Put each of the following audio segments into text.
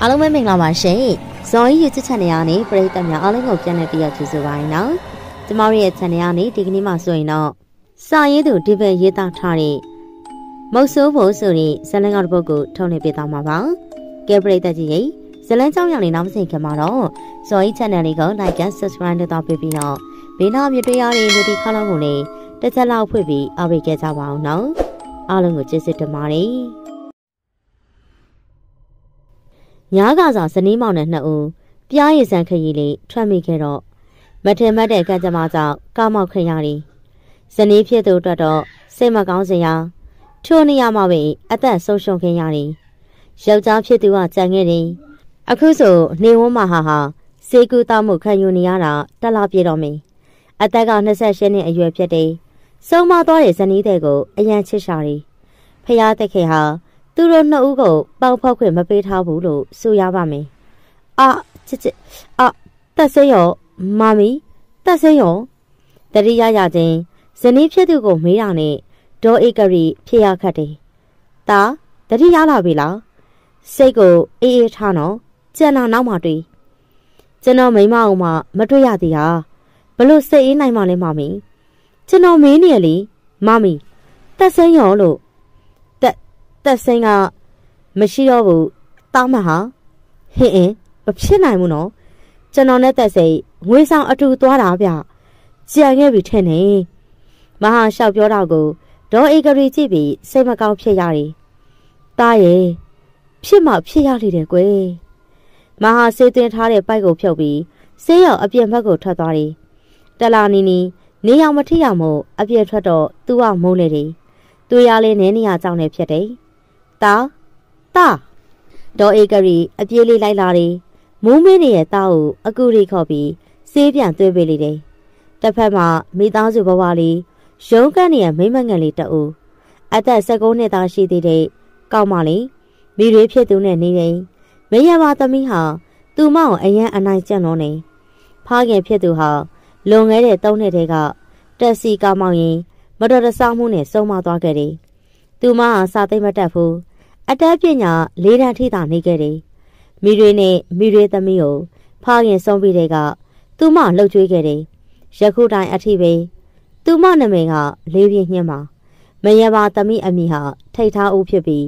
အားလုံးပဲမင်္ဂလာပါရှင်ဇော်ကြီးရဲ့ချစ်ချက်နေရနေပရိသတ်များအားလုံးကိုပြန်လည်ပြီးတော့ကြိုဆိုပါရနော်ကျမတို့ရဲ့ channel ကနေဒီကနေ့မှဆိုရင်တော့စာရေးသူဒီဘက်ရေးသားထားတဲ့မုတ်ဆိုးဖို့ဆိုတဲ့ဇလန်ကောက်တစ်ပုဒ်ကိုထုတ်နေပေးသွားမှာပါကဲပရိသတ်ကြီးရေဇလန်ကြောင်းရောင်နေနောက်မစိခင်မှာတော့ဇော်ကြီး channel လေးကို like and subscribe လုပ်တော့ပေးပြီးတော့ဘေးနားမြတွေ့ရတဲ့လူဒီခါလုံးကိုလည်းတစ်ချက်လောက်ဖွင့်ပြီးအားပေးခဲ့ကြပါအောင်နော်အားလုံးကိုကျေးဇူးတင်ပါတယ် ညားကစားဇနီးမောင်နဲ့နှစ်ဦးပြားရည်စံခရီးလေးထွက်မိခဲ့တော့မထင်မှတ်တဲ့ကံကြမ္မာကြောင့်ကားမောက်ခရရီဇနီးဖြစ်သူအတွက်တော့စိတ်မကောင်းစရာထိုနေရာမှာပဲအသက်ဆုံးရှုံးခဲ့ရတယ်ယောက်ျားဖြစ်သူကကြံခဲ့တယ်အခုဆိုနေဝန်းမဟာဟာစေကူတောက်မှုခံယူနေရတာတက်လာပြေတော့မင်းအသက်က28နှစ်အရွယ်ဖြစ်တယ်ဆုံးမသွားတဲ့ဇနီးတဲ့ကိုအရန်ချစ်ရှာတယ်ဖះတက်ခေဟာ သူတို့နှစ်ဦးကိုပေါက်ဖောက်ခွင့်မပေးထားဘူးလို့ဆိုရပါမယ်။အာချစ်ချစ်အာတက်ဆေးရောမမီတက်ဆေးရောတတိယရချင်းဇနီးဖြစ်သူကိုမေးတာနဲ့ဒေါ်ဧကရီဖြစ်ရခတ်တယ်။ဒါတတိယလာပြီလား။စိတ်ကိုအေးအေးထားနော်။ကျန်တာနောက်မှတွေ့။ကျွန်တော်မိမအောင်မှမတွေ့ရသေးတာ။ဘလို့စိတ်အေးနိုင်မှလဲမမီ။ကျွန်တော်မေးနေရလေမမီတက်ဆင်းရောလို့ တက်ဆင်းကမရှိတော့ဘူးတောင်းမဟာဟင်းအင်းမဖြစ်နိုင်ဘူးနော်ကျွန်တော်နဲ့တက်စိတ်ငွေဆောင်အတူသွားတာဗျကြံခဲ့ပြီထင်နေမဟာလျှောက်ပြောတော့ကိုဒေါ်ဧကရီကြည့်ပြီးစိတ်မကောင်းဖြစ်ရတယ်တားရဲ့ဖြစ်မှဖြစ်ရလိမ့်တယ်ကွယ်မဟာစေးသွင်းထားတဲ့ပိုက်ကိုဖြုတ်ပြီးဆေးရောက်အပြင်ဘက်ကိုထွက်သွားတယ်တလာနီနီနေအောင်မထိရမို့အပြင်ထွက်တော့သူ့ကမုန်းလေတယ်သူရလေးနင်းနေရကြောင်းလည်းဖြစ်တယ် တာတာဒေါ်ဧကရီအပြေးလေးလိုက်လာတယ်မူးမင်းနေရဲ့တာကိုအကူရီခေါ်ပြီးစေးပြန်သွေးပေးလိုက်တယ်တစ်ဖက်မှာမိသားစုဘဝလေးရုံးကန်းနေရမိမငန်လေးတအူအသက်19နှစ်သားရှိသေးတဲ့ကောက်မလေးမိရွေးဖြစ်သူနဲ့နေတယ်မရပါသမီးဟာသူမအောင်အရန်အနိုင်ကျင့်လို့နေဖားခင်ဖြစ်သူဟာလွန်ခဲ့တဲ့၃နှစ်တည်းကတက်စီကားမောင်းရင်မတော်တဆမှုနဲ့ဆုံးမသွားခဲ့တယ်သူမဟာစာသိမ့်မတတ်ဘူး အတက်ပညာလေးတန်းထိတာနေခဲ့တယ်။မိတွေနဲ့မိတွေသမီးကိုဖခင်ဆုံးပြီးတဲ့ကသူမလှုပ်ကြွေးခဲ့တယ်။ယခုတိုင်အထိပဲသူမနာမည်ကလေးပြင်းညှင်းပါမယဘာသမီးအမိဟာထိတ်ထားဦးဖြစ်ပြီး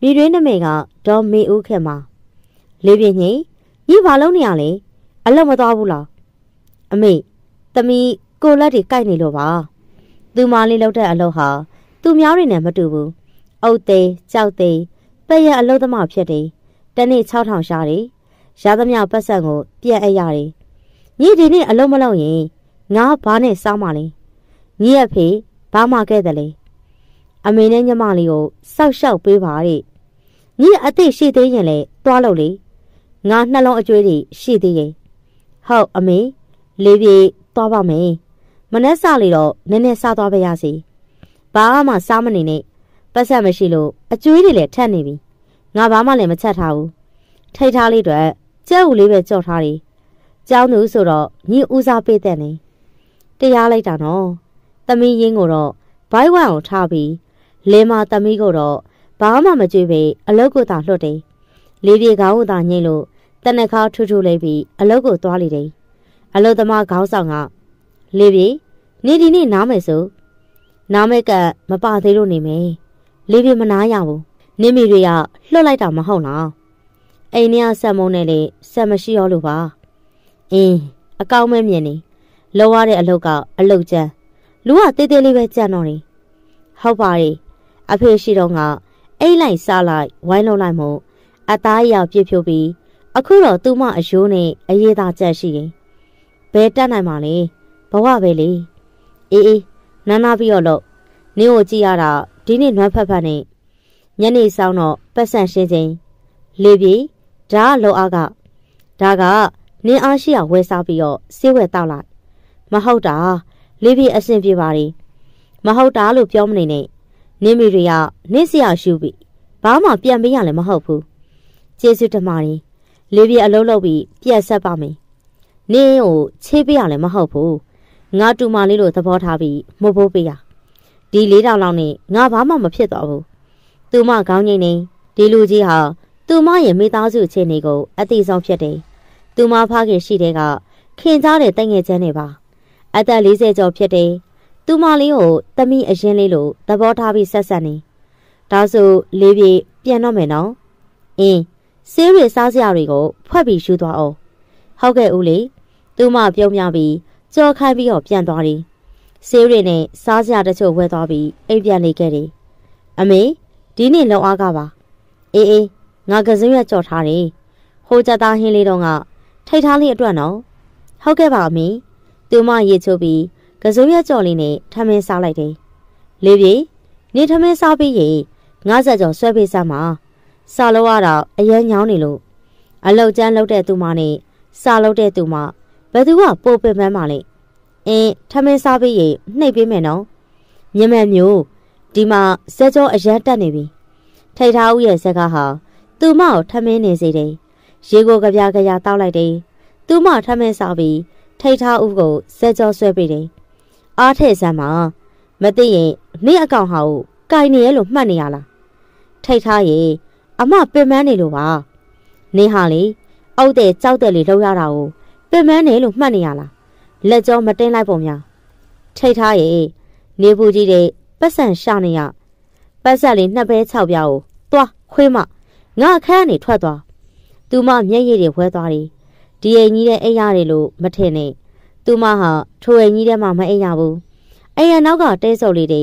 မိတွေနာမည်ကဒေါ်မေဦးခင်ပါလေးပြင်းညှင်းညီဘာလုံးနေရလဲအလုံးမသွားဘူးလားအမေသမီးကိုလက်တွေကြိုက်နေလို့ပါသူမလေးလှုပ်တဲ့အလုပ်ဟာသူများတွေနဲ့မတူဘူးအုတ်သေးကြောက်သေး ပက်ရအလုံးသမားဖြစ်တယ်။တနေ့6000ရှားတယ်။ရသမျှပတ်စံကိုပြက်အပ်ရတယ်။ညီဒီနေ့အလုံးမလုံးရင်ငါဘာနဲ့စောင်းမလဲ။ညီရဲ့ဖေဘာမှခဲ့တယ်လေ။အမေနဲ့ညမလေးကိုစောက်ရှောက်ပေးပါတဲ့။ညီအသိရှိသေးရင်လေသွားလို့လေ။ငါနှလုံးအကျွေးတွေရှိသေးရဲ့။ဟုတ်အမေလေးပြေသွားပါမယ်။မနှက်စလေတော့နည်းနည်းစားသွားပါရစေ။ဘာမှစားမနေနဲ့ ပတ်ဆက်မရှိလို့အကျွေးတွေလည်းထက်နေပြီငါဘာမှလည်းမချက်ထားဘူးထိတ်ထားလေးတွေကြက်ဦးလေးပဲကြော့ထားတယ်ကျောင်းသူဆိုတော့ညီဦးစားပေးတဲ့နေတရားလိုက်တာနော်သမီးရင်းကိုတော့ဘိုက်ဝမ်ကိုထားပြီးလင်းမသမီးကိုတော့ဘာမှမကြွေးပဲအလုတ်ကိုသာလွှတ်တယ်လေးပြေခေါင်းကိုသာညှိလို့တနက်ခါထူထူလေးပြီးအလုတ်ကိုသွားလေတယ်အလုတ်သမားခေါင်းဆောင်ကလေးပြေနေဒီနေ့နားမယ်ဆိုနားမဲ့ကမပါသေးလို့နေမယ် လေးပြမနာရဘူးနင်းမီတွေကလွတ်လိုက်တာမဟုတ်လားအိမ်ထဲကဆက်မုံနဲ့လေဆက်မရှိရောလို့ပါအင်းအကောင်းမဲမြင်နေလောရတဲ့အလုတ်ကအလုတ်ကျန်းလူကတေးသေးလေးပဲကြံ့တော့နေဟုတ်ပါရဲ့အဖေရှိတော့ကအိတ်လိုက်စားလိုက်ဝိုင်းလုံးလိုက်မို့အသားရောင်ပြစ်ဖြိုးပြီးအခုတော့သူမအယိုးနဲ့အရေးသားကြက်ရှိရင်ဘယ်တက်နိုင်မှာလဲဘဝပဲလေအေးအေးနားနာပြီးတော့လို့နင်းကိုကြည့်ရတာ ဒီနေ့နွမ်းဖက်ဖက်နဲ့ညနေဆောင်တော့ပတ်စံရှင်းချင်းလေပြေဒါကလောအားကဒါကနင်းအားရှိအောင်ဝယ်စားပြီးတော့ဆေးဝယ်တောက်လိုက်မဟုတ်တာလေပြေအဆင်ပြေပါလေမဟုတ်တာလို့ပြောမနေနဲ့နင်းမီတွေကနင်းစရာရှူပြီးဘာမှပြန်ပေးရလည်းမဟုတ်ဘူးကျေးဇူးတင်ပါတယ်လေပြေအလုံးလုံးပြီးပြက်ဆက်ပါမယ်နင်းကိုချေးပေးရလည်းမဟုတ်ဘူးငါတူမလေးလို့သဘောထားပြီးမဖို့ပေးရ ဒီလေးတောင်လောက်နဲ့ငါဘာမှမဖြစ်တော့ဘူးသူမခေါင်းငိမ့်နေဒီလူကြီးဟာသူသူမရဲ့မိသားစုအခြေအနေကိုအသိဆုံးဖြစ်တယ်။သူမဖခင်ရှိတဲ့ကခင်ကြားတဲ့တငယ်ချင်းတွေပါ။အသက်40ကျော်ဖြစ်တယ်။သူမလေးကိုတမိအရင်လေးလို့သဘောထားပြီးဆက်ဆက်နေ။ဒါဆိုလေးပြေပြန်တော့မယ်နော်။အင်းဆေးရည်စားစရာတွေကိုဖွက်ပြီးယူသွားအောင်။ဟုတ်ကဲ့ဦးလေး။သူမပြုံးပြပြီးကြော်ခိုင်းပြီးတော့ပြန်သွားတယ်။ ဆေးရည်နဲ့စားစရာတချို့ဝယ်သွားပြီးအိပ်ပြန်နေခဲ့တယ်။အမေဒီနေ့လုံအားကပါ။အေးအေးငါကစင်းရကြော်ထားတယ်။ဟိုကြသားဟင်းလေးတော့ကထိတ်ထားလေးအတွက်နော်။ဟုတ်ကဲ့ပါအမေ။သူမရေချိုးပြီးကစုံရကြော်လေးနဲ့ထမင်းစားလိုက်တယ်။လေးပြေနေထမင်းစားပြီးရင်ငါးဆက်ကျော်ဆွဲပေးစမ်းပါ။စားလို့ရတော့အရန်ညောင်းနေလို့အလောက်ကျန်းလောက်တဲ့သူမနဲ့စားလောက်တဲ့သူမဘယ်သူကပိုပင်ပန်းပါလဲ။ အင်းထမင်းစားပြီးရင်နှိပ်ပေးမယ်နော်။မြမမျိုးဒီမှာဇက်ကြောအရန်တက်နေပြီ။ထိတ်ထားဦးရဲ့ဇက်ကဟာသူမကိုထမင်းနေစေတယ်။ရေကိုကြပြကြရတောက်လိုက်တယ်။သူမထမင်းစားပြီးထိတ်ထားဦးကိုဇက်ကြောဆွဲပေးတယ်။အားထည့်စမ်းမှာမသိရင်နေ့အကောင်ဟာကိုကင်နေရလို့မှတ်နေရလား။ထိတ်ထားရေအမပင်မနေလို့ပါ။နေဟာလေအောက်တဲ့ကြောက်တဲ့လေလောက်ရတာကိုပင်မနေလို့မှတ်နေရလား။ လက်ကြောမတင်းလိုက်ပုံများ။ထိတ်ထားရေနေဘူးကြီးတဲ့ပတ်စံရှာနေရပတ်ဆက်လေးနှစ်ပဲ၆ပြားကိုသွားခွေးမငါအခန်းကနေထွက်သွားသူမမျက်ရည်တွေဝဲသွားတယ်ဒီအိမ်ကြီးတဲ့အိမ်ရတယ်လို့မထင်နဲ့သူမဟာထိုအိမ်ကြီးထဲမှာမအိမ်ရဘူးအိမ်ရနောက်ကတဲစုပ်လေးတွေ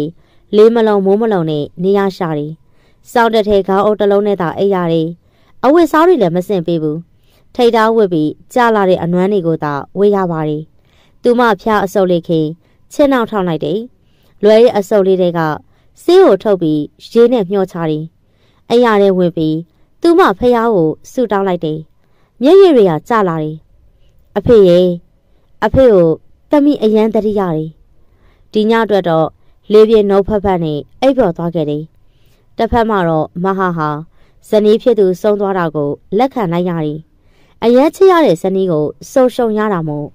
လေးမလုံးမိုးမလုံးနဲ့နေရရှာတယ်စောင်းတဲ့ထဲခေါင်းအုပ်တစ်လုံးနဲ့သာအိမ်ရတယ်အဝတ်စားတွေလည်းမစင်ပေးဘူးထိတ်သားဝတ်ပြီးကြာလာတဲ့အနွမ်းတွေကိုသာဝေးရပါတယ် သူမဖျားအစုပ်လေးခင်းချင်းနောက်ထောင်းလိုက်တယ်လွယ်ရဲ့အစုပ်လေးတွေကဆေးကိုထုတ်ပြီးရေးနဲ့မျှောချတယ်အိမ်ရတဲ့ဝင်ပြီးသူမဖះကိုဆူတောင်းလိုက်တယ်။မျက်ရည်တွေကကျလာတယ်။အဖေရဲ့အဖေကိုတမိအရန်တတိရတယ်။ဒီညအတွက်တော့လေးပြေနှုတ်ဖက်ဖက်နဲ့အိပ်ပျော်သွားခဲ့တယ်။တစ်ဖက်မှာတော့မဟာဟာဇနီးဖြစ်သူဆုံးသွားတာကိုလက်ခံလိုက်ရတယ်။အရက်ချရတဲ့ဇနီးကိုစုံရှုံရတာမို့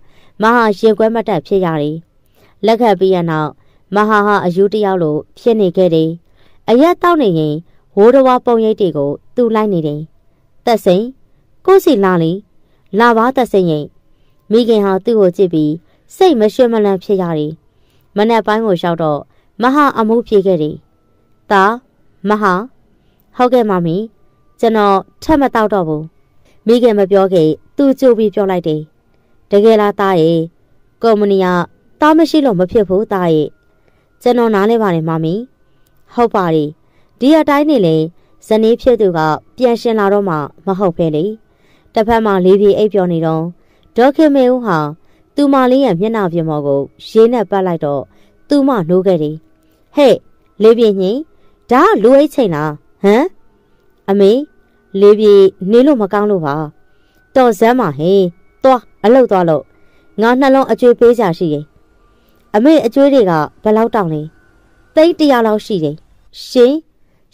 မဟာရင်ခွဲမတက်ဖြစ်ရတယ်။လက်ခံပြီးရနောက်မဟာဟာအယူတယောက်လိုဖြစ်နေခဲ့တယ်။အရက်တောက်နေရင်ဝိုးတော်ပုံရိပ်တွေကိုသူ့လိုက်နေတယ်။တက်စိန်ကိုစီလာလေလာပါတက်စိန်ရင်မိခင်ဟာသူ့ကိုကြည့်ပြီးစိတ်မရွှင်မလန်းဖြစ်ရတယ်။မနက်ပိုင်းကိုလျှောက်တော့မဟာအမှုပြေခဲ့တယ်။ဒါမဟာဟုတ်ကဲ့မမီကျွန်တော်ထပ်မတော့တော့ဘူး။မိခင်မပြောခင်သူ့ကြိုးပြီးပြောလိုက်တယ်။ တကယ်လားသားရဲ့ကုမ္ပဏီကတားမရှိလို့မဖြစ်ဘူးသားရဲ့ကျွန်တော်နားလဲပါတယ်မမီဟုတ်ပါတယ်ဒီအတိုင်းနေလေဇနီးဖြစ်သူကပြန်ရှင်လာတော့မှမဟုတ်ပဲလေတစ်ဖက်မှာလေးပြေအိပ်ပျော်နေတော့ဒေါခင်မေဦးဟာသူမလေးရဲ့မျက်နှာပြင်ပေါ်ကိုရေးနဲ့ပတ်လိုက်တော့သူမနိုးခဲ့တယ်ဟဲ့လေးပြေညင်ဒါလူအိတ်ချိန်လားဟမ်အမေလေးပြေနေလို့မကောင်းလို့ပါတော်စမ်းပါဟေးသွား အလုတ်သွားလို့ငါနှလုံးအကျွေးပေးကြရှိရင်အမေအကျွေးတွေကဘယ်လောက်တောင်လဲသိန်းတရာလောက်ရှိတယ်ရှင်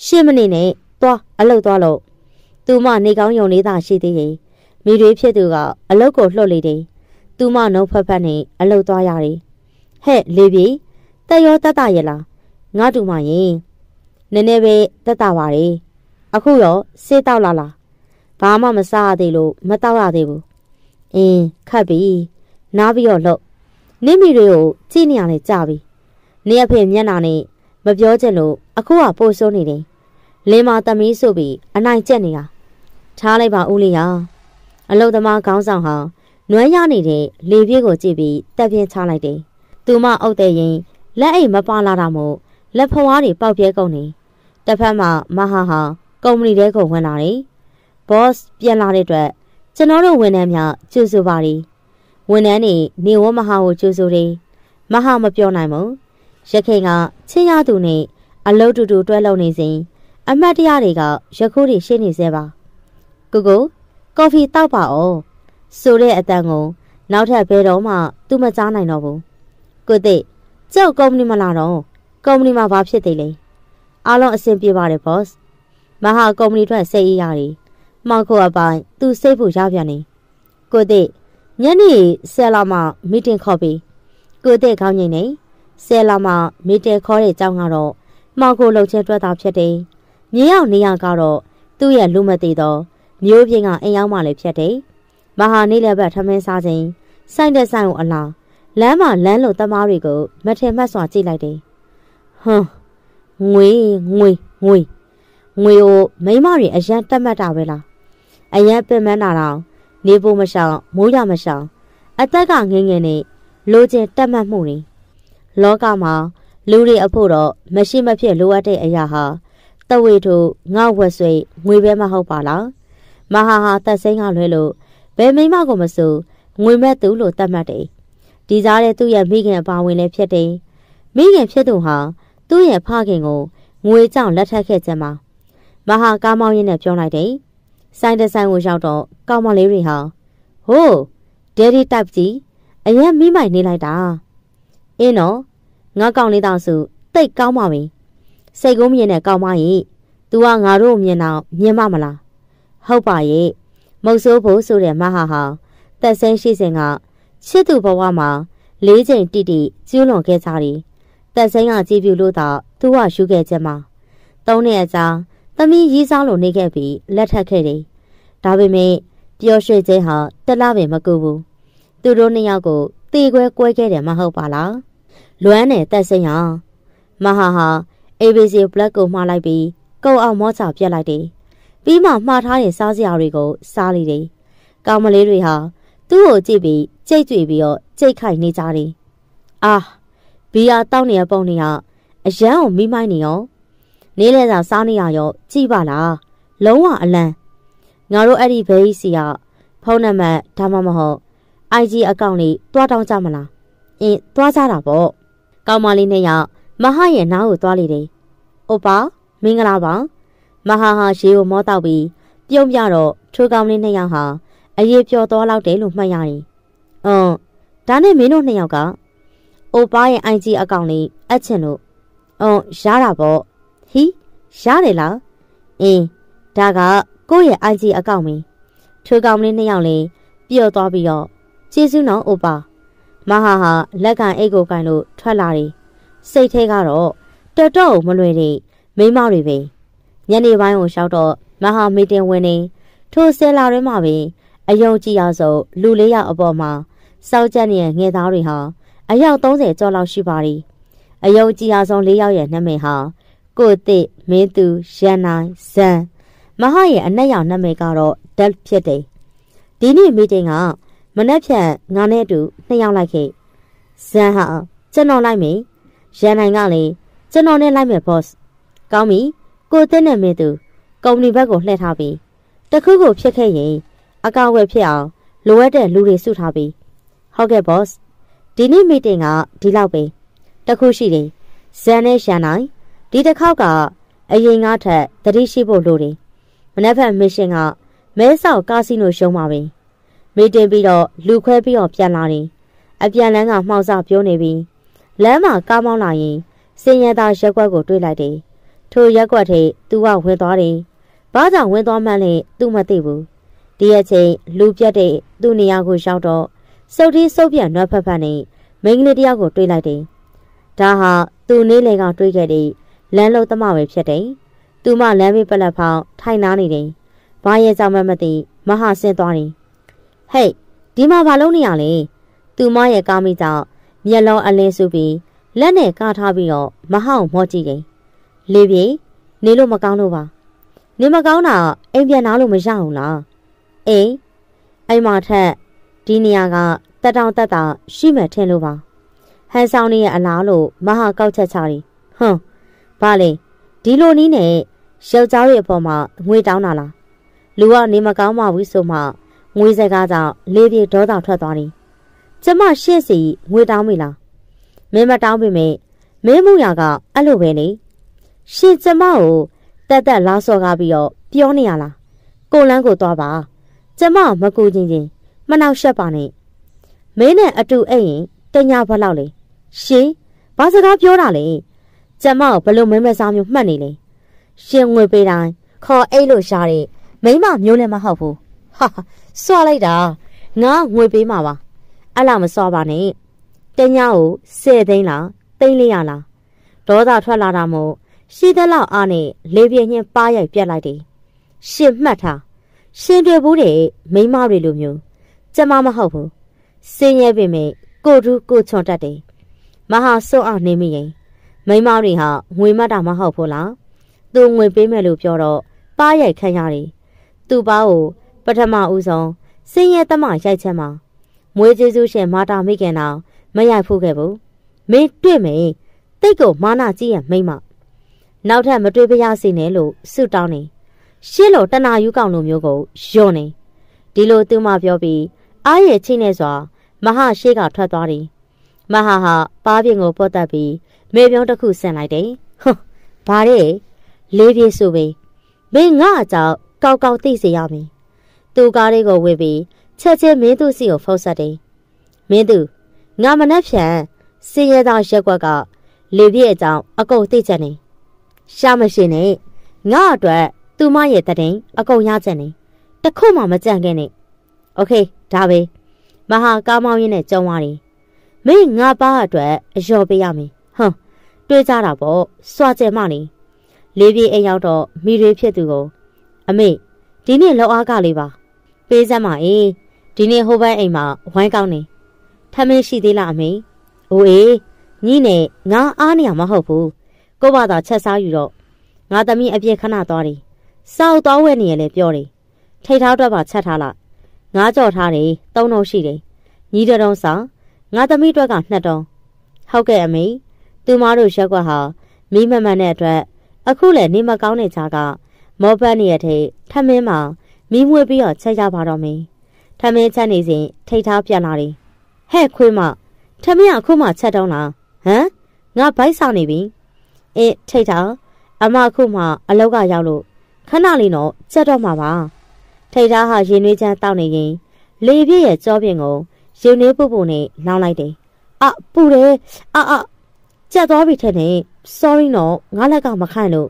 ရှင်းမနေနဲ့သွားအလုတ်သွားလို့သူမနေကောင်းယုံလေးသာရှိသေးရင်မိတွေဖြစ်သူကအလုတ်ကိုလှုပ်လေတယ်သူမနှုတ်ဖက်ဖက်နဲ့အလုတ်သွားရတယ်ဟဲ့လေပြေတက်ရောတက်တာရဲ့လားငါတူမရင်နည်းနည်းပဲတက်တာပါတယ်အခုရောစေးတောက်လာလားဘာမှမစားရသေးလို့မတောက်ရသေးဘူး အင်းခတ်ပြီနားပြီးတော့လှုပ်နိမိတွေကိုကြည့်နေရလဲကြပြီနေအဖေမျက်နှာနဲ့မပြောချင်လို့အခုကပို့ဆိုးနေတယ်လင်းမသမီးဆိုပြီးအနိုင်ကျက်နေတာထားလိုက်ပါဦးလေးရအလုသမားခေါင်းဆောင်ဟာနွမ်းရနေတဲ့လေပြည့်ကိုကြည့်ပြီးတက်ပြင်းချလိုက်တယ်သူမအုပ်တဲ့ရင်လက်အိတ်မပါလာတာမို့လက်ဖွားတွေပေါက်ပြဲကုန်နေတစ်ဖက်မှာမဟာဟာကုမ္ပဏီထဲကိုဝင်လာတယ်ဘော့စ်ပြန်လာတဲ့အတွက် ကျွန်တော်တို့ဝန်ထမ်းများကြိုဆိုပါရီဝန်ထမ်းတွေနေဝမဟာကိုကြိုဆိုတယ်မဟာမပြောနိုင်ဘူးရခင်ကချင်းရသူနဲ့အလုတူတူတွဲလုံနေစဉ်အမတ်တရားတွေကရခိုးတွေရှင်းနေသေးပါကိုကိုကော်ဖီတောက်ပါအောင်ဆိုတဲ့အတန်ကိုနောက်ထပ်ဘယ်တော့မှသူမကြားနိုင်တော့ဘူးကိုသိကြောက်ကုမ္ပဏီမလာတော့ကုမ္ပဏီမှာဘာဖြစ်သေးလဲအားလုံးအဆင်ပြေပါတယ် boss မဟာကုမ္ပဏီထွက်စိတ်အေးရတယ် မောက်ခိုအပိုင်းသူစိတ်ဖို့ရပြန်နေကိုသိညနေဆယ်လာမှမီတင်ခေါ်ပြီးကိုသိခေါင်းငိမ့်နေဆယ်လာမှမီတင်ခေါ်တဲ့အကြောင်းကတော့မောက်ခိုလှုပ်ချက်တွက်တာဖြစ်တယ်။မြေရောက်နေရကတော့သူ့ရဲ့လူမသိသောမျိုးပြင်းကအိမ်ရောက်မှလည်းဖြစ်တယ်မဟာနေလည်းဘက်ထမင်းစားခြင်းဆိုင်တဲ့ဆိုင်ကိုအလားလမ်းမှာလမ်းလိုတမားတွေကိုမထင်မှတ်စွာကြည့်လိုက်တယ်ဟွန်းငွေငွေငွေငွေကိုမိမတွေအရန်တက်မှတ်တာပဲလား အရန်ပင်မနာတော့နေဖို့မရှောင်မိုးရမရှောင်အသက်ကငငယ်နဲ့လိုချင်တက်မှတ်မှုတွေလောကမှာလူတွေအဖို့တော့မရှိမဖြစ်လိုအပ်တဲ့အရာဟာတဝေထုငေါဝက်ဆွေငွေပဲမဟုတ်ပါလားမဟာဟာတက်စိမ့်ကလွဲလို့ဘယ်မိမကိုမဆိုငွေမဲ့သူလို့သတ်မှတ်တယ်ဒီကြားတဲ့သူ့ရဲ့မိခင်အပါဝင်လည်းဖြစ်တယ်မိခင်ဖြစ်သူဟာသူ့ရဲ့ဖခင်ကိုငွေကြောင့်လက်ထပ်ခဲ့ခြင်းမှာမဟာကားမောင်းရင်းနဲ့ပြောလိုက်တယ် ဆိုင်တဆိုင်ကိုရောက်တော့ကောင်းမလေးတွေဟာဟိုးဒယ်ဒီတိုက်ကြီးအရင်မိမိုက်နေလိုက်တာအင်းတော့ငါကောင်လေးတောင်စုတိတ်ကောင်းပါပြီစိတ်ကုန်းမြင်တဲ့ကောင်းမကြီး तू ကငါတို့မြင်တော့မြင်မမလားဟုတ်ပါရဲ့မုတ်ဆိုးဖို့ဆိုတဲ့မဟာဟာတက်ဆင်းရှိစဉ်ကချစ်သူဘဝမှာလေးချိန်တိတိကျူးလွန်ခဲ့ကြတယ်တက်ဆင်းကကြည်ပြူလို့တော့သူကယူခဲ့ချက်မှာသုံးနှစ်အကြာ သမီးရီးစားလို့နေခဲ့ပြီးလက်ထပ်ခဲ့တယ်ဒါပေမဲ့ပျော်ရွှင်ခြင်းဟာတလားပင်မကူဘူးသူတို့နှစ်ယောက်ကိုတေခွဲကွဲခဲ့တယ်မဟုတ်ပါလားလွမ်းနဲ့တက်ဆင်းဟာမဟာဟာ ABC Black ကိုမှားလိုက်ပြီးကုတ်အောင်မောချပြက်လိုက်တယ်ပြီးမှမှားထားတဲ့စားစရာတွေကိုစားလိုက်တယ်ကောင်မလေးတွေဟာသူ့ကိုကြည့်ပြီးကြိတ်ကြွေပြီးတော့ကြိတ်ခိုက်နေကြတယ်အာဘီယာတောက်နေရပုံနေရအရန်ကိုမိမိုင်းနေရော နေလဲစာစားနေရရောကြည့်ပါလားလုံးဝအလန့်ငါတို့အဲ့ဒီဘေးစီကဖုန်းနံပါတ်ဒါမှမဟုတ် IG အကောင့်လေးတွားတောင်းကြမလားအင်းတွားကြတာပေါ့ကောင်မလေးနဲ့ရောက်မဟာရဲ့နားကိုတွားလေတယ်အိုပါမင်္ဂလာပါမဟာဟာရေကိုမောတောက်ပြီးပြုံးပြတော့ထိုးကောင်လေးနှစ်ယောက်ဟာအရေးပြောသွားလောက်တယ်လို့မှတ်ရတယ်။အင်းဒါနဲ့မင်းတို့နှစ်ယောက်ကအိုပါရဲ့ IG အကောင့်လေးအပ်ချင်လို့အင်းရတာပေါ့ ဟီရတယ်လားအင်းဒါကကိုယ့်ရဲ့ IG အကောင့်မင်းထိုကောင်လေးနှစ်ယောက်လေးပြော့သွားပြီးတော့ကျေးဇူးနော်အိုပါမဟာဟာလက်ကန်အိတ်ကိုကင်လို့ထွက်လာတယ်စိတ်ထဲကတော့တော်တော်မလွယ်တဲ့မိမတွေပဲညနေပိုင်းကိုရှောက်တော့မဟာမီတင်ဝင်နေထိုဆယ်လာရဲမှာပဲအယုံကြည်ရဆုံးလူလေးယောက်အပေါ်မှာစောက်ကြက်နေတဲ့ငယ်သားတွေဟာအယောက်30ကျော်လောက်ရှိပါရီအယုံကြည်ရဆုံး၄ယောက်ရဲ့နာမည်ဟာ ကိုတစ်မင်းသူရန်နိုင်ဇန်မဟာရဲ့အနက်ရောင်နာမည်ကတော့ဒက်ဖြစ်တယ်ဒီနေ့မီတင်ကမနက်ဖြန်ငါနဲ့အတူနှစ်ယောက်လိုက်ခဲ့ဇန်ဟာကျွန်တော်လိုက်မယ်ရန်နိုင်ကလည်းကျွန်တော်နဲ့လိုက်မယ် boss ကောင်းပြီကိုတဲ့နဲ့မင်းသူကုမ္ပဏီဘက်ကိုလှည့်ထားပြီးတခုခုဖြစ်ခဲ့ရင်အကောက်ဝယ်ဖြစ်အောင်လိုအပ်တဲ့လူတွေစုထားပြီးဟုတ်ကဲ့ boss ဒီနေ့မီတင်ကဒီလောက်ပဲတခုရှိတယ်ဇန်နဲ့ရှန်နိုင် ဒီတစ်ခေါက်ကအရင်ကထက်တတိရှိဖို့လိုတယ်မနက်ဖြန်မစ်ရှင်ကမဲဆောက်ကာစီနိုရှုံးပါပြီမီတင်ပြီးတော့လူခွဲပြီးတော့ပြန်လာတယ်အပြန်လန်းကမှောက်စပြောနေပြီးလမ်းမှာကားမောင်းလာရင်စင်ရသားရက်ွက်ကိုတွေ့လိုက်တယ်ထိုရက်ွက်ထိသူကဝင်သွားတယ်ဘာကြောင့်ဝင်သွားမှန်းလဲသူမသိဘူးဒီအချိန်လူပြတ်တဲ့သူ့နေရာကိုရောက်တော့စုပ်ထီးစုပ်ပြန်နှွက်ဖက်ဖက်နဲ့မိန်းကလေးတယောက်ကိုတွေ့လိုက်တယ်ဒါဟာသူ့နေလေကတွေ့ခဲ့တဲ့ လမ်းလုံးသမားပဲဖြစ်တယ်သူမလမ်းမေးပလက်ဖောင်းထိုင်နာနေတယ်ဘာရဲ့ကြောင့်မှမသိမဟာဆင်းသွားတယ်ဟဲ့ဒီမှာဘာလုပ်နေရလဲသူမရဲ့ကားမိကြောင့်မျက်လုံးအလင်းစုပြီးလက်နဲ့ကားထားပြီးတော့မဟောင်းမော့ကြည့်တယ်လေပြေနေလို့မကောင်းလို့ပါနေမကောင်းတာအိမ်ပြန်လာလို့မရအောင်လားအိမ်အိမ်မှာထက်ဒီနေရာကတက်တောင်တက်တာရှိမှထင်လို့ပါဟန်ဆောင်နေရဲ့အလားလို့မဟာကောက်ချက်ချတယ်ဟွန်း ဘာလဲဒီလိုနီးနဲ့ယောက်ျားရဲ့အပေါ်မှာငွေတောင်းတာလားလူကနေမကောင်းမှဘူးဆိုမှငွေစကားကြောင့်လေးပြေဒေါသထွက်သွားတယ်ကျမရှေ့စီငွေတောင်းမိလားမင်းမတောင်းပေမဲ့မင်းမှုရကအဲ့လိုပဲလေရှင်ကျမကိုတက်တက်လာစော်ကားပြီးတော့ပြောနေရလားကိုလန်းကိုသွားပါကျမမကူချင်းချင်းမနှောက်ရှက်ပါနဲ့မင်းနဲ့အတူအိမ်ရင်တညာဘလောက်လေရှင်ဘာစကားပြောတာလဲ ကျမကိုဘလို့မင်းမစားမျိုးမှတ်နေလဲရှင်ငွေပေးတိုင်းခေါ်အိတ်လို့ရှားတဲ့မိမမျိုးလည်းမဟုတ်ဘူးဟာစွာလိုက်တာငါငွေပေးမှာပါအဲ့လားမစွာပါနဲ့တညာကို10သိန်းလားသိန်းလေးရလားဒေါသထွက်လာတာမို့ရှိသလောက်အားနဲ့လေပြင်းညင်းပါရိုက်ပြက်လိုက်တယ်ရှင်မှတ်ထားရှင်တွေ့ဘူးတဲ့မိမတွေလိုမျိုးကျမမဟုတ်ဘူးစင်းရဲပေမဲ့ကိုတူးကိုချွန်တတ်တယ်မဟာစွန့်အောင်နေမိရင် မိမတွေဟာငွေမတ်တာမဟုတ်ဘူးလားသူငွေပေးမယ်လို့ပြောတော့ပါရိုက်ခန့်ရတယ်သူ့ပါကိုပထမဦးဆုံးစင်းရဲတမရိုက်ချက်မှာမွေးကျေးဇူးရှင်မာတာမိခင်တော်မရိုက်ဖို့ခဲ့ဘူးမင်းတွေ့မယ်တိတ်ကိုမာနာကြည့်ရမိမနောက်ထပ်မတွေ့ပါရစေနဲ့လို့ဆုတောင်းနေရှင်းလို့တနာယူကောင်လိုမျိုးကိုယွန်းနေဒီလိုသူမပြောပြီးအားရချိနေစွာမဟာရှိကထွက်သွားတယ်မဟာဟာပါးပြင်ကိုပုတ်တက်ပြီး မေပြုံးတစ်ခုဆင်လိုက်တယ်ဟွန်းဘာတဲ့လေးပြေဆိုပေမင်းငါအကြောင်းကောက်ကောက်သိစေရမည်သူကားလေးကိုဝေပြီးချက်ချင်းမင်းသူစီကိုဖုတ်ဆက်တယ်မင်းသူငါမနှက်ဖြန်စင်ရသားရက်ွက်ကလေပြည့်အကြောင်းအကုန်သိချက်နေရှာမရှိနဲ့ငါအတွက်သူမရဲ့တည်အကုန်ရချက်နေတခုမှမကြံခဲ့နဲ့โอเคဒါပဲမဟာကားမောင်းရင်းနဲ့ကြုံသွားတယ်မင်းငါပါအတွက်အလျော်ပေးရမယ် ဟမ်တွေးကြတာပေါ့စွာကြဲမနေလေးပြေးအိမ်ရောက်တော့မိတွေဖြစ်သူကိုအမေဒီနေ့လောက်အားကလေးပါ ပေးစမ်းပါအေးဒီနေ့ဟိုဘက်အိမ်မှာဝိုင်းကောင်းနေထမင်းရှိသေးလားအမေအိုးအေးညီနဲ့ငါအားနေရမဟုတ်ဘူးကို့ဘာသာချက်စားယူတော့ငါသမီးအပြည့်ခဏသွားတယ်စောက်သွားဝဲနေရလဲပြောတယ်ထိတ်ထားတော့ပါချက်ထားလားငါးကြော်ထားတယ်သုံးလုံးရှိတယ်ညီတတုံးစာငါသမီးအတွက်ကနှစ်တုံးဟုတ်ကဲ့အမေ သူမတို့ရက်ကွက်ဟာမိမမှန်တဲ့အတွက်အခုလည်းနေမကောင်းတဲ့ခြားကမောပတ်နေရတဲ့ထမင်းမှာမီးမွေးပြီးတော့ချက်ရပါတော့မင်းထမင်းချက်နေစဉ်ထိတ်ထားပြန်လာတယ်ဟဲ့ခွေးမထမင်းအခုမှချက်တော့လားဟမ်ငါဘိုက်ဆောင်နေပြီအေးထိတ်ထားအမအခုမှအလောက်ကရောက်လို့ခဏလေးတော့ချက်တော့မှာပါထိတ်ထားဟာရင်နှွေးချမ်းတောက်နေရင်လေပြည့်ရဲ့ကြောပြင်ကိုရင်နှွေးပုပ်ပုနဲ့လောင်းလိုက်တယ်အပူတယ်အအ ကြက်သွားပြီထက်နေ sorry နော်ငါလက်ကမခိုင်လို့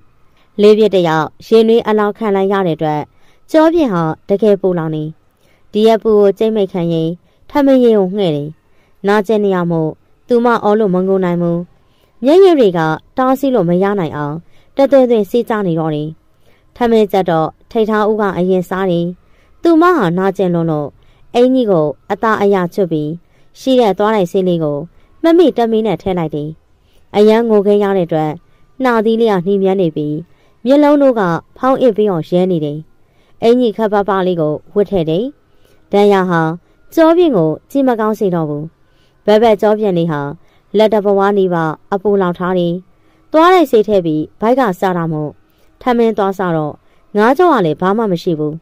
လေးပြည့်တယောက်ရင်နှွေးအလောင်းခံလိုက်ရတဲ့အတွက်ကြောပြင်ဟာတကယ်ပူလောင်နေဒီရက်ပူကိုကြိတ်မိတ်ခံရင်ထမင်းရင်ကိုငှဲ့တယ်နာကျင်နေရမို့သူမအော်လို့မငုံနိုင်ဘူးမျက်ရည်တွေကတားဆီးလို့မရနိုင်အောင်တသွဲသွဲစီးကြနေတော့တယ်ထမင်းကြတော့ထိတ်ထားဦးကအရင်စားတယ်သူမဟာနာကျင်လွန်းလို့အင်းကြီးကိုအသားအရချွတ်ပြီးရှိတဲ့သွားလိုက်ဆေးလေးကိုမမိတက်မင်းနဲ့ထဲလိုက်တယ် အရန်ငိုခဲရတဲ့အတွက်နှာသီးလေးကနှီးမြန်းနေပြီးမျက်လုံးတို့ကဖောင်းအစ်ပြီးအောင်ရဲနေတယ်အင်းကြီးခပ်ပါပါလေးကိုဝတ်ထည့်တယ်ဒန်ယာဟာကြောပြင်းကိုကြည့်မကောင်းစေတော့ဘူးဘက်ဘက်ကြောပြင်းလေးဟာလက်တဘဝနီးပါအပူလောင်ထားတယ်သွားလိုက်စေးထည့်ပြီးဘိုက်ကစားတာမို့ထမင်းသွားစားတော့ငါးကြောကလည်းဘာမှမရှိဘူး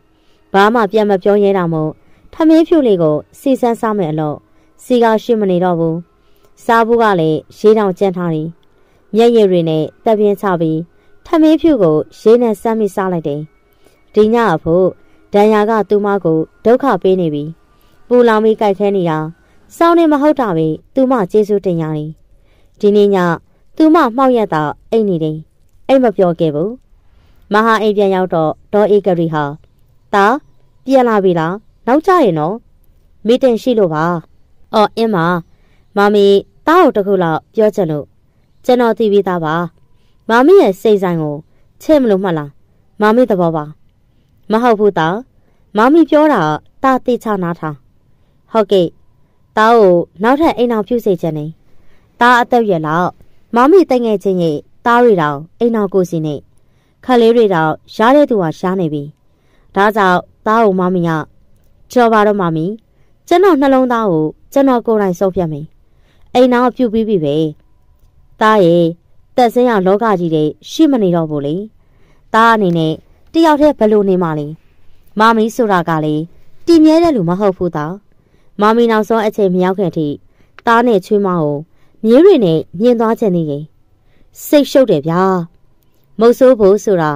ဘာမှပြန်မပြောရဲတာမို့ထမင်းဖြူလေးကိုစီစမ်းစားမယ်အလို့စီကရှိမနေတော့ဘူး စားဘူးကလည်းရေးတောင်ကျန်းထားတယ်မျက်ရည်တွေနဲ့တက်ပြင်းချပြီးထမင်းဖြူကိုရေးနဲ့စမ်းမိစားလိုက်တယ်ဒီညအဖို့ဒန်ယာကသူမကိုဒုက္ခပေးနေပြီပူလောင်ပြီးကြိုက်ခဲနေတာစောင်းနေမဟုတ်တာပဲသူမကျေးဇူးတင်ရတယ်ဒီနေ့ညသူမမှောက်ရက်တာအိတ်နေတယ်အိတ်မပြောခဲ့ဘူးမဟာအိမ်ပြန်ရောက်တော့ဒေါ်အေကရီဟာတာပြန်လာပြီလားနောက်ကြရင်နော်မီတင်ရှိလို့ပါအော်အင်းမ မမီတားကိုတခုလောက်ပြောချင်လို့ကျွန်တော်သိပြီးသားပါမမီရဲ့စိတ်ဆိုင်ကိုချဲ့မလို့မှတ်လားမမီသဘောပါမဟုတ်ဘူးတာမမီပြောတာတာတိချနာထားဟုတ်ကဲ့တားကိုနောက်ထပ်အိမ်အောင်ပြုစေချင်နေတားအသက်ရလောက်မမီတိုင်ငယ်ချင်းရဲ့တားရီတောင်အိမ်အောင်ကိုစီနဲ့ခက်လေးတွေတော့ရားတဲ့သူကရှားနေပြီဒါကြောင့်သားကိုမမီကကြော်ပါတော့မမီကျွန်တော်နှလုံးသားကိုကျွန်တော်ကိုယ်တိုင်စုပ်ပြတ်မယ် အိမ်နောက်ပြုတ်ပြီးပြီပဲသားရဲ့တက်စင်းရလောကကြီးတွေရှိမနေတော့ဘူးလေသားအနေနဲ့တယောက်တည်းဘယ်လိုနေမှလဲမမီဆိုတာကလေတည်မြဲတဲ့လူမဟုတ်ဘူးသားမမီနောက်ဆုံးအချိန်မရောက်ခင်ထိသားနဲ့ချွေးမကိုမြေးတွေနဲ့မြင်သွားချင်နေရင်စိတ်ရှုပ်တယ်ဗျာမုတ်ဆိုးဖို့ဆိုတာ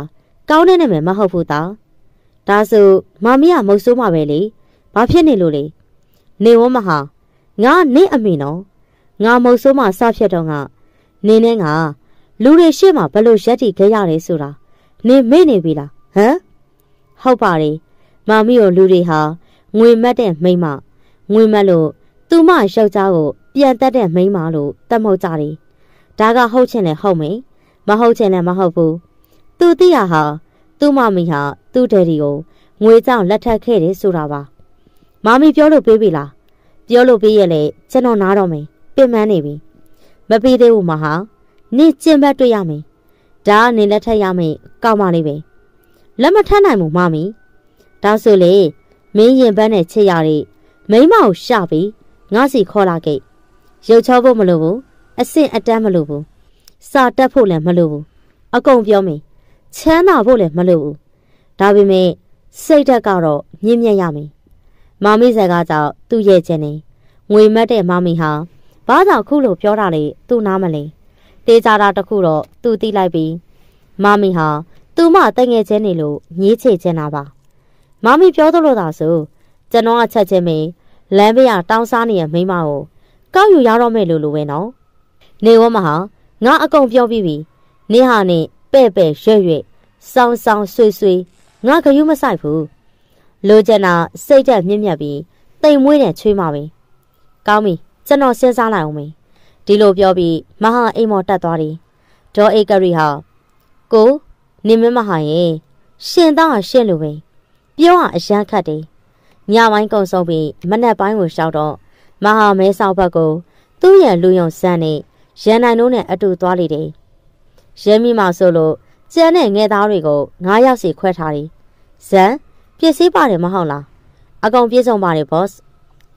ကောင်းတဲ့နာမည်မဟုတ်ဘူးသားဒါဆိုမမီးကမုတ်ဆိုးမှာပဲလေဘာဖြစ်နေလို့လဲနေဝမဟာငါနေအမေနော် ငါမုတ်ဆိုးမှာစဖြစ်တော့ငါနေနဲ့ငါလူတွေရှေ့မှာဘလို့ရက်တီခဲ့ရတယ်ဆိုတာနေမေ့နေပြီလားဟမ်ဟုတ်ပါတယ်မမီးကိုလူတွေဟာငွေမတ်တဲ့မိန်းမငွေမတ်လို့သူမယောက်ျားကိုပြန်တက်တဲ့မိန်းမလို့တတ်မဟုတ်ကြတယ်ဒါကဟုတ်ချင်လဲဟုတ်မယ်မဟုတ်ချင်လည်းမဟုတ်ဘူးသူသိရဟာသူ့မမီဟာသူ့ဒယ်ဒီကိုငွေကြောင့်လက်ထပ်ခဲ့တယ်ဆိုတာပါမမီပြောလို့ပေးပြီလားပြောလို့ပေးရလေကျွန်တော်နားတော့မယ်ပြ င်ပန်းနေပြီမပေးသေးဘူးမဟာနေကျင်ဘက်တွေ့ရမယ်ဒါကနေလက်ထပ်ရမယ်ကောက်မလေးပဲလက်မထမ်းနိုင်ဘူးမမီဒါဆိုလေမင်းရင်ပန်းနဲ့ချစ်ရတဲ့မိမကိုရှာပြီးငါစီခေါ်လာခဲ့ရုပ်ချောဖို့မလိုဘူးအဆင့်အတန်းမလိုဘူးစာတက်ဖို့လည်းမလိုဘူးအကုန်ပြောမယ်ချမ်းသာဖို့လည်းမလိုဘူးဒါပေမဲ့စိတ်ဓာတ်ကတော့ညှင်းမြတ်ရမယ်မမီးဆက်ကကြောင့်သူ့ရဲ့ခြင်းနေငွေမတ်တဲ့မမီဟာ ဘာကြောင့်ခုလိုပြောတာလဲသူ့နားမလဲတေးကြတာတခုတော့သူသိလိုက်ပြီးမမီဟာသူ့မတငယ်ချင်းနေလို့ညည်းချေချင်တာပါမမီပြောသလိုသာဆိုကျွန်တော်အချက်ချင်းမင်းလမ်းဘေးကတောင်းစားနေတဲ့မိမကိုကောက်ယူရတော့မယ်လို့လိုပဲနော်နေဝမဟာငါအကုန်ပြောပြီးပြီနေဟာနဲ့ပဲ့ပဲ့ရွက်ရွက်စောင်းစောင်းဆွေဆွေငါဂယုမဆိုင်ဘူးလိုချင်တာစိတ်တက်မြင့်မြတ်ပြီးတိမ်မွေးတဲ့ချွေးမှာပဲကောင်းပြီ ကျွန်တော်စဉ်းစားလိုက်အောင်မေဒီလိုပြောပြီးမဟာအိမ်မော်တက်သွားတယ်ဒေါ်အေကရီဟာကိုနေမမဟာရဲ့ရှင်သားရှင့်လိုပဲပြောရအရန်ခတ်တယ်ညပိုင်းကုံဆုံးပြီးမနက်ပိုင်းကိုရှောက်တော့မဟာမဲဆောက်ဘက်ကိုသူ့ရဲ့လူယုံစမ်းနဲ့ရန်နိုင်တို့နဲ့အတူသွားလေတယ်ရဲမိမဆိုလို့ကျန်တဲ့ငယ်သားတွေကို၅ယောက်စီခွဲထားတယ်ဇန်ပစ္စည်းပါတယ်မဟုတ်လားအကောင်ပြေဆုံးပါတယ် boss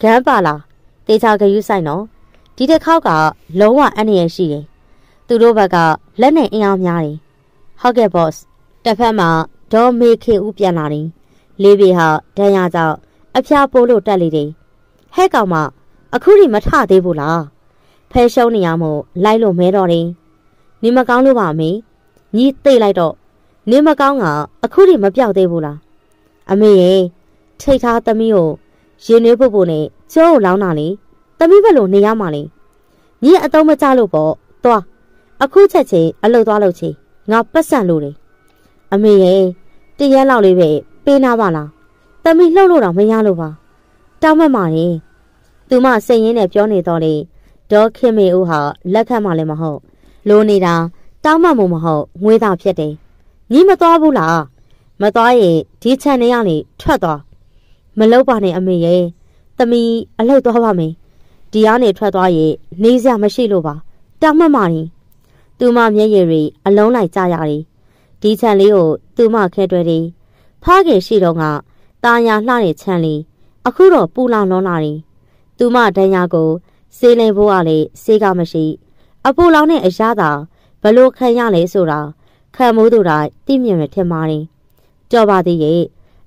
ဂန်းပါလား တေချာဂယူးဆိုင်နော်ဒီတစ်ခေါက်ကလုံးဝအန္တရာယ်ရှိတယ်သူတို့ဘက်ကလက်နဲ့အင်အားများတယ်ဟုတ်ကဲ့ boss တစ်ဖက်မှာဒေါ်မေခေဦးပြန်လာတယ်လေးပြေဟာဒဏ်ရာကြောင့်အဖျားပိုးလို့တက်လေတယ်ဟဲ့ကောင်မအခုထိမထသေးဘူးလားဖဲရှုံးနေရမို့လိုက်လို့မဲတော့တယ်နေမကောင်းလို့ပါမေညီသိလိုက်တော့နေမကောင်းကအခုထိမပြောက်သေးဘူးလားအမေရဲ့ထိတ်ထားသမီးကို ရင်နှွေးဖို့ဖို့နဲ့ကျိုးကိုလောင်းတာလေသမီးဘက်လိုနေရမှာလေညီအတုံးမကြလို့ပေါ့သွားအခုချက်ချင်းအလုတ်သွားလို့ချေငါပတ်စံလို့တယ်အမေရဲ့တရက်လောက်လေးပဲပေးနာပါလားသမီးလှုပ်လို့တော့မရလို့ပါတောင်းမှတ်ပါနဲ့သူမစိတ်ရင်းနဲ့ပြောနေတော့လေဒေါ်ခင်မေဦးဟာလက်ခံမှလည်းမဟုတ်လိုနေတာတောင်းမှမို့မဟုတ်ငွေသာဖြစ်တယ်ညီမသွားဘူးလားမသွားရင်ဒီခြံထဲကနေထွက်သွား မလုပ်ပါနဲ့အမေရဲ့သမီးအလုပ်သွားပါမယ်ဒီကနေထွက်သွားရင်နေစရာမရှိလို့ပါတောင်းမှတ်ပါရင်သူမမျက်ရည်တွေအလုံးလိုက်ကြရတယ်ဒီခြံလေးကိုသူမခဲတွဲတယ်ဖားခင်ရှိတော့ကตาယာလှတဲ့ခြံလေးအခုတော့ပူလောင်လွန်လာတယ်သူမဒဏ်ရာကိုစေးလိန်ဖို့ကလည်းစေးကမရှိအပူလောင်တဲ့အရာသာဘလို့ခံရလဲဆိုတာခံမိုးသူတိုင်းသိမြင်ရထင်ပါတယ်ကြော်ပါသေးရဲ့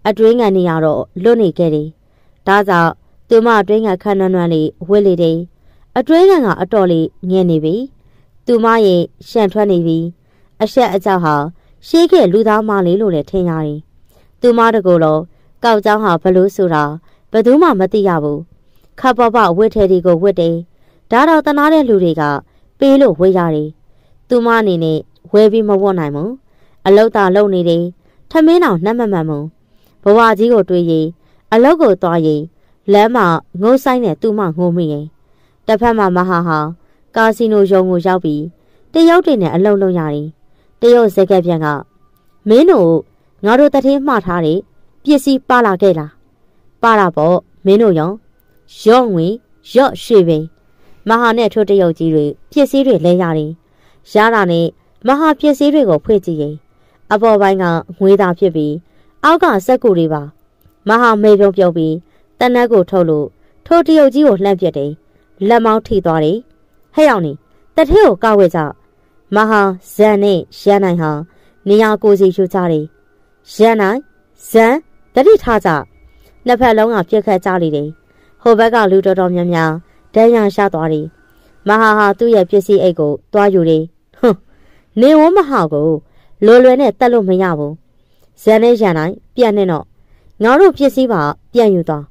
အတွင်းကနေရတော့လွတ်နေခဲ့တယ်။ဒါကြောင့်သူမအတွင်းကခန်းနွမ်းနွမ်းလေးဝက်လေတယ်။အတွင်းကအတော်လေးငဲ့နေပြီ။သူမရဲ့ရှံထွက်နေပြီ။အဆက်အကြောက်ဟာရှေးခဲ့လူသားမလေးလို့လည်းထင်ရတယ်။သူမတကူတော့ကောက်ကြောင်းဟာဘလို့ဆိုတာဘယ်သူမှမသိရဘူး။ခပ်ပပဝက်ထဲတွေကိုဝက်တယ်။ဒါတော့တနာတဲ့လူတွေကပေးလို့ဝက်ရတယ်။သူမအနေနဲ့ဝဲပြီးမဝတ်နိုင်ဘူး။အလောက်တာလုံနေတယ်။ထမင်းအောင်နှက်မမှန်ဘူး။ ဘဝကြီးကိုတွေးရင်အလုတ်ကိုသွားရင်လမ်းမှာငိုးဆိုင်နဲ့သူ့မငိုမိရင်တစ်ဖက်မှာမဟာဟာကာစီနိုရုံကိုရောက်ပြီးတရုတ်တွေနဲ့အလုတ်လုံရတယ်တရုတ်စက်ကပြန်ကမင်းတို့ငါတို့တထင်းမှားထားတယ်ပစ္စည်းပါလာခဲ့လားပါတာပေါ့မင်းတို့ရောရော့ငွေရော့ရွှေပင်မဟာနဲ့ထိုးတရုတ်ကြီးတွေပစ္စည်းတွေလဲရတယ်ရတာနဲ့မဟာပစ္စည်းတွေကိုဖွင့်ကြည့်ရင်အပေါ်ပိုင်းကငွေသားဖြစ်ပြီး အောက်ကစက်ကူတွေပါမဟာမေပြုံပြုံပြီးတနက်ကိုထုတ်လို့ထိုးတရုတ်ကြီးကိုလှမ်းပြတယ်လက်မောင်းထိသွားတယ်ဟဲ့အောင်နေတထဲကိုကောက်ဝဲကြမဟာဇန်နဲ့ရန်နိုင်ဟာနေရာကိုစီယူကြတယ်ရန်နိုင်ဇန်တတိထားကြနှစ်ဖက်လုံးကပြက်ခတ်ကြလေတယ်ဟိုဘက်ကလူတော်တော်များများဒဏ်ရာရသွားတယ်မဟာဟာသူ့ရဲ့ပစ္စည်းအိတ်ကိုတွားယူတယ်ဟွန်းနေဝမဟာကိုလွယ်လွယ်နဲ့တက်လို့မရဘူး ဇန်နဲ့ရန်နိုင်ပြန်နေတော့ငါတို့ပစ္စည်းပါပြန်ယူသွား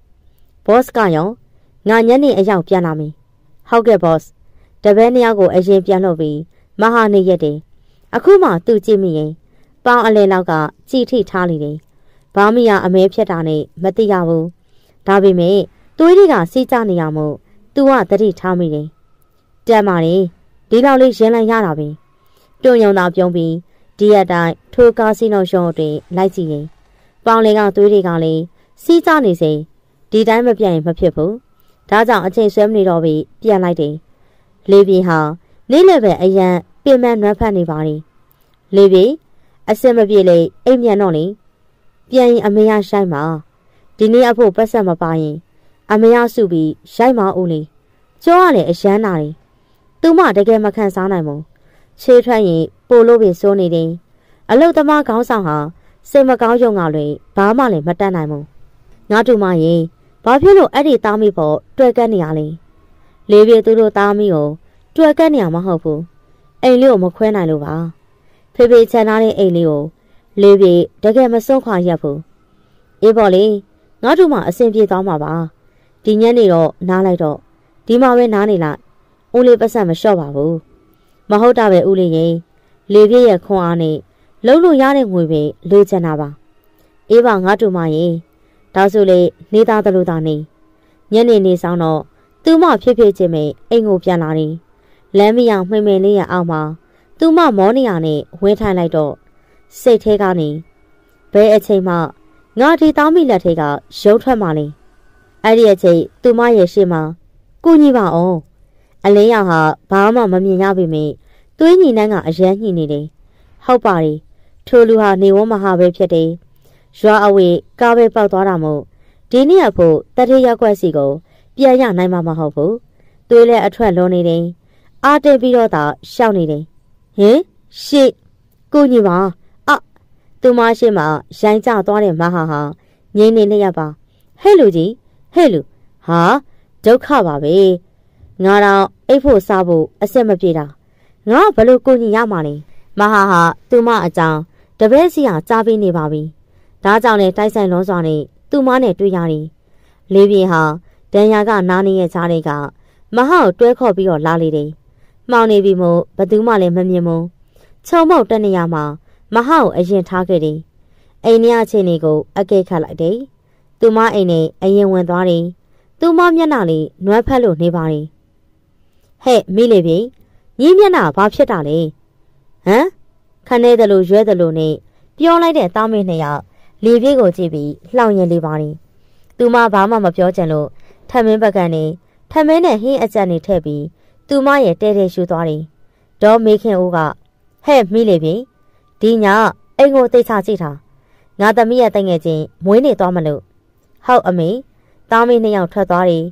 ဘော့စ်ကရောငါညနေအရောက်ပြန်လာမည်ဟုတ်ကဲ့ဘော့စ်တပည့်နှစ်ယောက်ကိုအရင်ပြန်လို့ပြီးမဟာနေရက်တယ်အခုမှသူ့ကြည့်မိရင်ပေါင်းအလဲလောက်ကကြည်ထိထားလိမ့်တယ်ဘာမီယာအမဲဖြတ်တာနဲ့မသိရဘူးဒါပေမဲ့သွေးတွေကစီးကြနေရမို့သူကတတိထားမိတယ်တမ်းပါလေဒီလောက်လေးရင်းလိုက်ရတာပဲတွုံယုံသာပြုံးပြီး ဒီရတိုင်းထိုကားစီနိုရှုံးအတွင်းလိုက်ကြည့်ရင်ပေါင်လေးကသွေးတွေကလည်းစီးကြနေစေဒီတိုင်းမပြတ်ရင်မဖြစ်ဘူးဒါကြောင့်အချိန်ဆွဲမနေတော့ပြီပြန်လိုက်တယ်လေးပြေဟာနေ့လည်းပဲအရန်ပြင်မနွမ်းဖတ်နေပါလေလေးပြေအစင်မပြေလေအိမ်မြန်တော့လေပြန်ရင်အမေရဆိုင်မှာဒီနေ့အဖို့ပတ်ဆက်မပါရင် အမေရစုပြီးရိုက်မအောင်လေကြောရလေအရန်နာတယ်သူမတကယ်မခံစားနိုင်ဘူးခြေထွက်ရင် ပိုလို့ပဲစိုးနေတယ်အလုတ်သမားခေါင်းဆောင်ဟာစိတ်မကောင်းရုံကလည်းဘာမှလည်းမတတ်နိုင်ဘူးငါတို့မရင်ဘာဖြစ်လို့အဲ့ဒီသားမိဖို့တွေ့ကက်နေရလဲလေးပြေသူတို့သားမိကိုတွေ့ကက်နေရမဟုတ်ဘူးအိမ်လေးကိုမခွဲနိုင်လို့ပါဖေဖေချန်ထားတဲ့အိမ်လေးကိုလေးပြေတကယ်မစွန့်ခွာရက်ဘူးအေးပေါ့လေငါတို့မှအဆင်ပြေသွားမှာပါဒီညနေတော့နားလိုက်တော့ဒီမှာပဲနားနေလိုက်ဦးလေးပတ်စံမလျှော့ပါဘူးမဟုတ်တာပဲဦးလေးရင် လေပြည့်ရဲ့ခွန်အားနဲ့လုံးလို့ရတဲ့ငွေပဲလိုချင်တာပါအေးပါငါတို့မရင်ဒါဆိုလေနေသားသလိုသာနေညနေနေဆောင်တော့သူမဖြစ်ဖြစ်ချင်းပဲအိမ်ကိုပြန်လာတယ်လမ်းမရမှိမ့်မိန်လေးရအောင်မှာသူမမောနေရနဲ့ဝင်းထိုင်လိုက်တော့စိတ်ထဲကနေဘဲအချိန်မှငါဒီတောင်းမိလက်ထဲကရုံထွက်မှလဲအဲ့ဒီအချိန်သူမရဲ့ရှေ့မှာကုညီပါအောင်အလင်းရောင်ဟာဘာမှမမြင်ရပေမဲ့ သွေးညီနှန်းကအရန်ညှိနေတယ်ဟုတ်ပါတယ်ထိုလူဟာနေဝမဟာပဲဖြစ်တယ်ရွာအဝေးကားပဲပေါက်သွားတာမို့ဒီနေ့အဖို့တတိယကွက်စီကိုပြန်ရနိုင်မှာမဟုတ်ဘူးသွေးလည်းအထွက်လုံးနေတယ်အားတက်ပြီးတော့သာရှောက်နေတယ်ဟင်ရှေ့ကိုညီပါအသူမရှိမှရိုင်းကျသွားတဲ့မဟာဟာငိမ့်နေနေရပါဟဲ့လူကြီးဟဲ့လူဟာဒုက္ခပါပဲငါတော့အိတ်ဖို့စားဖို့အဆက်မပြေတာ ငါဘလို့ကိုညီရမှာလဲမဟာဟာသူမအကြောင်းတပည့်စီဟာကြားပြီးနေပါပြီဒါကြောင့်လေတိုက်ဆိုင်လွန်စွာနဲ့သူမနဲ့တွေ့ရတယ်လေးပြေဟာဒန်ယာကနားနေရဲ့ကြားတွေကမဟာကိုတွဲခေါ်ပြီးတော့လာလေတယ်မှောင်နေပြီမို့ဘသူမှလည်းမမြင်ဘူးချုံမောက်တနေရမှာမဟာကိုအရင်ထားခဲ့တယ်အိမ်ထဲအခြေအနေကိုအကဲခတ်လိုက်တယ်သူမအိမ်နဲ့အရင်ဝင်သွားတယ်သူမမျက်နှာလေးနွမ်းဖက်လို့နေပါတယ်ဟဲ့မိလေပြီ ညီမျက်နှာဘာဖြစ်တာလဲဟမ်ခနဲ့တယ်လို့ရွဲတယ်လို့နဲ့ပြောလိုက်တဲ့သားမင်းနှစ်ယောက်လေပြေးကိုကြည့်ပြီးလှောင်ရင်လေးပါတယ်သူမဘာမှမပြောချင်လို့ထမင်းပကံနေထမင်းနဲ့ဟင်းအကြက်နေထည့်ပြီးသူမရဲ့တဲတဲရှူသွားတယ်ဒေါ်မေခင်ဦးကဟဲ့မိလေပြီဒီညအိမ်ကိုတိတ်ချကြည့်ထားငါသမီးရဲ့တငယ်ချင်းမွေးနေသွားမလို့ဟုတ်အမေသားမင်းနှစ်ယောက်ထွက်သွားတယ်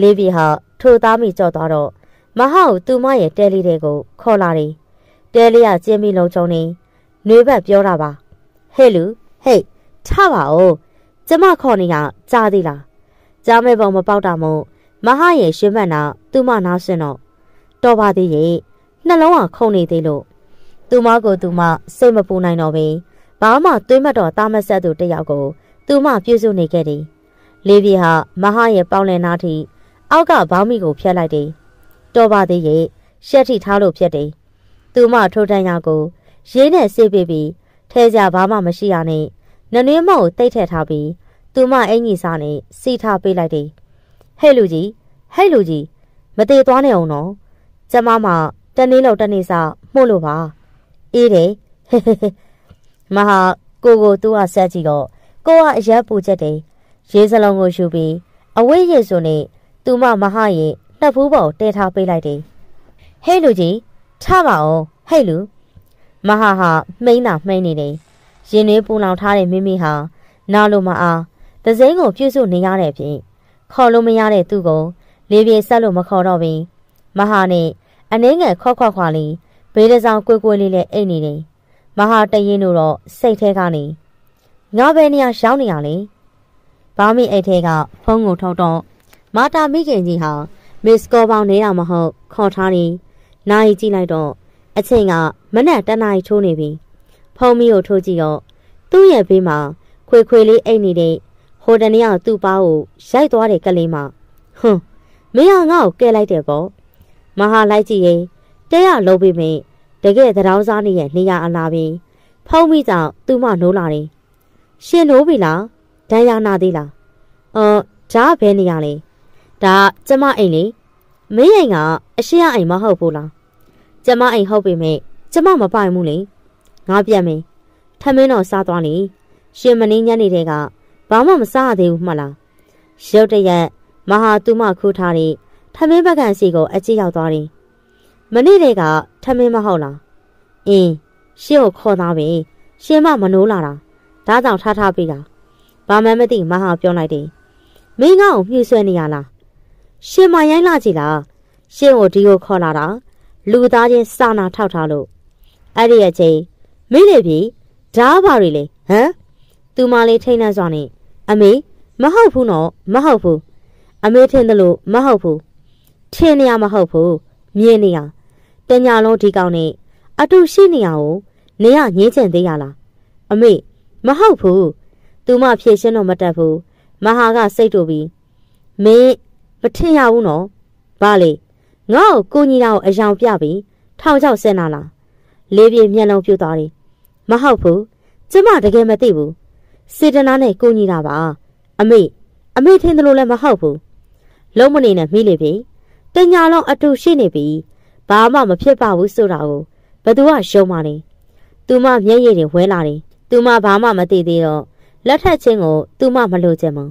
လေးပြေဟာထိုသားမိကြော့သွားတော့ မဟောက်သူမရဲ့တဲလေးတွေကိုခေါ်လာတယ်တဲလေးကကျင်းပြီးလုံးချုံနေနှွေးဘက်ပြောတာပါဟဲ့လူဟေးထပါဦးကျမခေါ်နေတာကြားသေးလားကြားမဲ့ပုံမပေါက်တာမို့မဟရဲ့ရှင်းမှန်တာသူမနာဆင်တော့တော်ပါသေးရဲ့နှလုံးကခုန်နေသေးလို့သူမကိုသူမစိတ်မပူနိုင်တော့ပဲဘာမှသွေးမတော်တာမဆက်သူတယောက်ကိုသူမပြုစုနေခဲ့တယ်လေးပြေဟာမဟရဲ့ပေါင်းလည်နာထိအောက်ကဘောင်းမီကိုဖျက်လိုက်တယ် တော်ပါသေးရဲ့ရှက်ထိထားလို့ဖြစ်တယ်သူမထိုးတန်းရကိုရေးနဲ့ဆေးပေးပြီးထဲကြဘာမှမရှိရနဲ့နနွေးမောက်ကိုတိတ်ထက်ထားပြီးသူမအင်ကြီးစားနဲ့စီထားပေးလိုက်တယ်ဟဲ့လူကြီးဟဲ့လူကြီးမသေးသွားနဲ့အောင်နော်ကျမမတနေ့လောက်တနေ့စားမှု့လို့ပါအေးတယ်ဟဲဟဲမဟာကိုကိုသူ့ဟာဆက်ကြည့်တော့ကိုကအရက်ပူချက်တယ်ရေးစလုံးကိုယူပြီးအဝိရေဆိုနဲ့သူမမဟာရဲ့ နှစ်ဖူးပေါ်တဲထားပေးလိုက်တယ်ဟဲ့လူကြီးထပါအောင်ဟဲ့လူမဟာဟာမိန်းတာမှိန်းနေတယ်ရင်နှွေးပူလောင်ထားတဲ့မိမိဟာနာလိုမအားသစိမ်းကိုပြုစုနေရတဲ့အပြင်ခေါ်လို့မရတဲ့သူ့ကိုလေပြေဆက်လို့မခေါ်တော့ဘူးမဟာနဲ့အနှင်းငယ်ခေါက်ခေါက်ခွာလေးဘေးတစောင်းကွေးကွေးလေးနဲ့အိတ်နေတယ်မဟာတရင်တို့တော့စိတ်ထဲကနေငါပဲနေရရှောင်းနေရလေဘာမီအိတ်ထဲကဖုန်းကိုထုတ်တော့မာတာမိခင်ကြီးဟာ မစ်ကောပေါင်းနေတာမဟုတ်ခေါ်ထားနေနိုင်ကြည့်လိုက်တော့အချိန်ကမနက်တနာရီထိုးနေပြီဖုံးမီကိုထိုးကြည့်တော့သူ့ရဲ့ဘေးမှာခွေခွေလေးအိတ်နေတဲ့ဟိုတနေ့ကသူ့ပါကိုရိုက်သွားတဲ့ကလေးမဟွန်းမင်းကငါ့ကိုကဲလိုက်တယ်ပေါ့မဟာလိုက်ကြည့်ရင်တဲရလုံးပေးမယ်တကယ်သတောင်းစားနေရဲ့နေရအလားပင်ဖုံးမိကြောင့်သူ့မနိုးလာတယ်ရှင်နိုးပြီလားဒဏ်ရာနာသေးလားအော်ဒါဘယ်နေရလဲ ဒါကျမအိမ်လေမင်းအိမ်ကအရှိရအိမ်မဟုတ်ဘူးလားကျမအိမ်ဟုတ်ပေမဲ့ကျမမပိုင်ဘူးလေငါပြတ်မယ်ထမင်းတော့စားသွားလေရှင်မင်းညနေတဲ့ကဘာမှမစားရသေးဘူးမှတ်လားရုတ်တရက်မဟာသူမခူးထားတဲ့ထမင်းပကံစီကိုအကြည့်ရောက်သွားတယ်မနေ့တည်းကထမင်းမဟုတ်လားအင်းရှင်းကိုခေါ်သားပဲရှင်းမမနိုးလာတာဒါကြောင့်ထားထားပေးတာဘာမှမသိမဟာပြောလိုက်တယ်မင်းငါ့ကိုမြှူဆွဲနေရလား ရှင်မရိုင်းလာကြည်လားရှင်းကိုဒီကိုခေါ်လာတာလူသားချင်းစာနာထောက်ထားလို့အဲ့ဒီအချိန်မင်းလေပြီဓာဘာတွေလေဟမ်သူမလေးထိတ်နှံ့စွာနဲ့အမေမဟုတ်ဘူးနော်မဟုတ်ဘူးအမေထင်တယ်လို့မဟုတ်ဘူးထင်နေရမဟုတ်ဘူးမြင်နေရတညာလုံးဒီကောင်နဲ့အတူရှိနေရကိုနေရငင်းချင်သေးရလားအမေမဟုတ်ဘူးသူမဖြေရှင်းတော့မတတ်ဘူးမဟာကစိတ်တူပြီးမင်း မထင်ရဘူးနော်ဘာလေငါ့ကိုကိုကြီးတော်အယောင်ပြပြီးထောင်ချောက်ဆင်းလာလားလေးပြေမျက်လုံးပြူသွားတယ်မဟုတ်ဘူးကျမတကယ်မသိဘူးစေတနာနဲ့ကိုကြီးတာပါအမေအမေထင်တယ်လို့လည်းမဟုတ်ဘူးလုံးမနေနဲ့မိလေပြီတညာလုံးအတူရှိနေပြီဘာမှမဖြစ်ပါဘူးဆိုတာကိုဘသူကရှုံးမနေသူမမျက်ရည်တွေဝဲလာတယ်သူမဘာမှမသိသေးတော့လက်ထက်ချင်းကိုသူမမလို့ချင်ဘူး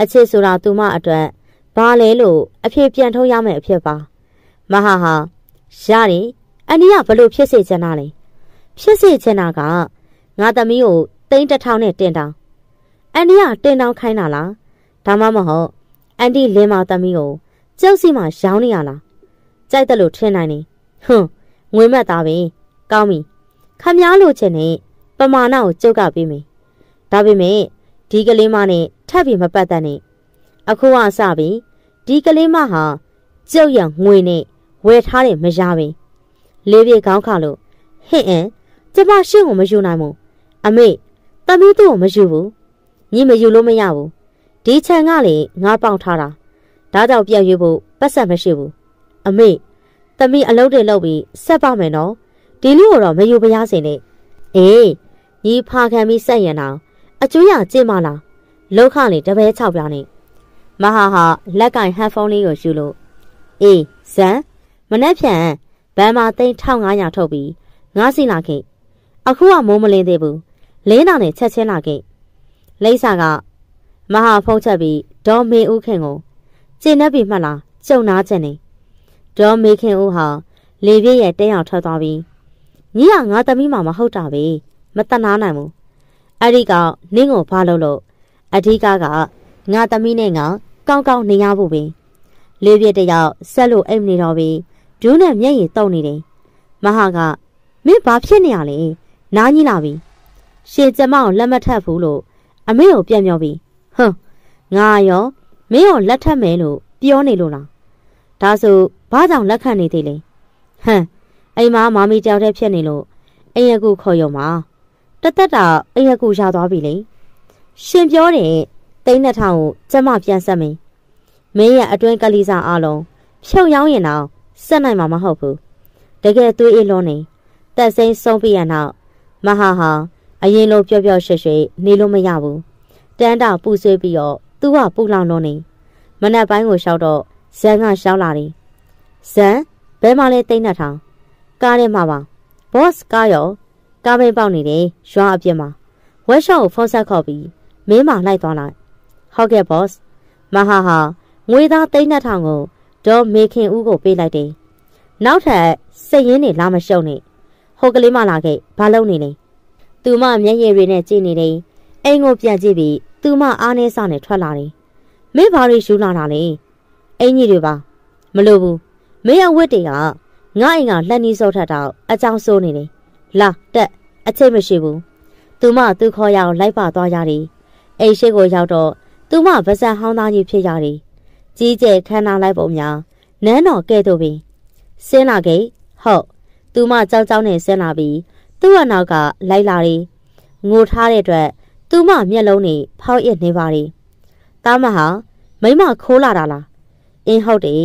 အချစ်ဆိုတာသူမအတွက် ဘာလဲလို့အဖြစ်ပြန်ထုတ်ရမယ်အဖြစ်ပါမဟာဟာရတယ်အနီးကဘလို့ဖြစ်စေချင်တာလဲဖြစ်စေချင်တာကငါသမီးကိုတိန်းတစ်ထောင်နဲ့တင်တောင်းအန်ဒီကတင်တောင်းခိုင်းတာလားဒါမှမဟုတ်အန်ဒီလင်းမောင်သမီးကိုကြောက်စီမှာရောင်းနေရလားကြိုက်တယ်လို့ထင်နိုင်နေဟွန်းငွေမက်သားပဲကောင်းပြီခမားလို့ချင်နေပမာဏကိုကြုတ်ကပေးမယ်ဒါပေမဲ့ဒီကလေးမနဲ့ထပ်ပြီးမပတ်သက်နဲ့ အခုကစပြီဒီကလေးမဟာကျုပ်ရငွေနဲ့ဝယ်ထားတယ်မရပင်လေးပြေခေါင်းခါလို့ဟင့်အင်းကျမရှင့်ကိုမယူနိုင်ဘူးအမေတမီးသူ့ကိုမယူဘူးညီမယူလို့မရဘူးဒီခြံကလေငါပေါင်ထားတာဒါကြောင့်ပြည့်ရွေးဖို့ပတ်ဆက်မရှိဘူးအမေသမီးအလုပ်တွေလုပ်ပြီးဆက်ပါမယ်နော်ဒီလူကိုတော့မယူပါရစေနဲ့အေးညီဖာခံပြီးဆက်ရင်တော့အကျွေးရကြင့်မလားလောက်ခလေတပဲ၆ပြားနဲ့ မဟာဟာလက်ကင်ဟက်ဖုန်းလေးကိုယူလို့အေးဇန်မနေ့ဖြန်ဘန်မာသိန်း1500ထုတ်ပြီးငါးစီလာခဲ့အခုကမိုးမလင်းသေးဘူးလင်းတောင်နဲ့ချက်ချင်းလာခဲ့လိမ့်စာကမဟာဖုံးချက်ပြီးဒေါ်မေဦးခင်ကိုကျင်းနှက်ပြီးမှတ်လားကြုံနာချက်နေဒေါ်မေခင်ဦးဟာလေပြည့်ရဲ့တဲအောင်ထွက်သွားပြီးညီကငါသမီးမှမဟုတ်တာပဲမတနာနိုင်ဘူးအဲ့ဒီကောင်နင်းကိုဘာလို့လို့အဓိကက ငါသမီးနဲ့ငါကောင်းကောင်းနေရဖို့ပဲလေးပြည့်တယောက်ဆက်လို့အိမ်နေတော့ပြီးဒူးနဲ့မျက်ရည်တုံနေတယ်မဟာကမင်းဘာဖြစ်နေရလဲနားကြီးလာပြီရှင်ကျမကိုလက်မထပ်ဘူးလို့အမေကိုပြန်ပြောပြီးဟွန်းငါရောမင်းကိုလက်ထပ်မယ်လို့ပြောနေလို့လားဒါဆိုဘာကြောင့်လက်ခံနေသေးလဲဟမ်အိမ်မှာမာမီတယောက်တည်းဖြစ်နေလို့အိမ်ရကူခေါ်ရုံမှာတသက်တာအိမ်ရကူရသွားပြီလေရှင်ပြောတယ် တိန်းနှစ်ထောင်ကိုကျမပြန်ဆက်မယ်မင်းရဲ့အတွင်းကလေးစားအလုံးဖြုတ်ရောင်းရင်တော့ဆက်နိုင်မှာမဟုတ်ဘူးတကယ်သွေးအေးလုံးနေတက်စိမ့်ဆုံးပြရနောက်မဟာဟာအရင်လိုပျော့ပျော့ရွှဲ့ရွှဲ့နေလို့မရဘူးတန်းတာပူဆွေးပြီးတော့သူကပူလောင်လုံးနေမနက်ပိုင်းကိုရှောက်တော့ဇန်ကရှောက်လာတယ်ဇန်ဘဲမှလဲတိတ်နှက်ထောင်ကားထဲမှာပါဘော့စ်ကားရောကားမိန်ပေါက်နေတယ်ရွာအပြစ်မှာဝက်ရှော့ကိုဖုန်းဆက်ခေါ်ပြီးမင်းမလိုက်သွားလိုက် ဟုတ်ကဲ့ဘော့စ်မဟာဟာငွေသားတိတ်နှက်ထောင်ကိုဒေါ်မေခင်ဦးကိုပေးလိုက်တယ်နောက်ထပ်စိတ်ရင်းနေလာမရှုံနေဟိုကလေးမလာခဲ့ဘာလုပ်နေလဲသူမမျက်ရည်တွေနဲ့ကြည့်နေတယ်အိမ်ကိုပြန်ကြည့်ပြီးသူမအားနေစနဲ့ထွက်လာတယ်မင်းဘာတွေရှူလာတာလဲအင်ကြီးတွေပါမလို့ဘူးမင်းအဝတ်တွေကငါအိမ်ကလက်နီးစောထက်တော့အကြောင်းစိုးနေတယ်လာတက်အချိတ်မရှိဘူးသူမသူခေါ်ရအောင်လိုက်ပါသွားရတယ်အိမ်ရှိကိုရောက်တော့ သူမဗဇက်ဟောင်းသားကြီးဖြစ်ရတယ်ကြီးကျယ်ခမ်းနားလိုက်ပုံများနန်းတော်ကဲ့သို့ပင်ဆင်းလာခဲ့ဟုတ်သူမကြောက်ကြောက်နဲ့ဆင်းလာပြီးသူ့အနောက်ကလိုက်လာတယ်ငိုထားတဲ့အတွက်သူမမျက်လုံးတွေဖောက်ရစ်နေပါတယ်တားမဟာမိမခိုးလာတာလားအင်းဟုတ်တယ်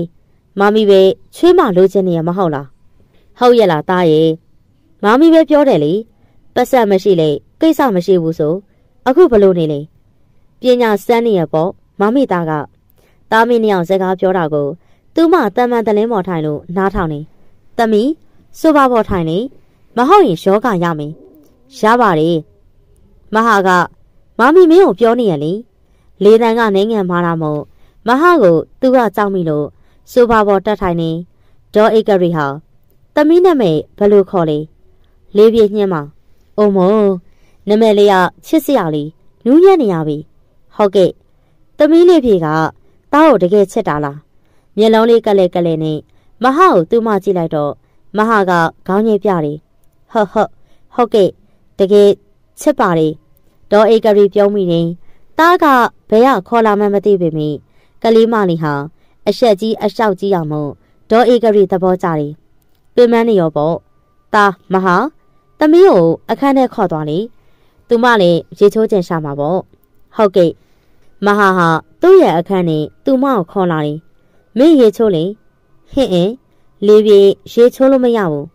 မမီပဲချွေးမလိုချင်နေရမဟုတ်လားဟုတ်ရဲ့လားတားရဲ့မမီပဲပြောတယ်လေပတ်ဆက်မရှိလေကိစ္စမရှိဘူးဆိုအခုဘလို့နေလဲ ပညာစမ်းနေရပေါ့မမီသားကတားမင်းနှစ်ယောက်စကားပြောတာကို သူမတန်မှန်တလင်းပေါ်ထိုင်လို့နားထောင်နေတမီဆိုပါပေါ်ထိုင်နေမဟုတ်ရင်ယောဂရမယ်ရပါတယ်မဟာကမမီမင်းကိုပြောနေရလေလေတန်ကနိုင်ငံမာတာမို့မဟာကို သူကကြောက်မိလို့ဆိုဖာပေါ်တက်ထိုင်နေဒေါ်ဧကရီဟာသမီးနာမည်ဘယ်လိုခေါ်လဲလေးပြည့်ညှင်းမှာအိုမို့နမဲလေးကချစ်စရာလေးနူးညံ့နေရပြီ ဟုတ်ကဲ့သမီးလေးဖြေကတားကိုတကယ်ချစ်တာလားမျက်လုံးလေးကလေးကလေးနဲ့မဟာကိုသူ့မကြည့်လိုက်တော့မဟာကခေါင်းညိတ်ပြတယ်ဟုတ်ဟုတ်ဟုတ်ကဲ့တကယ်ချစ်ပါတယ်ဒေါ်ဧကရီပြောမိနေတားကဘယ်ကခေါ်လာမှမသိပေမယ့်ကလေးမလေးဟာအဆက်ကြီးအလျှောက်ကြီးအောင်မို့ဒေါ်ဧကရီသဘောကျတယ်ပြင်းမနေရောပေါ့တားမဟာသမီးကိုအခန်းထဲခေါ်သွားလေသူမလည်းရေချိုးကျင်ရှာမှာပေါ့ဟုတ်ကဲ့ မဟာဟာသူ့ရဲ့အခန်းနဲ့သူမကိုခေါ်လာတယ်မင်းရေချိုးလေဟင့်အင်းလေးပြေရေချိုးလို့မရဘူး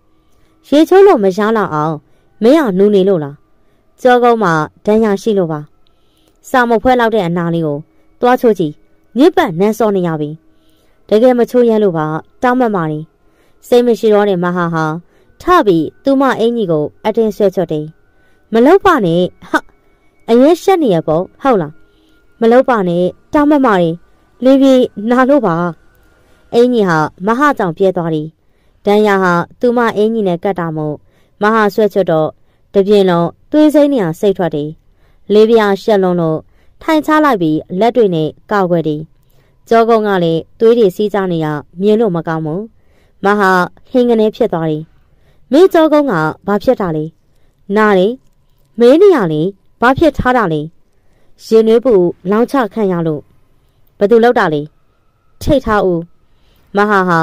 ရေချိုးလို့မရလောက်အောင်မင်းအောင်နူးနေလို့လားကြောကုန်းမှာဒဏ်ရာရှိလို့ပါစာမဖွဲလောက်တဲ့အနာလေးကိုသွားချိုးကြည့်ညစ်ပတ်နန်းစောနေရပြီတကယ်မချိုးရလို့ပါတောင်းမှတ်ပါနေစိတ်မရှိတော့တဲ့မဟာဟာထပြီးသူမအင်ကြီးကို အတင်းဆွဲချွတ်တယ်မလောက်ပါနဲ့ဟာအရင်ရှက်နေရပေါ့ဟုတ်လား မလောက်ပါနဲ့တောင်းမှတ်ပါနေလေးပြေနာလို့ပါအင်ကြီးဟာမဟာကြောင့်ပြဲသွားတယ်ဒန်ယာဟာသူမအင်ကြီးနဲ့ကတ်တာမို့မဟာဆွဲချွတ်တော့တပြင်းလုံးသွေးစိမ့်နေအောင်စိတ်ထွက်တယ်လေးပြားရှက်လုံးလို့ထိုင်ချလိုက်ပြီးလက်တွေနဲ့ကောက်ွယ်တယ်ကြောကုန်းကလည်းသွေးတွေစီးကြနေရမြင်လို့မကောင်းဘူးမဟာဟင်းကနေဖြစ်သွားတယ်မင်းကြောကုန်းကဘာဖြစ်တာလဲနားလေမင်းနေရလေဘာဖြစ်ထားတာလဲ ရင်နွေးပူလောင်းချခံရလို့ဘသူလောက်တာလဲထိတ်ထားဦးမဟာဟာ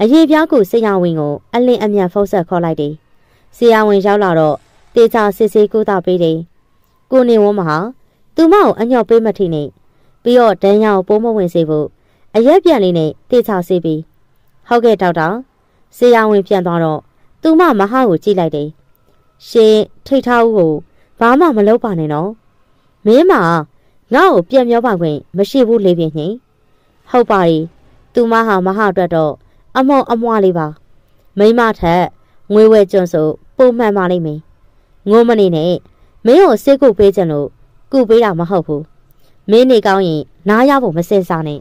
အရေးပြားကိုဆရာဝန်ကိုအလင်းအမြန်ဖုတ်ဆက်ခေါ်လိုက်တယ်ဆရာဝန်ရောက်လာတော့တေချာစစ်ဆေးကုသပေးတယ်ကိုနေဝန်းမဟာသူမကိုအညော့ပေးမထိနဲ့ပြီးတော့ဒန်းရကိုပိုးမဝင်စေဖို့အရက်ပြန်လေးနဲ့တေချာဆေးပြီးဟုတ်ကဲ့ဒေါက်တာဆရာဝန်ပြန်သွားတော့သူမမဟာကိုကြည့်လိုက်တယ်ရှင်ထိတ်ထားဦးကိုဘာမှမလုပ်ပါနဲ့နော် မင်းမငါ့ကိုပြန်ပြောပါခွင့်မရှိဘူးလေပြင်းညင်ဟုတ်ပါ යි သူမဟာမဟာအတွက်တော့အမော့အမွှားလေးပါမိမထက်ငွေဝဲကျွန်းဆိုပုံမှန်ပါလိမ့်မယ်ငိုမနေနဲ့မင်းကိုစိတ်ကုပေးချင်လို့ကုပေးတာမဟုတ်ဘူးမင်းနေကောင်းရင်နားရဖို့မစင်စားနဲ့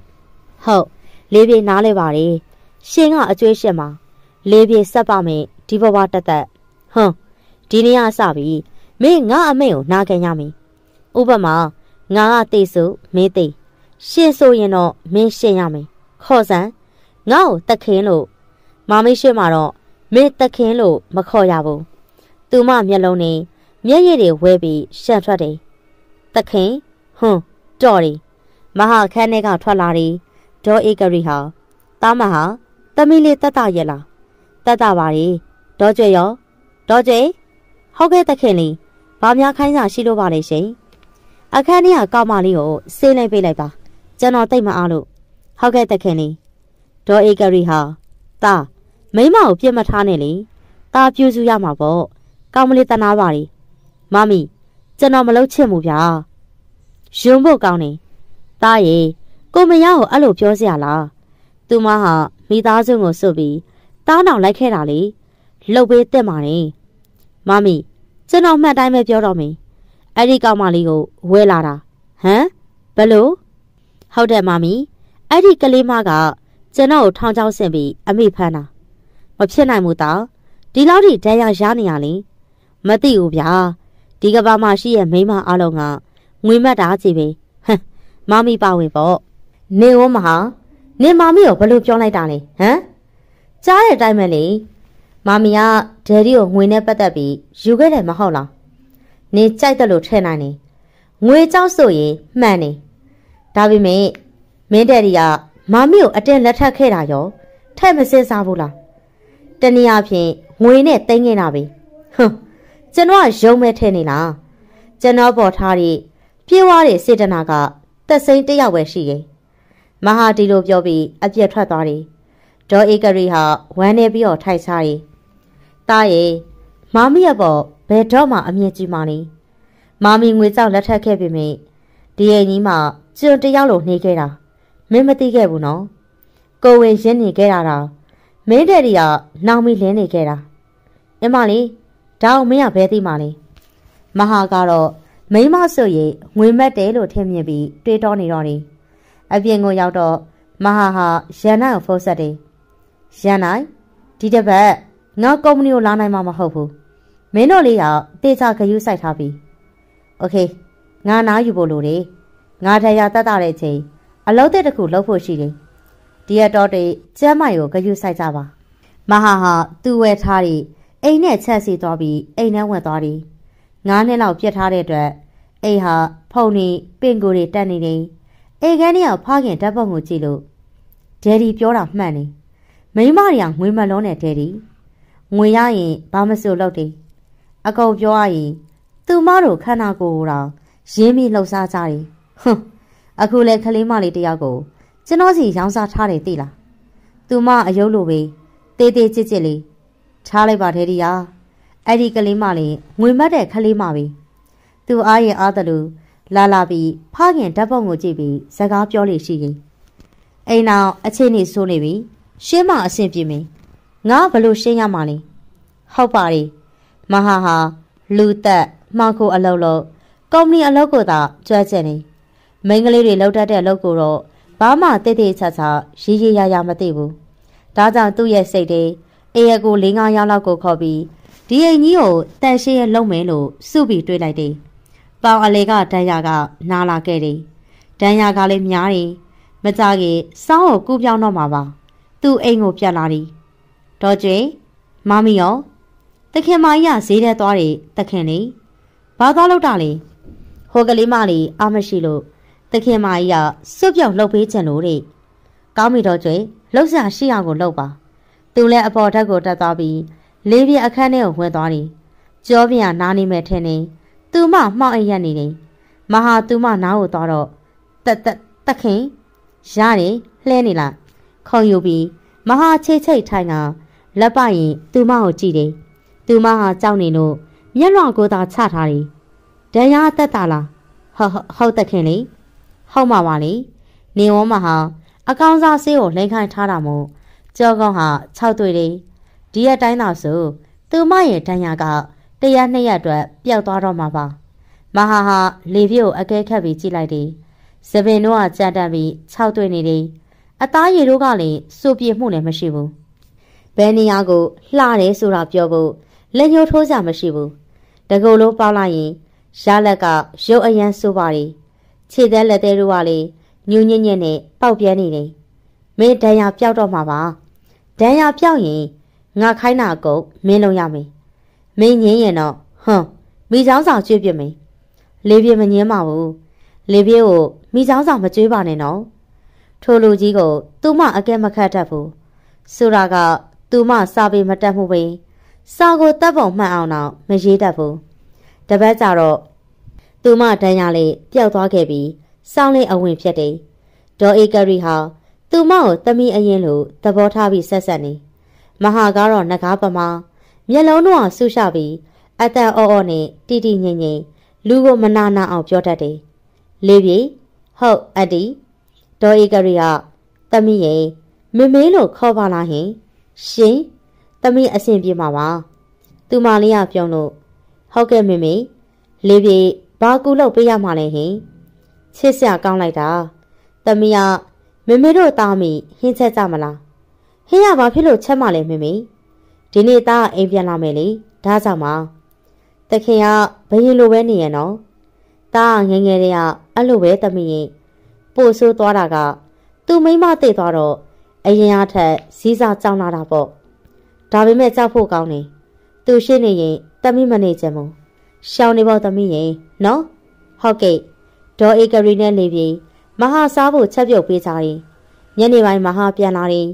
ဟုတ်လေးပြေနားလဲပါလေရှင်ကအကျွေးရှက်မှာလေးပြေဆက်ပါမယ်ဒီဘဝတက်တက်ဟွန်းဒီနေ့ကစပြီမင်းငါအမေကိုနားခံရမယ် ဥပမာငါကတိတ်ဆိုမင်းတိတ်ရှင်ဆိုရင်တော့မင်းရှင်းရမယ်ခေါ်စမ်းငါ့ကိုတက်ခင်းလို့မမရှိမှတော့မင်းတက်ခင်းလို့မခေါ်ရဘူးသူမမျက်လုံးနဲ့မျက်ရည်တွေဝဲပြီးရှန့်ထွက်တယ်တက်ခင်းဟွန်းတော်တယ်မဟာခန်းထဲကထွက်လာတယ်ဒေါ်ဧကရီဟာတားမဟာသမီးလေးတက်တာရဲ့လားတက်တာပါလေဒေါ်ကျွေရောဒေါ်ကျွေဟုတ်ကဲ့တက်ခင်လေးဘာများခိုင်းစာရှိလို့ပါလဲရှင် အခန်းထဲကကောက်မလေးကိုဆေးလိုက်ပေးလိုက်ပါကျွန်တော်တိတ်မအားလို့ဟုတ်ကဲ့တက်ခင်လေးဒေါ်ဧကရီဟာတာမိမကိုပြစ်မထားနဲ့လေတာပြူစုရမှာပေါ့ကောင်းမလေးတနာပါလေမမီကျွန်တော်မလုပ်ချင်ဘူးဗျာယွန်းဖို့ကောင်းနေတာရေကိုမရကိုအဲ့လိုပြောစရာလားသူမဟာမိသားစုကိုစွတ်ပြီးတားနောင်လိုက်ခဲ့တာလေလှုပ်ပေးတက်မာနေမမီကျွန်တော်မှတ်တိုင်းပဲပြောတော့မင်း အဲ့ဒီကောင်မလေးကိုဝဲလာတာဟမ်ဘယ်လိုဟုတ်တယ်မမီအဲ့ဒီကလေးမကကျွန်တော်ကိုထောင်ချောင်းဆင်ပြီးအမိဖမ်းတာမဖြစ်နိုင်ဘူးတောင်ဒီလောက်ထိဒဏ်ရာရနေရလေမသိဘူးဗျာဒီကဘာမှာရှိရဲ့မိမအလုံးကငွေမတ်တာကြည့်ပဲဟမ်မမီပါဝင်ပေါ့နေဝမဟာနေမမီကိုဘယ်လိုပြောလိုက်တာလဲဟမ်ကြားတဲ့အတိုင်းပဲလေမမီကဒယ်ဒီကိုငွေနဲ့ပတ်သက်ပြီးယူခဲ့တယ်မဟုတ်လား နေကြိုက်တယ်လို့ထဲနိုင်နေငွေကြောက်ဆိုရင်မှန်နေဒါပေမဲ့မင်းတဲ့ဒီကမမီကိုအတင်းလက်ထပ်ခဲ့တာရောထဲ့မစင်စားဘူးလားတနည်းအားဖြင့်ငွေနဲ့တိမ့်ခဲ့တာပဲဟွန်းကျွန်တော်ကယုံမဲ့ထဲနေလားကျွန်တော်ပေါ်ထားတဲ့ပြေးွားတဲ့စေတနာကတက်စိမ့်တယောက်ပဲရှိရဲ့မဟာဒီလိုပြောပြီးအပြက်ထွက်သွားတယ်ဒေါ်ဧကရီဟာဝမ်းနေပြီးတော့ထိုက်စားတယ်တားရဲ့ မမီရပေါ်ဘယ်တော့မှအမြင့်ကြီးမှနေမမီငွေကြောက်လက်ထပ်ခဲ့ပြီမေဒီအိမ်ကြီးမှာကျွန်းတယောက်လိုနေခဲ့တာမင်းမသိခဲ့ဘူးနော်ကိုဝင်ရင်းနေခဲ့တာတော့မင်းတဲ့ဒီကနောင်မီလင်းနေခဲ့တာအမလေးဒါအောင်မင်းကဘဲသိမှလဲမဟာကတော့မိမဆိုရင်ငွေမက်တယ်လို့ထင်မြင်ပြီးတွေးတောနေတော့တယ်အပြင်ကိုရောက်တော့မဟာဟာရန်နိုင်ကိုဖုန်းဆက်တယ်ရန်နိုင်ဒီတစ်ပတ်ငါကုမ္ပဏီကိုလာနိုင်မှာမဟုတ်ဘူး မင်းတို့လေးယောက်တေချာဂယုစိုက်ထားပြီ။ Okay ငါနားယူဖို့လိုတယ်။ငါထရာတတ်တဲ့အချိန်အလုပ်တဲ့တခုလုပ်ဖို့ရှိတယ်။ဒီရတော့တွေကျမ်းမာရောဂယုစိုက်ကြပါ။မဟာဟာသူ့ဝဲထားတဲ့အိမ်နဲ့ချက်စီသွားပြီးအိမ်ထဲဝင်သွားတယ်။ငါးနှစ်လောက်ပြစ်ထားတဲ့အတွက်အိမ်ဟာဖုန်နေပင်ကိုယ်တွေတက်နေတယ်။အိမ်ကန်းထဲကဖခင်ဓာတ်ပုံကိုကြည့်လို့ဒယ်ဒီပြောတာမှန်တယ်။မိမတွေကငွေမလုံးနဲ့ဒယ်ဒီငွေရရင်ဘာမစို့လုပ်တယ်။ အကုန်ပြောရရင်သူမတို့ခန္ဓာကိုယ်တော်ရင်းမိလှုပ်ရှားကြတယ်ဟွန်းအခုလဲကလေးမလေးတယောက်ကိုကျွန်တော်စီရောင်းစားထားတယ်သိလားသူမအယုတ်လိုပဲတေးသေးချစ်ချစ်လေးထားလိုက်ပါထဲဒီယာအဲ့ဒီကလေးမလေးငွေမတ်တဲ့ကလေးမပဲသူအားရင်အားတယ်လို့လာလာပြီးဖခင်ဓာတ်ပုံကိုကြည့်ပြီးစကားပြောလေရှိရင်အိမ်နောက်အခြေအနေဆိုးနေပြီရှင်းမအဆင်ပြေမင်းငါဘလို့ရှင်းရမှာလဲဟုတ်ပါလေ မဟာဟာလူသက်မှောက်ကိုအလုပ်လုပ်ကုမ္ပဏီအလုပ်ကိုသာကြွကျင်နေမိန်းကလေးတွေလောက်တတ်တဲ့အလုပ်ကိုတော့ဘာမှတိတ်တိတ်ချာချာရေးရေးရရမသိဘူးဒါကြောင့်သူ့ရဲ့စိတ်တွေအေးရကို၄၅ရောက်လောက်ကိုခေါ်ပြီးဒီအိမ်ကြီးကိုတန်ရှင်းရလုံးမယ်လို့စုပြီးတွေးလိုက်တယ်ပေါင်အလေကဒဏ်ရာက နားလာခဲ့တယ်ဒဏ်ရာကလည်းများတယ်မကြခင်စောင်းကိုကူးပြောင်းတော့မှာပါသူ့အိမ်ကိုပြတ်လာသည်ဒေါ်ကျွေမမီရော တခင်မကြီးကဈေးထဲသွားတယ်တခင်လေးဘာသွားလို့တာလဲဟိုကလေးမလေးအာမရှိလို့တခင်မကြီးကစွတ်ပြောက်လှုပ်ပေးချင်လို့တဲ့ကောင်းပြီတော့ကျွေလှုပ်ရှားရှိအောင်ကိုလှုပ်ပါသူလည်းအပေါ်ဓာတ်ကိုတက်သွားပြီးလေးပြအခန်းထဲကိုဝင်သွားတယ်ကြောပြနားနေမဲ့ထင်နေသူမမှောက်အိပ်ရက်နေတယ်မဟာသူမနားကိုသွားတော့တတတခင်ရတယ်လှဲနေလားခုံယူပြီးမဟာချိတ်ချိတ်ထိုင်ကလက်ပရင်သူမကိုကြည့်တယ် သူမဟာကြောက်နေလို့မျက်လွှာကိုသာချထားတယ်ဒဏ်ရာတက်တာလားဟုတ်ဟုတ်တခင်လေဟုတ်မှာပါလေနေဝမဟာအကောင်စားဆေးကိုလိန်ခိုင်းထားတာမို့ကြောကောင်းဟာ၆တွေ့တယ်ဒီရက်တိုင်းသာဆိုသူမရဲ့ဒဏ်ရာကတရက်နှစ်ရက်အတွက်ပျောက်သွားတော့မှာပါမဟာဟာလေပြို့အကဲခတ်ပြီးကြည့်လိုက်တယ်စပင်တို့ကကြက်တက်ပြီး၆တွေ့နေတယ်အသားရည်တို့ကလည်းစိုးပြေမှုလည်းမရှိဘူးဘယ်နေရာကိုလှတယ်ဆိုတာပြောဖို့ လက်ညှိုးထိုးကြမရှိဘူးတကူလုံးပေါက်လိုက်ရင်ရလက်ကရုပ်အရန်ဆိုးပါလေခြေသက်လက်သေးတို့ကလည်းညူညံ့ညံ့နဲ့ပေါက်ပြဲနေတယ်မင်းဒဏ်ရာပြောက်တော့မှာပါဒဏ်ရာပြောက်ရင်ငါခိုင်းတာကုတ်မင်းလုံးရမယ်မင်းငင်းရင်တော့ဟွန်းမိချောင်းဆောင်ကျွေးပြမယ်လေးပြမငင်းပါဘူးလေးပြကိုမိချောင်းဆောင်မကျွေးပါနဲ့နော်ထိုလူကြီးကိုသူမအကဲမခတ်တတ်ဘူးဆိုတာကသူမစာပေမတတ်မှုပဲ စာကိုတပ်ပုံမှန်အောင်တော့မရေးတတ်ဘူးတပတ်ကြတော့သူမတန်းရလေးပျောက်သွားခဲ့ပြီးစောင်းလေးအဝင်ဖြစ်တယ်ဒေါ်အေကရီဟာသူမကိုတမီအရင်လိုသဘောထားပြီးဆက်ဆက်နေမဟာကတော့ငကားပမာမျက်လုံးတော့ဆူရှပြီးအတန်အော်အော်နဲ့တီတီငိမ့်ငိမ့်လူကိုမနာနာအောင်ပြောတတ်တယ်လေးပြေဟုတ်အတ္တီဒေါ်အေကရီကတမီရဲ့မမေးလို့ခေါ်ပါလားဟင်ရှင် တမီအဆင်ပြေမှာပါသူမလေးကပြောလို့ဟုတ်ကဲ့မေမေလေးပြေဘာကူလို့ပေးရမှာလဲဟင်ချစ်စရာကောင်းလိုက်တာတမီကမေမေတို့တားမိဟင်းချက်ကြမလားဟင်းရဘာဖြစ်လို့ချက်မလဲမေမေဒီနေ့သားအိမ်ပြန်လာမယ်လေဒါကြောင့်ပါတခင်ကဘယင်လိုပဲနေရနော်သားငငယ်တည်းကအဲ့လိုပဲတမီရင်ပို့ဆိုးသွားတာကသူ့မိမသိသွားတော့အရင်အထက်စည်းစားကြောင်းလာတာပေါ့ ဒါပေမဲ့ကြောက်ဖို့ကောင်းနေသူရှိနေရင်တမီမနေချင်ဘူးရှောင်းနေပေါ့တမီရင်နော်ဟုတ်ကဲ့ဒေါ်အေကရီနဲ့နေပြီမဟာစားဖို့ချက်ပြုတ်ပေးကြတယ်ညနေပိုင်းမဟာပြန်လာတယ်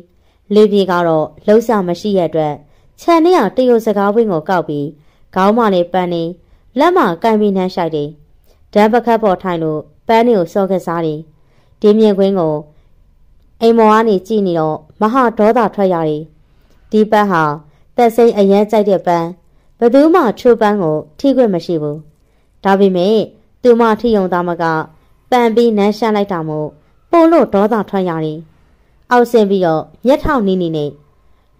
လေပြေကတော့လှုပ်ရှားမရှိရတဲ့အတွက်ခြံထဲကတရုတ်စကားဝင်းကိုကောက်ပြီးခေါင်းမနဲ့ပန်းနေလက်မကင်ပြီးနှမ်းရှိုက်တယ်။ဓာတ်ပကတ်ပေါ်ထိုင်လို့ပန်းတွေကိုစော့ခက်စားတယ်။ဒီမြင်ကွင်းကိုအိမ်မော်ကနေကြည့်နေတော့မဟာဒေါသထွက်ရတယ်။ ဒီပန်းဟာတက်စိမ့်အရန်ကြိုက်တဲ့ပန်းဘယ်သူမှချိုးပန်းကို ထိခွင့်မရှိဘူး။ဒါပေမဲ့သူမထိယုံသားမကပန်းပြီးနမ်းရှမ်းလိုက်တာမို့ပို့လို့ဒေါသထွက်ရတယ်။အောက်ဆင်းပြီးတော့မျက်ထောင်နီးနီးနဲ့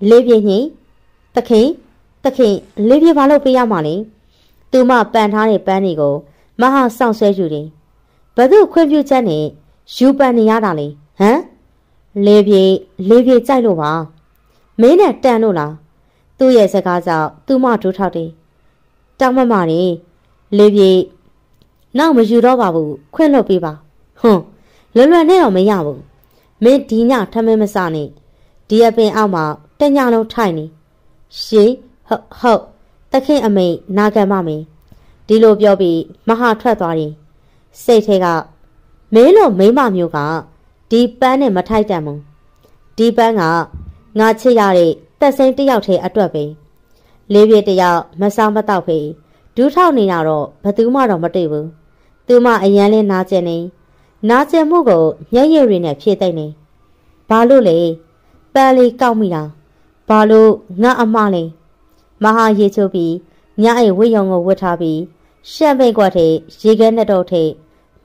လေးပြင်းညင်သခင်သခင်လေးပြဘာလို့ပေးရမှာလဲသူမပန်ထားတဲ့ပန်းတွေကိုမဟာစောင့်ဆွဲယူတယ်ဘသူခွင့်ပြုချက်နဲ့ယူပန်နေရတာလေဟမ်လေပြေလေပြေကြိုက်လို့ပါ မင်းနဲ့တန်လို့လားသူ့ရဲ့စကားကြောင့်သူမဒူးထောက်တယ်တောင်းမမနေလေပြေနောက်မယူတော့ပါဘူးခွင့်လွတ်ပေးပါဟွန်းလွယ်လွယ်နဲ့တော့မရဘူးမင်းဒီညထမင်းမစနဲ့ဒီအပင်အောက်မှာတညလုံးထိုင်နေရှေးဟုတ်ဟုတ်တခင်အမိန်နာခံမမင်းဒီလိုပြောပြီးမဟာထွက်သွားတယ်စိတ်ထဲကမင်းလိုမိမမျိုးကဒီပန်းနဲ့မထိုက်တန်ဘူးဒီပန်းက ငါချစ်ရတဲ့တက်စိမ့်တယောက်ထဲအတွက်ပဲလေးပြတယောက်မစားမတော့ဖေးဒူးထောက်နေတာတော့ဘသူမှတော့မတွေ့ဘူးသူမအရန်လဲနာကျင်နေနာကျင်မှုကိုမျက်ရည်တွေနဲ့ဖြည့်သိမ့်နေဘာလို့လဲပန်းလေးကောက်မိတာဘာလို့ငါအမလဲမဟာရေချိုးပြီးညအိဝိယုံကိုဝတ်ထားပြီးရှမ်ပိန်ကွက်ထဲရေခဲနဲ့တော့ထဲ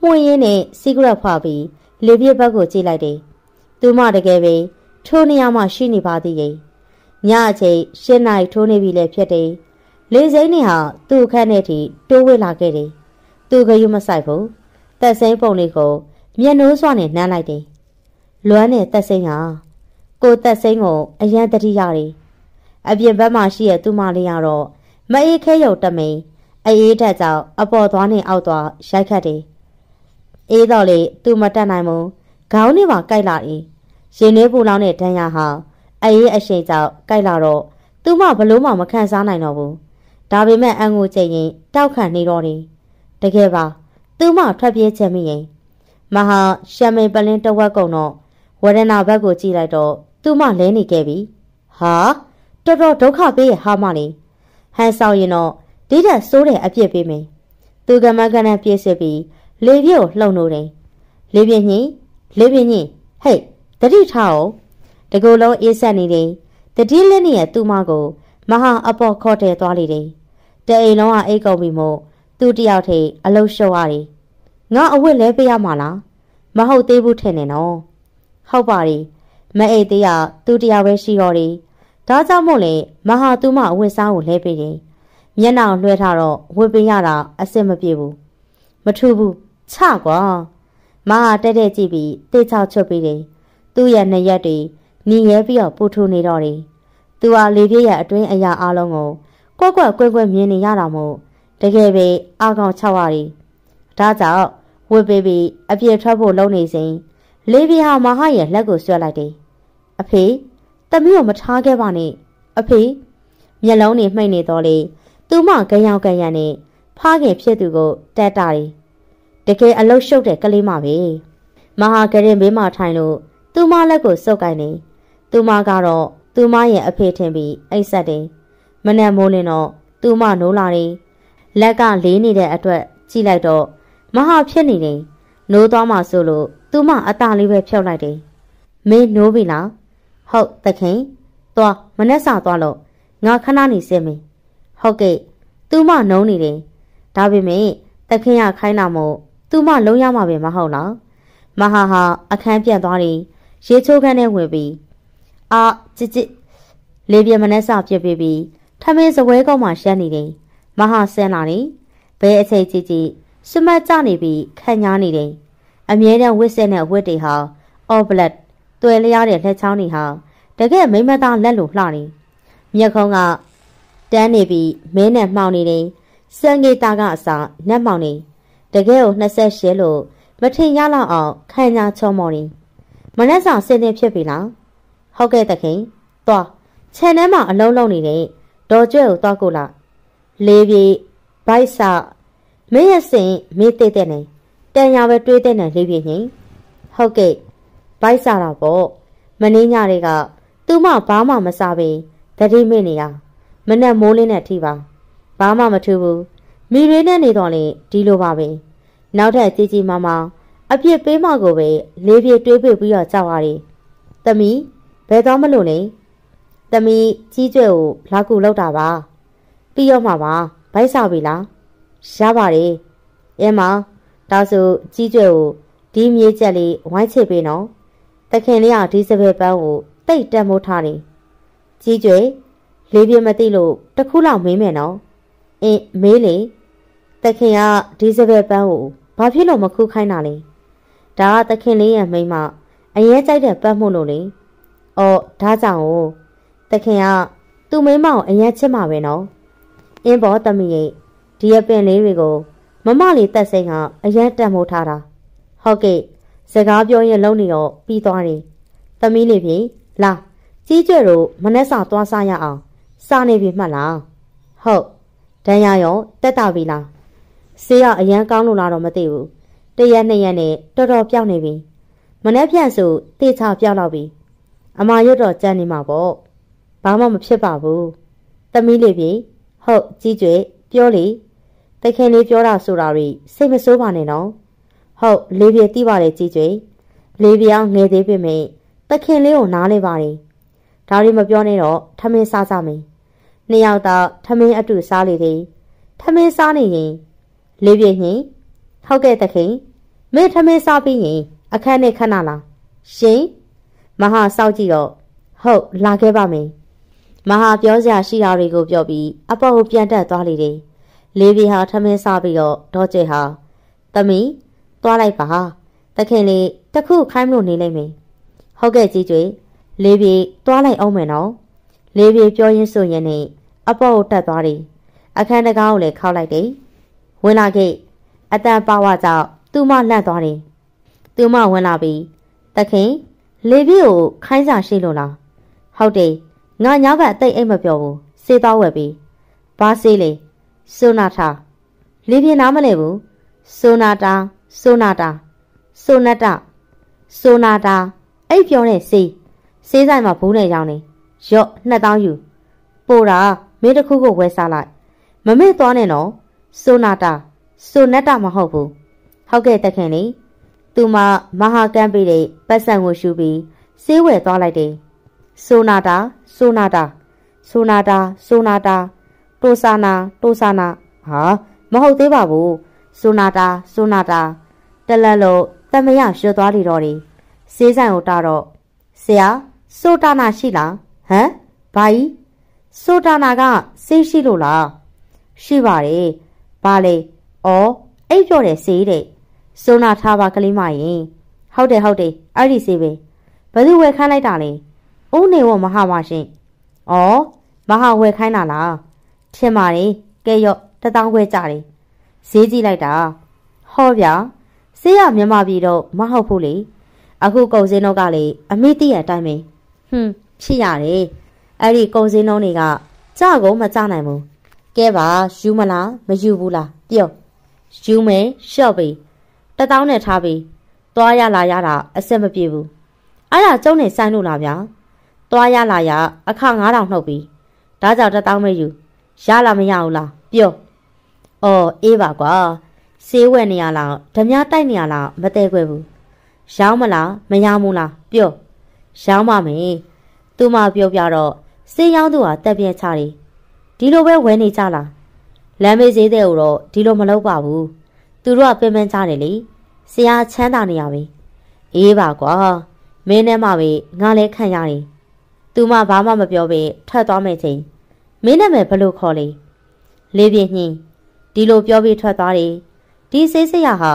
မှုရင်းနဲ့စီဂရက်ဖွာပြီးလေပြစ်ဘက်ကိုကြည့်လိုက်တယ်သူမတကယ်ပဲ ထိုးနေရမှရှိနေပါသေးရဲ့ညအချိန်ရှင်းနိုင်ထိုးနေပြီလေဖြစ်တယ်လေစိမ့်နေဟာသူ့ခန့်နဲ့ထိတိုးဝစ်လာခဲ့တယ်သူကယူမဆိုင်ဘူးတက်စိမ့်ပုံလေးကိုမျက်နှိုးစွာနဲ့နှမ်းလိုက်တယ်လွမ်းနဲ့တက်စိမ့်ဟာကိုတက်စိမ့်ကိုအရန်တတိရတယ်အပြင်ဘက်မှာရှိတဲ့သူမလေးကတော့မအေးခဲရုံတမိန်အေးတက်ကြောင်အပေါ်သွားနဲ့အောက်သွားရိုက်ခတ်တယ်အေးတော့လေသူမတက်နိုင်ဘူးခေါင်းနဲ့ပါကြိုက်လာတယ် ရင်နှွေးပူလောင်းတဲ့ဒဏ်ရာဟာအေးအရှိန်ကြောင့်ကြိုက်လာတော့သူမဘလို့မှမခံစားနိုင်တော့ဘူးဒါပေမဲ့အန်ကိုချိန်ရင်တောက်ခံနေတော့တယ်တကယ်ပါသူမထွက်ပြေးချင်မိရင်မဟာရှမ်းမိန်ပလင်းတဝက်ကုံတော့ဝရဏဘက်ကိုကြည့်လိုက်တော့သူမလဲနေခဲ့ပြီဟာတော်တော်ဒုက္ခပေးရဟာမလေးဟန်ဆောင်ရင်တော့ဒီတက်ဆိုးတဲ့အပြစ်ပေးမယ်သူကမကနပြည့်စစ်ပြီးလေပြည့်ကိုလှုံလို့တယ်လေပြင်းညင်လေပြင်းညင်ဟဲ့ တတိထားအောင်တကူလုံးအေးဆက်နေတယ်တတိလက်နဲ့သူ့မကိုမဟာအပေါ်ခေါ်တယ်သွားလေတယ်တအိမ်လုံးကအိတ်ကုန်ပြီမို့သူ့တယောက်ထိအလုရှုပ်ရတယ်ငါအဝတ်လဲပေးရမှာလားမဟုတ်သေးဘူးထင်နေနော်ဟုတ်ပါရီမအိတ်သေးရသူ့တယောက်ပဲရှိတော့တယ်ဒါကြောင့်မို့လေမဟာသူမအဝတ်စားကိုလဲပေးတယ်မျက်နှာလွှဲထားတော့ဝတ်ပေးရတာအစ်စ်မပြေဘူးမထူဘူးချကွာမဟာတက်တက်ကြည့်ပြီးတေချောက်ချွတ်ပေးတယ် သူ့ရဲ့နှစ်ရက်တွေညီရဲပြီးတော့ပူထူနေတော့တယ်သူဟာလေပြည့်ရဲ့အတွင်းအရာအလုံးကိုကွက်ကွက်ကွက်ကွက်မြင်နေရတာမို့တကယ်ပဲအာကောင်၆ရတယ်ဒါကြောင့်ဝစ်ပေးပြီးအပြည့်ထွက်ဖို့လုပ်နေစဉ်လေပြဟာမဟာရဲ့လက်ကိုဆွဲလိုက်တယ်အဖေတမီးကိုမထားခဲ့ပါနဲ့အဖေမျက်လုံးတွေမှိတ်နေတော့လေသူမကြရောင်ကြရံနဲ့ဖားခင်ဖြစ်သူကိုတက်တာတယ်တကယ်အလုရှုပ်တဲ့ကလေးမပဲမဟာကရင်ဘေးမှာထိုင်လို့ သူမလက်ကိုစုပ်ကိုင်းနေသူမကတော့သူမရဲ့အဖေထင်ပြီးအိတ်ဆက်တယ်မနဲ့မိုးလင်းတော့သူမနိုးလာတယ်လက်ကလေးနေတဲ့အတွက်ကြည့်လိုက်တော့မဟာဖြစ်နေတယ်နိုးသွားမှဆိုလို့သူမအตาလေးပဲဖြုတ်လိုက်တယ်မင်းနိုးပြီလားဟုတ်သခင်သွားမနဲ့စာသွားလို့ငါခဏနေစင်းမင်းဟုတ်ကဲ့သူမနုံနေတယ်ဒါပေမဲ့သခင်ရခိုင်းတာမို့သူမလုံးရမှာပဲမဟုတ်လားမဟာဟာအခန်းပြန်သွားတယ် ရေချိုးခန်းထဲဝင်ပြီးအာကြစ်ကြစ်လေပြမနဲ့စပြစ်ပြီးပြီးထမင်းစပွဲကောက်မှရှမ်းနေတယ်မဟာဆန်းလာတယ်ဘဲအချိန်ကြည့်ကြည့်စမတ်ကြနေပြီးခံညားနေတယ်အမြဲတမ်းဝစ်ဆက်တဲ့ဝစ်တွေဟာ all blood တွယ်လျားတဲ့လက်ချောင်းတွေဟာတကယ်မိမသားလက်လိုလှနေမျက်ခုံးကတန်းနေပြီးမင်းနဲ့မှောင်နေတယ်စံဂေတာကအစာနက်မှောင်နေတကယ်ကို28လို့မထင်ရလောက်အောင်ခံညာချောမော်နေ မနှက်ဆောင်စင်တင်ဖြစ်ပြီလားဟုတ်ကဲ့တခင်သွားခြံထဲမှာအလုံးလုံးနေတဲ့ဒေါ်ကျွဲကိုသွားကိုလာလေးပြေဘိုက်ဆမင်းရဲ့စင်မေးတဲ့တဲ့နေတန်ရပဲတွေးတဲ့နေလေးပြေညင်ဟုတ်ကဲ့ဘိုက်ဆတော့ပေါ့မင်းညတွေကသူ့မဘာမှမစားပဲတတိမိနေရမနဲ့မိုးလင်းနဲ့ထိပါဘာမှမထူဘူးမိရွေးနဲ့နေတော့လေဒီလိုပါပဲနောက်ထပ်ကြီးကြီးမားမား အပြစ်ပေးမှကိုပဲလေးပြေတွေးပြပြီးတော့ကြောက်ရတယ်။တမီဘယ်တော့မလို့လဲ။တမီကြီးကျွဲကိုလာကူလောက်တာပါ။ပြီးရောမှာပါဗိုက်ဆောက်ပြီလား။ရပါတယ်။အဲမှာဒါဆိုကြီးကျွဲကိုဒီမြေချက်လေးဝိုင်းချစ်ပေးနော်။တခင်လေးကဒီစပယ်ပန်းကိုတိတ်တက်မိုးထားနေ။ကြီးကျွဲလေးပြမသိလို့တခုလောက်မင်းမယ်နော်။အင်းမေးလေတခင်ကဒီစပယ်ပန်းကိုဘာဖြစ်လို့မခုခိုင်းတာလဲ ဒါကတခင်လေးရဲ့မိန်းမအရင်ကြိုက်တဲ့ပတ်မှုလို့လေ။အော်ဒါကြောင့်哦တခင်ကသူ့မိန်းမကိုအရင်ချစ်မှာပဲနော်။အင်းဘောတမီရဲ့ဒီအပင်လေးတွေကိုမမလေးတက်စိန်ကအရင်တတ်မိုးထားတာ။ဟုတ်ကဲ့စကားပြောရင်လုံးနေတော့ပြီးသွားတယ်။သမီးလေးဖြင့်လာကြီးကျွဲ့တို့မနှက်စာသွားစားရအောင်စားနေပြီမှတ်လား။ဟုတ်ဒဏ်ရရောတက်တာပြီလား။ဆေးရအရန်ကောင်းလို့လားတော့မသိဘူး။ တရက်နှစ်ရက်နဲ့တော်တော်ပြောင်းနေပြီ။မနှက်ဖြန့်ဆိုတေချာပြောက်တော့ပြီအမာရွတ်တော့ကြမ်းနေမှာပေါ့ဘာမှမဖြစ်ပါဘူးသမီးလေးပြေဟုတ်ကြီးကျွေပြောလေတခင်လေးပြောတာဆိုတာတွေစိတ်မဆိုးပါနဲ့နော်ဟုတ်လေးပြေတိပါတယ်ကြီးကျွေလေးပြောင်းငယ်သေးပေမဲ့တခင်လေးကိုနားလဲပါတယ်ဒါတွေမပြောနဲ့တော့ထမင်းစားစားမယ်နှစ်ယောက်တော့ထမင်းအတူစားလေသေးထမင်းစားနေရင်လေးပြေညင်ဟုတ်ကဲ့တခင် မင်းထမင်းစားပြီးရင်အခန်းနဲ့ခဏလားရှင်မဟာစောက်ကြည့်တော့ဟုတ်လာခဲ့ပါမယ်မဟာပြောစရာရှိတာတွေကိုပြောပြီးအပေါ်ကိုပြန်တက်သွားလေတယ်လေးပြေဟာထမင်းစားပြီးတော့ဒေါ်ကျဲဟာသမီးသွားလိုက်ပါတခင်လေးတခုခိုင်းမလို့နေလိုက်မယ်ဟုတ်ကဲ့ကြီးကျွေလေးပြေသွားလိုက်အောင်မယ်နော်လေးပြေပြောရင်းဆိုရင်နဲ့အပေါ်ကိုတက်သွားတယ်အခန်းတကားကိုလည်းခောက်လိုက်တယ်ဝင်လာခဲ့အတန်ပါဝါကြောင့် သူ့မလန့်သွားတယ်သူမဝင်လာပြီးတခင်လေပြည့်ကိုခိုင်းစာရှိလို့လားဟုတ်တယ်ငါညဘက်အသိအိတ်မပြောဘူးစေးသွားဝယ်ပြီးဘာစေးလေဆိုနာတာလေပြင်းနားမလဲဘူးဆိုနာတာဆိုနာတာဆိုနတာဆိုနာတာအိတ်ပြောတဲ့စေးစေးဆိုင်မှာဘူးနဲ့ရောင်းနေရော့နှစ်တောင်းယူပို့တာမင်းတခုခုဝယ်စားလိုက်မမေ့သွားနဲ့နော်ဆိုနာတာဆိုနတာမဟုတ်ဘူး ဟုတ်ကဲ့တခင်လေးသူမမဟာကမ်းပေးတဲ့ပတ်စံကိုရှူပြီးဆေးဝယ်သွားလိုက်တယ်။ဆိုနာတာဆိုနာတာဆိုနာတာဆိုနာတာတိုဆာနာတိုဆာနာဟာမဟုတ်သေးပါဘူးဆိုနာတာဆိုနာတာတလန်လို့တမရရွှတ်သွားလိတော့တယ်ဆေးဆိုင်ကိုတာတော့ဆရာဆိုတာနာရှိလားဟမ်ဘာကြီးဆိုတာနာကဆေးရှိလို့လားရှိပါတယ်ဘာလဲဩအိပ်ပြောတယ်ဆေးတဲ့ စိုးနာထားပါကလေးမရင်ဟုတ်တယ်ဟုတ်တယ်အဲ့ဒီစေးပဲဘယ်သူဝယ်ခိုင်းလိုက်တာလဲဦးနေဝမဟာပါရှင်ဩမဟာဝယ်ခိုင်းတာလားထင်ပါတယ်ကဲရော့တထောင်ခွဲကြတယ်ဈေးကြည့်လိုက်တာဟောဗျာဆေးရမြန်မာပြည်တော့မဟုတ်ဘူးလေအခုကုံစင်းတော့ကလေအမိတိရအတိုင်းပဲဟွန်းဖြစ်ရတယ်အဲ့ဒီကုံစင်းလုံးတွေကကြကုန်မကြနိုင်ဘူးကဲပါယူမလားမယူဘူးလားပြောယူမယ်ရှော့ပြီ တထောင်းနဲ့ထားပြီးသွားရလာရတာအဆင်မပြေဘူးအဲ့ဒါကျုံနေဆိုင်လို့လားဗျာသွားရလာရအခ9000နှုတ်ပြီးဒါကြောင့်တထောင်းမယူရလာမရဘူးလားပြောအော်အေးပါကွာဆေးဝယ်နေရလားဓမြတိုက်နေရလားမတဲခွဲဘူးရောင်းမလားမရောင်းဘူးလားပြောရောင်းပါမယ်သူမပြောပြတော့ဆေးရောင်းသူဟာတက်ပြဲချတယ်ဒီလိုပဲဝယ်နေကြလားလမ်းမေးဈေးတဲ့ကိုတော့ဒီလိုမလုပ်ပါဘူး သူတို့ကပင်ပန်းကြတယ်လေဆရာချမ်းသာနေရပြီအေးပါကွာမင်းနဲ့မှပဲငါလည်းခံရတယ်သူမှဘာမှမပြောပဲထွက်သွားမယ်ချင်းမင်းနာမည်ဘလို့ခေါ်လဲလေးပြင်းညင်းဒီလိုပြောပြီးထွက်သွားတယ်ဒီဆေးစရာဟာ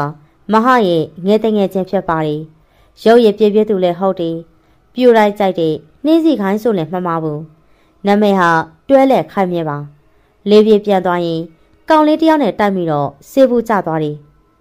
မဟရဲ့ငဲတငယ်ချင်းဖြစ်ပါတယ်ရုပ်ရည်ပြည့်ပြည့်သူလည်းဟုတ်တယ်ပြူလိုက်ကြိုက်တဲ့နှင်းစီခိုင်းဆိုလည်းမှမဘူးနာမည်ဟာတွဲလက်ခိုင်မြဲပါလေးပြပြန်သွားရင် ကောင်လေးတယောက်နဲ့တိုက်ပြီးတော့ဆေးဘူးကျသွားတယ်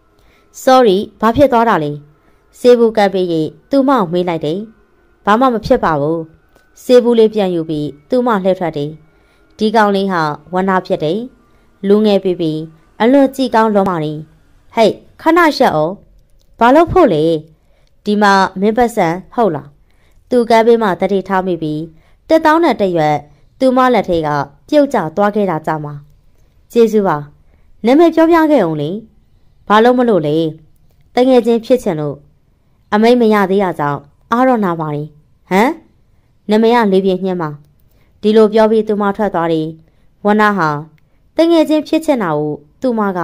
။ sorry ဘာဖြစ်သွားတာလဲ။ဆေးဘူးကပ်ပြီးရင်သူ့မောင်မေးလိုက်တယ်။ဘာမှမဖြစ်ပါဘူး။ဆေးဘူးလေးပြန်ယူပြီးသူ့မောင်လှည့်ထွက်တယ်။ဒီကောင်လေးဟာဝနာဖြစ်တယ်။လူငယ်ပြီးပြီးအလွန်ကြည်ကောင်းလုံးမာနေ။ဟဲ့ခဏရှက်အောင်။ဘာလို့ဖို့လဲ။ဒီမှာမင်းပတ်စံဟုတ်လား။သူကပ်ပြီးမှတတိထားမိပြီးတက်တောင်းတဲ့တရွက်သူမလက်ထဲကပြုတ်ကျသွားခဲ့တာကြမှာ။ ကျေးဇူးပါနာမည်ပြောပြခဲ့အောင်လေဘာလို့မလို့လဲတငယ်ချင်းဖြစ်ချင်လို့အမိတ်မရသေးရကြောင်းအားတော့နာပါရင်ဟမ်နမရလေးပြင်းညှင်းပါဒီလိုပြောပြီးသူမထွက်သွားတယ်ဝနာဟာတငယ်ချင်းဖြစ်ချင်တာကိုသူမက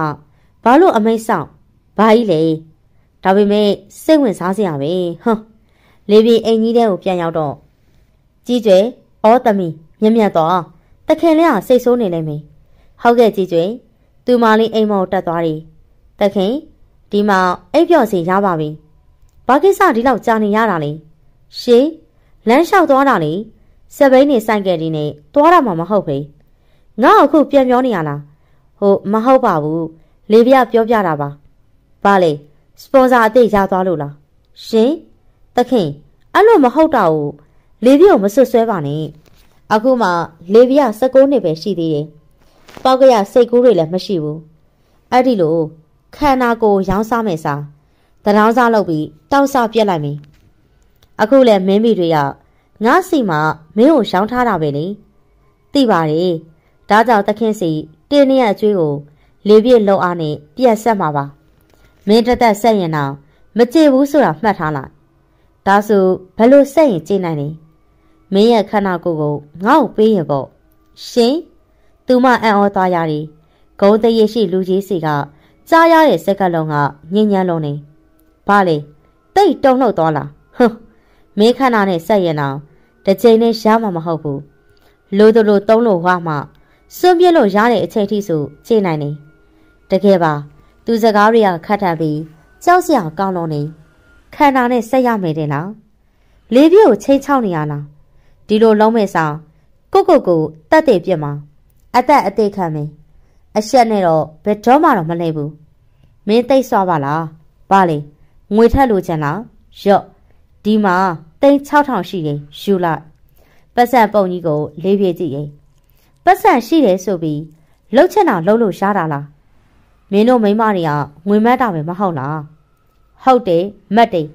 ဘာလို့အမိတ်ဆောင်ဘာကြီးလဲဒါပေမဲ့စိတ်ဝင်စားစရာပဲဟွန်းလေးပြင်းအိမ်ကြီးတဲ့ကိုပြန်ရောက်တော့ကြီးကျွဲဩသမီးမြက်မြက်တော့တခင်လေးကစိတ်ဆိုးနေလိမ့်မယ် ဟုတ်ကဲ့ကြည်ကျွင်သူမလေးအိမ်မောတက်သွားတယ်တခင်ဒီမှာအိပ်ပျော်စီရပါပြီဘာကိစ္စဒီလောက်ကြာနေရတာလဲရှေးလမ်းလျှောက်သွားတာလေစပိန်နေဆိုင်ကယ်ဒီနဲ့သွားတာမှမဟုတ်ပဲငါအခုပြန်ပြောနေရလားဟိုမဟုတ်ပါဘူးလေပြပြောပြတာပါဘာလဲစပွန်ဆာအသေးရသွားလို့လားရှင်တခင်အဲ့လိုမဟုတ်တာကိုလေပြကိုမဆွဆွဲပါနဲ့အခုမှလေပြ16နှစ်ပဲရှိသေးတယ် ပေါက်ကရစိတ်ကူးတွေလည်းမရှိဘူးအဲ့ဒီလိုခန္ဓာကိုယ်ရောင်းစားမယ်စားတရောင်းစားလုပ်ပြီးတောက်ဆပြက်လိုက်မယ်အခုလည်းမင်းမိတွေကငါစီမှာမင်းကိုရှောင်းထားတာပဲလေသိပါတယ်ဒါကြောင့်တခင်စီတင်းနေရအကျွေးကိုလေပြည့်လုံအားနဲ့ပြက်ဆက်မှာပါမင်းတက်တက်ဆက်ရင်တော့မကြည့်ဘူးဆိုတာမှတ်ထားလိုက်ဒါဆိုဘယ်လိုဆက်ရင်ကြည့်နိုင်လဲမင်းရဲ့ခန္ဓာကိုယ်ကိုငါ့ကိုပေးရင်ပေါ့ရှင် သူမအံ့ဩသွားရတယ်ဂုံးတရရှိလူကြီးစီကကြားရတဲ့စက်ကလုံးကညဉ့်ညမ်းလုံးနေဘာလဲတိတ်တုံနှုတ်သွားလားဟွန်းမင်းခန္ဓာနဲ့ဆက်ရင်တော့တစ်ချိန်နဲ့ရမှာမဟုတ်ဘူးလိုတို့လိုသုံးလို့ဝါမှစွန့်ပြစ်လို့ရတဲ့အချိန်ထိဆိုခြေနိုင်နေတကယ်ပါသူစကားတွေကခတ်ထပ်ပြီးကြောက်စရာကောင်းလုံးနေခန္ဓာနဲ့ဆက်ရမယ်တဲ့လားလေးပြည့်ကိုချိန်ချောက်နေရလားဒီလိုလုံးမဲ့ဆောင်ကိုကိုကိုတတ်တဲ့ပြစ်မှာ အသက်အသေးခံမင်းအရှက်နဲ့တော့ဘယ်တော့မှတော့မလဲဘူးမင်းသိစွာပါလားဘာလဲငွေထက်လို့ချင်လားရော့ဒီမှာတိန်း6000ရှိရင်ယူလိုက်ပတ်စံပုံကြီးကိုလေးပြေကြည့်ရင်ပတ်စံရှိတယ်ဆိုပြီးလှုပ်ချင်တာလှုပ်လို့ရှားတာလားမင်းတို့မိမတွေကငွေမတ်တာပဲမဟုတ်လားဟုတ်တယ်မတ်တယ်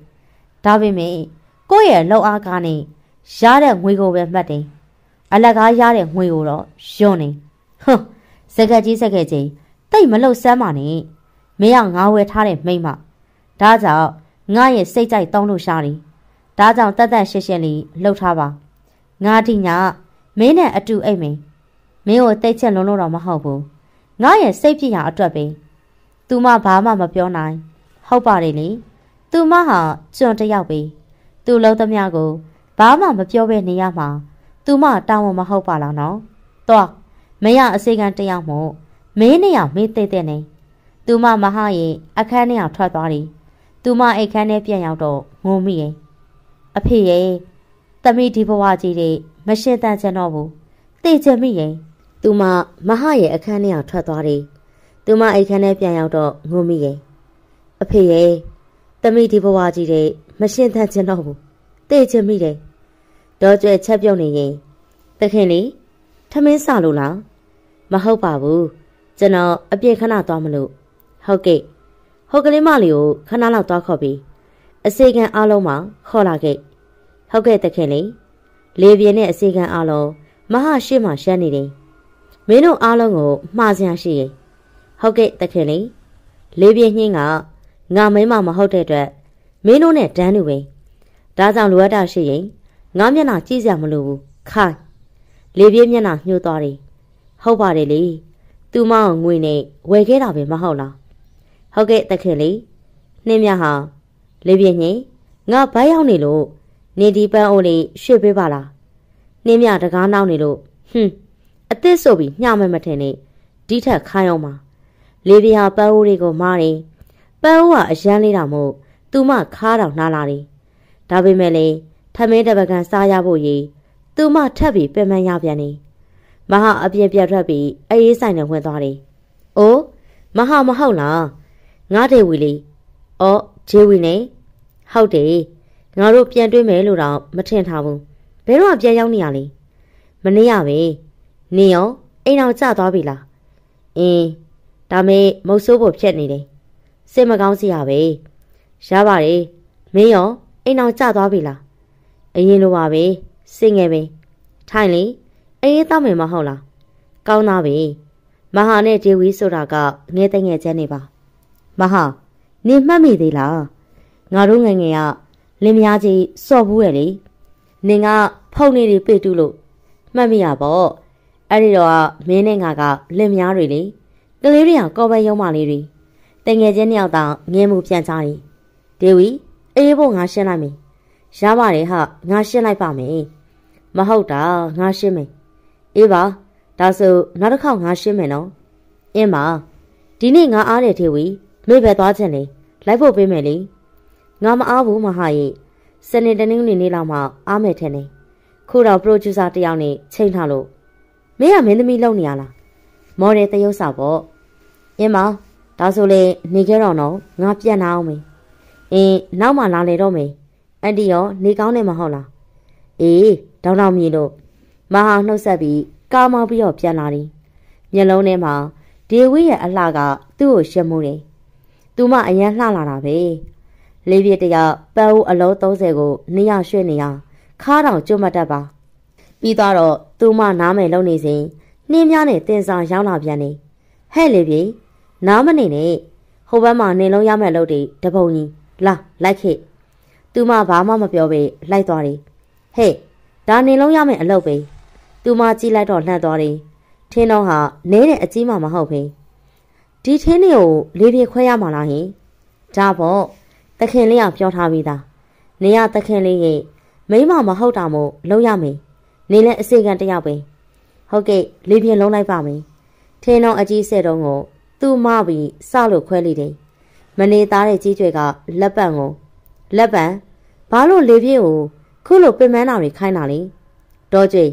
ဒါပေမဲ့ကိုယ့်ရဲ့လှုပ်အားကားနဲ့ရတဲ့ငွေကိုပဲမှတ်တယ်အလကားရတဲ့ငွေကိုတော့ယွန်းနေ ဟွန်းစကက်ကြီးစကက်ကြီးတိတ်မလှုပ်ဆမ်းပါနဲ့မင်းကငါဝယ်ထားတဲ့မိမဒါကြောင့်ငါရဲ့စိတ်ကြိုက်တောင်းလို့ရှားတယ်ဒါကြောင့်တတ်တတ်ရှင်းရှင်းလေးလှုပ်ထားပါငါဒီညမင်းနဲ့အတူအိတ်မင်းမင်းကိုတိတ်ချက်လုံးလို့တော့မဟုတ်ဘူးငါရဲ့စိတ်ဖြစ်ရာအတွက်ပဲသူမဘာမှမပြောနိုင် ဟုတ်ပါတယ်လေသူမဟာကျွန်တယောက်ပဲသူလုံးသမျှကိုဘာမှမပြောဘဲနေရမှာသူမတောင်းဝမဟုတ်ပါလားနော်တော့ မရအစိကန်တယောက်မို့မင်းနဲ့ရောက်မင်းသိတဲ့နေသူမမဟာရဲ့အခန်းထဲအောင်ထွက်သွားတယ်သူမအိတ်ခန်းထဲပြန်ရောက်တော့ငုံမိရဲ့အဖေရဲ့သမီးဒီဘဝကြီးတွေမရှင်းတန်ချင်တော့ဘူးသိချင်မိရဲ့သူမမဟာရဲ့အခန်းထဲအောင်ထွက်သွားတယ်သူမအိတ်ခန်းထဲပြန်ရောက်တော့ငုံမိရဲ့အဖေရဲ့သမီးဒီဘဝကြီးတွေမရှင်းတန်ချင်တော့ဘူးသိချင်မိတယ်ဒေါ်ကျွဲချက်ပြုတ်နေရင်တခင်လေးထမင်းစလို့လား မဟုတ်ပါဘူးကျွန်တော်အပြည့်ခဏသွားမလို့ဟုတ်ကဲ့ဟုတ်ကလေးမလေးကိုခဏလောက်သွားခေါ်ပြီးအစေခံအားလုံးမှာခေါ်လာခဲ့ဟုတ်ကဲ့တခင်လေးလေပြင်းနဲ့အစေခံအားလုံးမဟာရှိမှရှမ်းနေတယ်မင်းတို့အားလုံးကိုမှားစရာရှိရဲ့ဟုတ်ကဲ့တခင်လေးလေပြင်းညင်းကငါမိမမဟုတ်တဲ့အတွက်မင်းတို့နဲ့တန်းတူပဲဒါကြောင့်လိုအပ်တာရှိရင်ငါမျက်နှာကြည့်စရာမလိုဘူးခိုင်လေပြင်းမျက်နှာညှို့သွားတယ် ဟုတ်ပါတယ်လေသူမအောင်ငွေနဲ့ဝယ်ခဲ့တာပဲမဟုတ်လားဟုတ်ကဲ့တခင်လေးနှင်းမြဟာလေပြင်းညင်ငါဘိုက်ရောက်နေလို့နေဒီပန်းအိုးလေးရွှေ့ပေးပါလားနှင်းမြတကားနောက်နေလို့ဟွန်းအသစ်ဆိုပြီးညမမထင်နဲ့ဒီထက်ခိုင်းအောင်ပါလေပြဟာပန်းအိုးတွေကိုမားတယ်ပန်းအိုးကအရန်လေးတောင်မို့သူမခါတောင်နှားလာတယ်ဒါပေမဲ့လေထမင်းတပကံစားရဖို့ရေးသူမထပ်ပြီးပြန်မှန်းရပြန်နေ မဟာအပြင်းပြတ်ထွက်ပြီးအေးဆိုင်နဲ့ဝင်သွားတယ်။အိုးမဟာမဟုတ်လားငါဒေဝီလေး။အော်ဂျေဝီနေဟုတ်တယ်ငါတို့ပြန်တွေ့မယ်လို့တော့မထင်ထားဘူး။ဘယ်တော့ပြန်ရောက်နေရလဲ။မနေရပဲ။နေရောအိမ်အောင်ကျသွားပြီလား။အင်းဒါမေမုတ်ဆိုးဖို့ဖြစ်နေတယ်။စိတ်မကောင်းစရာပဲ။ရပါတယ်။မင်းရောအိမ်အောင်ကျသွားပြီလား။အရင်လိုပါပဲ။စိတ်ငယ်ပဲ။ထိုင်လေ အေးသားမယ်မဟုတ်လား။ကောင်းသားပဲ။မဟာနဲ့ဒေဝီဆိုတာကငဲတဲ့ငဲချမ်းနေပါ။မဟာနေမှတ်မိသေးလား။ငါတို့ငငယ်ကလင်မယားကြီးစော့ဘူးရဲ့လေ။နင်ကဖုန်နေတွေပြတူလို့မှတ်မိရပေါ့။အဲ့ဒီတော့မင်းနဲ့ငါကလင်မယားတွေလေ။ကလေးတွေကကော်ပဲရုံးမလေးတွေ။တငယ်ချင်းနှစ်ယောက်တောင်ငဲမှုပြန်ကြတယ်။ဒေဝီအေးဖို့ငါရှင်းလိုက်မယ်။ရပါတယ်ဟာငါရှင်းလိုက်ပါမယ်။မဟုတ်တာငါရှင်းမယ်။ အေးပါဒဒါဆိုနောက်တစ်ခေါက်ငါရှင်းမယ်နော်အင်းပါဒီနေ့ငါအားတယ်ထေဝီမေ့ပဲသွားချင်လေလိုက်ဖို့ပေးမယ်လေငါမအားဘူးမဟာရဲ့စနေတနင်္ဂနွေနေ့လောက်မှအားမယ်ထင်တယ်ခုတော့ပရိုဂျူဆာတယောက်နဲ့ချိန်ထားလို့မင်းကမင်းသမီးလုပ်နေရလားမော်ဒယ်တရုပ်စာပေါ့အင်းပါဒါဆိုလေနေခဲ့တော့နော်ငါပြန်လာအောင်မေအင်းနောက်မှလာလေတော့မေအန်တီရောနေကောင်းနေမှာဟုတ်လားအေးတောင်းတောင်းမြည်လို့ မဟာနှုတ်ဆက်ပြီးကားမောင်းပြီးတော့ပြန်လာတယ်မျက်လုံးထဲမှာဒေဝိရဲ့အလှကသူ့ကိုရှက်မှုတယ်သူမအရန်လှလာတာပဲလေးပြတရပန်းဦးအလုံး30ကိုနေရရွှေ့နေရခါတောင်ကျွတ်မတ်တတ်ပါပြီးတော့သူမနားမယ်လုံနေစဉ်နှင်းများနဲ့တင်စာရောက်လာပြန်နေဟဲ့လေပြေနားမနေနဲ့ဟိုဘက်မှာနေလုံးရမယ့်လို့တွေတပုံကြီးလာလိုက်ခေသူမဘာမှမပြောပဲလိုက်သွားတယ်ဟဲ့ဒါနေလုံးရမယ့်အလုပ်ပဲ သူမကြည့်လိုက်တော့လှန့်သွားတယ်ထင်းတော့ဟာနဲတဲ့အကြီးမှမဟုတ်ဖေဒီထင်းတွေကိုလေးပြေခွဲရမှာလားဟင်ဒါပေါ့တခင်လေးကပြောထားပြီးသားနေရတခင်လေးရဲ့မိမမဟုတ်တာမို့လုံးရမယ်နေလဲအစိကံတယောက်ပဲဟုတ်ကဲ့လေးပြေလုံးလိုက်ပါမယ်ထင်းတော့အကြီးစက်တုံးကိုသူ့မပြီးစလို့ခွဲလိုက်တယ်မနေသားတဲ့ကြီးကျွဲကလက်ပံကိုလက်ပံဘာလို့လေးပြေကိုခုလိုပင်မန်းတာတွေခိုင်းတာလဲတော့ကျွေ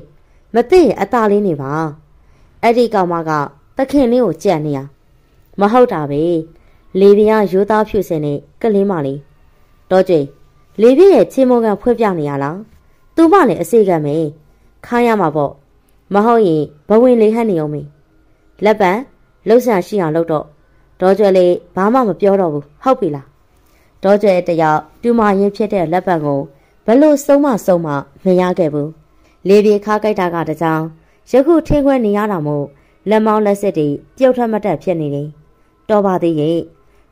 မသိရင်အသာလေးနေပါအဲ့ဒီကောင်မကတခင်လေးကိုကြက်နေရမဟုတ်တာပဲလေပြင်းရိုးသားဖြူစင်နဲ့ကလေးမလေးတော့ကျွေလေပြင်းရဲ့ချင်းမုံကဖွေးပြနေရလားသူမလည်းအစိကံပဲခိုင်းရမှာပေါ့မဟုတ်ရင်ဘဝင်လေးဟန်နေအောင်မေလက်ပံလှုပ်ရှားရှိအောင်လုပ်တော့ဒေါ်ကျွဲလေးဘာမှမပြောတော့ဘူးဟုတ်ပြီလားဒေါ်ကျွဲတယောက်ပြူမရင်ဖြစ်တဲ့လက်ပံကိုဘလို့စုံမစုံမမရခဲ့ဘူး လေပြေခါကြိုက်တာကတကြောင်ယခုထင်းခွဲနေရတာမို့လက်မောင်းလက်စစ်တွေပြုတ်ထွက်မတက်ဖြစ်နေတယ်တော်ပါသေးရဲ့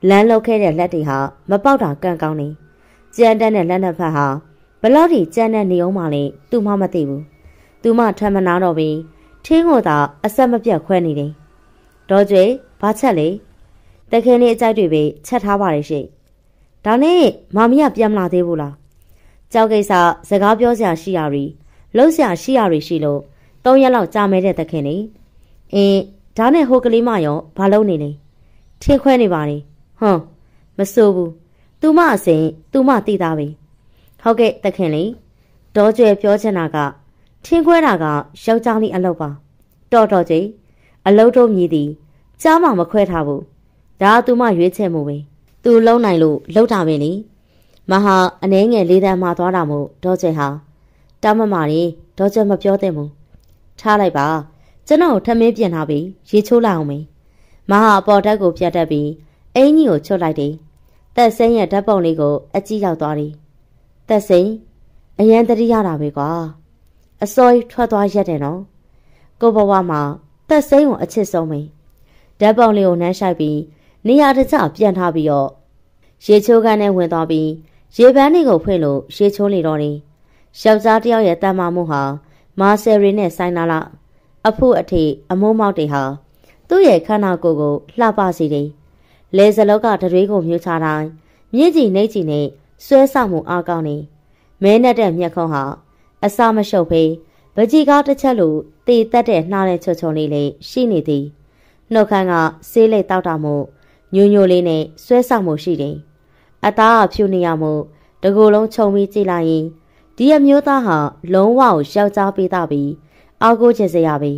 လမ်းလောက်ခဲ့တဲ့လက်တွေဟာမပေါက်တာကန့်ကောင်းနေကြမ်းတက်တဲ့လက်နှစ်ဖက်ဟာဘလောက်ထိကြမ်းတဲ့နေအောင်မှလည်းသူမှမသိဘူးသူမှထမနာတော့ပြီးထင်းကိုသာအဆက်မပြတ်ခွဲနေတယ်ဒေါ်ကျွေဘာချက်လေတခင်လေးအကြိုက်တွေပဲချက်ထားပါလေရှိဒါနဲ့မမီးကပြန်မလာသေးဘူးလားကြောက်ကိစ္စစကားပြောစရာရှိရရီ လှုပ်ရှားရှိရရီရှိလို့၃ရက်လောက်ကြာမဲတဲ့တခင်လေအင်းဒါနဲ့ဟိုကလေးမရောဘာလုပ်နေလဲထင်းခွဲနေပါလေဟွန်းမစိုးဘူးသူမအစဉ်သူမတည်သားပဲဟုတ်ကဲ့တခင်လေဒေါ်ကျွဲပြောချင်တာကထင်းခွဲတာကယောက်ျားလေးအလုပ်ပါတော်တော်ကြီးအလုပ်တော့မြည်သည်ကြားမှမခွဲထားဘူးဒါကသူမရွေးချယ်မှုပဲသူလုံနိုင်လို့လှုပ်တာပဲလေမဟာအနှဲငယ်လေးတန်းမှသွားတာမို့ဒေါ်ကျွဲဟာ တားမမာရီဒေါ်ကျွဲမပြောသင့်ဘူးထားလိုက်ပါကျွန်တော်ထမင်းပြင်ထားပြီးရေချိုးလိုက်အောင်မေမဟာအပေါ်ဓာတ်ကိုပြတ်တတ်ပြီးအင်းကြီးကိုချွတ်လိုက်တယ်တက်စိမ့်ရဲ့ဓာတ်ပုံလေးကိုအကြည့်ရောက်သွားတယ်တက်စိမ့်အရန်တတိရတာပဲကွာအစောကြီးထွက်သွားရက်တယ်နော်ကိုဘဝမှာတက်စိမ့်ကိုအချစ်ဆုံးပဲဓာတ်ပုံလေးကိုနှမ်းဆိုင်ပြီးနေရာတကျပြန်ထားပြီးတော့ရေချိုးကန်းနဲ့ဝင်သွားပြီးရေပန်းတွေကိုဖွင့်လို့ရေချိုးနေတော့တယ် ယောက်ျားတယောက်ရဲ့တန်မာမှုဟာမာဆယ်ရီနဲ့ဆိုင်လာလာအဖို့အထေအမိုးမောက်တွေဟာသူ့ရဲ့ခန္ဓာကိုယ်ကိုလှပစေတယ်။လေစလောကတရွေးကိုမြှုပ်ချတိုင်းမြင့်ကြီးနှိတ်ကြီးနဲ့ဆွဲဆောက်မှုအားကောင်းနေမဲနဲ့တဲ့မျက်ခုံးဟာအစာမရှုပ်ဖေးဗကြီးကားတစ်ချက်လိုတေတက်တဲ့နှားတဲ့ချွတ်ချုံလေးလေးရှိနေသည်နှုတ်ခမ်းကဆေးလိတ်တောက်တာမို့ညိုညိုလေးနဲ့ဆွဲဆောက်မှုရှိတယ်။အသားအဖြူနေရမှုတကူလုံးခြုံပြီးကြည့်လိုက်ရင် ဒီအမျိုးသားဟာလုံးဝကိုယောက်ျားပေးတာပြီးအာကိုချင်စရာပဲ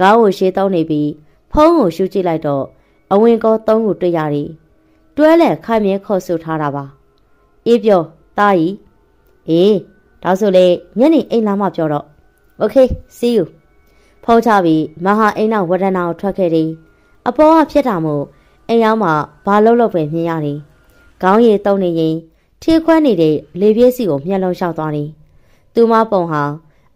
ကားကိုရှေးသုံးနေပြီးဖုံးကိုရှူကြည့်လိုက်တော့အဝင်ကောသုံးကိုတွေ့ရတယ်တွဲလက်ခိုင်မြဲခေါ်ဆိုထားတာပါအေးပြောတာကြီးအေးဒါဆိုလေညနေအိမ်လာမှပြောတော့ Okay see you ဖုံးချပြီးမဟာအိမ်နောက်ဝရဏကိုထွက်ခဲ့တယ်အပေါ်ကဖြစ်တာမို့အိမ်ရောက်မှဘာလို့လို့ပဲမြင်ရတယ်ခေါင်းရည်တုံနေရင် ထီခွန်းနေတဲ့လေပြည့်စီကိုမျက်လုံးလျှောက်သွားတယ်။သူမပုံဟာ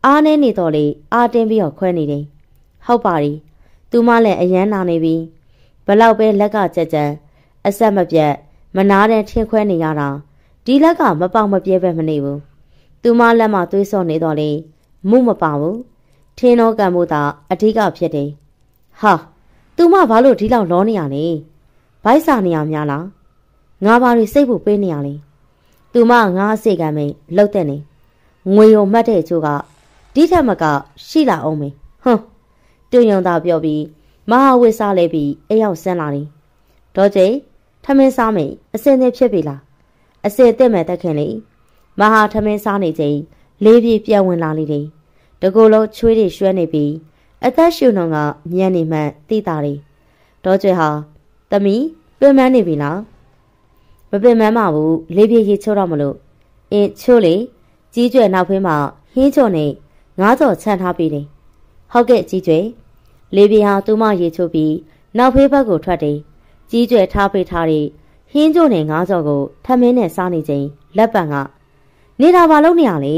အားနေနေတော့လေအားတင်းပြီးတော့ခွဲနေတယ်။ဟုတ်ပါပြီ။သူမလည်းအယမ်းနာနေပြီ။ဘလောက်ပဲလက်ကကြက်ကြက်အဆက်မပြတ်မနာတဲ့ထင်းခွဲနေရတာဒီလက်ကမပေါက်မပြဲပဲမနေဘူး။သူမလက်မှာသွေးစော့နေတော့လေမှုမပါဘူး။ထင်းတော့ကံမှုသာအဓိကဖြစ်တယ်။ဟာသူမဘာလို့ဒီလောက်လောနေရလဲ။ဘိုက်စာနေရများလား။ငါဘာတွေစိတ်ဖို့ပေးနေရလဲ။ သူမငါးစိတ်ကမိန်လှုပ်တဲ့နေငွေုံမှတ်တဲ့အချို့ကဒီထက်မကရှိလာအောင်မေဟွန်းတွင်ယုံသာပြောပြီးမဟာဝိစားလဲပြီးအိမ်ရောက်ဆင်းလာတယ်ဒေါ်ကျိထမင်းစားမယ်အစင်းသေးဖြစ်ပြီလားအစင်တက်မဲ့တက်ခင်လေမဟာထမင်းစားနေချိန်လေးပြေပြန်ဝင်လာလေတယ်တကူလုံးချွေးတွေရွှဲနေပြီးအသက်ရှူနှုံကညံနေမှတိတာတယ်ဒေါ်ကျိဟာတမီပင်မနေပြီလား မပင်မပါဘူးလေးပြေရေချိုးတော့မလို့အင်းချိုးလေကြီးကျွယ်နောက်ဖေးမှာဟင်းချုံနဲ့ငါးကြော်ချန်ထားပြီးတယ်ဟုတ်ကဲ့ကြီးကျွယ်လေးပြေဟာသူမရေချိုးပြီးနောက်ဖေးဘက်ကိုထွက်တယ်ကြီးကျွယ်ထားပေးထားတဲ့ဟင်းချိုနဲ့ငါးကြော်ကိုထမင်းနဲ့စားနေချိန်လက်ပံကနေတာဘာလုပ်နေရလဲ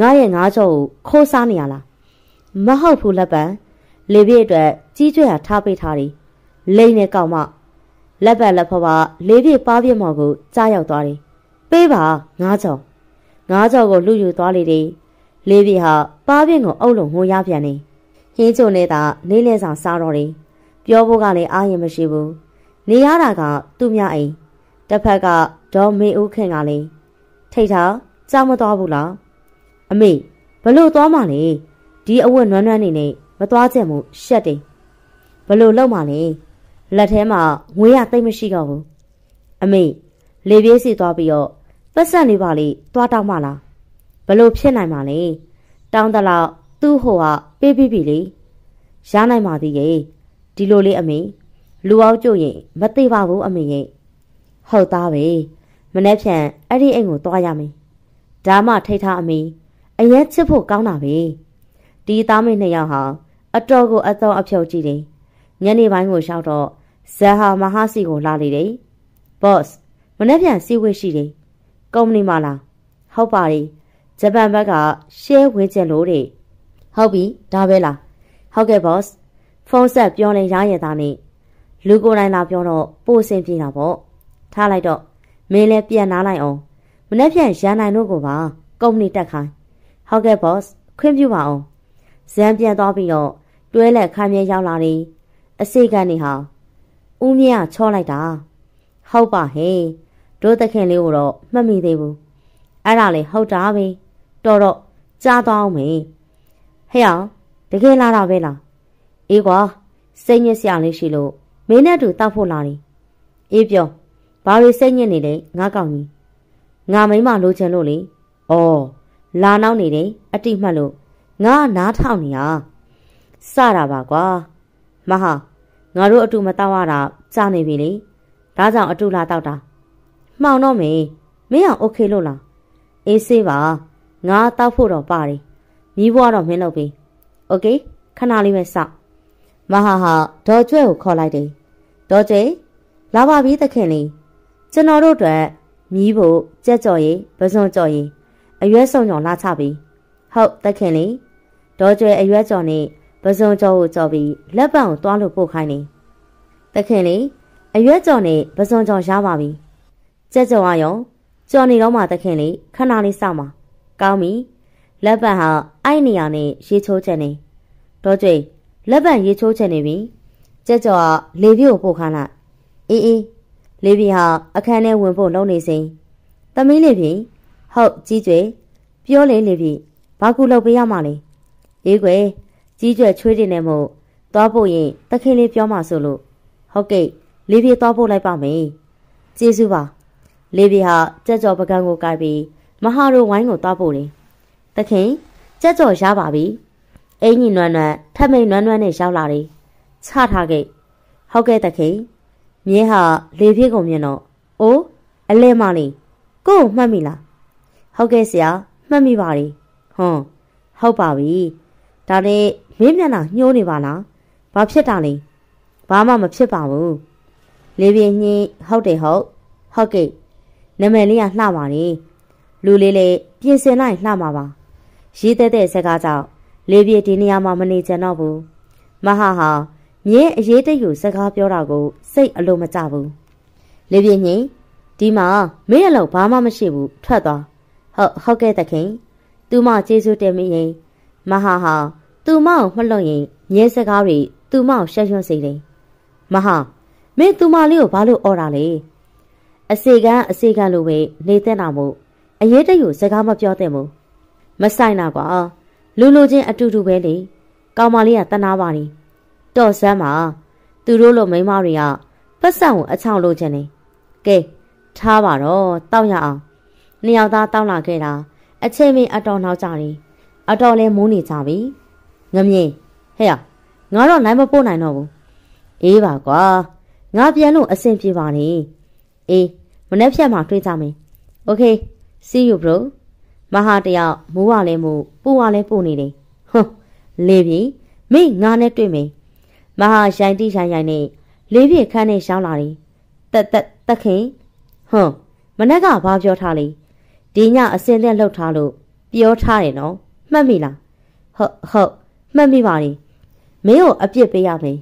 ငါရဲ့ငါးကြော်ကိုခိုးစားနေရလားမဟုတ်ဘူးလက်ပံလေပြေအတွက်ကြီးကျွယ်ဟာထားပေးထားတယ်လိမ့်နဲ့ကောက်မှ လက်ပတ်လက်ဖော်ပါလေးပြပါးပြမော်ကိုကြားရောက်သွားတယ်ပေးပါငါးကြော်ငါးကြော်ကိုလူယူသွားလေတယ်လေးပြဟာပါးပြင်းကိုအုပ်လုံးငိုရပြန်နေဟင်းချုံနေတာနေလဲဆောင်စားတော့တယ်ပြောဖို့ကလည်းအားရင်မရှိဘူးနေရတာကသူ့မြအိမ်တစ်ဖက်ကဒေါ်မေဦးခင်ကလည်းထိတ်ထားကြောက်မသွားဘူးလားအမေဘလို့သွားမှလဲဒီအဝတ်နွမ်းနွမ်းနေနဲ့မသွားချက်မှုရှက်တယ်ဘလို့လောက်မှလဲ လက်ထဲမှာငွေရသိမ့်မရှိတော့ဘူးအမေလေပြေးစီသွားပြီးတော့ပတ်ဆက်လေးပါလေသွားတောက်မှလားဘလို့ဖြစ်နိုင်မှာလဲတောင်းတလောက်သူ့ဟိုကပေးပြီးပြီလေရနိုင်ပါသေးရဲ့ဒီလိုလေးအမေလူအောင်ကြို့ရင်မသိပါဘူးအမေရဲ့ဟုတ်သားပဲမနေ့ဖြန်အဲ့ဒီအိမ်ကိုသွားရမယ်ဒါမှထိတ်ထားအမေအရင်ချစ်ဖို့ကောင်းတာပဲဒီသားမင်းနှစ်ယောက်ဟာအတော်ကိုအသောအဖြုတ်ကြည့်တယ်ညနေပိုင်းကိုရှောက်တော့ ဇန်ဟာမဟာစီကိုလာလေတယ်။ boss မနေ့ပြန်စီဝေးရှိတယ်။ကုမ္ပဏီမှာလား။ဟုတ်ပါပြီ။ဂျပန်ဘက်ကရှဲဝင်ကျင်လို့တဲ့။ဟုတ်ပြီဒါပဲလား။ဟုတ်ကဲ့ boss ဖုန်းဆက်ပြောနေရရတာနဲ့လူကိုယ်တိုင်လာပြောတော့ပို့စင်ပြေတာပေါ့။ထားလိုက်တော့မင်းလည်းပြန်နားလိုက်အောင်။မနေ့ပြန်ရန်နိုင်တို့ကိုပါကုမ္ပဏီတက်ခိုင်း။ဟုတ်ကဲ့ boss ခွင့်ပြုပါအောင်။ဇန်ပြန်သွားပြီးတော့တွဲလက်ခိုင်းမြဲရောက်လာတယ်။အစိတ်ကနေဟာ ဦးမြင့်ကချောလိုက်တာဟုတ်ပါဟဲ့တို့သခင်လေးကိုတော့မှတ်မိသေးဘူးအဲ့ဒါလေဟုတ်တာပဲတော်တော့ကြားသွားအောင်မေဟဲ့အောင်တကယ်လာတာပဲလားအေးကွာစိတ်ညစ်စရာလေးရှိလို့မင်းနဲ့တူတောက်ဖို့လာတယ်အေးပြောဘာလို့စိတ်ညစ်နေလဲငါကောင်းကြီးငါမိမလိုချင်လို့လေဩလာနောက်နေတယ်အတိမှတ်လို့ငါနားထောင်နေရစတာပါကွာမဟာ ငါတို့အတူမတောက်ရတာကြာနေပြီလေဒါကြောင့်အတူလာတောက်တာမှောင်တော့မေမင်းအောင်โอเคလို့လားအေးဆေးပါငါတောက်ဖို့တော့ပါတယ်မြီးဘွားတော့မင်းလုပ်ပြီโอเคခဏလေးပဲစောက်မဟာဟာဒေါ်ကျွဲ့ကိုခေါ်လိုက်တယ်ဒေါ်ကျွဲ့လာပါပြီသခင်လေးကျွန်တော်တို့အတွက်မြီးဖို့ကြက်ကြော်ရည်ပစွန်ကြော်ရည်အရွက်စုံကြော်လာချပြီဟုတ်သခင်လေးဒေါ်ကျွဲ့အရွက်ကြော်နဲ့ ပဇွန်ကြောကိုကြော်ပြီးလက်ပံကိုတွားလို့ပို့ခိုင်းနေတခင်လေအရွက်ကြော်နဲ့ပဇွန်ကြောရပါပြီကြက်ကြော်ရရောကြော်နေတော့မှတခင်လေခဏလေးစောင့်ပါကောင်းပြီလက်ပံဟာအဲ့နေရနဲ့ရေချိုးချက်နေတော့ကျွေလက်ပံရေချိုးချက်နေပြီကြက်ကြော်ကလေပြို့ပို့ခိုင်းလိုက်အေးအေးလေပြဟာအခန်းထဲဝင်ဖို့လုံနေစဉ်သမီးလေးပြဟုတ်ကြီးကျွေပြောလေလေပြဘာကူလုပ်ပေးရမှာလဲအေးကွယ် ကြီးကျွဲချွေးတင်နေမို့သွားဖို့ရင်တခင်လေးပြောမှဆိုလို့ဟုတ်ကဲ့လေးပြေသွားဖို့လိုက်ပါမယ်ကျေးဇူးပါလေးပြေဟာကြက်ကြော်ပကံကိုကိုက်ပြီးမဟာတို့ဝိုင်းကိုသွားဖို့တယ်တခင်ကြက်ကြော်ရပါပြီအင်းကြီးနွမ်းနွမ်းထမိန်နွမ်းနွမ်းနဲ့ရောက်လာတယ်ချထားခဲ့ဟုတ်ကဲ့တခင်မြင်းဟာလေပြေကုန်မြင်တော့အိုးအလဲမလေးကို့ကိုမှတ်မိလားဟုတ်ကဲ့ဆရာမှတ်မိပါတယ်ဟွန်းဟုတ်ပါပြီဒါနဲ့ မင်းမျက်နှာညှိုးနေပါလားဘာဖြစ်တာလဲဘာမှမဖြစ်ပါဘူးလေပြင်းညင်းဟုတ်တယ်ဟုတ်ဟုတ်ကဲ့နာမည်လေးကလှပါနေလူလေးလေးပြင်ဆင်လိုက်လှမှာပါရေးတဲ့တဲ့စကားကြောင့်လေပြေဒီနေရာမှာမနေချင်တော့ဘူးမဟာဟာမြင်းအရေးတိတ်ကိုစကားပြောတာကို စိတ်အလိုမကျဘူးလေပြေညင်းဒီမှာမင်းအလောက်ဘာမှမရှိဘူးထွက်သွားဟုတ်ဟုတ်ကဲ့တခင်သူမကျေးဇူးတင်မိရင်မဟာဟာ သူမကိုမှတ်လို့ရင်ညဲစကားတွေသူမကိုရှက်ရွံ့စေတယ်မဟာမင်းသူမလေးကိုဘာလို့អော်တာလဲအစီကန်းအစီကန်းလိုပဲနေတဲ့နာမို့အရေးတယူစကားမပြောတဲ့မို့မဆိုင်တာကွာလူလူချင်းအတူတူပဲလေကောင်မလေးကတနာပါနေတော့ဆမ်းမှာသူတို့လိုမိန်းမတွေကပတ်စံကိုအချောင်လို့ခြင်းနေကဲထားပါတော့တောက်ရအောင်နှစ်ယောက်သားတောက်လာခဲ့တာအချိန်မင်းအတော်နောက်ကြတယ်အတော်လဲမိုးနေကြပြီ ငမြင်ဟဲ့ငါတော့နိုင်မပို့နိုင်တော့ဘူးအေးပါကွာငါပြန်လို့အဆင်ပြေပါနေအေးမနေ့ဖြတ်မှတွေ့ကြမယ်โอเค see you bro မဟာတယောက်မိုးဝလဲမို့ပူဝလဲပူနေတယ်ဟွန်းလေပြီမိငါနဲ့တွေ့မယ်မဟာရိုင်တိရိုင်ရိုင်နဲ့လေးပြခန်းနဲ့ရှောင်းလာတယ်တက်တက်တက်ခင်ဟွန်းမနေ့ကဘာပြောထားလဲဒီညအစင်သက်လှုပ်ထားလို့ပြောထားတယ်နော်မှတ်မိလားဟုတ်ဟုတ် မှတ်မိပါလေမင်းကိုအပြစ်ပေးရမယ်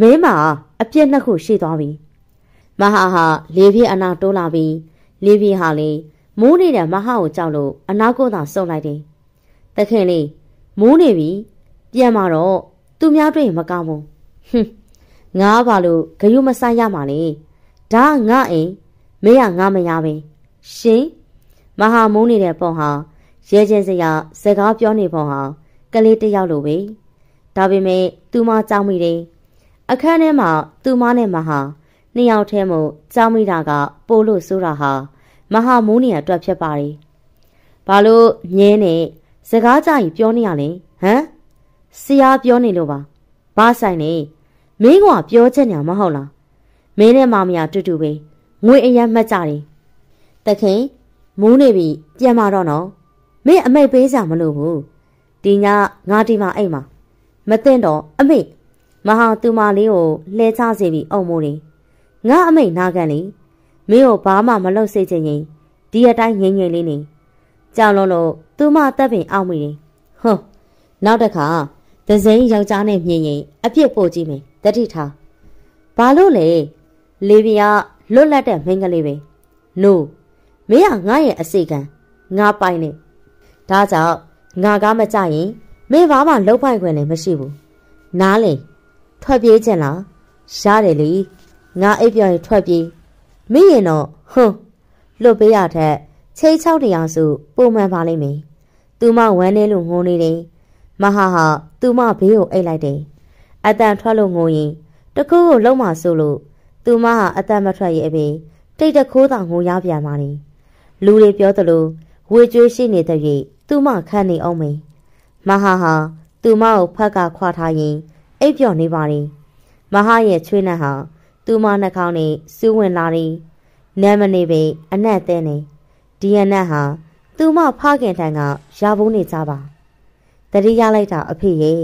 မင်းမှာအပြစ်နှစ်ခုရှိသွားပြီမဟာဟာလေးပြအနာတိုးလာပြီးလေးပြဟာလေမိုးနေတဲ့မဟာကိုကြောက်လို့အနာကိုသာစုံလိုက်တယ်တခင်လေးမိုးနေပြီပြန်มาတော့သူများတွေ့ရင်မကောင်းဘူးဟွန်းငါဘာလို့ဂယုမဆိုင်ရမှာလဲဒါငါအိမ်မင်းကငါမရပဲရှင်မဟာမုန်းနေတဲ့ပုံဟာရဲချင်းစရာစကားပြောနေပုံဟာ ကလေးတယောက်လိုပဲဒါပေမဲ့သူမကြောက်မိတယ်အခန်းထဲမှာသူမနဲ့မဟာနှစ်ယောက်ထဲမှကြောက်မိတာက ပို့လို့ဆိုတာဟာမဟာမုန်းနေရအတွက်ဖြစ်ပါတယ်ဘာလို့ငင်းနေစကားကြကြီးပြောနေရလဲဟမ်ဆရာပြောနေလို့ပါဘာဆိုင်နေမင်းကပြောချက်ညာမဟုတ်လားမင်းနဲ့မမယာတူတူပဲငွေအရမ်းမှတ်ကြတယ်တခင်မူးနေပြီပြန်มาတော့နော်မင်းအမိတ်ပေးစရာမလိုဘူး ဒီညငါဒီမှာအိတ်မှာမသိတော့အမိတ်မဟာသူမလေးကိုလှဲချစေပြီးအုံမိုးနေငါအမိတ်နာခံလေမင်းကိုဘာမှမလုပ်စေချင်ရင်ဒီအတိုင်းငြိမ်ငြိမ်လေးနေကြောင်လုံးလို့သူမတက်ပင်အောက်မိတယ်ဟွန်းနောက်တစ်ခါဒဇိန်ယောက်ျားနဲ့မြင်ရင်အပြစ်ပို့ကြည့်မယ်တတိထားဘာလို့လဲလေပြာလွတ်လပ်တဲ့မိန်းကလေးပဲနို့မင်းကငါရဲ့အစိကံငါပိုင်နေဒါကြောင့် ငါကားမကြရင်မင်းဘာမှလှုပ်ပိုက်ခွင့်လည်းမရှိဘူးနားလေထွက်ပြေးချင်လားရတယ်လေငါအိပ်ပြောရင်ထွက်ပြေးမင်းရင်တော့ဟွန်းလွတ်ပေးရတဲ့ချိတ်ချောက်တရားစုပုံမှန်ပါလိမ့်မယ်သူမဝမ်းနေလို့ငိုနေတယ်မဟာဟာသူမဘေးကိုအိတ်လိုက်တယ်အတန်ထွက်လို့ငိုရင်တခုကိုလုံးမဆိုလို့သူမဟာအတန်မထွက်ရဲ့အပြင်တိတ်တခိုးတောင်ငိုရပြန်ပါနေလူတွေပြောသလိုဝေကျွေးရှိနေတဲ့၍ သူမခန့်နေအောင်မေမဟာဟာသူမကိုဖက်ကခွာထားရင်အိပ်ပျော်နေပါလေမဟာရဲ့ချွေးနှက်ဟာသူမနှာခေါင်းနဲ့စူးဝင်လာတယ်နာမနေပေအနက်သေးနေဒီအနက်ဟာသူမဖခင်ထံကရာဘုံနေကြပါတတိရလိုက်တာအဖေရဲ့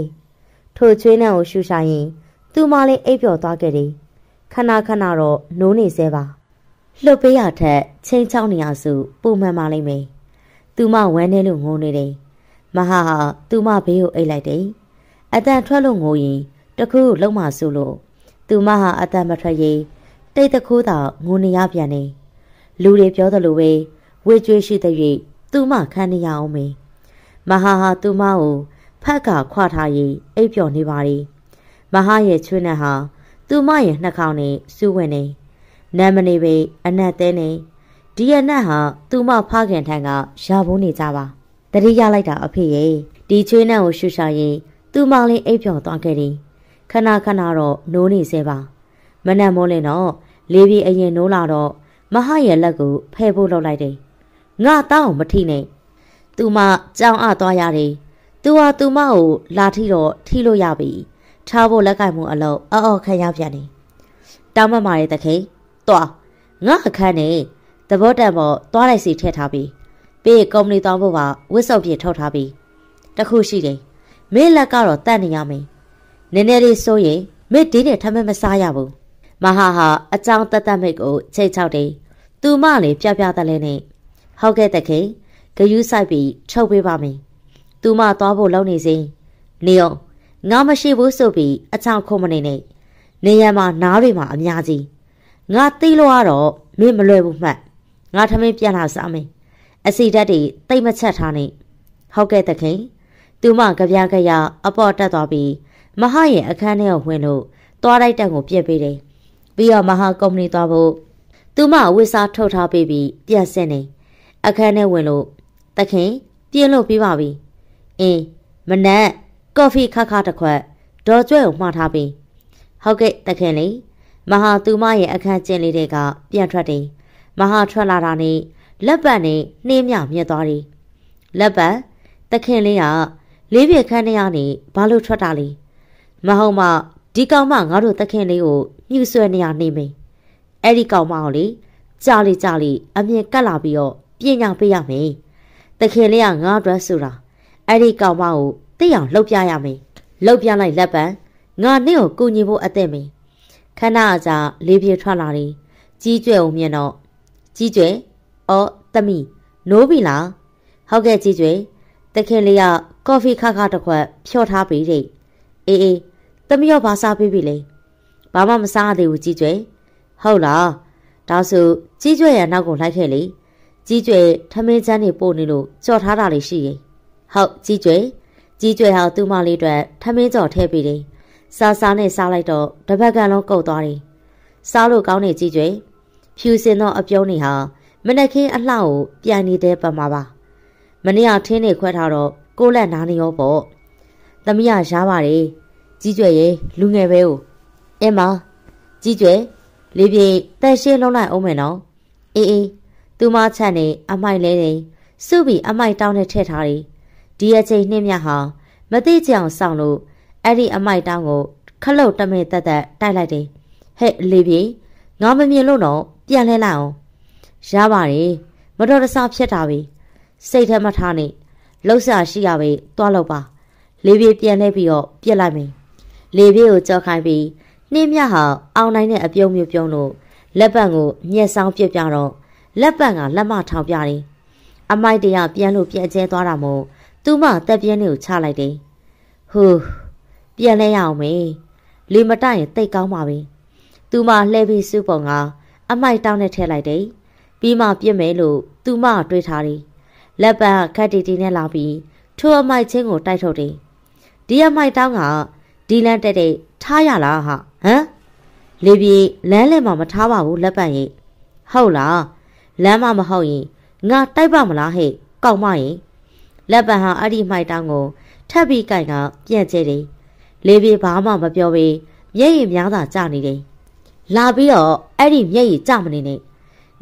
ထိုချွေးနှက်ကိုရှူရှာရင်သူမလေးအိပ်ပျော်သွားခဲ့တယ်ခဏခဏတော့နိုးနေသေးပါလှုပ်ပေးရထက်ချင်းချောင်းနေရစုပုံမှန်ပါလိမ့်မယ် သူမဝမ်းနေလို့ငိုနေတယ်မဟာဟာသူမဘေးကိုအိတ်လိုက်တယ်အတန်ထွက်လို့ငိုရင်တခုလုံးမဆူလို့သူမဟာအတန်မထွက်ရင်တိတ်တခိုးသာငိုနေရပြန်နေလူတွေပြောသလိုပဲဝေကျွေးရှိတဲ့၍သူမခံနေရအောင်မေမဟာဟာသူမကိုဖက်ကခွာထားရင်အိပ်ပျော်နေပါလေမဟာရဲ့ချွေးနဲ့ဟာသူမရဲ့နှာခေါင်းနဲ့စူးဝင်နေနာမနေပဲအနက်သေးနေ ဒီအနက်ဟာသူမဖခင်ထံကရာဘုံနေကြပါတတိရလိုက်တာအဖေရဲ့ဒီချွေးနှံကိုရှူရှာရင်သူမလေးအိပ်ပျော်သွားခဲ့တယ်ခဏခဏတော့နိုးနေစေပါမနက်မိုးလင်းတော့လေးပြေအရင်နိုးလာတော့မဟရဲ့လက်ကိုဖဲဖို့လုပ်လိုက်တယ်ငါတောင်းမထိနဲ့သူမကြောင်အသွားရတယ်သူဟာသူမကိုလာထိတော့ထိလို့ရပြီထားဖို့လက်ကင်မှုအလုံးအော်အော်ခံရပြန်တယ်တောင်းမမာရဲ့တခေသွားငါအခန်းနဲ့ သဘောတန်ပေါ်သွားလိုက်စီထည့်ထားပြီးပြီးကုမ္ပဏီသွားဖို့ပါဝစ်စုပ်ပြေထုတ်ထားပြီးတခုရှိတယ်မင်းလက်ကတော့တတ်နေရမယ်နည်းနည်းလေးစိုးရင်မင်းဒီနဲ့ထမင်းမစားရဘူးမဟာဟာအကြောင်းတတ်တတ်မိတ်ကိုချိတ်ချောက်တယ်သူမလည်းပြပြတလဲနဲ့ဟုတ်ကဲ့တခင်ဂယူးဆိုင်ပြီးထုတ်ပေးပါမယ်သူမသွားဖို့လုံနေစဉ်နေအောင်ငါမရှိဘူးဆိုပြီးအချောင်းခုံမနေနဲ့နေရမှာနားတွေမှာအများကြီးငါသိလို့ကတော့မင်းမလွယ်ဘူးမှတ် ငါထမင်းပြန်လာစားမယ်အစီဓာတ်တွေတိတ်မချက်ထားနဲ့ဟုတ်ကဲ့တခင်သူမကြပြားကြရအပေါ်တက်သွားပြီးမဟာရဲ့အခန်းထဲကိုဝင်လို့သွားလိုက်တက်ကိုပြက်ပေးတယ်ပြီးတော့မဟာကုမ္ပဏီသွားဖို့သူမဝစ်စားထုတ်ထားပေးပြီးပြန်ဆင်းနေအခန်းထဲဝင်လို့တခင်ပြင်းလို့ပြီးပါပြီအင်းမနက်ကော်ဖီခါခါတစ်ခွက်ဒေါ်ကျွဲကိုမှားထားပြီးဟုတ်ကဲ့တခင်လေးမဟာသူမရဲ့အခန်းကျင်းလေးတွေကပြန်ထွက်တယ် မဟာထွက်လာတာနဲ့လက်ပတ်နဲ့နှင်းမြမြက်သွားတယ်လက်ပတ်တခင်လေးကလေးပြခန်းထဲကနေဘာလို့ထွက်တာလဲမဟုတ်မှဒီကောင်မငါတို့တခင်လေးကိုညှူဆွဲနေရနေမင်းအဲ့ဒီကောင်မကိုလေကြာလေကြာလေအမြင်ကတ်လာပြီးတော့ပညာပေးရမယ်တခင်လေးကငါ့အတွက်ဆိုတာအဲ့ဒီကောင်မကိုသိအောင်လှုပ်ပြရမယ်လှုပ်ပြလိုက်လက်ပံငါနေ့ကိုကူညီဖို့အသက်မင်းခဏအကြာလေးပြေထွက်လာတယ်ကြီးကျွဲုံမြင်တော့ ကြီးကျွဲအော်တမီနိုးပြီလားဟုတ်ကဲ့ကြီးကျွဲတခင်လေးကကော်ဖီခါခါတစ်ခွက်ဖြော့ထားပြီးတဲ့အေးအေးတမီရောဘာစားပြီးပြီလဲဘာမှမစားသေးဘူးကြီးကျွဲဟုတ်လားဒါဆိုကြီးကျွဲရနောက်ကိုလိုက်ခဲ့လေကြီးကျွဲထမင်းချမ်းနေပို့နေလို့ကြော်ထားတာလေးရှိရင်ဟုတ်ကြီးကျွဲကြီးကျွဲဟာသူ့မလေးအတွက်ထမင်းကြော်ထည့်ပြီးတယ်စားစားနဲ့စားလိုက်တော့တပတ်ကန်လုံးကုတ်သွားတယ်စားလို့ကောင်းနေကြီးကျွဲ ဖြူစင်သောအပြုံးတွေဟာမနက်ခင်းအလှကိုပြန်နေတဲ့ပတ်မှာပါမနေ့ကထင်းနေခွဲထားတော့ကိုလက်နားနေရောပေါ့သမီးကရားပါတယ်ကြီးကျွဲရေလူငယ်ပဲကိုအင်းမကြီးကျွဲလေးပြေတန်ရှင်းလုံးလိုက်အောင်မယ်နော်အေးအေးသူမချက်နေအမိုက်လဲနေစုပြီးအမိုက်တောင်းနဲ့ထည့်ထားတယ်ဒီအချိန်နှင်းမြဟာမသိကြအောင်စောင့်လို့အဲ့ဒီအမိုက်တောင်းကိုခလုတ်တမဲတက်တက်တိုက်လိုက်တယ်ဟဲ့လေးပြေငါမမြင်လို့တော့ ပြန်လဲလိုက်အောင်ရပါတယ်မတော်တဆဖြစ်တာပဲစိတ်ထဲမထားနဲ့လှုပ်ရှားရှိရပဲတွားလို့ပါလေးပြေပြန်လဲပြီးတော့ပြစ်လိုက်မယ်လေးပြေကိုကြောက်ခိုင်းပြီးနှင်းမြဟာအောင်နိုင်တဲ့အပြုံးမျိုးပြုံးလို့လက်ပတ်ကိုညက်ဆောင်ပြစ်ပြတော့လက်ပတ်ကလက်မထောင်ပြတယ်အမိုက်တရပြန်လို့ပြက်ကျဲသွားတာမို့သူမတက်ပြင်းလေးကိုချလိုက်တယ်ဟူပြန်လဲရအောင်မေလေမတရင်တိတ်ကောင်းပါပြီသူမလှဲပြီးစုပုံက အမိုက်တောင်းနဲ့ထည့်လိုက်တယ်ပြီးမှပြစ်မယ်လို့သူမတွေးထားတယ်လက်ပံခက်တီတီနဲ့လာပြီးထိုအမိုက်ချင်းကိုတိုက်ထုတ်တယ်ဒီအမိုက်တောင်းကဒီလန်တက်တဲ့ထားရလားဟာဟမ်လေပြေလမ်းလည်းမမထားပါဘူးလက်ပံရဲ့ဟုတ်လားလမ်းမမဟုတ်ရင်ငါတိုက်ပါမလားဟဲ့ကောက်မရင်လက်ပံဟာအဲ့ဒီမိုက်တောင်းကိုထပ်ပြီးကြိုင်ကပြန့်ကျဲတယ်လေပြေဘာမှမပြောဘဲမျက်ရည်များသာကျနေတယ် လာပြီးတော့အဲ့ဒီမျက်ရည်ကျမနေနဲ့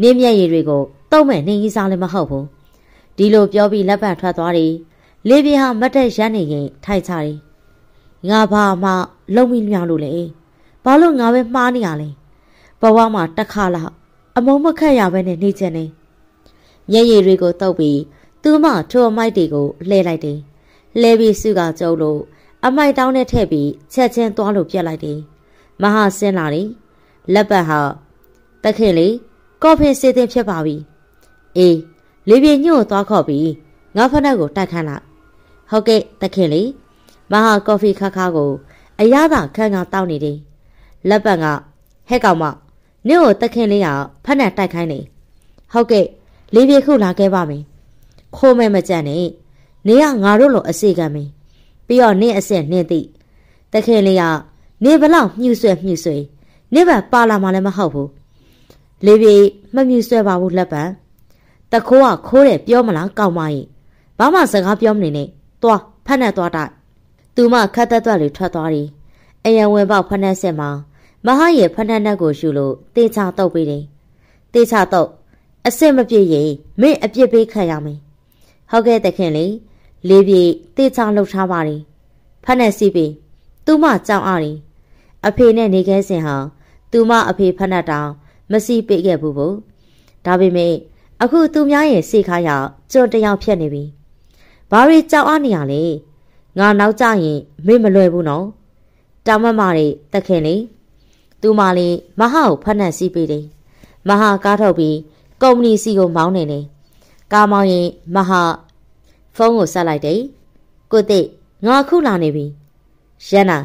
နင်းမျက်ရည်တွေကိုတုံးမဲ့နေကြီးစားလည်းမဟုတ်ဘူးဒီလိုပြောပြီးလက်ပံထွက်သွားတယ်လေပြေဟာမတ်တက်ရမ်းနေရင်ထိုက်ချတယ်ငါဘာမှလုံမိမြောင်လို့လေဘာလို့ငါပဲမှားနေရလဲဘဝမှာတစ်ခါလောက်အမုံမခက်ရပဲနဲ့နေချင်နေမျက်ရည်တွေကိုတုပ်ပြီးသူမထိုအမိုက်တွေကိုလှဲလိုက်တယ်လှဲပြီးစုကကျုံလို့အမိုက်တောင်းနဲ့ထည့်ပြီးချက်ချင်းသွားလို့ပြက်လိုက်တယ်မဟာဆင်းလာတယ် လက်ပတ်ဟာတခင်လေကော်ဖီစေးတင်ဖြစ်ပါပြီအေးလေပြေညို့သွားခေါ်ပြီးငါဖက်ကိုတိုက်ခန်းလိုက်ဟုတ်ကဲ့တခင်လေမဟာကော်ဖီခါခါကို အရသာခန်းကတောက်နေတယ်လက်ပတ်ကဟဲ့ကောင်မနင့်ကိုတခင်လေးကဖက်နဲ့တိုက်ခိုင်းနေဟုတ်ကဲ့လေးပြေခုလာခဲ့ပါမယ်ခိုးမဲမကြက်နဲ့နေကငါတို့လိုအစီကံမင်းပြီးတော့နင့်အစ်နင့်သိတခင်လေးက နေဘလောက်မြှူဆွဲမြှူဆွဲ နေဘပါလာမှလည်းမဟုတ်ဘူးလေးပြေမမြှူဆွဲပါဘူးလက်ပံတခိုးကခိုးတယ်ပြောမလားကောက်မကြီးဘာမှစကားပြောမနေနဲ့သွားဖက်နဲ့သွားတိုက်သူမခတ်သက်သက်လေးထွက်သွားတယ်အယံဝင်ပေါက်ဖက်နဲ့ဆက်မှာမဟာရဲ့ဖက်နဲ့နဲ့ကိုရှူလို့တေချာတော့ပေးတယ်တေချာတော့အစ်စ်မပြည့်ရင်မင်းအပြစ်ပေးခံရမယ်ဟုတ်ကဲ့တခင်လေးလေးပြေတေချာလှုပ်ထားပါတယ်ဖက်နဲ့စီးပြီးသူမကြောင်အားရီအဖေနဲ့နေခဲစင်ဟာ သူမအဖေဖက်နဲ့တောင်မစီးပေးခဲ့ဘူးဘူးဒါပေမဲ့အခုသူများရဲ့စိတ်ခါရောက်ကျွတ်တယောက်ဖြစ်နေပြီဘာတွေကြောက်အားနေရလဲငါနောက်ကြရင်မေ့မလွယ်ဘူးနော်တောင်မမတွေတက်ခင်လေသူမလေးမဟာကိုဖက်နှက်စီးပေးတယ်မဟာကားထုတ်ပြီးကုမ္ပဏီစီကိုမောင်းနေတယ်ကားမောင်းရင်မဟာဖုန်းကိုဆက်လိုက်တယ်ကိုသိငါခုလာနေပြီရန်နာ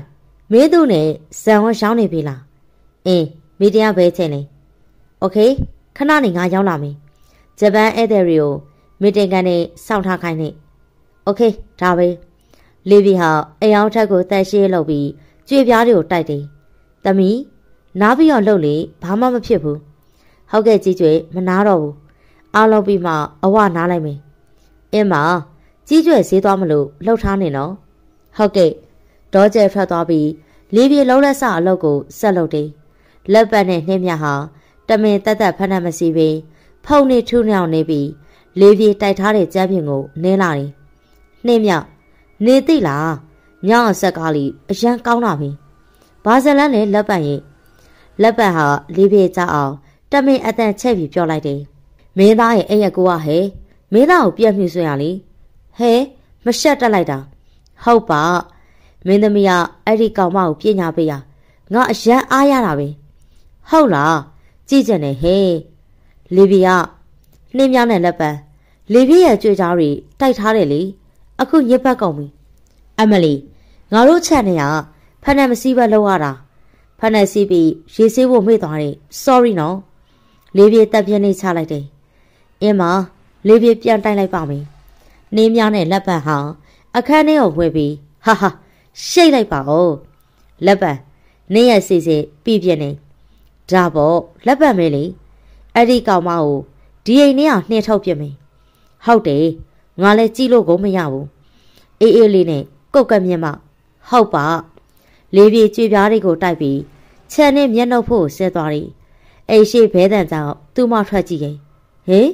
မင်းတို့နဲ့ဇံဝရှောင်းနေပြီလား အင်းမီဒီယာဘဲချင်းလေโอเคခဏနေငါရောက်လာမယ်ဂျပန်ဧည့်သည်တွေကိုမီတင်ကန်နဲ့စောင့်ထားခိုင်းနေโอเคဒါပဲလေဗီဟာအယောင်ထက်ကိုတက်ရှေးလုပ်ပြီးကြွေပြားတွေကိုတိုက်တယ်။သမီးနားပြီးတော့လှုပ်လေဘာမှမဖြစ်ဘူး။ဟုတ်ကဲ့ကြီးကျွေမနာတော့ဘူး။အားလုံးပြီးမှအဝနားလိုက်မယ်။အင်းမကြီးကျွေဈေးသွားမလို့လှုပ်ထားနေနော် ဟုတ်ကဲ့ဒေါ်ကျဲထွက်သွားပြီးလေးပြေလုံးလက်ဆအလုပ်ကိုဆက်လုပ်တယ် လက်ပတ်နဲ့နှင်းမြဟာတမင်တက်တက်ဖက်နှက်မစီပြီးဖုန်နေထူးနေအောင်နေပြီးလေးပြေတိုက်ထားတဲ့ကြမ်းပြင်ကိုနင်းလာတယ်နှင်းမြနေသိလားညောင်ဆက်ကားလေးအရန်ကောင်းတာပဲဘာဇလန်းနဲ့လက်ပတ်ရင်လက်ပတ်ဟာလေးပြေကြအောင်တမင်အတန်ချက်ပြီးပြောလိုက်တယ်မင်းသားရဲ့အဲ့ရကိုကဟဲမင်းသားကိုပြက်မြှွဆွရလေဟဲမရှက်တက်လိုက်တာဟုတ်ပါမင်းသမီးကအဲ့ဒီကောင်မကိုပညာပေးရငါအရန်အားရတာပဲ ဟုတ်လားကြည့်ကြနေဟဲ့လေဘီကနှင်းမြောင်းတဲ့လက်ပံလေဘီရဲ့ကြွေကြားတွေတိုက်ထားတယ်လေအခုညစ်ပတ်ကုန်ပြီအမလီငါတို့ချက်နေရဖက်နဲ့မစည်းဘက်လောက်ရတာဖက်နဲ့စီးပြီးရေဆေးဖို့မေ့သွားတယ် sorry နော်လေးပြေတက်ပြင်းနေချလိုက်တယ်အင်းမလေးပြေပြန်တိုက်လိုက်ပါမယ်နေမြနဲ့လက်ပတ်ဟာအခန်းထဲကိုဝှေ့ပြီးဟာဟာရှိတ်လိုက်ပါဦးလက်ပတ်နေရစီစီပြပြနေ ဒါပေါ့လက်ပတ်မဲလေအဲ့ဒီကောင်မကိုဒီအိမ်ထဲကနှင်းထုတ်ပြမယ်ဟုတ်တယ်ငါလည်းကြည့်လို့ကိုမရဘူးအေးအေးလေးနဲ့ကုတ်ကမြင်မဟုတ်ပါလေးပြေကြွေပြားတွေကိုတိုက်ပြီးခြံနဲ့မျက်နှုတ်ဖို့ဆဲသွားတယ်အိမ်ရှိဘဲတန်ကြောင့်သူ့မထွက်ကြည့်ရင်ဟေး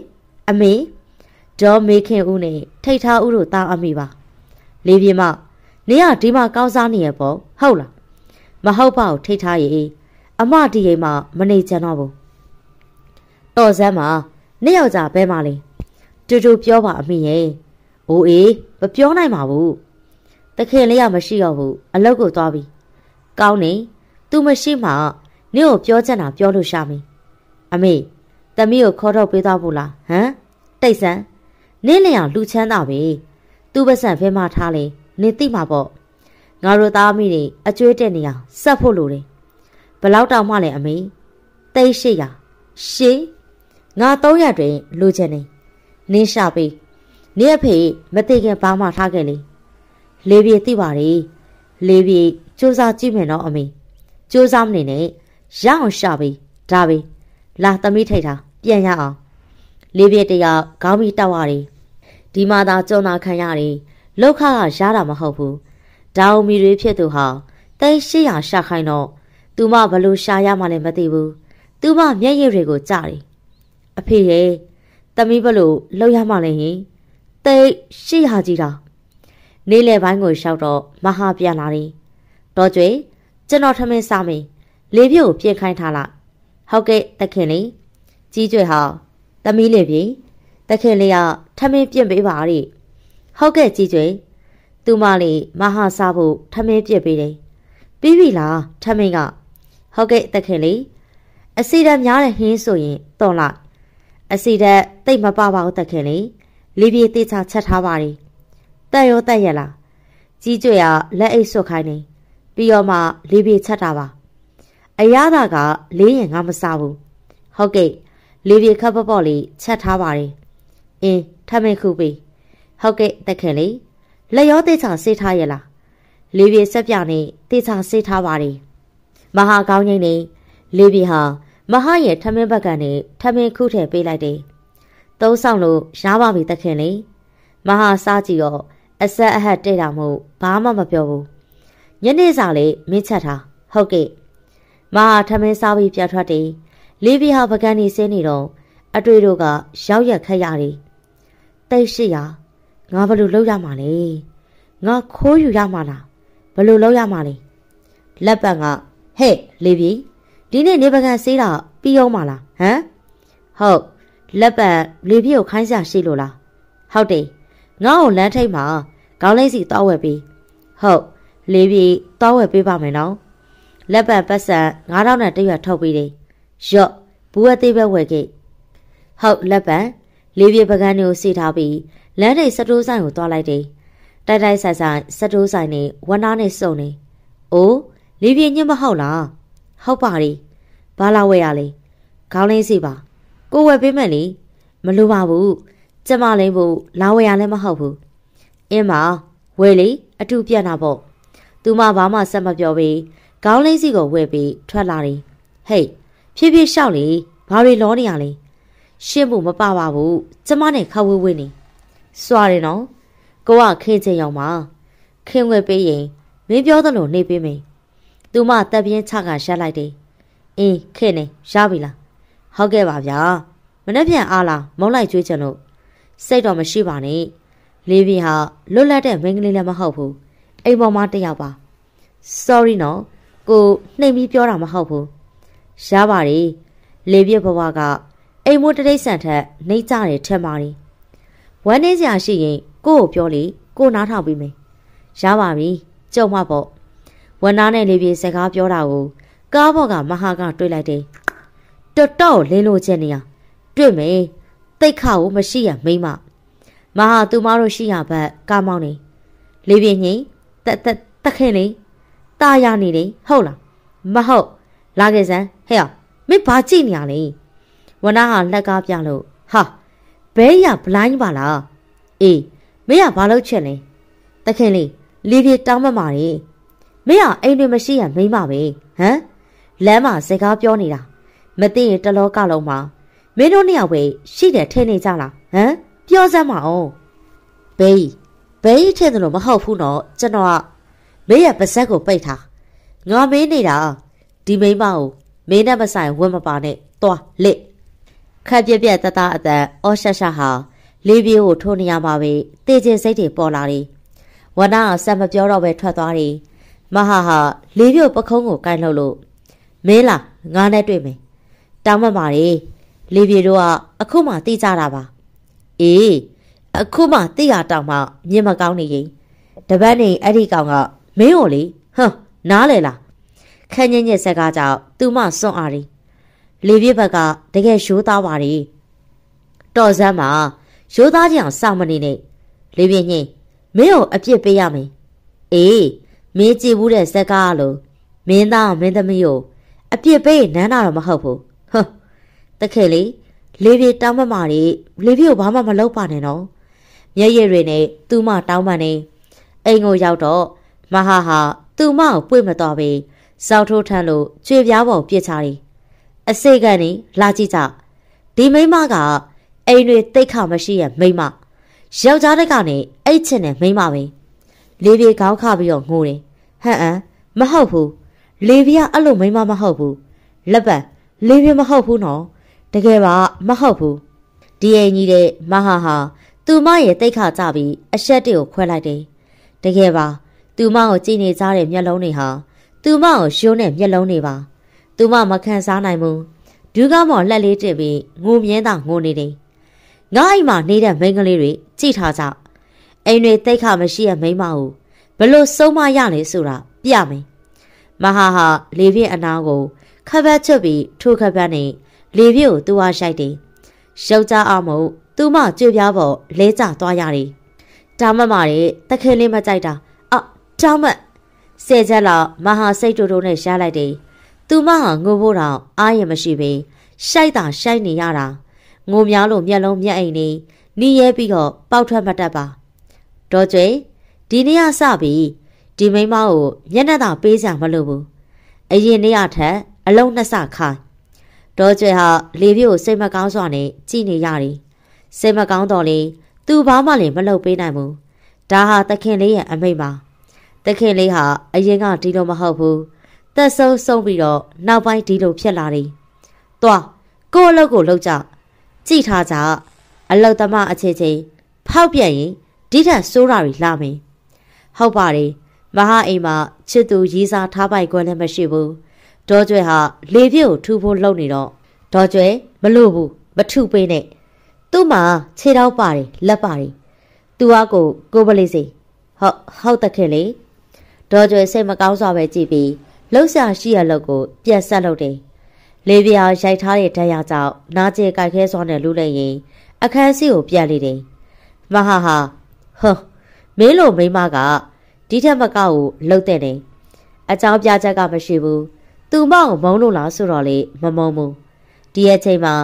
အမေဒေါ်မေခင်ဦးနဲ့ထိတ်ထားဦးတို့တာအမိပါလေးပြေမနင်ကဒီမှာကောင်းစားနေရပေါ့ဟုတ်လားမဟုတ်ပါဘူးထိတ်ထားရေ အမဒီအိမ်မှာမနေချင်တော့ဘူးတော်စမ်းမှာနှစ်ယောက်ကြာဘဲမလေးတူတူပြောပါအမိရဲ့အိုးအေးမပြောနိုင်ပါဘူးတခင်လေးကမရှိတော့ဘူးအလုတ်ကိုသွားပြီကောင်းနေ तू မရှိမှနင့်ကိုပြောချင်တာပြောလို့ရှာမင်းအမေတမီးကိုခေါ်တော့ပေးသွားဖို့လားဟမ်တိတ်ဆန်းနင်းလျောင်လူချမ်းသာပဲသူ့ပစံဖဲမထားလေနေသိမှာပေါ့ငါတို့သားမိတွေအကျွေးတက်နေအောင်ဆက်ဖို့လိုတယ် ဘလောက်တောင်မှလဲအမေသိရှိရရှင်းငါ300တွင်လိုချင်နေနင်းရှာပေးနေအဖေမသိခင်ဘာမှထားခဲ့လေလေးပြေသိပါလေလေးပြေစူးစမ်းကြည့်မယ်နော်အမေစူးစမ်းမနေနဲ့ရအောင်ရှာပေးဒါပဲလာသမီးထိတ်တာပြန်ရအောင်လေးပြေတယောက်ခေါင်းပြီးတောက်ရတယ်ဒီမှာသာကြုံတာခံရတယ်လောက်ခကရတာမဟုတ်ဘူးဒေါင်မီတွေဖြစ်သူဟာတိတ်ရှိရရှာခိုင်းတော့ သူမဘလို့ရှာရမှလည်းမသိဘူးသူမမျက်ရည်တွေကိုကြားတယ်အဖေရဲ့တမီးဘလို့လောက်ရမှလည်းရင်တိတ်ရှိရကြီးတာနေလေပိုင်းကိုရှောက်တော့မဟာပြန်လာတယ်တော်ကျွေကျွန်တော်ထမင်းစားမင်းလေးပြို့ပြစ်ခိုင်းထားလိုက်ဟုတ်ကဲ့တခင်လေးကြီးကျွေဟာတမီးလေးပြီတခင်လေးကထမင်းပြင့်ပေးပါတဲ့ဟုတ်ကဲ့ကြီးကျွေသူမလေးမဟာစားဖို့ထမင်းပြစ်ပေးတယ်ပြီးပြီလားထမင်းက ဟုတ်ကဲ့တခင်လေးအစီဓာတ်များတဲ့ဟင်းဆိုရင်တော်လိုက်အစီဓာတ်တိတ်မပပါဘူးတခင်လေးလေးပြေးတေးချချက်ထားပါတယ်တက်ရောတက်ရလားကြီးကျွေကလက်အိတ်ဆွတ်ခိုင်းနေပြီးတော့မှလေးပြေးချက်တာပါအရသာကလေးရင်ငါမစားဘူးဟုတ်ကဲ့လေးပြေခပ်ပေါ့ပေါ့လေးချက်ထားပါတယ်အင်းထမင်းခုပေးဟုတ်ကဲ့တက်ခင်လေးလက်ရောသေးချာဆေးထားရလားလေးပြေဆက်ပြနေသေးချာဆေးထားပါတယ် မဟာကောင်းကြီးနေလေးပြေဟာမဟာရဲ့ထမင်းဘက်ကနေထမင်းခုထည့်ပေးလိုက်တယ်သုံးဆောင်လို့ရပါပြီတက်ခင်လေးမဟာစားကြည့်တော့အဆက်အဟတ်တဲ့တာမို့ဘာမှမပြောဘူးညနေစာလေးမင်းချက်ထားဟုတ်ကဲ့မဟာထမင်းစားပြီးပြတ်ထွက်တယ်လေးပြဟာပကန်းနေစင်းနေတော့အတွေ့တို့ကရောက်ရက်ခက်ရတယ်တိတ်ရှိရငါဘလို့လောက်ရမှာလဲငါခိုးယူရမှာလားဘလို့လောက်ရမှာလဲလက်ပံက ဟဲ့လေးပြီဒီနေ့နေပကံစေးတာပြီးအောင်မလားဟမ်ဟုတ်လက်ပံလေးပြကိုခိုင်းစရာရှိလို့လားဟုတ်တယ်ငါ့ကိုလမ်းထိပ်မှာခေါင်းလိမ့်စီတောက်ဝယ်ပြီးဟုတ်လေးပြီတောက်ဝယ်ပေးပါမယ်နော်လက်ပံပတ်စံ9000နဲ့တရွတ်ထုတ်ပြီးတယ်ရော့ဘူးအသေးပဲဝယ်ခဲ့ဟုတ်လက်ပံလေးပြပကန်းတွေကိုစီထားပြီးလမ်းထိပ်စတိုးဆိုင်ကိုသွားလိုက်တယ်တိုက်တိုက်ဆိုင်ဆိုင်စတိုးဆိုင်နဲ့ဝနာနဲ့စုံနေအိုး လေးပြညစ်မဟုတ်လားဟုတ်ပါရီဘာလာဝယ်ရလဲခေါင်းလင်းစီပါကိုဝယ်ပေးမယ်လေမလိုပါဘူးကျမလိမ့်ဖို့လာဝယ်ရလည်းမဟုတ်ဘူးအင်းမဝယ်လေအတူပြန်တာပေါ့သူမဘာမှဆက်မပြောပြီးခေါင်းလင်းစီကိုဝယ်ပြီးထွက်လာတယ်ဟေးဖြည်းဖြည်းလျှောက်လေဘာတွေလောနေရလဲရှင်းဖို့မပပါဘူးကျမနဲ့ခဝေးဝေးနေစွာတယ်နော်ကိုကခေးချင်ရောက်မှာခင်ဝဲပေးရင်မင်းပြောသလိုနေပေးမယ် သူမတက်ပြင်းချကရှက်လိုက်တယ်အင်းခင်နေရပြီလားဟုတ်ကဲ့ပါဗျာမနေ့ပြန်အားလားမုံလိုက်ကျွေးချင်လို့စိတ်တော့မရှိပါနဲ့လေးပြင်းဟာလွတ်လပ်တဲ့မိန်းကလေးလည်းမဟုတ်ဘူးအိမ်ပေါ်မှာတယောက်ပါ sorry နော်ကိုနှိမ်ပြီးပြောတာမဟုတ်ဘူးရပါတယ်လေပြဘဝကအိမ်မိုးတရိတ်ဆန်ထက်နှိမ့်ကြတယ်ထက်ပါနေဝမ်းနေစရာရှိရင်ကို့ကိုပြောလေကိုနားထောင်ပြီးမယ်ရပါပြီကြုံမပေါ့ ဝန်သားနဲ့လေပြေစကားပြောတာကိုကားဘော်ကမဟာကတွေးလိုက်တယ်တော်တော်လင်းလို့ချက်နေရတွေ့မယ်တိတ်ခါကိုမရှိရမိမမဟာသူမတို့ရှိရဘက်ကားမောင်းနေလေပြေငိမ့်တက်တက်တက်ခင်လေตาရနေတယ်ဟုတ်လားမဟုတ်လာခဲ့စမ်းဟဲ့မင်းဘာကြည့်နေရလဲဝနာဟာလက်ကားပြလို့ဟာဘဲရဘလိုင်းပါလားအေးမင်းကဘာလို့ချက်လဲတခင်လေးလီပြေတောင်းမမာနေ မင်းကအိမ်တွေမရှိရမိမပဲဟမ်လမ်းမှာစကားပြောနေတာမသိရင်တလောကလုံးမှာမင်းတို့နှစ်ယောက်ပဲရှိတယ်ထင်နေကြလားဟမ်ပြောစမ်းမအောင်ဘေးဘေးထင်တယ်လို့မဟုတ်ဘူးနော်ကျွန်တော်ကမင်းရဲ့ပါဇက်ကိုပိတ်ထားငါမင်းနေတာဒီမိမကိုမင်းနဲ့မဆိုင်ဝတ်မပါနဲ့သွားလက်ခက်ပြက်ပြက်တတအတန်အော်ရှက်ရှက်ဟာလေးပြေးကိုထိုးနေရမှာပဲတေချင်စိတ်တွေပေါ်လာတယ်ဝနာကဆက်မပြောတော့ပဲထွက်သွားတယ် မဟာဟာလေးပြေးပခုံးကိုကိုင်လှုပ်လို့မင်းလားငါနဲ့တွေ့မယ်တောင်းမပါလေလေးပြေးတို့ကအခုမှသိကြတာပါအေးအခုမှသိရတောင်မှမြင်မကောင်းနေရင်တပတ်နေအဲ့ဒီကောင်ကမင်းကိုလေဟမ်နားလေလားခက်ညင်ညက်ဆက်ကားကြောင့်သူမစွန့်အားရီလေပြစ်ဘက်ကတကယ်ရှိုးသားပါရီတော်စမ်းမှာရှိုးသားကြအောင်စောင့်မနေနဲ့လေပြင်းညင်းမင်းကိုအပြစ်ပေးရမယ်အေး မင်းကြည့်ဘူးတဲ့ဇက်ကားလို့မင်းသားမင်းသမီးကိုအပြစ်ပေးနန်းတာတော့မဟုတ်ဘူးဟမ်တခဲလေလေပြေတောင်းမမာတွေလေပြေကိုဘာမှမလုပ်ပါနဲ့နော်မျက်ရည်တွေနဲ့သူ့မတောင်းပန်နေအိမ်ကိုရောက်တော့မဟာဟာသူ့မကိုပွေ့မတော်ပေစောက်ထိုးထမ်းလို့ကြွေပြားပေါ်ပြစ်ချတယ်အစိတ်ကနေလာကြည့်ကြဒီမိမကအိမ်တွေတိတ်ခမရှိရဲ့မိမယောက်ျားတက်ကနေအိတ်ချင်တဲ့မိမပဲလေးပြေခေါင်းခပြီးတော့ငိုတယ် ဟန်အန်မဟုတ်ဘူးလေးပြေကအဲ့လိုမိမမဟုတ်ဘူးလက်ပတ်လေးပြေမဟုတ်ဘူးနော်တကယ်ပါမဟုတ်ဘူးဒီအိမ်ကြီးတဲ့မဟာဟာသူမရဲ့တိတ်ခကြပြီးအရှက်တွေကိုခွဲလိုက်တယ်တကယ်ပါသူမကိုကြည်နေကြတဲ့မျက်လုံးတွေဟာသူမကိုရှိုးတဲ့မျက်လုံးတွေပါသူမမခံစားနိုင်ဘူးဒူးကားမော်လက်လေးတစ်ပြီးငိုမြဲတာငိုနေတယ်ငါအိမ်မှာနေတဲ့မိန်းကလေးတွေကြည့်ထားကြအိမ်တွေတိတ်ခမရှိတဲ့မိန်းမကို ဘလို့စုံမရလဲဆိုတာပြမယ်မဟာဟာလေပြည့်အနာကိုခပတ်ချွတ်ပြီးထိုးခပတ်နဲ့လေပြည့်ကိုသူ့အားရှိုက်တယ်ယောက်ျားအောင်မို့သူမကြွပြားပေါ်လဲကျသွားရတယ်ဒါမှမတဲ့တခင်လေးမကြိုက်တာအော်တောင်းမဆယ်ချက်လောက်မဟာစိတ်တူတူနဲ့ရှားလိုက်တယ်သူမဟာငိုဖို့တောင်အားရမရှိပေရှိုက်တာရှိုက်နေရတာငိုများလို့မျက်လုံးမျက်အိမ်နေနီးရဲပြီးတော့ပေါက်ထွက်မတတ်ပါတော့ကျွေ ဒီနေ့ကစပြီးဒီမိန်းမကိုမျက်နှာသာပေးစရာမလိုဘူးအရင်နေ့ကထက်အလုံးနှစ်ဆခိုင်းတော့ကျွေဟာလေပြို့စိတ်မကောင်းစွာနဲ့ကြည်နေရတယ်စိတ်မကောင်းတော့လေသူဘာမှလည်းမလုပ်ပေးနိုင်ဘူးဒါဟာတခင်လေးရဲ့အမိတ်ပါတခင်လေးဟာအရင်ကဒီလိုမဟုတ်ဘူးသက်ဆုံးဆုံးပြီးတော့နောက်ပိုင်းဒီလိုဖြစ်လာတယ်။သွားကိုယ့်အလုပ်ကိုလုပ်ကြကြည့်ထားကြအလုတ်သမားအခြေချင်းဖောက်ပြန်ရင်ဒီထက်ဆိုးတာတွေလာမယ်။ ဟုတ်ပါတယ်မဟာအိမ်မှာချစ်သူရေးစားထားပိုက်ကွယ်လည်းမရှိဘူး။ဒေါ်ကျွဲဟာလေပြည့်ကိုထူဖို့လုပ်နေတော့ဒေါ်ကျွဲမလို့ဘူးမထုပေးနဲ့။သူ့မှာခြေထောက်ပါတယ်လက်ပါတယ်။သူကကိုကိုပလေးစီဟုတ်ဟုတ်တခင်လေဒေါ်ကျွဲစိတ်မကောင်းစွာပဲကြည့်ပြီးလှုပ်ရှားရှိရလို့ကိုပြက်ဆက်လုပ်တယ်။လေပြာရိုက်ထားတဲ့ဓာတ်ရကြောင့်နာကျဲကြိုက်ခဲစွာနဲ့လူလိုက်ရင်အခန်းစီကိုပြက်လေတယ်။မဟာဟာဟွန်း မင်းလိုမိမကဒီထက်မကောက်ကိုလှုပ်တဲ့နေ။အကြောင်းပြချက်ကမရှိဘူး။သူမကိုမုန်းလို့လားဆိုတော့လေမမုန်းဘူး။ဒီရဲ့ချိန်မှာ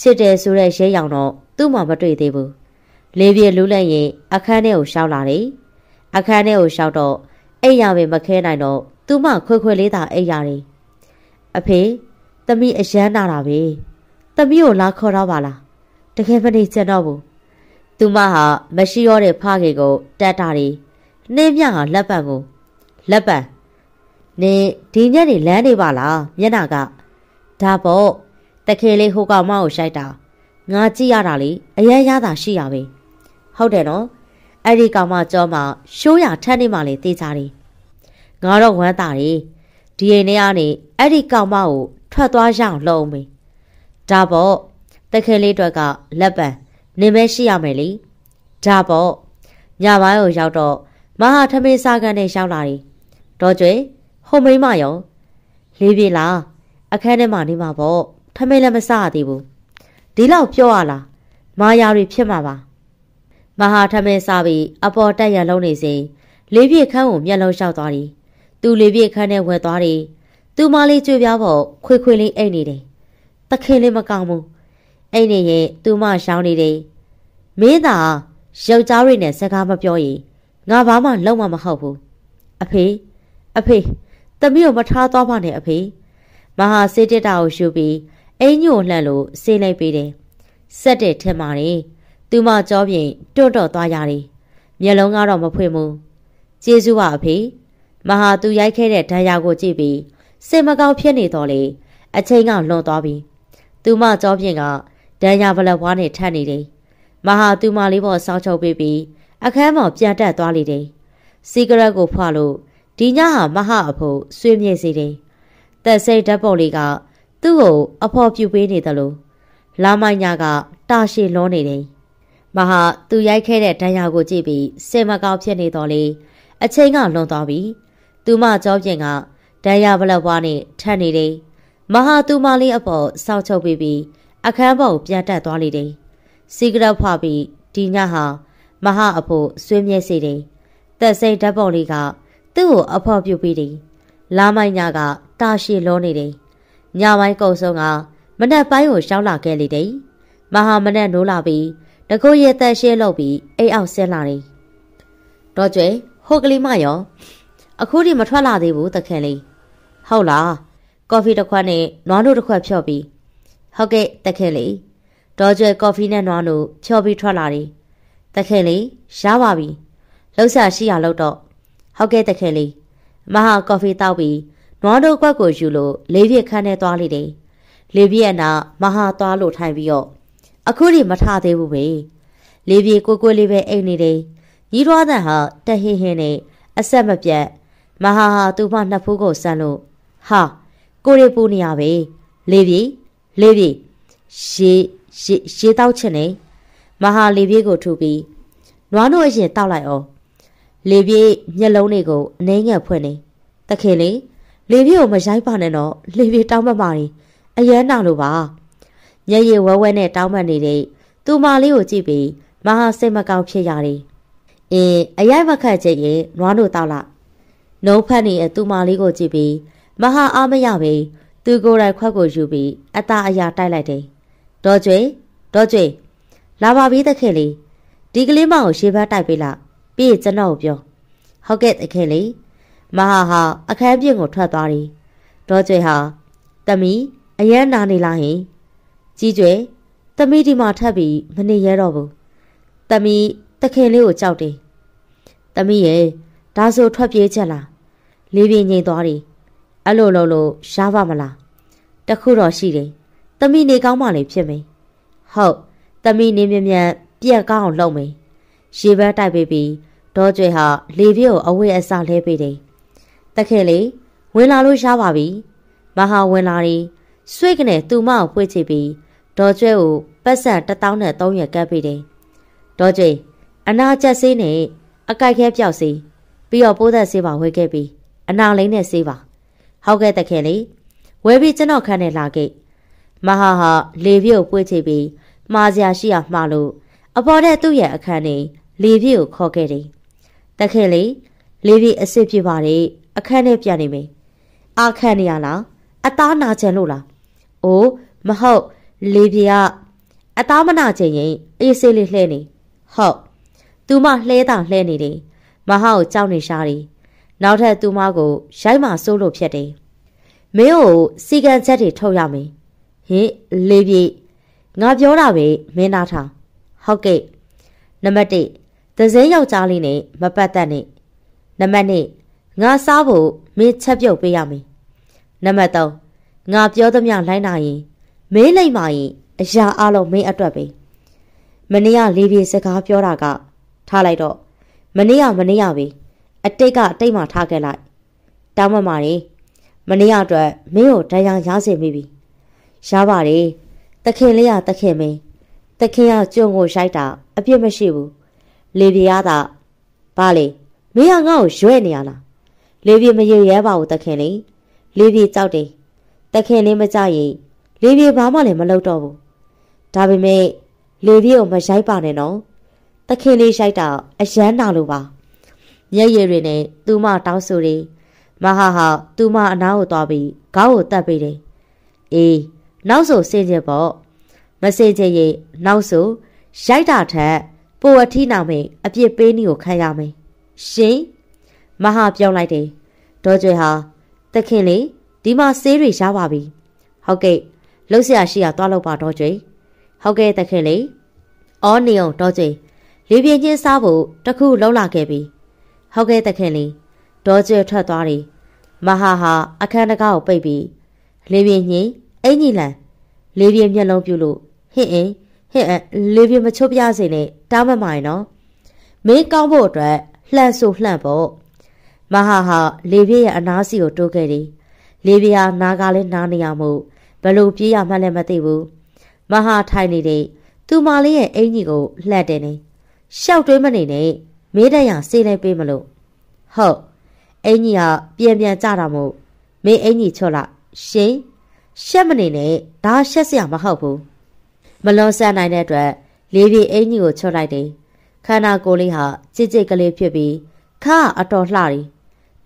ချစ်တယ်ဆိုတဲ့ရဲရောင်တော့သူ့မှာမတွေ့သေးဘူး။လေပြလူလိုက်ရင်အခန်းထဲကိုရှောက်လာတယ်။အခန်းထဲကိုရှောက်တော့အိမ်ရပဲမခဲနိုင်တော့သူမခွဲခွဲလေးသာအိပ်ရတယ်အဖေသမီးအရန်နာတာပဲသမီးကိုလာခေါ်တော့ပါလားတကယ်မနေချင်တော့ဘူး သူမဟာမရှိရောတဲ့ဖခင်ကိုတတ်တာတွေနှင်းမြဟာလက်ပံကိုလက်ပံနေဒီညနေလမ်းနေပါလားမျက်နှာကဒါပေါ့တခဲလေးဟိုကောင်မကိုရှိုက်တာငါကြည့်ရတာလေအရန်ရတာရှိရပဲဟုတ်တယ်နော်အဲ့ဒီကောင်မကြောမှာရှိုးရထက်နေမှလေတေးကြတယ်ငါတော့ဝမ်းတာတယ်ဒီအိမ်ထဲကနေအဲ့ဒီကောင်မကိုထွက်သွားရအောင်လုပ်အောင်မေဒါပေါ့တခဲလေးအတွက်ကလက်ပံ နေမဲရှိရမယ်လေဒါပေါ့ညပိုင်းကိုရောက်တော့မဟာထမေးစားကန်နဲ့ရောက်လာတယ်တော့ကျွေဟိုမိမရောလေးပြေလားအခန်းထဲမှာနေမှာပေါ့ထမေးလည်းမစားရသေးဘူးဒီလောက်ပြောရလားမာယာတွေဖြစ်မှာပါမဟာထမေးစားပြီးအပေါ်တက်ရလုံးနေစဉ်လေးပြေခန်းကိုမျက်လုံးလျှောက်သွားတယ်သူလေးပြေခန်းထဲဝယ်သွားတယ်သူမလေးကြွေပြားဖို့ခွေခွေလေးအိတ်နေတယ်တခင်လေးမကောင်းဘူး အိတ်နေရင်သူမရှောင်းနေတယ်မင်းသာယောက်ျားတွေနဲ့စကားမပြောရင်ငါဘာမှလုံးမမဟုတ်ဘူးအဖေအဖေသမီးကိုမထားသွားပါနဲ့အဖေမဟာစေးတက်တာကိုရှုပြီးအင်းညို့လှန့်လို့စေးလိုက်ပေးတယ်ဆက်တဲ့ထင်ပါတယ်သူမကြောပြင်တွတ်တော့သွားရတယ်မျက်လုံးကတော့မဖွင့်ဘူးကျေးဇူးပါအဖေမဟာသူရိုက်ခဲ့တဲ့ဒဏ်ရာကိုကြည့်ပြီးစိတ်မကောင်းဖြစ်နေတော့လေအချိန်ကလွန်သွားပြီသူမကြောပြင်က ဒဏ်ရာဗလက်ဘွားနဲ့ထပ်နေတယ်မဟာသူမလေးပေါ်စောင်းချုပ်ပေးပြီးအခန်းပေါ်ပြန်တက်သွားလေတယ်စီဂရက်ကိုဖွာလို့ဒီညဟာမဟာအဖို့ဆွေးမြေ့စေတယ်တက်စိတ်ဓာတ်ပုံလေးကသူ့ကိုအဖော်ပြူပေးနေတယ်လို့လာမိုင်းညာကတာရှည်လွန်နေတယ်မဟာသူရိုက်ခဲ့တဲ့ဒဏ်ရာကိုကြည့်ပြီးစိတ်မကောင်းဖြစ်နေတော့လေအချိန်ကလွန်သွားပြီသူမကြောပြင်ကဒဏ်ရာဗလက်ဘွားနဲ့ထပ်နေတယ်မဟာသူမလေးအပေါ်စောက်ချုပ်ပြီးပြီး အခန်းပေါ်ပြန်တက်သွားလေတယ်စီဂရက်ဖွာပြီးဒီညဟာမဟာအဖို့ဆွေးမြဲစေတယ်တက်စိတ်ဓာတ်ပုံလေးကသူ့ကိုအဖော်ပြုတ်ပြီးတယ်လာမိုင်းညကတာရှည်လုံးနေတယ်ညပိုင်းကုံဆုံးကမနက်ပိုင်းကိုရှောင်းလာခဲ့လေတယ်မဟာမနက်နိုးလာပြီးတကုတ်ရဲ့တက်ရှဲလုပ်ပြီးအိတ်အောက်ဆင်းလာတယ်တော့ကျွဲဟိုကလေးမရောအခုထိမထွက်လာသေးဘူးတခင်လေးဟုတ်လားကော်ဖီတစ်ခွက်နဲ့နွားနို့တစ်ခွက်ဖြော့ပြီး ဟုတ်ကဲ့တခင်လေးဒေါ်ကျွဲကော်ဖီနဲ့နွားနို့ဖြော့ပြီးထွက်လာတယ်တခင်လေးရပါပြီလှုပ်ရှားရှိရလို့တော့ဟုတ်ကဲ့တခင်လေးမဟာကော်ဖီတောက်ပြီးနွားနို့ကွက်ကိုယူလို့လေးပြည့်ခန်းထဲသွားလိုက်တယ်လေးပြည့်အနာမဟာသွားလို့ထိုင်ပြီးတော့အခုထိမထသေးဘူးပဲလေးပြည့်ကိုကိုလေးပဲအိတ်နေတယ်ညီတော်တဲ့ဟာတဟင်းဟင်းနဲ့အဆက်မပြတ်မဟာဟာသူ့မနှစ်ဖူးကိုဆန်းလို့ဟာကိုရီပူနေရပဲလေးပြေ လေးပြေရေရေရေတောက်ချင်နေမဟာလေးပြေကိုထူပြီးနွားတို့အရင်တောက်လိုက်အောင်လေးပြေမျက်လုံးတွေကိုအနှဲငယ်ဖွင့်နေတခင်လေးလေးပြေကိုမရိုက်ပါနဲ့တော့လေးပြေတောင်းမမာနေအရန်နာလို့ပါညရည်ဝဲဝဲနဲ့တောင်းမှနေတဲ့သူမလေးကိုကြည့်ပြီးမဟာစိတ်မကောင်းဖြစ်ရတယ်အင်းအရိုက်မခတ်ချင်ရင်နွားတို့တောက်လိုက်နှုံးဖက်နေတဲ့သူမလေးကိုကြည့်ပြီးမဟာအားမရပဲ သူကိုယ်တိုင်ခွက်ကိုယူပြီးအသားအရာတိုက်လိုက်တယ်။ဒေါ်ကျွေဒေါ်ကျွေလာပါပြီတခင်လေးဒီကလေးမကိုရှေးဘက်တိုက်ပေးလိုက်ပြီးကျွန်တော်ကိုပြောဟုတ်ကဲ့တခင်လေးမဟာဟာအခန်းပြင်ကိုထွက်သွားတယ်။ဒေါ်ကျွေဟာတမီအရန်နာနေလားဟင်ကြီးကျွေတမီဒီမှာထပ်ပြီးမနေရတော့ဘူး။တမီတခင်လေးကိုကြောက်တယ်။တမီရဲ့ဒါဆိုထွက်ပြေးချက်လားလေးပြင်းငိမ့်သွားတယ် အဲ့လိုလို့လို့ရှားပါမလားတခုတော့ရှိတယ်တမိနေကောင်းမှလည်းဖြစ်မယ်ဟုတ်တမိနေမြမြန်ပြက်ကောင်းအောင်လုပ်မယ်ရေဘက်တိုက်ပေးပြီးဒေါ်ကျွေဟာလေပြည့်ကိုအဝတ်အစားလဲပေးတယ်တခင်လေးဝင်လာလို့ရှားပါပြီမဟာဝင်လာပြီးဆွေးကနေသူမကိုဖွေးချပြီးဒေါ်ကျွဲကိုပတ်စံ1000နဲ့300ကပ်ပေးတယ်ဒေါ်ကျွေအနာချက်ဆေးနဲ့အကြိုက်ခဲပြောက်စီပြီးတော့ပိုးသက်ဆေးပါဝယ်ခဲ့ပြီးအနာလိမ့်နဲ့ဆေးပါ ဟုတ်ကဲ့တခင်လေးဝယ်ပြီးကျွန်တော်ခန်းနဲ့လာခဲ့မဟာဟာလေပြည့်ကိုပွေ့ချပြီးမှားစရာရှိရမှားလို့အပေါ်တဲ့သူ့ရဲ့အခန်းနေလေပြည့်ကိုခေါ်ခဲ့တယ်တခင်လေးလေပြည့်အစ်စ်ပြပါတယ်အခန်းထဲပြန်နေမယ်အခန်းနေရလားအသားနာချင်လို့လားအိုးမဟုတ်လေပြည့်ကအသားမနာချင်ရင်အေးဆေးလေးလှဲနေဟုတ်သူမလှဲတာလှဲနေတယ်မဟာကိုကြောက်နေရှာတယ် နောက်ထပ်သူမကိုရိုက်မှစိုးလို့ဖြစ်တယ်မင်းကိုစီကံချက်တွေထုတ်ရမယ်ဟင်လေးပြေငါပြောတာပဲမင်းနားထောင်ဟုတ်ကဲ့နံပါတ်1သစင်းယောက်ျားလေးနဲ့မပတ်သက်နဲ့နံပါတ်1ငါစားဖို့မင်းချက်ပြုတ်ပေးရမယ်နံပါတ်3ငါပြောသမျှလိုင်းနိုင်ရင်မင်းလိမ့်မာရင်အရာအလုံးမင်းအတွက်ပဲမနေ့ကလေးပြေစကားပြောတာကထားလိုက်တော့မနေ့ကမနေ့ကပဲ အတိတ်ကအတိတ်မှထားခဲ့လိုက်တောင်းမမာနေမနေ့ကအတွက်မင်းကိုတရားရစေမိပြီရပါတယ်တခင်လေးရတခင်မင်းတခင်ကကြုံကိုရိုက်တာအပြစ်မရှိဘူးလေပြားတာဘာလေမင်းကငါ့ကိုရွဲ့နေရလားလေပြမရရဲပါဘူးတခင်လေးလေပြကြောက်တယ်တခင်လေးမကြရင်လေပြဘာမှလည်းမလုပ်တော့ဘူးဒါပေမဲ့လေပြကိုမရိုက်ပါနဲ့နော်တခင်လေးရိုက်တာအယမ်းနာလို့ပါ မျက်ရည်တွေနဲ့သူမတောင်းဆိုတယ်မဟာဟာသူမအနားကိုသွားပြီးခေါင်းကိုတတ်ပေးတယ်အေးနောက်ဆိုစင်ကြပေါ့မစင်ကြရင်နောက်ဆိုရိုက်တာထက်ပိုအထီးနောင်မေအပြစ်ပေးနည်းကိုခံရမယ်ရှင်မဟာပြောလိုက်တယ်ဒေါ်ကျွေဟာတခင်လေဒီမှာဆေးတွေရပါပြီဟုတ်ကဲ့လှုပ်ရှားရှိရသွားလို့ပါဒေါ်ကျွေဟုတ်ကဲ့တခင်လေအော်နေအောင်ဒေါ်ကျွေလေပြင်းချင်းစားဖို့တခုလှုပ်လာခဲ့ပြီ ဟုတ်ကဲ့တခင်လေဒေါ်ကျွေထွက်သွားတယ်မဟာဟာအခန်းတကားကိုပိတ်ပြီးလေပြင်းညင်းအင်ကြီးလန်လေပြင်းမျက်လုံးပြူလို့ဟင့်အင်းဟင့်အလေပြင်းမချုပ်ပြစေနဲ့တားမမိုင်နော်မင်းကောင်းဖို့အတွက်လှန့်ဆိုလှန့်ပေါ့မဟာဟာလေပြည့်ရဲ့အနားစီကိုတိုးခဲ့တယ်လေပြည့်ဟာနားကလည်းနားနေရမို့ဘလို့ပြေးရမှလည်းမသိဘူးမဟာထိုင်နေတဲ့သူမလေးရဲ့အင်ကြီးကိုလှက်တယ်နေရှောက်တွေးမနေနဲ့ မေးတရဆေးလိုက်ပေးမလို့ဟုတ်အင်ကြီးကပြန်ပြန်ကြတာမို့မင်းအင်ကြီးချော့လိုက်ရှင်ရှက်မနေနဲ့ဒါရှက်စရာမဟုတ်ဘူးမလွန်ဆန်နိုင်တဲ့အတွက်လေးပြေအင်ကြီးကိုချော့လိုက်တယ်ခန္ဓာကိုယ်လေးဟာကြစ်ကြစ်ကလေးဖြစ်ပြီးခါအတော်လှတယ်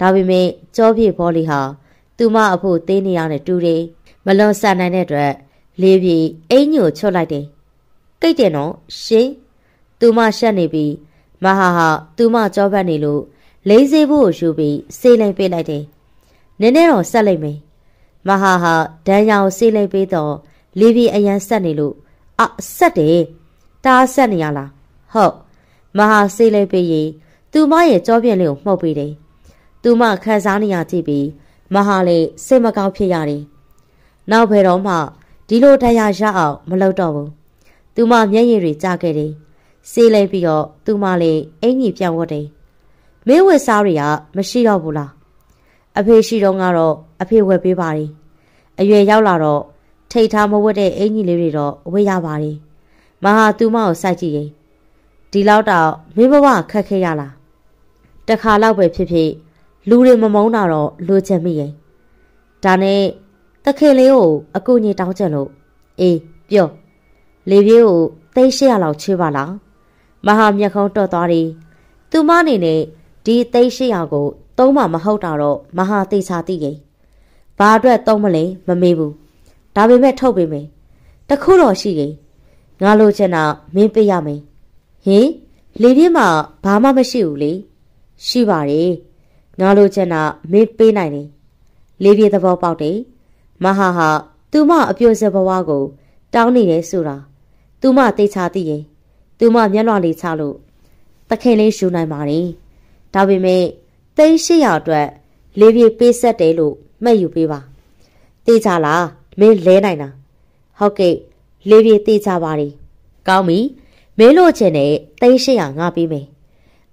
ဒါပေမဲ့ကြောပြည့်ဘောလေးဟာသူမအဖို့သေးနေရတဲ့တူတယ်မလွန်ဆန်နိုင်တဲ့အတွက်လေးပြေအင်ကြီးကိုချော့လိုက်တယ်ကိတ်တယ်နော်ရှင်သူမရှက်နေပြီး မဟာဟာသူမကြောပတ်နေလို့လိမ့်စေဖို့ယူပြီးစေးလိုက်ပေးလိုက်တယ်နည်းနည်းတော့ဆက်လိုက်မယ်မဟာဟာဒန်းရောင်စေးလိုက်ပေးတော့လေးပြေအရန်ဆက်နေလို့အဆက်တယ်တားဆက်နေရလားဟုတ်မဟာစေးလိုက်ပေးရင်သူမရဲ့ကြောပြင်းလေးကိုမှုတ်ပေးတယ်သူမခံစားနေရကြည့်ပြီးမဟာလေးစိတ်မကောင်းဖြစ်ရတယ်နောက်ဘယ်တော့မှဒီလိုတရားရအောင်မလုပ်တော့ဘူးသူမမျက်ရည်တွေကျခဲ့တယ် စေးလိုက်ပြီးတော့သူမလေးအင်ကြီးပြောင်းဝတ်တယ်မင်းဝက်စားတွေကမရှိတော့ဘူးလားအဖေရှိတော့ကတော့အဖေဝယ်ပေးပါတယ်အရွယ်ရောက်လာတော့ထိတ်ထားမဝတ်တဲ့အင်ကြီးလေးတွေတော့ဝယ်ရပါတယ်မဟာသူမကိုစိုက်ကြည့်ရင်ဒီလောက်တော့မင်းဘဝခက်ခဲရလားတခါလောက်ပဲဖြစ်ဖြစ်လူတွေမမုန်းတာတော့လိုချင်မိရင်ဒါနဲ့တခင်လေးကိုအကူကြီးတောင်းချက်လို့အေးပြောလေပြေးကိုသိရှိရလောက်ချေးပါလား မဟာမျက်ခုံးတော့သွားတယ်သူမအနေနဲ့ဒီသိရှိရကိုသုံးမှမဟုတ်တာတော့မဟာသိချာသိရင်ဘာအတွက်သုံးမလဲမမေးဘူးဒါပေမဲ့ထုတ်ပေးမယ်တခုတော့ရှိရင်ငါလိုချင်တာမင်းပေးရမယ်ဟင်လေပြင်းမှာဘာမှမရှိဘူးလေရှိပါတယ်ငါလိုချင်တာမင်းပေးနိုင်တယ်လေပြင်းသဘောပေါက်တယ်မဟာဟာသူမအပြိုစဘဝကို တောင်းနေတယ်ဆိုတာသူမသိချာသိရင် သူမမျက်နှာလေးချလို့တခင်လေးရှူနိုင်ပါတယ်ဒါပေမဲ့သိန်း800အတွက်လေပြေပေးဆက်တယ်လို့မှတ်ယူပေးပါသိကြလားမင်းလဲနိုင်တာဟုတ်ကဲ့လေပြေသိကြပါတယ်ကောင်းပြီမင်းလို့ချင်တဲ့သိန်း800ငါပေးမယ်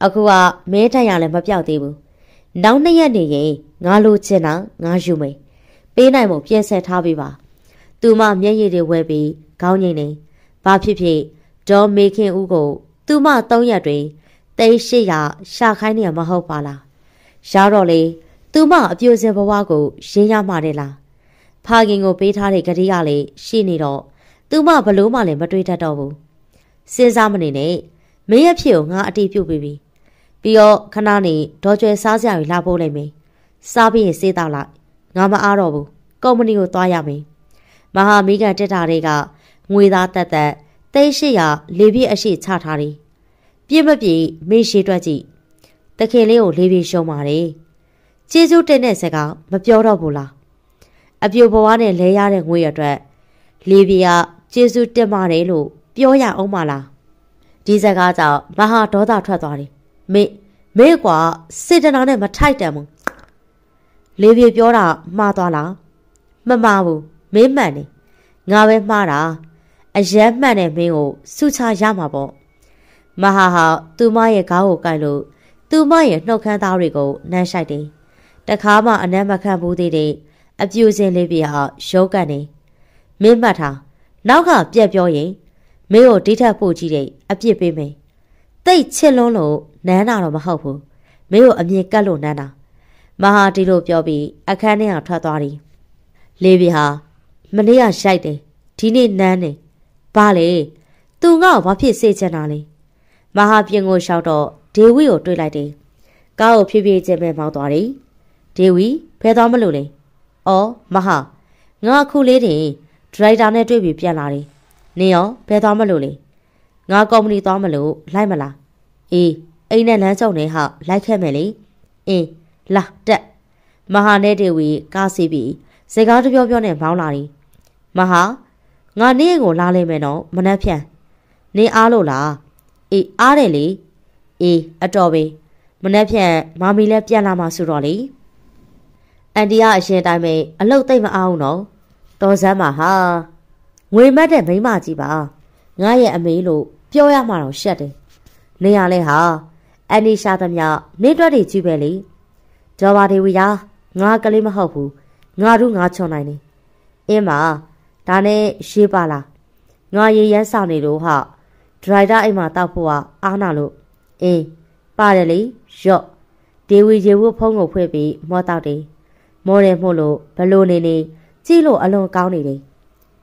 အခုကမဲတက်ရလည်းမပြောက်သေးဘူးနောက်နှစ်ရက်နေရင်ငါလိုချင်တာငါယူမယ်ပေးနိုင်မို့ပြင်ဆက်ထားပေးပါသူမမျက်ရည်တွေဝဲပြီးခေါင်းငိမ့်နေဘာဖြစ်ဖြစ် ဒေါ်မေခင်ဦးကို သူမ၃ရက်တွင်သိန်း800ရှာခိုင်းနေရမဟုတ်ပါလားရတော့လေသူမအပြိုစင်ဘဝကိုရင်းရမှတယ်လားဖခင်ကိုပေးထားတဲ့ဂရိရလေးရှိနေတော့သူမဘလို့မှလည်းမတွေးတတ်တော့ဘူးစဉ်းစားမနေနဲ့မင်းရဲ့ဖြစ်ကိုငါအတိပြုတ်ပြီးပြီပြီးတော့ခဏနေဒေါ်ကျွဲစားစရာတွေလာပို့လိုက်မယ်စားပြီးရင်စေးတော့လိုက်ငါမအားတော့ဘူးကုမ္ပဏီကိုသွားရမယ်မဟာမိကန်တက်တာတွေကငွေသားတက်တက် သိန်း800လေပြည့်အရှိချထားတယ်ပြည့်မပြည့်မေးရှိတွက်ကြည့်တခင်လေးကိုလေးပြည့်ရှုံးပါတယ်ကျေးဇူးတင်တဲ့စကားမပြောတော့ဘူးလားအပြိုဘဝနဲ့လဲရတဲ့ငွေအတွက်လေးပြည့်ကကျေးဇူးတင်ပါတယ်လို့ပြောရအောင်မလားဒီစကားကြောင့်မဟာဒေါသထွက်သွားတယ်မင်းမမင်းကွာစေတနာနဲ့မထိုက်တန်ဘူးလေပြေပြောတာမှားသွားလားမမှားဘူးမင်းမှန်နေငါပဲမှားတာ အယက်မှန်တဲ့မင်းကိုစုချရမှာပေါ့မဟာဟာသူမရဲ့ခေါင်းကိုကိုက်လို့သူမရဲ့နှုတ်ခမ်းသားတွေကိုနမ်းဆိုင်တယ်တခါမှအနမ်းမခံဘူးသေးတဲ့အပြူစင်လေးပြဟာရုပ်ကန်နေမင်းမှတ်ထားနောက်ကပြက်ပြောရင်မင်းကိုဒီထက်ပို့ကြည့်တဲ့အပြစ်ပေးမယ်တိတ်ချစ်လွန်းလို့နမ်းတာတော့မဟုတ်ဘူးမင်းကိုအမြင်ကတ်လို့နမ်းတာမဟာဒီလိုပြောပြီးအခန်းထဲကထွက်သွားတယ်လေးပြဟာမနေ့ကရှိုက်တယ်ဒီနေ့နမ်းတယ် ဘာလေသူငါ့ကိုဘာဖြစ်စေချင်တာလဲမဟာပြင်ကိုလျှောက်တော့ဒေဝီကိုတွေ့လိုက်တယ်ကားကိုဖြည်းဖြည်းချင်းပဲမောင်းသွားတယ်ဒေဝီဖဲသွားမလို့လေအော်မဟာငါခုလေးတင်ဒရိုက်တာနဲ့တွေ့ပြီးပြန်လာတယ်နင်ရောဖဲသွားမလို့လေငါကုမ္ပဏီသွားမလို့လိုက်မလားအေးအိမ်နဲ့လမ်းကြုံနေဟာလိုက်ခဲ့မယ်လေအင်းလာတက်မဟာနဲ့ဒေဝီကားစီးပြီးစကားတပြောပြောနဲ့မောင်းလာတယ်မဟာ ငါနေ့ကိုလာလိမ့်မယ်နော်မနှက်ဖြန်နေအားလို့လားအေးအားတယ်လေအေးအတော်ပဲမနှက်ဖြန်မမီလည်းပြန်လာမှာဆိုတော့လေအန်တီကအရှင်တိုင်းပဲအလုတ်သိမ့်မအောင်နော်တော်စမ်းပါဟာငွေမတ်တဲ့မိမကြီးပါငါရဲ့အမေလို့ပြောရမှာတော့ရှက်တယ်နေရလဲဟာအန်ဒီရှာသမျှနေတွက်တွေကြီးပဲလေကျော်ပါဒေဝီယာငါကလေးမဟုတ်ဘူးငါတို့ငါချွန်နိုင်နေအင်းပါ ဒါနဲ့ရေးပါလားငါရေရမ်းဆောင်နေလို့ဟာဒရိုက်တာအိမ်မှာတောက်ဖို့ကအားနာလို့အေးပါတယ်လေရော့ဒေဝီရေဝတ်ဖုံးကိုဖွင့်ပြီးမောတောက်တယ်မောတယ်မို့လို့ဘလို့နေနေကြည့်လို့အလွန်ကောင်းနေတယ်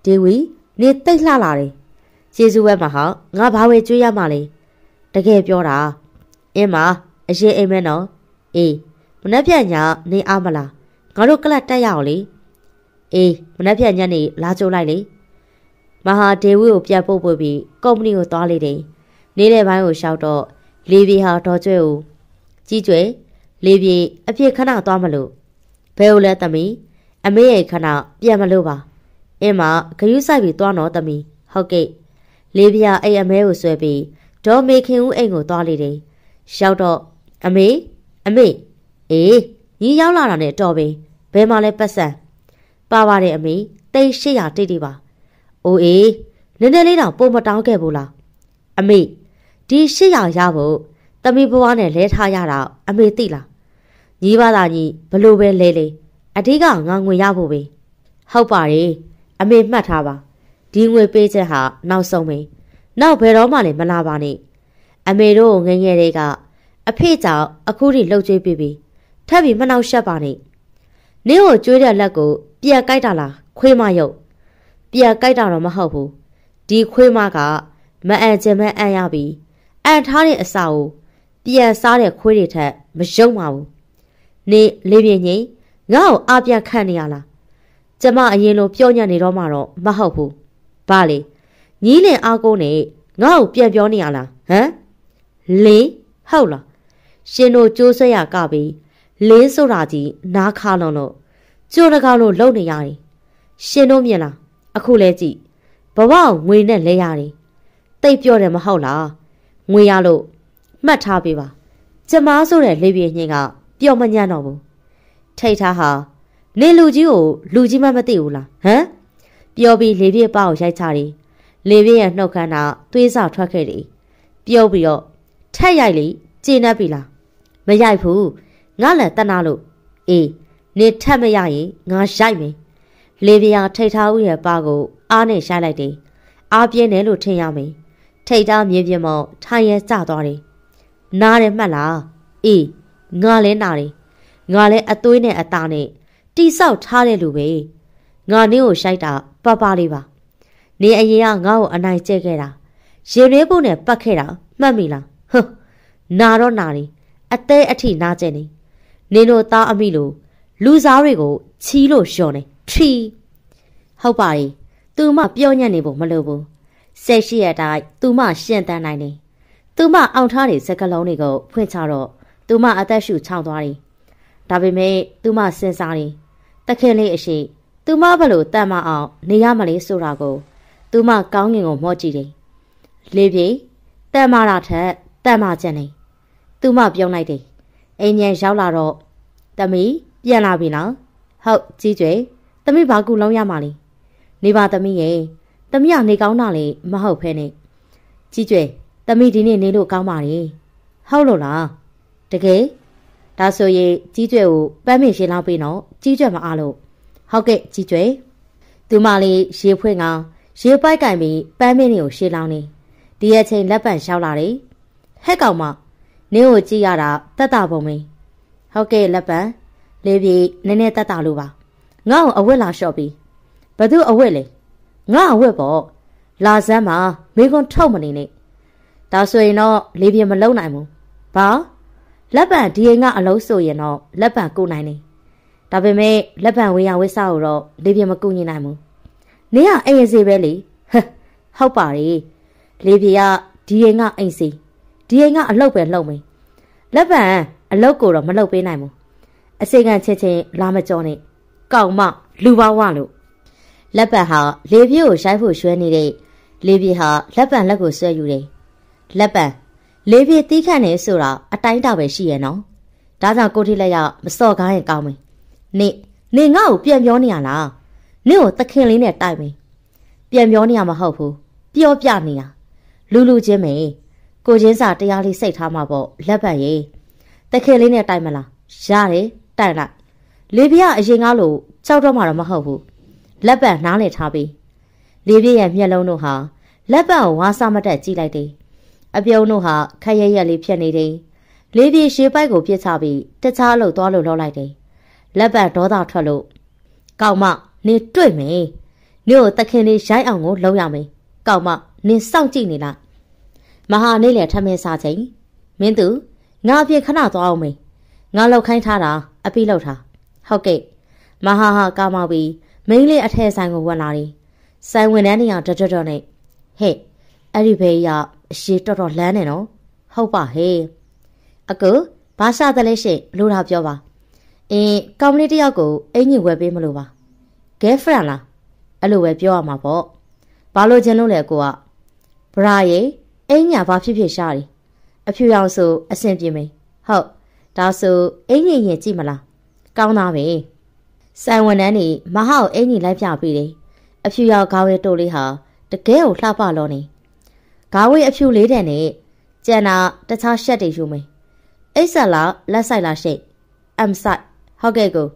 ဒေဝီနေတိတ်လှလာတယ်ကျေးဇူးပဲမဟာငါဘာဝဲကျွေးရမှာလဲတကယ်ပြောတာအင်းမအရေးအိမ်မဲနော်အေးမနှက်ပြညာနေအားမလားငါတို့ကလပ်တက်ရအောင်လေ အေးမနှက်ဖြန်ညနေလာကြိုးလိုက်လေမဟာဒေဝီကိုပြန်ပို့ပို့ပြီးကုမ္ပဏီကိုသွားလေတယ်နေတဲ့ဘိုင်းကိုရှောက်တော့လေပြေဟာတော်ကျွဲကိုကြီးကျွဲလေပြေအပြစ်ခဏသွားမလို့ဘဲကိုလဲသမီးအမေရဲ့ခဏပြန်မလို့ပါအင်းမဂယုဆိုင်ပြီးသွားတော့သမီးဟုတ်ကဲ့လေပြအိမ်အမဲကိုဆွဲပြီးဒေါ်မေခင်ဦးအိမ်ကိုသွားလေတယ်ရောက်တော့အမေအမေအေးညီရောက်လာတာနဲ့တော်ပြီဘယ်မှာလဲပတ်စံ ပါပါတယ်အမေတိတ်800တိတ်တိပါအိုးအေးနည်းနည်းလေးတော့ပုံမတောင်းခဲ့ဘူးလားအမေဒီ800ရဖို့တမီဘွားနဲ့လဲထားရတာအမေသိလားညီပါသားညီဘလို့ပဲလဲလေအဓိကငါငွေရဖို့ပဲဟုတ်ပါတယ်အမေမှတ်ထားပါဒီငွေပေးချက်ဟာနောက်ဆုံးပဲနောက်ဘယ်တော့မှလည်းမလာပါနဲ့အမေတို့ငငယ်တွေကအဖေကြောင့်အခုထိလှုပ်ကြွေးပြီးပြီထပ်ပြီးမနှောက်ရှက်ပါနဲ့ နင်းကိုကျွေးတဲ့လက်ကိုပြက်ကြိုက်တာလားခွေးမရုပ်ပြက်ကြိုက်တာတော့မဟုတ်ဘူးဒီခွေးမကမအန်ချင်မအန်ရပြီအန်ထားတဲ့အစာကိုပြက်စားတဲ့ခွေးတွေထက်မယုံပါဘူးနေလေးပြင်းငိမ့်ငါ့ကိုအပြတ်ခန့်နေရလားကျမအရင်လိုပြောညံ့နေတော့မှတော့မဟုတ်ဘူးဘာလေညီးလင်အားကိုးနဲ့ငါ့ကိုပြန်ပြောနေရလားဟမ်လင်းဟုတ်လားရှင်တို့ကြိုးဆွဲရကပြီး လင်းဆိုတာကြီးနားခါလုံးလို့ကျိုးတကောက်လို့လုံနေရတယ်ရှင်တို့မြင်လားအခုလဲကြည့်ဘဝငွေနဲ့လဲရတယ်တိတ်ပြောတယ်မဟုတ်လားငွေရလို့မှတ်ထားပေးပါကျမဆိုတဲ့လေးပြင်းညင်းကပျော်မညံ့တော့ဘူးထိတ်ထားဟာနေလူကြီးကိုလူကြီးမှမသိဘူးလားဟမ်ပြောပြီးလေပြည့်ပေါ့ရိုက်ချတယ်လေပြည့်ရဲ့နှုတ်ခမ်းသာသွေးစာထွက်ခဲ့တယ်ပြုတ်ပြီးတော့ထက်ရိုက်လေကျေနပ်ပြီလားမရိုက်ဘူး ငါလည်းတနာလို့အေးနေထက်မရရင်ငါရိုက်မယ်လေပြာထိတ်ထားဦးရဲ့ပါကိုအားနဲ့ရှားလိုက်တယ်အားပြင်းတယ်လို့ထင်ရမယ်ထိတ်ထားမြေပြင်မောင်ထိုင်ရဲကျသွားတယ်နားတယ်မှတ်လားအေးငါလည်းနားတယ်ငါလည်းအသွေးနဲ့အသားနဲ့တိဆောက်ထားတဲ့လူပဲငါနင်းကိုရှိုက်တာပပလေးပါနေအရင်ကငါ့ကိုအနိုင်ကျဲခဲ့တာရင်ရွေးဖို့နဲ့ပတ်ခဲ့တာမှတ်မိလားဟွန်းနာတော့နာနေအသေးအထိနာကျင်နေ နင်တို့သားအမိလိုလူစားတွေကိုချီးလို့လျှော်နေထီဟုတ်ပါရဲ့သူမပြောညံ့နေဖို့မလိုဘူးဆက်ရှိရတိုင်းသူမရှင်းတန်းနိုင်နေသူမအောင်ထားတဲ့စကလုံးတွေကိုဖွင့်ချတော့သူမအသက်ရှူချောင်းသွားတယ်ဒါပေမဲ့သူမစဉ်းစားနေတခင်လေးအရှိသူမဘလို့တတ်မအောင်နေရမလဲဆိုတာကို သူမကောင်းငင်ကိုမော့ကြည့်တယ်လေပြေတတ်မတာထက်တတ်မချက်နေသူသူမပြောလိုက်တယ် အိမ်ညံရောက်လာတော့သမီးပြန်လာပြီလားဟုတ်ကြီးကျွေသမီးဘာကူလုံးရမှာလဲနေပါသမီးရဲ့သမီးကနေကောင်းတာလေမဟုတ်ဖဲနဲ့ကြီးကျွေသမီးဒီနေ့နေလို့ကောင်းပါလေဟုတ်လို့လားတကယ်ဒါဆိုရင်ကြီးကျွဲကိုပန်းမင်ရှင်းလောက်ပေးနော်ကြီးကျွဲမအားလို့ဟုတ်ကဲ့ကြီးကျွဲသူမလေးရေဖွင့်ကရေပိုက်ကင်ပြီးပန်းမင်းတွေကိုရှင်းလောင်းနေဒီရဲ့ချိန်လက်ပံလျှောက်လာတယ်ဟက်ကောင်မ နင်းကိုကြည့်ရတာတက်တာပုံမင်းဟုတ်ကဲ့လက်ပံလေးပြေနည်းနည်းတက်တာလို့ပါငါ့ကိုအဝက်လာလျှော့ပြီးဘသူအဝက်လဲငါအဝက်ပေါ့လာစမ်းမှာမိကွန်ထုတ်မနေနဲ့ဒါဆိုရင်တော့လေးပြေမလုံနိုင်ဘူးဘာလက်ပံဒီအိမ်ကအလုံးဆိုရင်တော့လက်ပံကိုနိုင်နေဒါပေမဲ့လက်ပံဝေးရဝိဆာကိုတော့လေးပြေမကူညီနိုင်ဘူးနင်းကအိမ်ရစီပဲလေဟဟုတ်ပါလေလေးပြေကဒီအိမ်ကအိမ်စီ ဒီအိမ်ကအလုတ်ပဲလှုပ်မယ်လက်ပံအလုတ်ကိုတော့မလှုပ်ပေးနိုင်ဘူးအစိကံချက်ချင်းလာမကြောနဲ့ကောက်မလူပါဝလို့လက်ပံဟာလေးပြေကိုရှိုက်ဖို့ရွှဲနေတဲ့လေးပြေဟာလက်ပံလက်ကိုဆွဲယူတယ်လက်ပံလေးပြေတီးခန့်နေဆိုတာအတိုင်းတာပဲရှိရဲ့နော်ဒါကြောင့်ကိုထိလက်ရမစော့ကားရင်ကောင်းမယ်နေနေငါ့ကိုပြန်ပြောနေရလားနင့်ကိုသခင်လေးနဲ့တိုက်မယ်ပြန်ပြောနေရမဟုတ်ဘူးပြောပြနေရလူလူချင်းမေ ကိုချင်းစာတရားလေးစိတ်ထားမှာပေါ့လက်ပတ်ရေးသခင်လေးနဲ့တိုက်မလားရတယ်တိုက်လိုက်လေးပြအရင်ကားလို့ကြောက်တော့မှတော့မဟုတ်ဘူးလက်ပတ်နားလည်ထားပြီးလေးပြရဲ့မျက်လုံးတို့ဟာလက်ပတ်ကိုဝါစာမတက်ကြည့်လိုက်တယ်အပြုံးတို့ဟာခက်ရရက်လေးဖြစ်နေတယ်လေးပြရှေးပိုက်ကိုပြစ်ချပြီးတခြားလို့သွားလို့လောက်လိုက်တယ်လက်ပတ်ဒေါသထွက်လို့ကောက်မနင်တွေ့မယ်နင့်ကိုတခင်လေးရိုက်အောင်ကိုလုံးရမယ်ကောက်မနင်စောင့်ကြည့်နေလား မဟာနေလေထမင်းစားချိန်မင်းသူငါအပြင်ခဏသွားအောင်မေငါလောက်ခိုင်းထားတာအပိလောက်ထားဟုတ်ကဲ့မဟာဟာကာမောက်ပြီးမိန်းလေးအထက်ဆိုင်ကိုဝင်လာတယ်ဆိုင်ဝင်တန်းနေအောင်တော်တော်နဲ့ဟဲ့အဲ့ဒီဘေးရအရှိတော်တော်လန်းနေနော်ဟုတ်ပါဟဲ့အကူဘာရှာတယ်လဲရှင့်လို့တာပြောပါအင်းကောင်မလေးတယောက်ကိုအင်ကြီးဝယ်ပေးမလို့ပါ girlfriend လားအဲ့လိုပဲပြောရမှာပေါ့ဘာလို့ခြင်းလို့လဲကိုကဗရာရေ အင်းညာဘာဖြစ်ဖြစ်ရှာတယ်အဖြူရောင်ဆိုအဆင်ပြေမယ်ဟုတ်ဒါဆိုအင်းကြီးရင်ကြည့်မလားကောင်းသားပဲဆိုင်ဝန်တန်းနေမဟောက်အင်းကြီးလိုက်ပြပေးတယ်အဖြူရောင်ခေါင်းရဲ့တိုးလေးဟာတကယ်ကိုလှပလို့နေခေါင်းဝေးအဖြူလေးတန်နဲ့ကျန်တာတခြားရှက်တွေယူမယ်အိတ်ဆက်လားလက်ဆိုင်လားရှိတ်အမ်ဆိုင်ဟုတ်ကဲ့ကို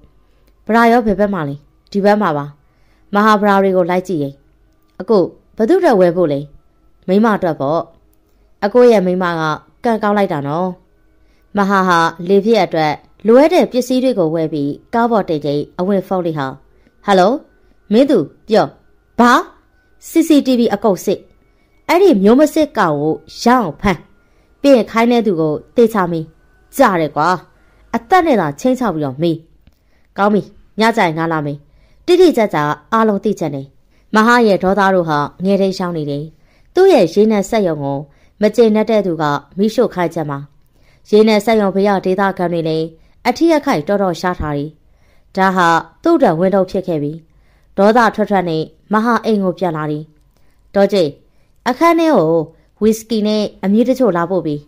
ဗရာရောဘယ်ဘက်မှာလဲဒီဘက်မှာပါမဟာဗရာတွေကိုလိုက်ကြည့်ရင်အခုဘသူတက်ဝဲဖို့လဲမိမအတွက်ပေါ့ အကိုရဲ့မိမကကန့်ကောက်လိုက်တာနော်မဟာဟာလေပြည့်အတွက်လိုအပ်တဲ့ပစ္စည်းတွေကိုဝယ်ပြီးကားပေါ်တိတ်တိတ်အဝင်ဖုန်းလေးဟာဟယ်လိုမင်းသူပြောဘာ CCTV အကုတ်စစ်အဲ့ဒီမျိုးမစစ်ကောင်ကိုရအောင်ဖမ်းပြီးရင်ခိုင်းတဲ့သူကိုတေချာမင်းကြားတယ်ကွာအသက်နဲ့သာချင်းချောက်ပြီးတော့မေးကောင်းပြီညကြိုင်ငါလာမေးတိတိကျကျအားလုံးသိချက်နေမဟာရဲ့ဒေါသတို့ဟာငယ်တဲ့ရှောင်းနေတယ်သူ့ရဲ့ရင်းနဲ့ဆက်ယုံကို မကျေနပ်တဲ့သူကမိရှုခိုက်ချက်မှာရင်းနဲ့ဆက်ယုံဖေရဒေသခံတွေလည်းအထီးအခိုက်တော်တော်ရှားထားတယ်ဒါဟာသူ့တံဝင်းတော့ဖြစ်ခဲ့ပြီဒေါသထွက်ထွက်နဲ့မဟာအိမ်ကိုပြန်လာတယ်တော့ကျိအခန်းထဲကိုဝီစကီနဲ့အမြင့်တချို့လာဖို့ပြီး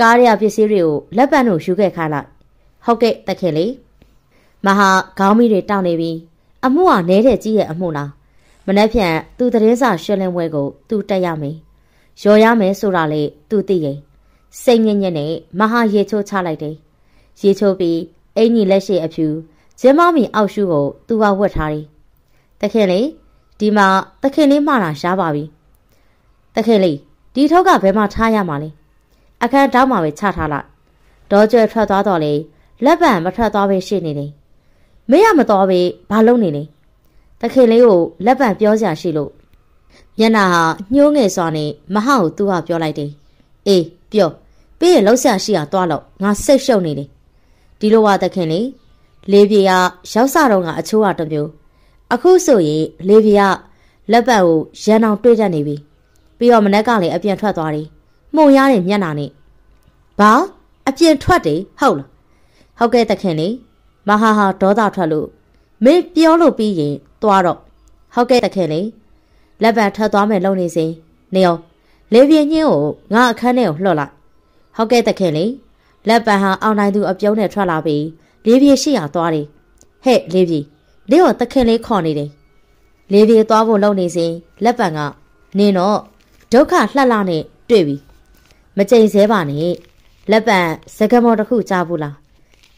ကားရပစ္စည်းတွေကိုလက်ပံတို့ယူခဲ့ခိုင်းလိုက်ဟုတ်ကဲ့တက်ခဲ့လေမဟာခေါင်းမီတွေတောင်းနေပြီးအမှုဟာနဲတဲ့ကြီးရဲ့အမှုလားမနှက်ဖြန်သူတရင်စာရှင်းလင်းပွဲကိုသူတက်ရမယ် ရော်ရမယ်ဆိုတာလေသူသိရင်စိတ်ညစ်ညစ်နဲ့မဟာရေချိုးချလိုက်တယ်ရေချိုးပြီးအင်ကြီးလက်ရှိအဖြူကျင်းမောင်းမီအောက်ရှူကိုသူကဝတ်ထားတယ်တခင်လေဒီမှာတခင်လေးမှားတာရှားပါပြီတခင်လေးဒီထောက်ကဘယ်မှာထားရမှာလဲအခန်းတောင်းမှာပဲချထားလိုက်ဒေါ်ကျွဲထွက်သွားတော့လေလက်ပံမထွက်သွားပဲရှိနေတယ်မရမတော်ပဲဘာလုပ်နေလဲတခင်လေးကိုလက်ပံပြောစရာရှိလို့ မျက်နှာဟာညှိုးငယ်စွာနဲ့မဟကိုသူ့ဟာပြောလိုက်တယ်အေးပြောပြီးရင်လောက်ဆရာရှိရသွားလို့ငါစိတ်ရှုပ်နေတယ်ဒီလိုဝါတခင်လေးလေးပြေကရောက်စတော့ကအချိုးအတမျိုးအခုဆိုရင်လေးပြေကလက်ပတ်ကိုရန်အောင်တွေးတတ်နေပြီပြီးတော့မနက်ကလည်းအပြန်ထွက်သွားတယ်မှုံရတဲ့မျက်နှာနဲ့ဘာအပြင်ထွက်တယ်ဟုတ်လားဟုတ်ကဲ့တခင်လေးမဟာဟာဒေါသထွက်လို့မင်းပြောလို့ပြီးရင်သွားတော့ဟုတ်ကဲ့တခင်လေး လက်ပံထွက်သွားမယ်လုံနေစဉ်နေအောင်လေပြင်းညင်းကိုငါအခန်းထဲကိုလှော့လိုက်ဟုတ်ကဲ့တခင်လေးလက်ပံဟာအောင်နိုင်သူအပြုံးနဲ့ထွက်လာပြီးလေးပြေရှိရာသွားတယ်ဟဲ့လေးပြေလေးတော့တခင်လေးခေါ်နေတယ်လေးပြေသွားဖို့လုပ်နေစဉ်လက်ပံကနင်းတော့ဒုက္ခလှက်လာနဲ့တွေ့ပြီမကြိမ်စဲပါနဲ့လက်ပံစကမောတစ်ခုကြားဘူးလား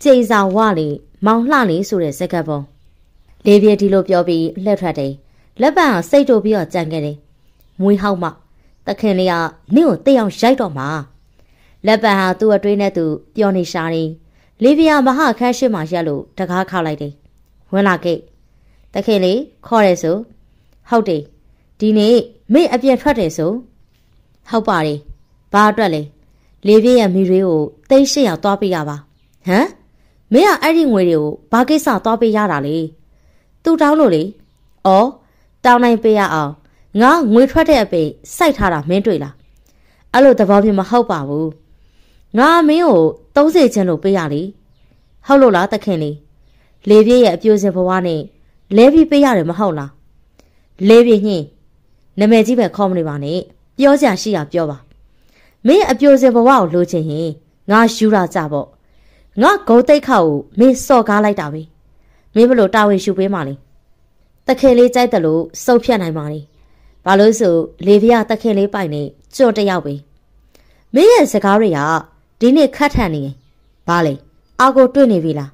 ကြိမ်စာဝလေမောင်လှလေဆိုတဲ့စကပုံလေးပြေဒီလိုပြောပြီးလှက်ထွက်တယ် လက်ပံကစိတ်တူပြီးတော့ကြံခဲ့တယ်မွေးဟောက်မှတခင်လေးကနင့်ကိုတိတ်အောင်ရိုက်တော့မှာလက်ပံဟာသူ့အတွင်းနဲ့သူပျော်နေရှာနေလေးပြာမဟာခန်းရှိမှရက်လို့တကားခောက်လိုက်တယ်ဝင်လာခဲ့တခင်လေးခေါ်ရဲဆိုဟုတ်တယ်ဒီနေ့မင်းအပြည့်ထွက်တယ်ဆိုဟုတ်ပါတယ်ဘာအတွက်လဲလေးပြရဲ့မိရွေးကိုတိတ်ရှစ်ရောက်သွားပေးရပါဟမ်မင်းကအဲ့ဒီငွေတွေကိုဘာကိစ္စသွားပေးရတာလဲသူတောင်းလို့လေဩ တောင်းနိုင်ပေးရအောင်ငါငွေထွက်တဲ့အပေစိုက်ထားတာမင်းတွေ့လားအဲ့လိုသဘောမျိုးမဟုတ်ပါဘူးငါမင်းကို30ချင်းလို့ပေးရလေဟုတ်လို့လားတခင်လေးလေပြည့်ရဲ့အပြိုစင်ဘဝနဲ့လဲပြီးပေးရတယ်မဟုတ်လားလဲပြည့်ညင်းနမဲကြီးပဲခေါ်မနေပါနဲ့ပြောကြရှိရပြောပါမင်းအပြိုစင်ဘဝကိုလိုချင်ရင်ငါယူတာကြပေါ့ငါဂုံတိတ်ခါကိုမင်းစော့ကားလိုက်တာပဲမင်းဘလို့တာဝန်ရှူပေးမှလဲ တခင်လေးကြိုက်တယ်လို့စုပ်ဖြတ်နိုင်ပါလေဘာလို့ဆိုလေပြတခင်လေးပိုင်နေကြော့တယောက်ပဲမင်းရဲ့စကားတွေကဒီနေ့ခတ်ထန်နေရင်ဘာလဲအာကိုတွေ့နေပြီလား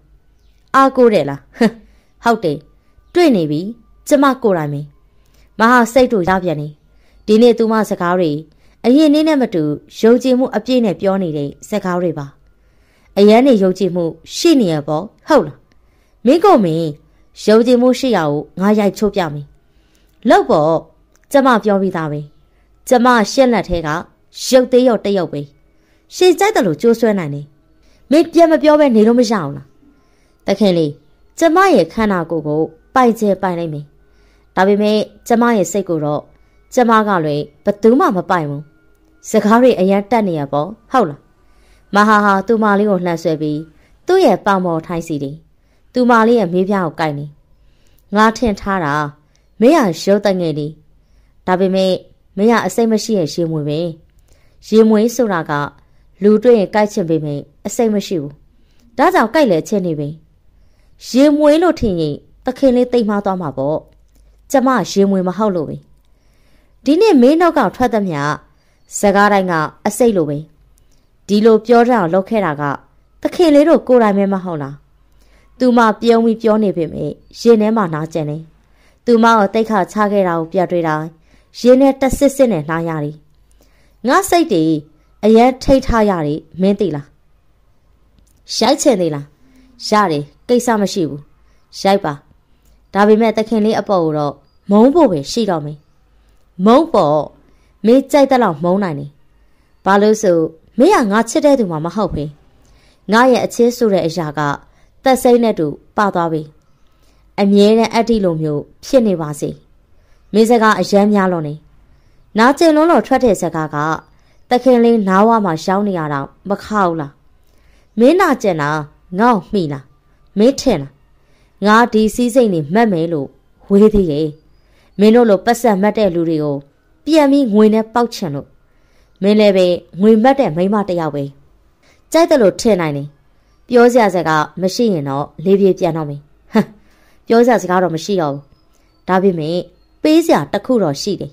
အာကိုတယ်လားဟုတ်တယ်တွေ့နေပြီကျမကိုယ်တိုင်ပဲမဟာစိတ်တို့ရပြန်နေဒီနေ့သူမစကားတွေအရင်နေ့နဲ့မတူယုံကြည်မှုအပြည့်နဲ့ပြောနေတဲ့စကားတွေပါအရန်နေယုံကြည်မှုရှိနေရပေါ့ဟုတ်လားမင်းကိုမင်း ယုံကြည်မှုရှိရအောင်ငါရိုက်ချိုးပြမယ်လောက်ပေါ့ကျမပြောပြီးသားပဲကျမရှက်လက်ထဲကရုပ်သေးရုပ်တရုပ်ပဲရှည်ကြိုက်တယ်လို့ကြိုးဆွဲနိုင်တယ်မင်းပြန်မပြောဘဲနေလို့မရအောင်လားတခင်လေးကျမရဲ့ခန္ဓာကိုယ်ကိုပိုက်ကျဲပိုင်လိုက်မယ်ဒါပေမဲ့ကျမရဲ့စိတ်ကိုတော့ကျမကလည်းဘသူမှမပိုင်ဘူးစကားတွေအရန်တက်နေရပေါ့ဟုတ်လားမဟာဟာသူမလေးကိုလှမ်းဆွဲပြီးသူ့ရဲ့ပေါင်ပေါ်ထိုင်းစီတယ် သူမလေးရဲ့မေးပြားကိုကိုက်နေငါထင်ထားတာမင်းရရုပ်တငယ်လေးဒါပေမဲ့မင်းရအစိတ်မရှိရဲ့ရေမွေပဲရေမွေဆိုတာကလူတွေ့ရင်ကိုက်ချင်ပေမဲ့အစိတ်မရှိဘူးဒါကြောင့်ကိုက်လေချင်းနေပဲရေမွေလို့ထင်ရင်သခင်လေးတိတ်မှားသွားမှာပေါ့ကျမရေမွေမဟုတ်လို့ပဲဒီနေ့မင်းနောက်ကထွက်သမျှစကားတိုင်းကအစိတ်လိုပဲဒီလိုပြောကြအောင်လုပ်ခဲ့တာကသခင်လေးတို့ကိုယ်တိုင်ပဲမဟုတ်လား သူမပြုံးပြီးပြောနေပေမဲ့ရင်ထဲမှာနာကျင်နေသူမကိုတိတ်ခါချခဲ့တာကိုပြတွေ့တာရင်ထဲတဆစ်စစ်နဲ့နှားရတယ်ငါစိတ်တွေအရင်ထိတ်ထားရတယ်မင်းသိလားရိုက်ချင်သေးလားရတယ်ကိစ္စမရှိဘူးရိုက်ပါဒါပေမဲ့တခင်လေးအပေါ်ကိုတော့မုံဖို့ပဲရှိတော့မယ်မုံပေါ်မင်းကြိုက်တဲ့လောက်မုံနိုင်နေဘာလို့ဆိုမင်းကငါချစ်တဲ့သူမှမဟုတ်ဘူးငါရဲ့အချစ်ဆိုတဲ့အရာက သက်စိမ့်နဲ့တူပသွားပြီအမြဲတမ်းအတ္တိလိုမျိုးဖြစ်နေပါစေမင်းစကားအယမ်းများလို့နေနာကျင်လုံးလို့ထွက်တဲ့စကားကတခင်လေးနားဝမှာရှောင်းနေရတော့မခောက်လားမင်းနာကျင်လားငေါ့မိလားမင်းထင်လားငါဒီစည်းစိမ်နေမှတ်မယ်လို့ဝေးသေးရဲ့မင်းတို့လိုပတ်ဆက်မှတ်တဲ့လူတွေကိုပြန်ပြီးငွေနဲ့ပေါက်ချင်လို့မင်းလည်းပဲငွေမှတ်တဲ့မိမတယောက်ပဲကြိုက်တယ်လို့ထင်နိုင်တယ် ပြောစရာစကားမရှိရင်တော့လေးပြေပြန်တော့မယ်ဟမ်ပြောစရာစကားတော့မရှိတော့ဘူးဒါပေမဲ့ပေးစရာတစ်ခုတော့ရှိတယ်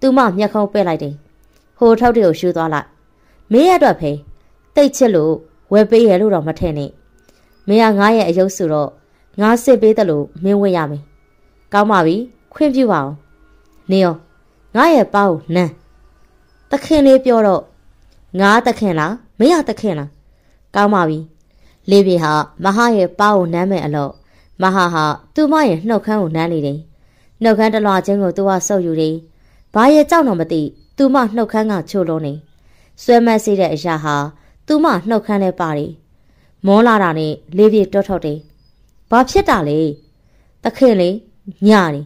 သူမမျက်ခုံးပဲ့လိုက်တယ်ဟိုထောက်တွေကိုရှူသွားလိုက်မင်းရတော့ဖေးတိတ်ချစ်လို့ဝယ်ပေးရလို့တော့မထင်နဲ့မင်းကငါရဲ့အယုတ်ဆိုတော့ငါစစ်ပေးတယ်လို့မင်းဝတ်ရမယ်ကောင်းပါပြီခွင့်ပြုပါအောင်နေရောငါရဲ့ပါကိုနန်းတခင်လေးပြောတော့ငါတခင်လားမရတခင်လားကောင်းပါပြီ လေးပြေဟာမဟာရဲ့ပါကိုနမ်းမဲ့အလို့မဟာဟာသူ့မရဲ့နှုတ်ခမ်းကိုနမ်းနေတယ်နှုတ်ခမ်းတလွာချင်းကိုသူကဆုပ်ယူတယ်ဘာရဲ့ကြောက်တော့မသိသူမနှုတ်ခမ်းကချို့လုံးနေဆွဲမက်စေးတဲ့အရာဟာသူမနှုတ်ခမ်းလဲပါတယ်မောလာတာနဲ့လေးပြေတွတ်ထုတ်တယ်ဘာဖြစ်တာလဲတခင်လေးညနေ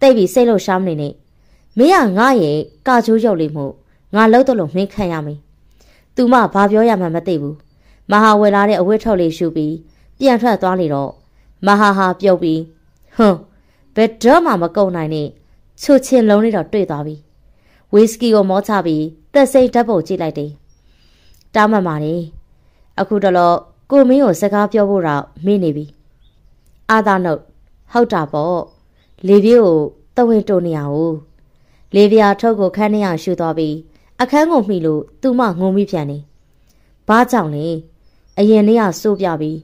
တိတ်ပြီးစိတ်လို့ရှောင်းနေနေမင်းကငါရဲ့ကာချိုးရုပ်လေးမှုငါလှုပ်တော့လို့မင်းခံရမယ်သူမဘာပြောရမှမသိဘူး မဟာဝယ်လာတဲ့အဝတ်ထုတ်လေးရှူပြီးပြန်ထွက်သွားလေတော့မဟာဟာပြုတ်ပြီးဟွန်းဘယ်တော့မှမကုန်နိုင်နဲ့ချွတ်ချင်းလုံးလေးတော့တွေ့သွားပြီဝီစကီကိုမောချပြီးတက်စိတ်ဓာတ်ပုံကြည့်လိုက်တယ်တားမှန်ပါတယ်အခုတော့ကိုမင်းကိုစကားပြောဖို့တော့မေ့နေပြီအာသာနုတ်ဟုတ်တာပေါ့လေပြေးကိုတဝင်းတိုးနေရအောင်လေပြာထုတ်ကိုခန်းနေရရှူသွားပြီးအခန်းကိုမှီလို့သူမငုံမိပြန်နေဘာကြောင့်လဲ အရင်နေ့ကစိုးပြပြီး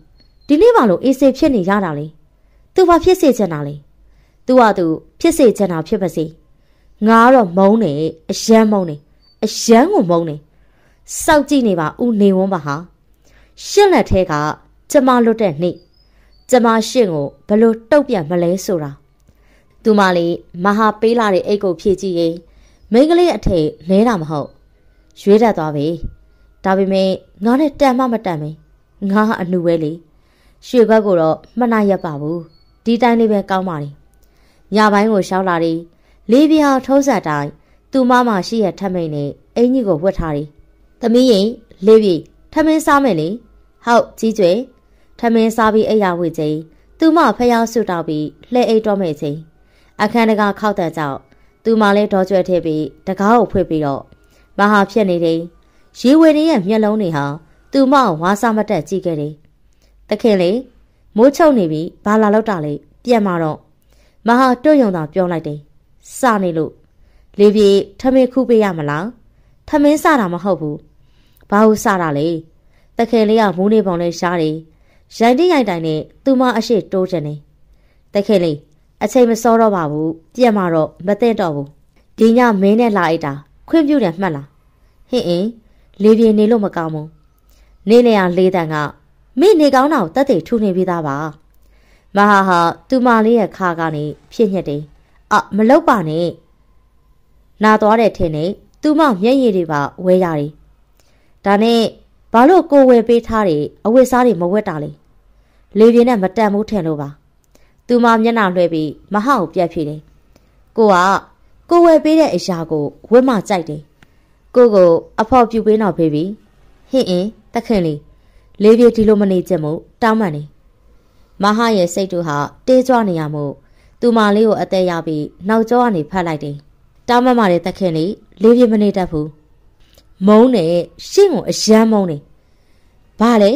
ဒီနေ့မှလို့အေးစေဖြစ်နေရတာလေသူဘာဖြစ်စေချင်တာလဲသူကသူဖြစ်စေချင်တာဖြစ်ပါစေငါကတော့မုန်းနေအယမ်းမုန်းနေအယမ်းကိုမုန်းနေစောက်ကြည့်နေပါဦးနေဝန်းပါဟာရှင့်လက်ထဲကကျမလွတ်တဲ့နေ့ကျမရှင့်ကိုဘလို့တုတ်ပြန်မလဲဆိုတာသူမလေးမဟာပေးလာတဲ့အိတ်ကိုဖြည့်ကြည့်ရင်မိန်းကလေးအထည်လဲတာမဟုတ်ရွေးတတ်သွားပြီဒါပေမဲ့ငါနဲ့တန်မှမတန်မ င်းငါအနှူပဲလေရွှေဘက်ကိုတော့မနှရက်ပါဘူးဒီတိုင်းလေးပဲကောင်းပါလေညပိုင်းကိုရှောက်လာတယ်လေးပြားထုံးဆက်တိုင်းသူမမရှိရထမိန်နဲ့အင်ကြီးကိုဝတ်ထားတယ်သမီးရင်လေးပြေထမင်းစားမယ်လေဟုတ်ကြီးကျွယ်ထမင်းစားပြီးအိယာဝေချင်းသူမဖျားဆူတောက်ပြီးလှဲအိတ်တော့မဲ့ချင်းအခန်းတကာခောက်တဲ့ကြောင့်သူမလည်းဒေါ်ကျွဲထည့်ပြီးတကားကိုဖွင့်ပြီးတော့မဟာဖြစ်နေတယ်ရေဝေနေရဲ့မျက်လုံးတွေဟာ သူမဝါစာမတက်ကြည့်ခဲ့တယ်တခင်လေမိုးချုပ်နေပြီဘာလာလောက်တာလဲပြန်มาတော့မဟာတွတ်ယုံသာပြောလိုက်တယ်စနေလို့လေပြေထမင်းခုပေးရမလားထမင်းစတာမဟုတ်ဘူးဘာလို့စတာလဲတခင်လေးကမူးနေပုံလေးရှားတယ်ရိုင်တိရိုင်တိုင်နဲ့သူမအရှိတိုးချင်တယ်တခင်လေးအချိန်မစောတော့ပါဘူးပြန်มาတော့မသိတော့ဘူးဒီညမင်းနဲ့လာအိတ်တာခွင့်ပြုတယ်မှတ်လားဟင်းအင်းလေပြေနေလို့မကောင်းဘူး နေနေရလေးတန်ကမိနေကောင်းတာကိုတက်တဲ့ထူနေပြီးသားပါမဟာဟာသူမလေးရဲ့ခါကနေဖြစ်ညက်တယ်အမလောက်ပါနဲ့နာသွားတဲ့ထင်နေသူမမျက်ရည်တွေပါဝဲရတယ်ဒါနဲ့ဘာလို့ကိုဝယ်ပေးထားတယ်အဝတ်စားတွေမဝတ်တာလဲလေပြင်းနဲ့မတန်ဘူးထင်လို့ပါသူမမျက်နှာလွှဲပြီးမဟကိုပြက်ဖြေတယ်ကိုကကိုဝယ်ပေးတဲ့အရာကိုဝတ်မှကြိုက်တယ်ကိုကိုအဖော်ပြူပေးတော့ဖေးပြီဟင့်အင်း တခင်လေးလေးပြေဒီလိုမနေချင်မို့တောင်းပန်နေမဟာရဲ့စိတ်တို့ဟာတေးကြွနေရမို့သူမလေးကိုအသက်ရပြီးနောက်ကျောကနေဖတ်လိုက်တယ်တောင်းပန်ပါတဲ့တခင်လေးလေးပြေမနေတတ်ဘူးမုံနဲ့ရှင့်ကိုအယမ်းမုံနေဘာလဲ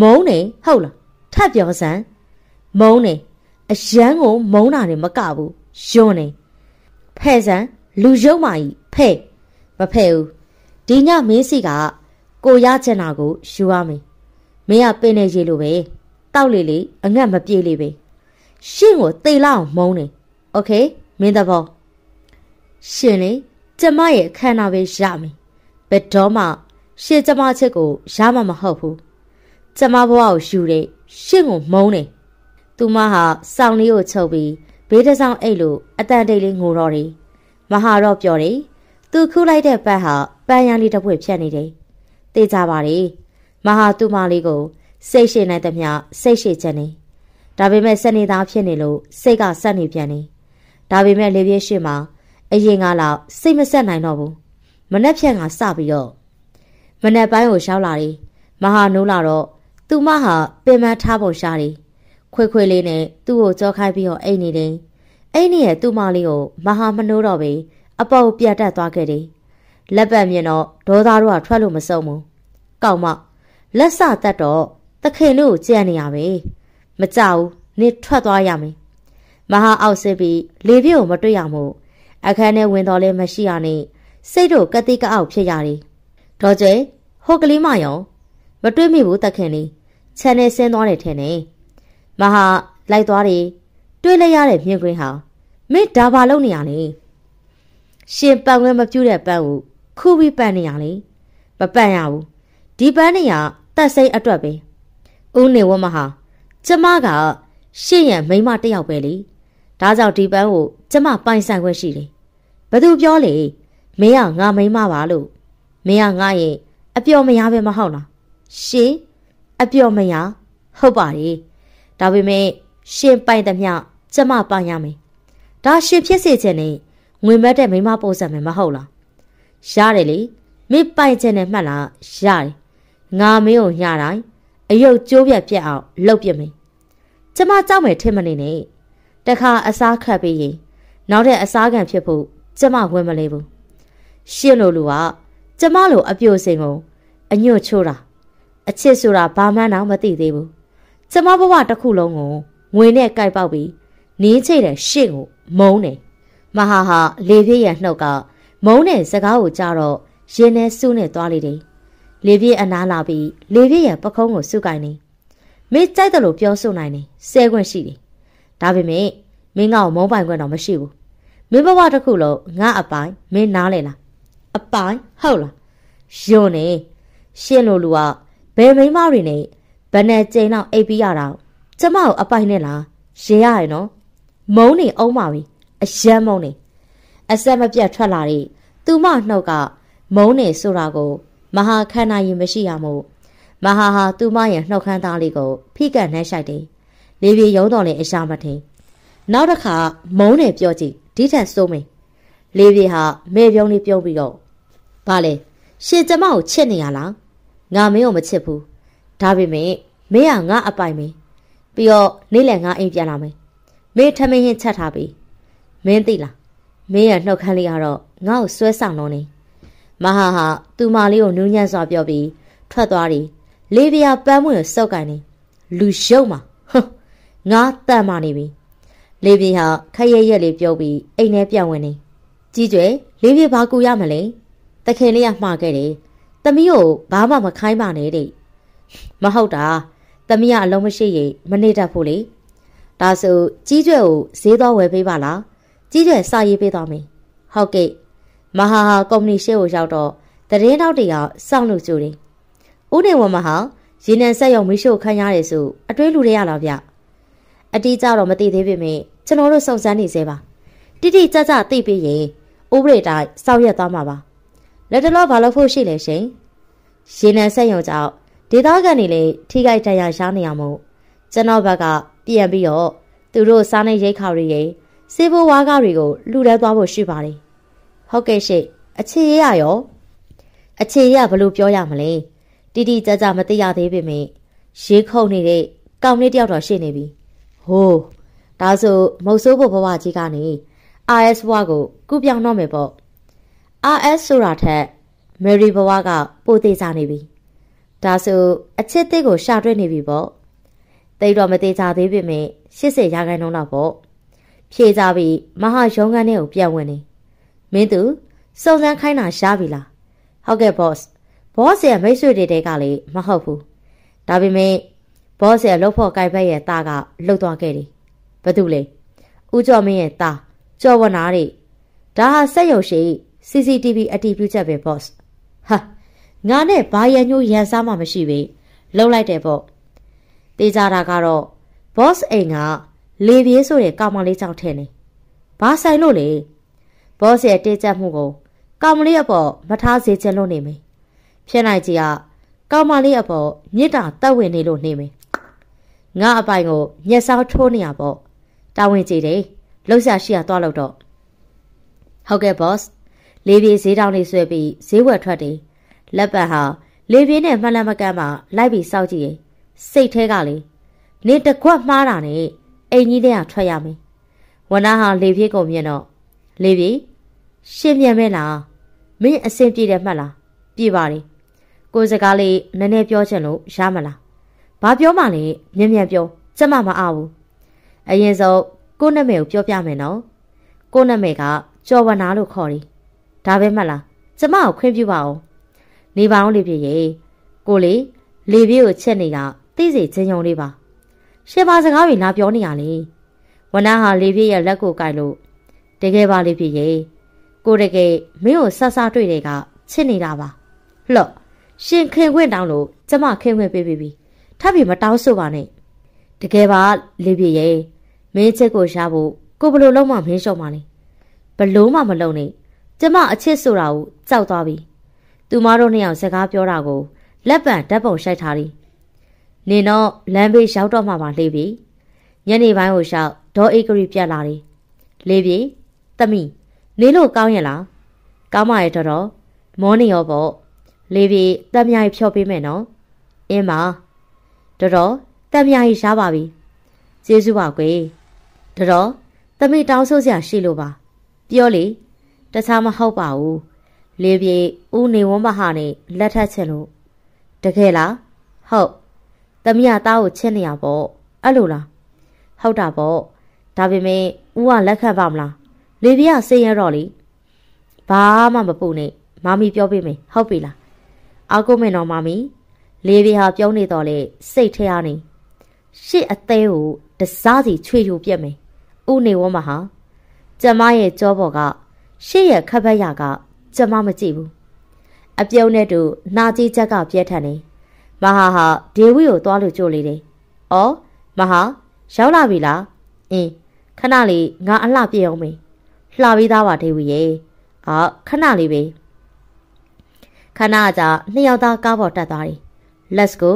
မုံနေဟုတ်လားထပ်ပြောစမ်းမုံနေအယမ်းကိုမုံတာနေမကဘူးယွန်းနေဖဲ့စမ်းလူရုံမာကြီးဖဲ့မဖဲ့ဘူးဒီညမင်းစီက ကိုရချင်တာကိုယူရမယ်မင်းကပင်နေရေလိုပဲတောက်လေလေအငတ်မပြေးလေပဲရှင့်ကိုသေလောက်မုံနေโอเคမင်းသဘောရှင်လေကျမရဲ့အခမ်းအနားပဲရမယ်ဘယ်တော့မှရှင့်ကျမချက်ကိုရမှာမဟုတ်ဘူးကျမဘဝကိုယူတယ်ရှင့်ကိုမုံနေသူမဟာစောင်းလေးကိုချုပ်ပြီးဘေးတစောင်းအိတ်လို့အတန်တိတ်လေးငိုတော့တယ်မဟာတော့ပြောတယ်သူခူးလိုက်တဲ့ပတ်ဟာပန်းရန်လေးတစ်ပွေဖြတ်နေတယ် သိကြပါလေမဟာသူမလေးကို စိတ်ရှိနိုင်သမျှစိတ်ရှိချက်နေဒါပေမဲ့စနေသားဖြစ်နေလို့စိတ်ကဆက်နေပြန်နေဒါပေမဲ့လေပြည့်ရှိမှာအရင်ကလောက်စိတ်မဆက်နိုင်တော့ဘူးမနှက်ဖြန့်ကစပြီးတော့မနှက်ပိုင်းကိုရှောက်လာတယ်မဟာနိုးလာတော့သူမဟာပင်မထားပုံရှားတယ်ခွေခွေလေးနဲ့သူ့ကိုကြောခိုင်းပြီးတော့အိတ်နေတယ်အိတ်နေရဲ့သူ့မလေးကိုမဟာမနိုးတော့ပဲအပေါ်ပြတ်တက်သွားခဲ့တယ် လက်ပတ်မြင်တော့ဒေါသတို့ကထွက်လို့မစုံဘူးကောက်မလက်စတက်တော့သခင်တို့ကိုကြံ့နေရပဲမကြောက်နေထွက်သွားရမယ်မဟာအောက်စစ်ပြီးလေပြည့်ကိုမတွေ့ရမို့အခန်းထဲဝင်တော်လဲမရှိရနဲ့စိတ်တို့ကတိကအောက်ဖြစ်ရတယ်ဒေါ်ကျဲဟိုကလေးမယောမတွေ့မိဘူးသခင်လေးခြံထဲဆင်းသွားတယ်ထင်တယ်မဟာလိုက်သွားတယ်တွေ့လိုက်ရတဲ့မြင်ကွင်းဟာမင်းဒါဘာလုပ်နေရလဲရှင်ပန်ခွင့်မပြုတဲ့ပန်းကို ခုပြီးပန်နေရလေမပန်ရဘူးဒီပန်းနေရတက်စိမ့်အတွက်ပဲဦးနေဝမဟာကျမကရှင့်ရံမိမတယောက်ပဲလေဒါကြောင့်ဒီပန်းကိုကျမပိုင်ဆိုင်ခွင့်ရှိတယ်ဘသူပြောလေမင်းကငါမိမပါလို့မင်းကငါရဲ့အပျော်မရပဲမဟုတ်လားရှင်အပျော်မရဟုတ်ပါတယ်ဒါပေမဲ့ရှင်ပိုင်သမျှကျမပိုင်ရမယ်ဒါရှင်ဖြစ်စေချင်နေငွေမက်တဲ့မိမပို့ဆက်မယ်မဟုတ်လား ရတယ်လေမင်းပိုင်ချင်တယ်မှတ်လားရတယ်ငါမင်းကိုညတိုင်းအယုတ်ကျိုးပြက်ပြက်အောင်လှုပ်ပြမယ်ကျမကြောက်မယ်ထင်မနေနဲ့တခါအစားခတ်ပြီးရင်နောက်တဲ့အစားခံဖြစ်ဖို့ကျမဝင်မလေးဘူးရှင်းလို့လူကကျမလိုအပြိုစင်ကိုအညွတ်ချိုးတာအချစ်ဆိုတာဘာမှန်းတော့မသိသေးဘူးကျမဘဝတစ်ခုလုံးကိုငွေနဲ့ကြိုက်ပေါက်ပြီးနင်းချိတ်တဲ့ရှင့်ကိုမုန်းတယ်မဟာဟာလေပြည့်ရဲ့နှုတ်က မုန်းတဲ့စကားကိုကြားတော့ရင်ထဲစူးနဲ့သွားလေတယ်လေပြည့်အနားလာပြီးလေပြည့်ရဲ့ပခုံးကိုစုကင်နေမင်းကြိုက်တယ်လို့ပြောဆိုနိုင်တယ်ဆဲခွင့်ရှိတယ်ဒါပေမဲ့မင်းကမုန်းပိုင်ခွင့်တော့မရှိဘူးမင်းဘဝတစ်ခုလုံးငါအပိုင်မင်းနားလေလားအပိုင်ဟုတ်လားယွန်းနေရှင်းလို့လူကဘယ်မိန်းမတွေနဲ့ဘယ်နဲ့ကြိမ်တော့အိပ်ပြီးရတာကျမကိုအပိုင်နဲ့လားရေရရနော်မုံနေအောင်ပါပြီအယမ်းမုံနေ အဆက်မပြတ်ထွက်လာတဲ့သူမနှုတ်ကမုံနေဆိုတာကို မဟာခန္ဓာရင်မရှိရမို့မဟာဟာသူမရဲ့နှုတ်ခမ်းသားလေးကို ဖိကတ်နှဲဆိုင်တယ်လေပြေရုံးတော်လည်းအရှာမထင်နောက်တစ်ခါမုံနေပြောကြည့်ဒီထက်စိုးမင်းလေပြေဟာမေပြုံးလေးပြုံးပြီးတော့ဘာလဲရှင်ကျမကိုချစ်နေရလားငါမင်းကိုမချစ်ဘူးဒါပေမဲ့မင်းကငါအပိုင်မင်းပြီးတော့နေ့လည်ငါအိမ်ပြန်လာမယ်မင်းထမင်းရင်ချက်ထားပြီမင်းသိလား မင်းရဲ့နှုတ်ခမ်းလေးကတော့ငါ့ကိုဆွဲဆောင်တော့နေမဟာဟာသူမလေးကိုနူးညံ့စွာပြောပြီးထွက်သွားတယ်လေးပြားပန်းမွင့်ကိုစောက်ကန်နေလူရှုံးမှာဟွန်းငါတန်မာနေပြီလေးပြားဟာခက်ရရက်လေးပြုတ်ပြီးအိမ်ထဲပြန်ဝင်နေကြီးကျွယ်လေးပြားဘာကူရမလဲတခင်လေးကမှားခဲ့တယ်သမီးကိုဘာမှမခိုင်းပါနဲ့တဲ့မဟုတ်တာသမီးကအလုံးမရှိရင်မနေတတ်ဖို့လေဒါဆိုကြီးကျွဲကိုဈေးသွားဝယ်ပေးပါလား ကြီးကျွဲစာရေးပေးသွားမယ်ဟုတ်ကဲ့မဟာဟာကုမ္ပဏီရှေ့ကိုရောက်တော့တရင်တောက်တွေကစောင့်လို့ကြိုတယ်ဦးနေဝမဟာရေနံဆက်ရုံမရှို့ခန်းရတယ်ဆိုအတွဲလူတွေရလားဗျအတီးကြတော့မသိသေးပေမဲ့ကျွန်တော်တို့စုံစမ်းနေသေးပါတိတိကျကျသိပြီးရင်ဥပဒေတိုင်းစောင့်ရက်သွားမှာပါလက်တလောဘာလို့ဖို့ရှိလဲရှင်ရေနံဆက်ရုံကြောင့်ဒေသခံတွေလည်းထိခိုက်ဒဏ်ရာရနေရမို့ကျွန်တော်ဘက်ကပြန်ပြီးတော့သူတို့စားနေရိတ်ခါတွေရဲ့ စေဘိုးဝါးကားတွေကိုလှူဒန်းသွားဖို့ရှိပါတယ်ဟုတ်ကဲ့ရှိအခြေရရရောအခြေရဘလို့ပြောရမလဲတိတိကျကျမသိရသေးပေမဲ့ရေခုန်နေတဲ့ကောင်လေးတယောက်တော့ရှိနေပြီဟိုးဒါဆိုမုတ်ဆိုးဖို့ဘဝကြီးကနေ RS ဘဝကိုကူပြောင်းတော့မယ်ပေါ့ RS ဆိုတာထက် Mary ဘဝကပိုသေးစားနေပြီဒါဆိုအချစ်သေးကိုရှာတွေ့နေပြီပေါ့သိတော့မသေးကြသေးပေမဲ့80ရာခိုင်နှုန်းလောက်ပေါ့ ဖြေကြပြီးမဟာရုံးခန်းထဲကိုပြန်ဝင်နေမင်းသူစုံစမ်းခိုင်းတာရှားပြီလားဟုတ်ကဲ့ boss boss ရဲ့မိတ်ဆွေတွေတဲကလည်းမဟုတ်ဘူးဒါပေမဲ့ boss ရဲ့လှုပ်ဖို့ကြိုက်ဘက်ရဲ့တာကလှုပ်သွားခဲ့တယ်ဘာတူလဲဦးကျော်မင်းရဲ့တာကျော်ဝနာတွေဒါဟာစက်ရုံရှိ CCTV အတီးပြုချက်ပဲ boss ဟာငါနဲ့ဘာရညိုးရန်စားမှမရှိပဲလှုပ်လိုက်တယ်ပေါ့တေးကြတာကတော့ boss အိမ်က လေပြေးဆိုတဲ့ကောင်မလေးကြောင့်ထဲနေဘာဆိုင်လို့လဲ boss ရဲ့တေးကြမှုကိုကောင်မလေးအပေါ်မထားစေချင်လို့နေမယ်ဖြစ်နိုင်ကြီးကကောင်မလေးအပေါ်မြစ်တာတက်ဝင်နေလို့နေမယ်ငါအပိုင်ကိုမျက်စောင်းထိုးနေရပေါ့တာဝန်ကြည့်တယ်လှုပ်ရှားရှိရသွားလို့တော့ဟုတ်ကဲ့ boss လေးပြေးဈေးတောင်းလေးဆွဲပြီးဈေးဝယ်ထွက်တယ်လက်ပတ်ဟာလေပြင်းနဲ့မှန်လမကန်းမှာလိုက်ပြီးစောက်ကြည့်ရင်စိတ်แท้ကလေနေတကွက်မှားတာနဲ့ အိမ်ကြီးတွေကထွက်ရမယ်ဝနာဟာလေပြေးကုန်မြင်တော့လေပြေးရှင်းမြန်မဲလားမင်းအဆင်ပြေတယ်မှတ်လားပြေပါတယ်ကိုစကားလေးနည်းနည်းပြောချင်လို့ရမလားဘာပြောမှလဲမြန်မြန်ပြောကျမမအားဘူးအရင်ဆုံးကိုနာမည်ကိုပြောပြမယ်နော်ကိုနာမည်ကကျော်ဝနာလို့ခေါ်တယ်ဒါပဲမှတ်လားကျမကိုခွင့်ပြုပါအောင်နေပါအောင်လေပြည့်ရေကိုလေလေပြည့်ကိုချက်နေတာသိစေချင်းယုံလေးပါ ရှင်ပါစကားတွေလာပြောနေရလေဝနန်းဟာလေပြည့်ရဲ့လက်ကိုကိုက်လို့တကယ်ပါလေပြည့်ရေကိုတကယ်မင်းကိုဆဆတွေ့တဲ့ကချစ်နေတာပါလှော့ရှင်ခင်ခွင့်တောင်းလို့ကျမခင်ခွင့်ပေးပြီးပြီထပ်ပြီးမတောင်းဆိုပါနဲ့တကယ်ပါလေပြည့်ရေမင်းချစ်ကိုရှားဖို့ကိုဘလို့လုံးမမင်းရှုံပါလေဘလို့မှမလုံးနဲ့ကျမအချစ်ဆိုတာကိုကြောက်သွားပြီသူမတို့နှစ်ယောက်စကားပြောတာကိုလက်ပံဓာတ်ပုံရှိုက်ထားသည်။ နေတော့လမ်းဘေးရောက်တော့မှပါလေပြီ။ညနေပိုင်းကိုရှောက်ဒေါ်အေဂရီပြတ်လာတယ်။လေပြီ။သမီးနေလို့ကောင်းရဲ့လား။ကောင်းပါရဲ့တော်တော်မောနေရောပေါ့။လေပြီတက်မြိုင်ဖြော်ပေးမယ်နော်။အင်းပါ။တော်တော်တက်မြိုင်ရှားပါပြီ။ကျေးဇူးပါကွယ်။တော်တော်သမီးတောင်းဆိုစရာရှိလို့ပါ။ပြောလေတခြားမဟုတ်ပါဘူး။လေပြေဦးနေဝန်းမဟာနဲ့လက်ထပ်ချင်လို့တကယ်လားဟဟုတ် သမီးကသားကိုချစ်နေရပေါ့အဲ့လိုလားဟုတ်တာပေါ့ဒါပေမဲ့ဦးကလက်ခံပါမလားလေပြားစိတ်ရတော့လေဘာမှမပူနဲ့မမီပြောပေးမယ်ဟုတ်ပြီလားအာကိုမင်းတော်မမီလေပြားပြောနေတော့လေစိတ်ထဲကနေရှစ်အသေးကိုတစားစီချွေချူပြက်မယ်ဥနေဝမဟာကျမရဲ့ကြောပေါ်ကရှစ်ရဲ့ခပ်ဘက်ရကကျမမကြည့်ဘူးအပြုံးနဲ့တူနာကြီးချက်ကပြက်ထန်နေ မဟာဟာဒေဝီကိုသွားလို့ကြိုလေတယ်။အော်မဟာရောက်လာပြီလား။အင်းခဏလေးငါအလှပြေအောင်မေး။လှပြီးသားပါဒေဝီရဲ့။အာခဏလေးပဲ။ခဏကြာနှစ်ယောက်သားကားပေါ်တက်သွားတယ်။ Let's go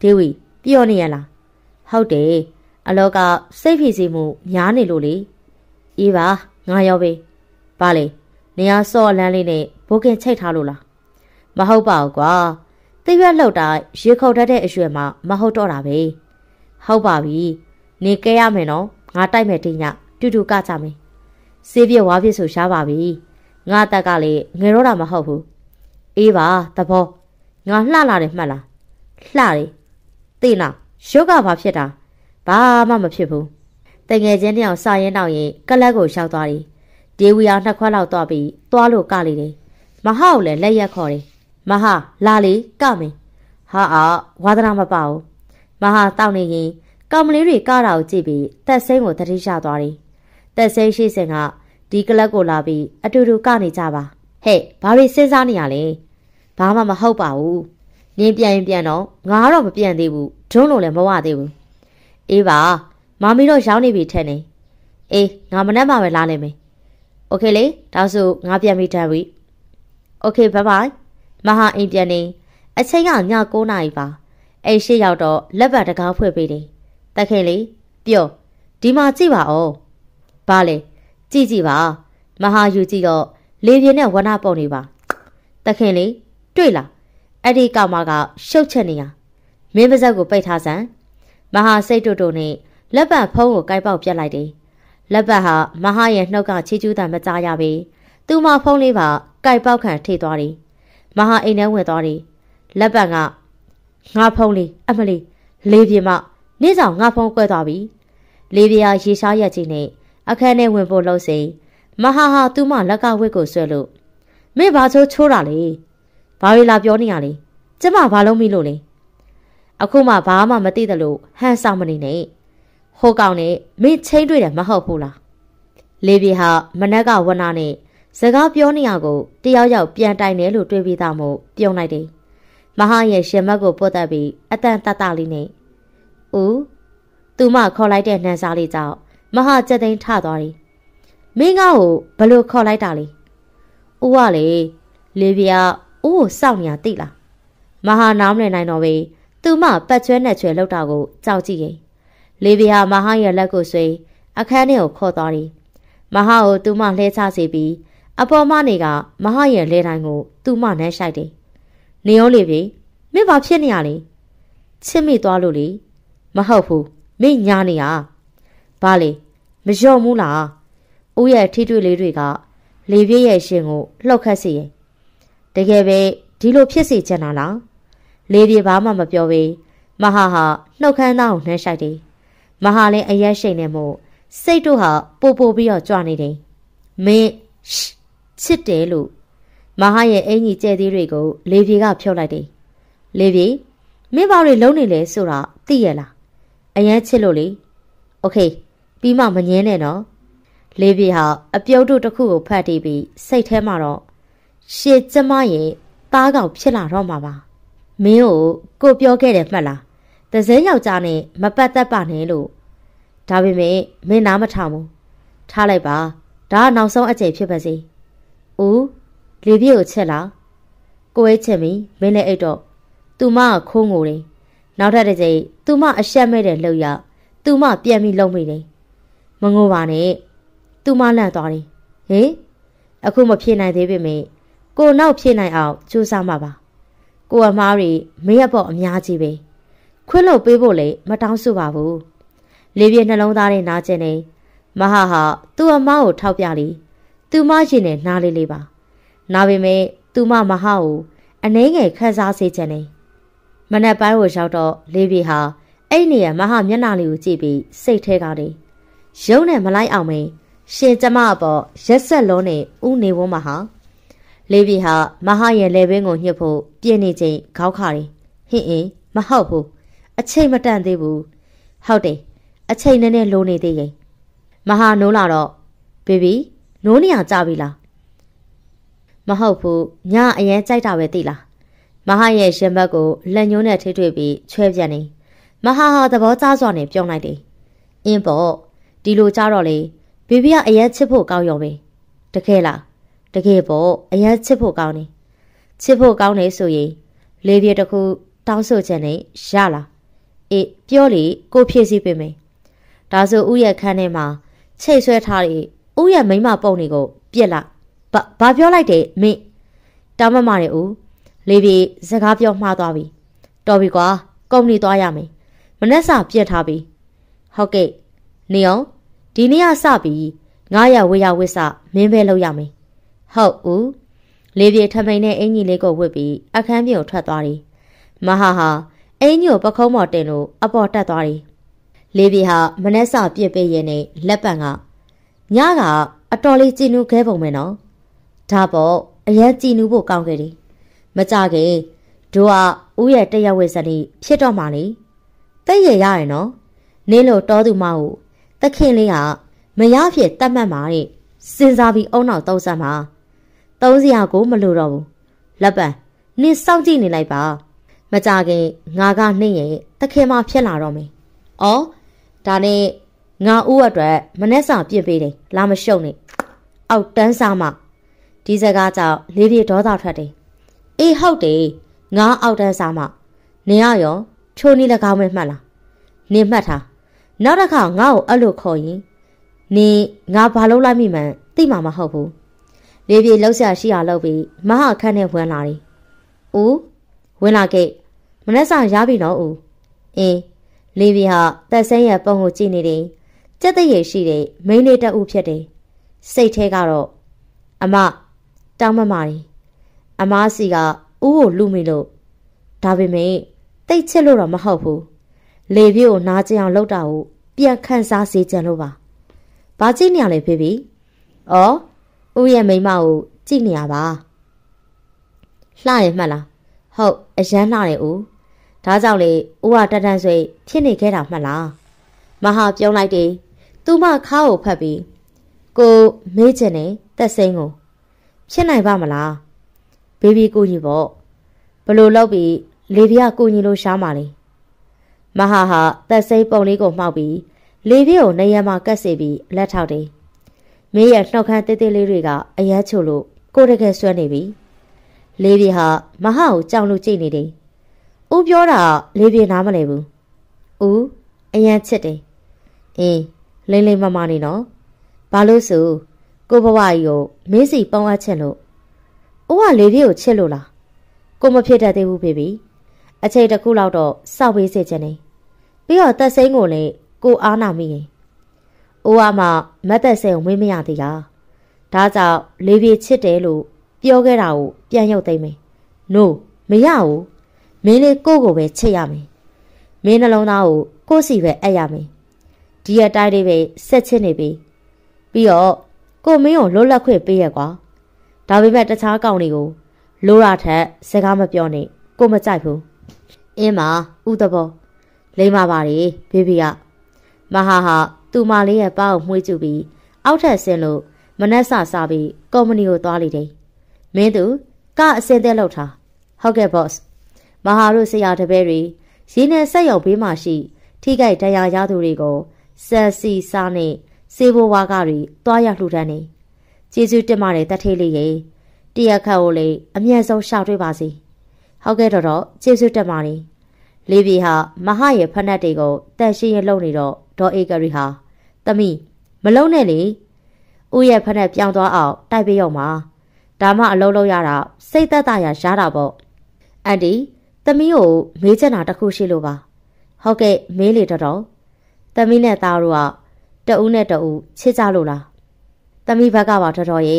ဒေဝီပြောနေရလား။ဟုတ်တယ်။အလောကစိတ်ဖြစ်စီမှုများနေလို့လေ။အေးပါငါရောက်ပဲ။ပါလေ။နေရာစော့လန်းလေးနဲ့ဘိုးကင်ချိတ်ထားလို့လား။မဟုတ်ပါဘူးကွာ။ သိရွက်လောက်တာရေခုတ်တတ်တဲ့အရွယ်မှမဟုတ်တော့တာပဲ။ဟုတ်ပါပြီ။နေကဲရမယ်နော်။ငါတိုက်မယ်တင်းညတူတူကကြမယ်။စေးပြဝါပြစ်ဆိုရှားပါပြီ။ငါတက်ကလေငယ်တော့တာမဟုတ်ဘူး။အေးပါသဘော။ငါလှလာတယ်မှတ်လား။လှတယ်။သိလားရုပ်ကဘာဖြစ်တာ။ဘာမှမဖြစ်ဘူး။တငယ်ချင်းတယောက်စာရင်တော့ရင်ကလတ်ကိုရှောက်သွားတယ်။ဒေဝီယာနှစ်ခွက်လောက်သွားပြီးသွားလို့ကလေတယ်။မဟောက်လည်းလက်ရက်ခေါ်တယ်။ မဟာလာလေကမင်းဟာအာဝါသနာမပဘူးမဟာတောက်နေရင်ကောင်မလေးတွေကတာကိုကြည့်ပြီးတက်စိမ့်ကိုတတိရသွားတယ်တက်စိမ့်ရှိစင်ကဒီကလပ်ကိုလာပြီးအတူတူကနေကြပါဟဲ့ဘာလို့စဉ်းစားနေရလဲဘာမှမဟုတ်ပါဘူးနင်းပြန်ရင်ပြန်တော့ငါတော့မပြန်သေးဘူးဒုံးလို့လည်းမဝသေးဘူးအေးပါမမီတော့ရောင်းနေပြီထက်နေအေးငါမနဲ့မှပဲလာနေမယ်โอเคလေဒါဆိုငါပြန်ပြီတန်ပြီโอเคဘိုင်ဘိုင် မဟာအိမ်ပြန်နေအချိန်ကည9နာရီပါအိမ်ရှိရောက်တော့လက်ပတ်တကားဖွင့်ပေးတယ်တက်ခင်လေးပြောဒီမှာကြည့်ပါဦးဘာလဲကြည့်ကြည့်ပါမဟာယူကြည့်တော့လေပြင်းနဲ့ဝနပုံနေပါတက်ခင်လေးတွေ့လားအဲ့ဒီကောင်မကရှုပ်ချက်နေရမင်းပါဇက်ကိုပိတ်ထားစမ်းမဟာစိတ်တူတူနဲ့လက်ပတ်ဖုံးကိုကိုက်ပေါက်ပြတ်လိုက်တယ်လက်ပတ်ဟာမဟာရဲ့နှုတ်ကချီကျူးတံမကြားရပြီသူမဖုံးလေးပါကိုက်ပေါက်ခံထိသွားတယ် မဟာအိမ်ထဲဝင်သွားတယ်လက်ပတ်ကငါဖုံးလေးအမလေးလေးပြင်းမနေ့ဆောင်ငါဖုံးကွဲသွားပြီလေးပြာရေရှားရက်ကြီးနဲ့အခန်းထဲဝင်ဖို့လှုပ်စိမဟာဟာသူမလက်ကဝစ်ကိုဆွဲလို့မင်းဘာချိုးချိုးတာလေဘာလို့လာပြောနေရလဲကျမဘာလုံးမိလို့လဲအခုမှဘာမှမသိတယ်လို့ဟန်ဆောင်မနေနဲ့ဟိုကောင်နဲ့မင်းချင်းတွေ့တယ်မဟုတ်ဘူးလားလေးပြဟာမနက်ကဝနာနဲ့ စကားပြောနေရကိုတယောက်ယောက်ပြန်တိုင်တယ်လို့တွေးပြီးသားမို့ပြုံးလိုက်တယ်။မဟာရဲ့ရှင်မက်ကိုပုတ်တက်ပြီးအတန်တတလေးနဲ့ဦးသူမခေါ်လိုက်တဲ့နှမ်းစားလေးကြောင့်မဟာကြက်သိန်းထသွားတယ်။မင်းကားကိုဘလို့ခေါ်လိုက်တာလဲ။ဦးကလေလေပြာဦးကိုစောင့်နေရသိလား။မဟာနားမလည်နိုင်တော့ပဲသူမပတ်ချွဲနဲ့ချွဲလောက်တာကိုကြောက်ကြည့်ရင်လေပြာမဟာရဲ့လက်ကိုဆွေးအခန်းထဲကိုခေါ်သွားတယ်။မဟာကိုသူမလှဲချစေပြီး အပေါ်မနေကမဟာရဲ့လဲတိုင်းကို သူ့မနှမ်းရှိုက်တယ်။နေရောလေပြီမင်းဘာဖြစ်နေရလဲ။ချစ်မိသွားလို့လေမဟုတ်ဘူးမင်းညာနေရ။ဘာလေမလျော့ဘူးလား။ဦးရဲ့ထိတွေ့လေးတွေကလေပြည့်ရဲ့ရှင်ကိုလှုပ်ခတ်စေရင်တကယ်ပဲဒီလိုဖြစ်စေချင်တာလား။လေပြည့်ဘာမှမပြောပဲမဟာဟာနှုတ်ခမ်းသားကိုနှမ်းရှိုက်တယ်။မဟာလည်းအရက်ရှိန်နေမို့စိတ်တို့ဟာပို့ပို့ပြီးတော့ကြွနေတယ်။မင်း ချစ်တယ်လို့မဟာရဲ့အင်ကြီးကျဲသေးတွေကို လေပြေကဖြောက်လိုက်တယ်။လေပြေမင်းဘာတွေလုံးနေလဲဆိုတာသိရလား။အရန်ချစ်လို့လေ။ Okay ပြီးမှမငင်းနဲ့နော်။လေပြေဟာအပြုတ်တို့တစ်ခုကိုဖတ်တီးပြီးစိတ်ထဲမှာတော့ရှေကျမရဲ့သားကောင်ဖြစ်လာတော့မှာပါ။မင်းကိုကိုပြောခဲ့တယ်မှတ်လား။တစဲယောက်ျားနဲ့မပတ်သက်ပါနဲ့လို့ဒါပေမဲ့မင်းနားမထောင်ဘူး။ထားလိုက်ပါ။ဒါကနောက်ဆုံးအကြိမ်ဖြစ်ပါစေ။ ဦးလေပြည့်ကိုချက်လား။ကိုဝဲချက်မီမင်းလည်းအိတ်တော့သူမကခိုးငိုတယ်။နောက်ထပ်တစ်ကြိမ်သူမအရှက်မဲ့တဲ့လှုပ်ရသူမပြန်ပြီးလုံမိတယ်။မငိုပါနဲ့။သူမလန့်သွားတယ်။ဟေးအခုမဖြစ်နိုင်သေးပေမဲ့ကိုနောက်ဖြစ်နိုင်အောင်ကြိုးစားမှာပါ။ကိုအမားတွေမရပေါ့အများကြီးပဲ။ခွင့်လို့ပေးဖို့လေမတောင်းဆိုပါဘူး။လေးပြည့်နှလုံးသားနဲ့နားကျင်နေမဟာဟာသူ့အမားကိုထောက်ပြလိ သူမရှင်နဲ့နားလေးလေးပါနာပေမဲ့သူမမဟာကိုအနှဲငယ်ခန်းစားစေချင်တယ်မမနက်ပိုင်းကိုရောက်တော့လေးပြေဟာအဲ့နေရမဟာမျက်နှာလေးကိုကြည့်ပြီးစိတ်ထဲကနေရုံးနဲ့မလိုက်အောင်မင်းရှင်ကျမအပေါ်ရက်ဆက်လုံးနဲ့ဥနေဝန်းမဟာလေးပြေဟာမဟာရဲ့လေဘင်းကိုညှစ်ဖို့ပြင်းနေချိန်ခေါက်ခါတယ်ဟင့်အင်းမဟုတ်ဘူးအချိန်မတန်သေးဘူးဟုတ်တယ်အချိန်နဲ့နဲ့လိုနေသေးရင်မဟာနိုးလာတော့ဘေဘီ နိုးနေရကြပြီလားမဟုတ်ဘူးညအရင်ကြိုက်တာပဲသိလားမဟာရဲ့ရှင်ဘက်ကိုလက်ညှိုးနဲ့ထိထွေပြီးချွဲပြန်နေမဟာဟာသဘောကျစွာနဲ့ပြောလိုက်တယ်အင်းပေါ့ဒီလိုကြတော့လေဘေဘီကအရင်ချစ်ဖို့ကောင်းရုံပဲတကယ်လားတကယ်ပေါ့အရင်ချစ်ဖို့ကောင်းနေချစ်ဖို့ကောင်းနေဆိုရင်လေပြေတစ်ခုတောင်းဆိုချက်နဲ့ရလားအေးပြောလေကိုဖြည့်စည်းပေးမယ်ဒါဆိုဥရဲ့ခန်းထဲမှာချိတ်ဆွဲထားတဲ့ ဥရဲ့မိမပုံတွေကိုပြစ်လိုက်ဘာဘာပြောလိုက်တယ်မင်းတောင်းမမနဲ့ဦးလေပြေစကားပြောမှားသွားပြီတော်ပြီကွာကုမ္ပဏီသွားရမယ်မနှက်စာပြစ်ထားပြီဟုတ်ကဲ့နေအောင်ဒီနေ့ကစပြီးငါရဝေရဝစ်စမင်းပဲလုပ်ရမယ်ဟုတ်ဦးလေပြေထမိန်နဲ့အင်ကြီးလေးကိုဝစ်ပြီးအခန်းပြင်ကိုထွက်သွားတယ်မဟာဟာအင်ကြီးကိုပခုံးပေါ်တင်လို့အပေါ်တက်သွားတယ်လေပြေဟာမနှက်စာပြစ်ပေးရင်းနဲ့လက်ပံက ညကအတော်လေးကြည်နူးခဲပုံပဲနော်ဒါပေါ့အရင်ကြည်နူးဖို့ကောင်းခဲ့တယ်မကြခင်တို့ကဦးရဲ့တရဝိဇ္ဇနီဖြစ်တော့မှလေတိတ်ရရရနော်နင်းလို့တော်သူမဟုတ်တခင်လေးကမရဖြစ်တတ်မှတ်မှာတဲ့စဉ်းစားပြီးအုံနောက်သုံးဆက်မှာသုံးစရာကိုမလိုတော့ဘူးလက်ပံနင်းစောင့်ကြည့်နေလိုက်ပါမကြခင်ငါကနှိမ့်ရင်တခင်မဖြစ်လာတော့မယ်။အော်ဒါနဲ့ ငါဦးအတွက်မနှက်စာပြစ်ပေးတယ်လာမရှုံနဲ့။အောက်တန်းစားမှဒီစကားကြောင့်လေးပြေဒေါသထွက်တယ်။အေးဟုတ်တယ်ငါအောက်တန်းစားမှနေရရောချိုးနေလကောင်းမဲမှတ်လား။နေမှတ်ထားနောက်တစ်ခါငါ့ကိုအဲ့လိုခေါ်ရင်နေငါဘာလုပ်လိုက်မိမှန်းသိမှာမဟုတ်ဘူး။လေးပြေလှုပ်ရှားရှိရလုပ်ပြီးမဟာခန့်နဲ့ဝင်လာတယ်။ဦးဝင်လာခဲ့မနှက်စာရပြီနော်ဦး။အင်းလေးပြေဟာတက်ဆန်းရဲ့ပုံကိုကြည့်နေတယ်။ ကြက်တရည်ရှိတဲ့မိန်းလေးတအုပ်ဖြစ်တယ်။စိတ်ထဲကတော့အမတောင်းမမာတယ်။အမားစီကဦးကိုလူမိလို့ဒါပေမဲ့တိတ်ချစ်လို့တော့မဟုတ်ဘူး။လေပြေကိုနားကျင်အောင်လုပ်တာကိုပြန်ခန်းစားစေချင်လို့ပါ။ဘာကြည့်နေရလဲဖေဖေ။အော်ဦးရဲ့မိမကိုကြည့်နေရပါ။လှရမှတ်လား။ဟုတ်အရန်လှတယ်ဦး။ဒါကြောင့်လေဦးကတတန်းဆွေဖြစ်နေခဲ့တာမှတ်လား။မဟာပြုံးလိုက်တယ်။ သူမခါကိုဖတ်ပြီးကိုမေးချင်တယ်တက်စိမ့်ကိုဖြစ်နိုင်ပါမလား။ဘေဘီကိုကြီးပေါ့။ဘလို့လောက်ပြီးလေပြကိုကြီးလို့ရှားမှလေ။မဟာဟာတက်စိမ့်ပုံလေးကိုမှောက်ပြီးလေပြကိုနေရမှာကတ်စီပြီးလက်ထောက်တယ်။မင်းရဲ့နှောက်ခမ်းတေးသေးလေးတွေကအရမ်းချို့လို့ကိုတကယ်ဆွဲနေပြီ။လေပြဟာမဟာကိုကြောင်လို့ကြည့်နေတယ်။ဦးပြောတာလေပြနားမလဲဘူး။ဦးအရန်ချစ်တယ်။အင်း လိမ့်လိမ့်မမနေနော်။ဘာလို့ဆိုကိုဘဝကြီးကိုမင်းစီပေါင်းအပ်ချက်လို့ဦးကလေပြကိုချစ်လို့လား။ကိုမဖြစ်တတ်သေးဘူးဖေဖေ။အချိန်တစ်ခုလောက်တော့စောက်ပေးစေချင်တယ်။ပြီးတော့တက်စိမ့်ကိုလည်းကိုအားနာမိရင်။အိုးအမမတ်သက်စိန်ကိုမင်းမရသေးလား။ဒါကြောင့်လေပြချစ်တယ်လို့ပြောခဲ့တာကိုပြန်ရုပ်သိမ်းမယ်။ No မရဘူး။မင်းလေးကိုကိုပဲချစ်ရမယ်။မင်းနှလုံးသားကိုကိုစီပဲအပ်ရမယ်။ ဒီအတိုင်းလေးပဲဆက်ချစ်နေပြီ။ပြီးတော့ကိုမင်းကိုလွတ်လပ်ခွင့်ပေးရကွာ။ဒါပေမဲ့တခြားကောင်တွေကိုလိုရာထက်စကားမပြောနဲ့ကိုမကြိုက်ဘူး။အင်းမဥတဘောလိမ့်ပါပါလေဘေဘီကမဟာဟာသူမလေးရဲ့ပါကိုမှွေးကြည့်ပြီးအောက်ထပ်ဆင်းလို့မနှက်ဆစားပြီးကုမ္ပဏီကိုသွားလိမ့်တယ်။မင်းသူကအစင်သက်လောက်ထားဟုတ်ကဲ့ boss မဟာတို့ဆရာတပည့်တွေရင်းနဲ့ဆက်ရောက်ဘေးမှာရှိ ထိခိုက်တရားရသူတွေကို ဆက်စီစားနဲ့စေဘဝါကတွေတွားရလှူဒန်းနေကျေးဇူးတင်ပါတယ်တထေးလေးရေတရက်ခတ်ကိုလေအမျက်ဆုံးရှောက်တွေ့ပါစေဟုတ်ကဲ့တော့တော့ကျေးဇူးတင်ပါတယ်လေးပြေဟာမဟာရဲ့ဖက်နှက်တွေကိုတန်ရှင်းရလုံနေတော့ဒေါ်အေဂရီဟာတမိမလုံးနဲ့လေဦးရဲ့ဖက်နှက်ပြောင်းသွားအောင်တိုက်ပေးရောက်မှာဒါမှအလုံးလုံးရတာစိတ်သက်သာရရှားတာပေါ့အန်ဒီသမီးကိုမေးချင်တာတခုရှိလို့ပါဟုတ်ကဲ့မေးလေတော့တော့ သမီးနဲ့သားတို့ကတဦးနဲ့တဦးချစ်ကြလို့လားသမီးဘက်ကပါတော်တော်ရေ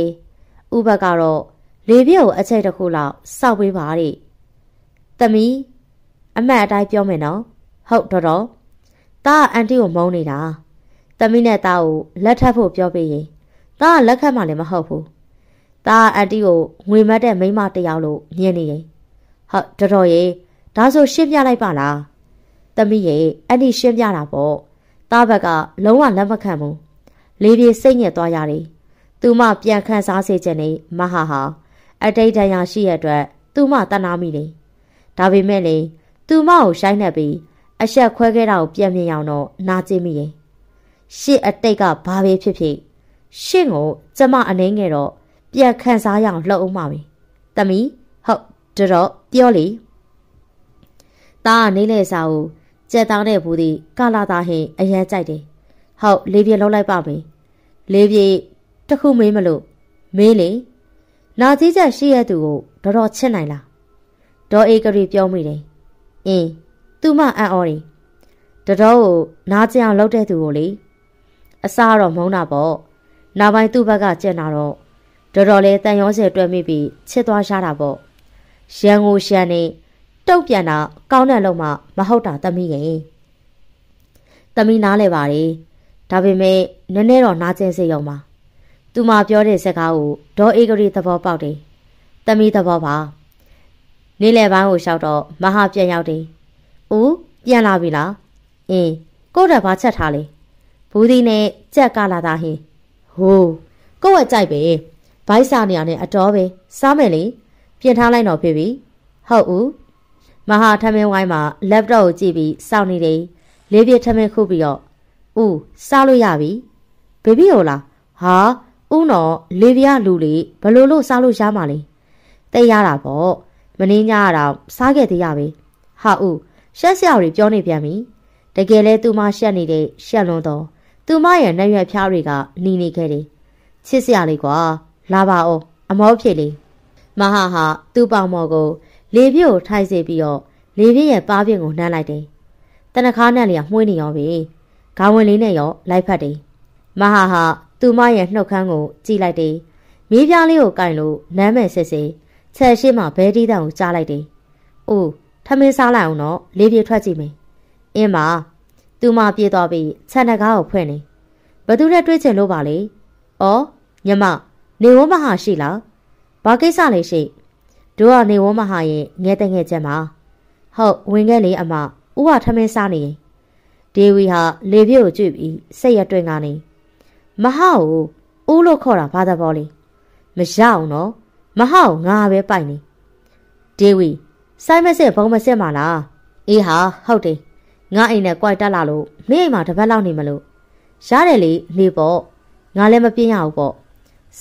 ဥဘက်ကတော့လေပြည့်ကိုအချက်တစ်ခုလောက်စောက်ပေးပါတဲ့သမီးအမှန်အတိုင်းပြောမယ်နော်ဟုတ်တော်တော်တားအန်တီကိုမုန်းနေတာသမီးနဲ့တားကိုလက်ထပ်ဖို့ပြောပေးရင်တားကလက်ခတ်မှလည်းမဟုတ်ဘူးတားအန်တီကိုငွေမတ်တဲ့မိန်းမတယောက်လို့မြင်နေရင်ဟုတ်တော်တော်ရေဒါဆိုရှင်းပြလိုက်ပါလားသမီးရေအဲ့ဒီရှင်းပြတာပေါ့ တားဘက်ကလုံးဝလက်မခံဘူးလေးပြေစိတ်ညစ်သွားရတယ်သူမပြန်ခန်းစားစေခြင်းနဲ့မဟာဟာအတိတ်တရားရှိရတဲ့အတွက်သူမတနာမိတယ်ဒါပေမဲ့လေသူမကိုရှိုင်းနေပြီးအဆက်ခွဲခဲ့တာကိုပြန်မြင်အောင်တော့နာကျင်မိရင်ရှစ်အတိတ်ကဘာပဲဖြစ်ဖြစ်ရှင့်ကိုကျမအနေငယ်တော့ပြန်ခန်းစားရအောင်လှုပ်အောင်ပါပဲတမီဟုတ်တော်ပြောလေတားကနေလေစာကို ကြက်သားတဲ့ဘူးဒီကလာသားဟင်အရန်ကြိုက်တယ်ဟုတ်လေးပြေလုံးလိုက်ပါမယ်လေးပြေတခုမေးမလို့မေးလေနာကြီးချက်ရှိရသူကိုတော်တော်ချစ်နိုင်လားဒေါ်အေကရီပြောမိတယ်အင်းသူမအံ့ဩတယ်တတော်ကိုနားကြအောင်လှုပ်တဲ့သူကိုလေအစားတော့မုန်းတာပေါ့နောက်ပိုင်းသူ့ဘက်ကကြက်နာတော့တော်တော်လေးတန်ရောစဲတွဲမိပြီးချစ်သွားရှာတာပေါ့ရန်ကိုရှန်နေ တုတ်ပြန်တာကောင်းတဲ့လုံးမှမဟုတ်တာသမီးရဲ့သမီးနားလဲပါလေဒါပေမဲ့နည်းနည်းတော့နားကျင်စေရုံပါသူမပြောတဲ့စကားကိုဒေါ်အေဂရီသဘောပေါက်တယ်သမီးသဘောပါနေ့လယ်ပိုင်းကိုလျှောက်တော့မဟာပြန်ရောက်တယ်။ဦးပြန်လာပြီလား။အင်းကို့တက်ဘာချက်ထားလဲ။ဘူးဒီနဲ့ကြက်ကလာတာဟင်း။ဟိုးကို့ဝက်ကြိုက်ပဲ။ဘိုက်စာနေရနဲ့အတော်ပဲစားမယ်လေ။ပြင်ထားလိုက်တော့ဖြစ်ပြီ။ဟုတ်ဦး။ မဟာထမင်းဝိုင်းမှာ laptop ကိုကြည့်ပြီးစောင့်နေတယ်။လေးပြထမင်းခုပြီးတော့ဦးစားလို့ရပြီ။ဘေဘီဟိုလား။ဟာဦးနော်လေးပြလူလေးဘလို့လို့စားလို့ရမှာလဲ။တဲ့ရတာပေါ့။မင်းညရတော့စားခဲ့သေးရပဲဟာဦးရှက်ဆရာတွေပြောနေပြန်ပြီတကယ်လဲသူမရှက်နေတဲ့ရှက်လွန်းတော့သူမရဲ့နှရွက်ဖျားတွေကหนีနေခဲ့တယ်ချစ်စရာလေးကွာလာပါအောင်အမောဖြစ်လေမဟာဟာသူ့ပေါင်မော်ကို လေပြည့်ကိုထိုက်စေပြီးတော့လေပြည့်ရဲ့ပါးပြင်းကိုနှမ်းလိုက်တယ်တနခါနဲ့လျာမှွေးနေရောပြီခေါင်းဝင်လေးနဲ့ရောလိုက်ဖက်တယ်မဟာဟာသူမရဲ့နှုတ်ခမ်းကိုကြည့်လိုက်တယ်မီးပြားလေးကိုကင်လို့နမ်းမဲ့စစ်စစ်ဆက်ရှိမှဘဲတီးတန်ကိုကြားလိုက်တယ်။အိုးထမင်းစားလိုက်အောင်တော့လေးပြေထွက်ကြည့်မယ်။အင်းပါသူမပြေးသွားပြီးခြံတကားကိုဖွင့်နေ။ဘသူနဲ့တွေ့ချင်လို့ပါလေ။အော်ညမနေဝမဟာရှိလား။ဘာကိစ္စလဲရှိ။ တို့ကနေဝမဟာရဲ့ငဲတဲ့ငဲချက်မှာဟုတ်ဝင်ခဲ့လေအမဦးဟာထမင်းစားနေရင်ဒေဝီဟာလေပြည့်ကိုကြွပြီးစိတ်ရတွင်ကနေမဟာကိုဦးလို့ခေါ်တာဘာသဘောလဲမရအောင်နော်မဟုတ်ငါပဲပိုက်နေဒေဝီစိုင်းမစစ်ဘုံမစစ်မလားအေးဟာဟုတ်တယ်ငါအိမ်နဲ့ကြွိုက်တက်လာလို့နေအိမ်မှာတပတ်လောက်နေမလို့ရတယ်လေနေပေါ့ငါလည်းမပြင်းရဘူးပေါ့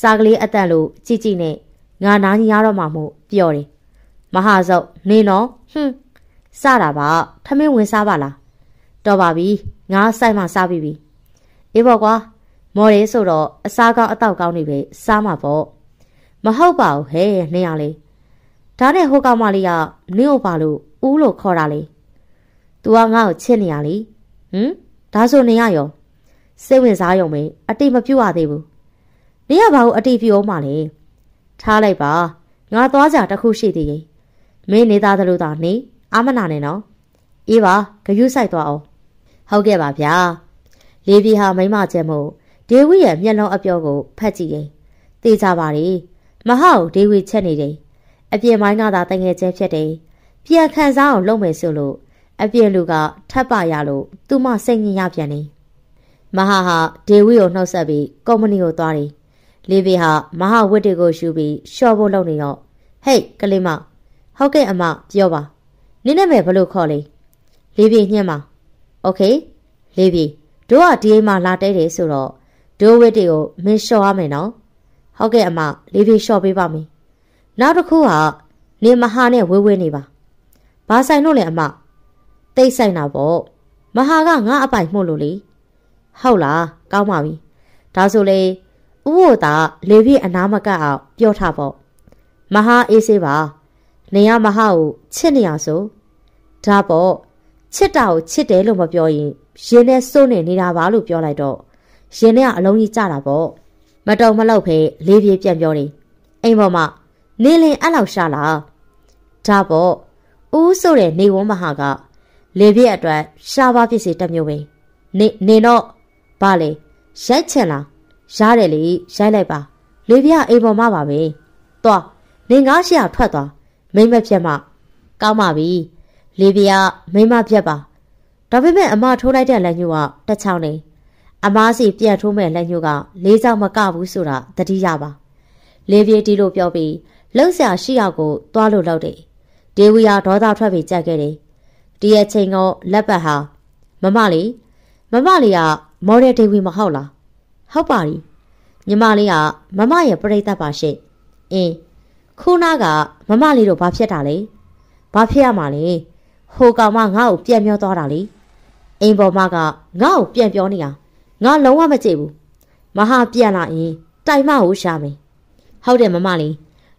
စားကလေးအသက်လို့ကြည့်ကြည့်နဲ့ငါနားကြီးရတော့မှမို့ ပျော်တယ်မဟာစုပ်နေနော်ဟွန်းစတာပါထမင်းဝင်စားပါလားတော်ပါပြီငါစိုက်မှစားပြီးပြီအေးပေါ့ကွာမော်ရဲဆိုတော့အစားကောင်းအတော့ကောင်းနေပဲစားမှာပေါ့မဟုတ်ပါဘူးဟဲ့နင်းရလေဒါနဲ့ဟိုကောင်မလေးကနင်းကိုပါလို့ဦးလို့ခေါ်တာလေ तू ကငါ့ကိုချစ်နေရလေဟမ်ဒါဆိုနေရရောစိတ်ဝင်စားရုံပဲအတိတ်မပြုတ်ရသေးဘူးနေရပါဘူးအတိတ်ပြုတ်မှလေထားလိုက်ပါ ငါသွားကြတခုရှိသေးရင်မင်းနေသားသလိုသာနေအာမနာနဲ့နော်အေးပါဂယုဆိုင်သွားအောင်ဟုတ်ကဲ့ပါဗျာလေးပြေဟာမိမကျဲမို့ဒေဝိရဲ့မျက်လုံးအပြောကိုဖတ်ကြည့်ရင်သိကြပါလေမဟုတ်ဒေဝီချက်နေတယ်အပြင်မိုင်းကသာတငယ်ကျဲဖြစ်တယ်ပြန်ခံစားအောင်လုပ်မယ်ဆိုလို့အပြင်လူကထပ်ပါရလို့သူမစိတ်ညစ်ရပြန်နေမဟာဟာဒေဝီကိုနှုတ်ဆက်ပြီးကုမ္ပဏီကိုသွားတယ် လေးဘေးဟာမဟာဝတ်တွေကိုရှူပြီးရှော့ဖို့လုပ်နေတော့ဟေးကလေးမဟုတ်ကဲ့အမပြောပါနင်းနဲ့မယ်ဘလို့ခေါ်လေလေးပြေညှက်ပါโอเคလေးပြေတို့ကဒီအိမ်မှာလာတဲတယ်ဆိုတော့ဒိုးဝတ်တွေကိုမင်းလျှော့ရမယ်နော်ဟုတ်ကဲ့အမလေးပြေလျှော့ပေးပါမယ်နောက်တစ်ခုကနေမဟာနဲ့ဝေးဝေးနေပါဘာဆိုင်လို့လဲအမတိတ်ဆိုင်တာပေါ့မဟာကငါအပိုင်မှုလို့လေဟုတ်လားကောင်းပါပြီဒါဆိုလေ ဥဝတာလေပြေအနာမကတ်အောင်ပြောထားပေါ့မဟာအေးစေးပါနေရမဟာကိုချစ်နေရဆိုဒါပေါ့ချစ်တာကိုချစ်တယ်လို့မပြောရင်ရင်နဲ့စိုးနေနေတာပါလို့ပြောလိုက်တော့ရင်နဲ့ကအလုံးကြီးကြတာပေါ့မတုံမလောက်ဖဲလေးပြေပြန်ပြောတယ်အိမ်ပေါ်မှာနေလင်အဲ့လောက်ရှာလားဒါပေါ့ဦးဆိုတဲ့နေဝန်းမဟာကလေပြည့်အတွက်ရှားပါပစ္စည်းတစ်မျိုးပဲနေနေတော့ဘာလဲရိုက်ချင်လား ရတယ်လေရိုက်လိုက်ပါလေပြအိမ်ပေါ်မှာပါပဲသွားနေငါးရှရထွက်သွားမိမပြက်မှကောင်းပါပြီလေပြမိမပြက်ပါဒါပေမဲ့အမထိုးလိုက်တဲ့လက်ညှိုးကတစ်ချောင်းနေအမားစီပြက်ထိုးမဲ့လက်ညှိုးကလေးချောင်းမကဘူးဆိုတာတတိယပါလေပြေတီလို့ပြောပြီးလှုပ်ရှားရှိရောက်ကိုသွားလို့လောက်တယ်ဒေဝီယာဒေါသထွက်ပြီးကြက်ခဲ့တယ်ဒီရဲ့ချိန်ကလက်ပတ်ဟာမမလေးမမလေးကမော်ဒယ်ဒေဝီမဟုတ်လား ဟုတ်ပါပြီညီမလေးကမမရဲ့ပြိတ္တပါရှင့်အင်းခုနာကမမလေးတို့ဘာဖြစ်တာလဲဘာဖြစ်ရမှာလဲဟိုကောင်မငါ့ကိုပြန်ပြောသွားတာလေအိမ်ပေါ်မှာကငါ့ကိုပြန်ပြောနေတာငါလုံးဝမကြည့်ဘူးမဟာပြန်လာရင်တိုင်မကိုရှာမယ်ဟုတ်တယ်မမလေး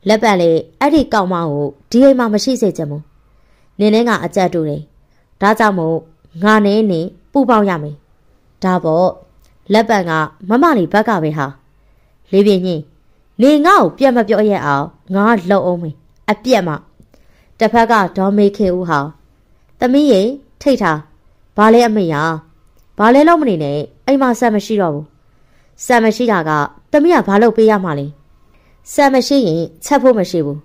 လက်ပတ်လေအဲ့ဒီကောင်မကိုဒီအိမ်မှာမရှိစေချင်ဘူးနင်းနေကအကြက်တူတယ်ဒါကြောင့်မို့ငါနဲ့နေပူပေါင်းရမယ်ဒါပေါ့ လက်ပတ်ကမမလေးဘက်ကပဲဟာလေးပြင်းကြီးနေငါ့ကိုပြတ်မပြောရအောင်ငါလှုပ်အောင်မယ်အပြက်မှတစ်ဖက်ကဒေါ်မေခေဦးဟာသမီးရေထိတ်ထားဘာလဲအမေရဘာလဲလို့မနေနဲ့အိမ်မှာဆက်မရှိတော့ဘူးဆက်မရှိတာကသမီးကဘာလို့ပေးရမှာလဲဆက်မရှိရင်ချက်ဖို့မရှိဘူး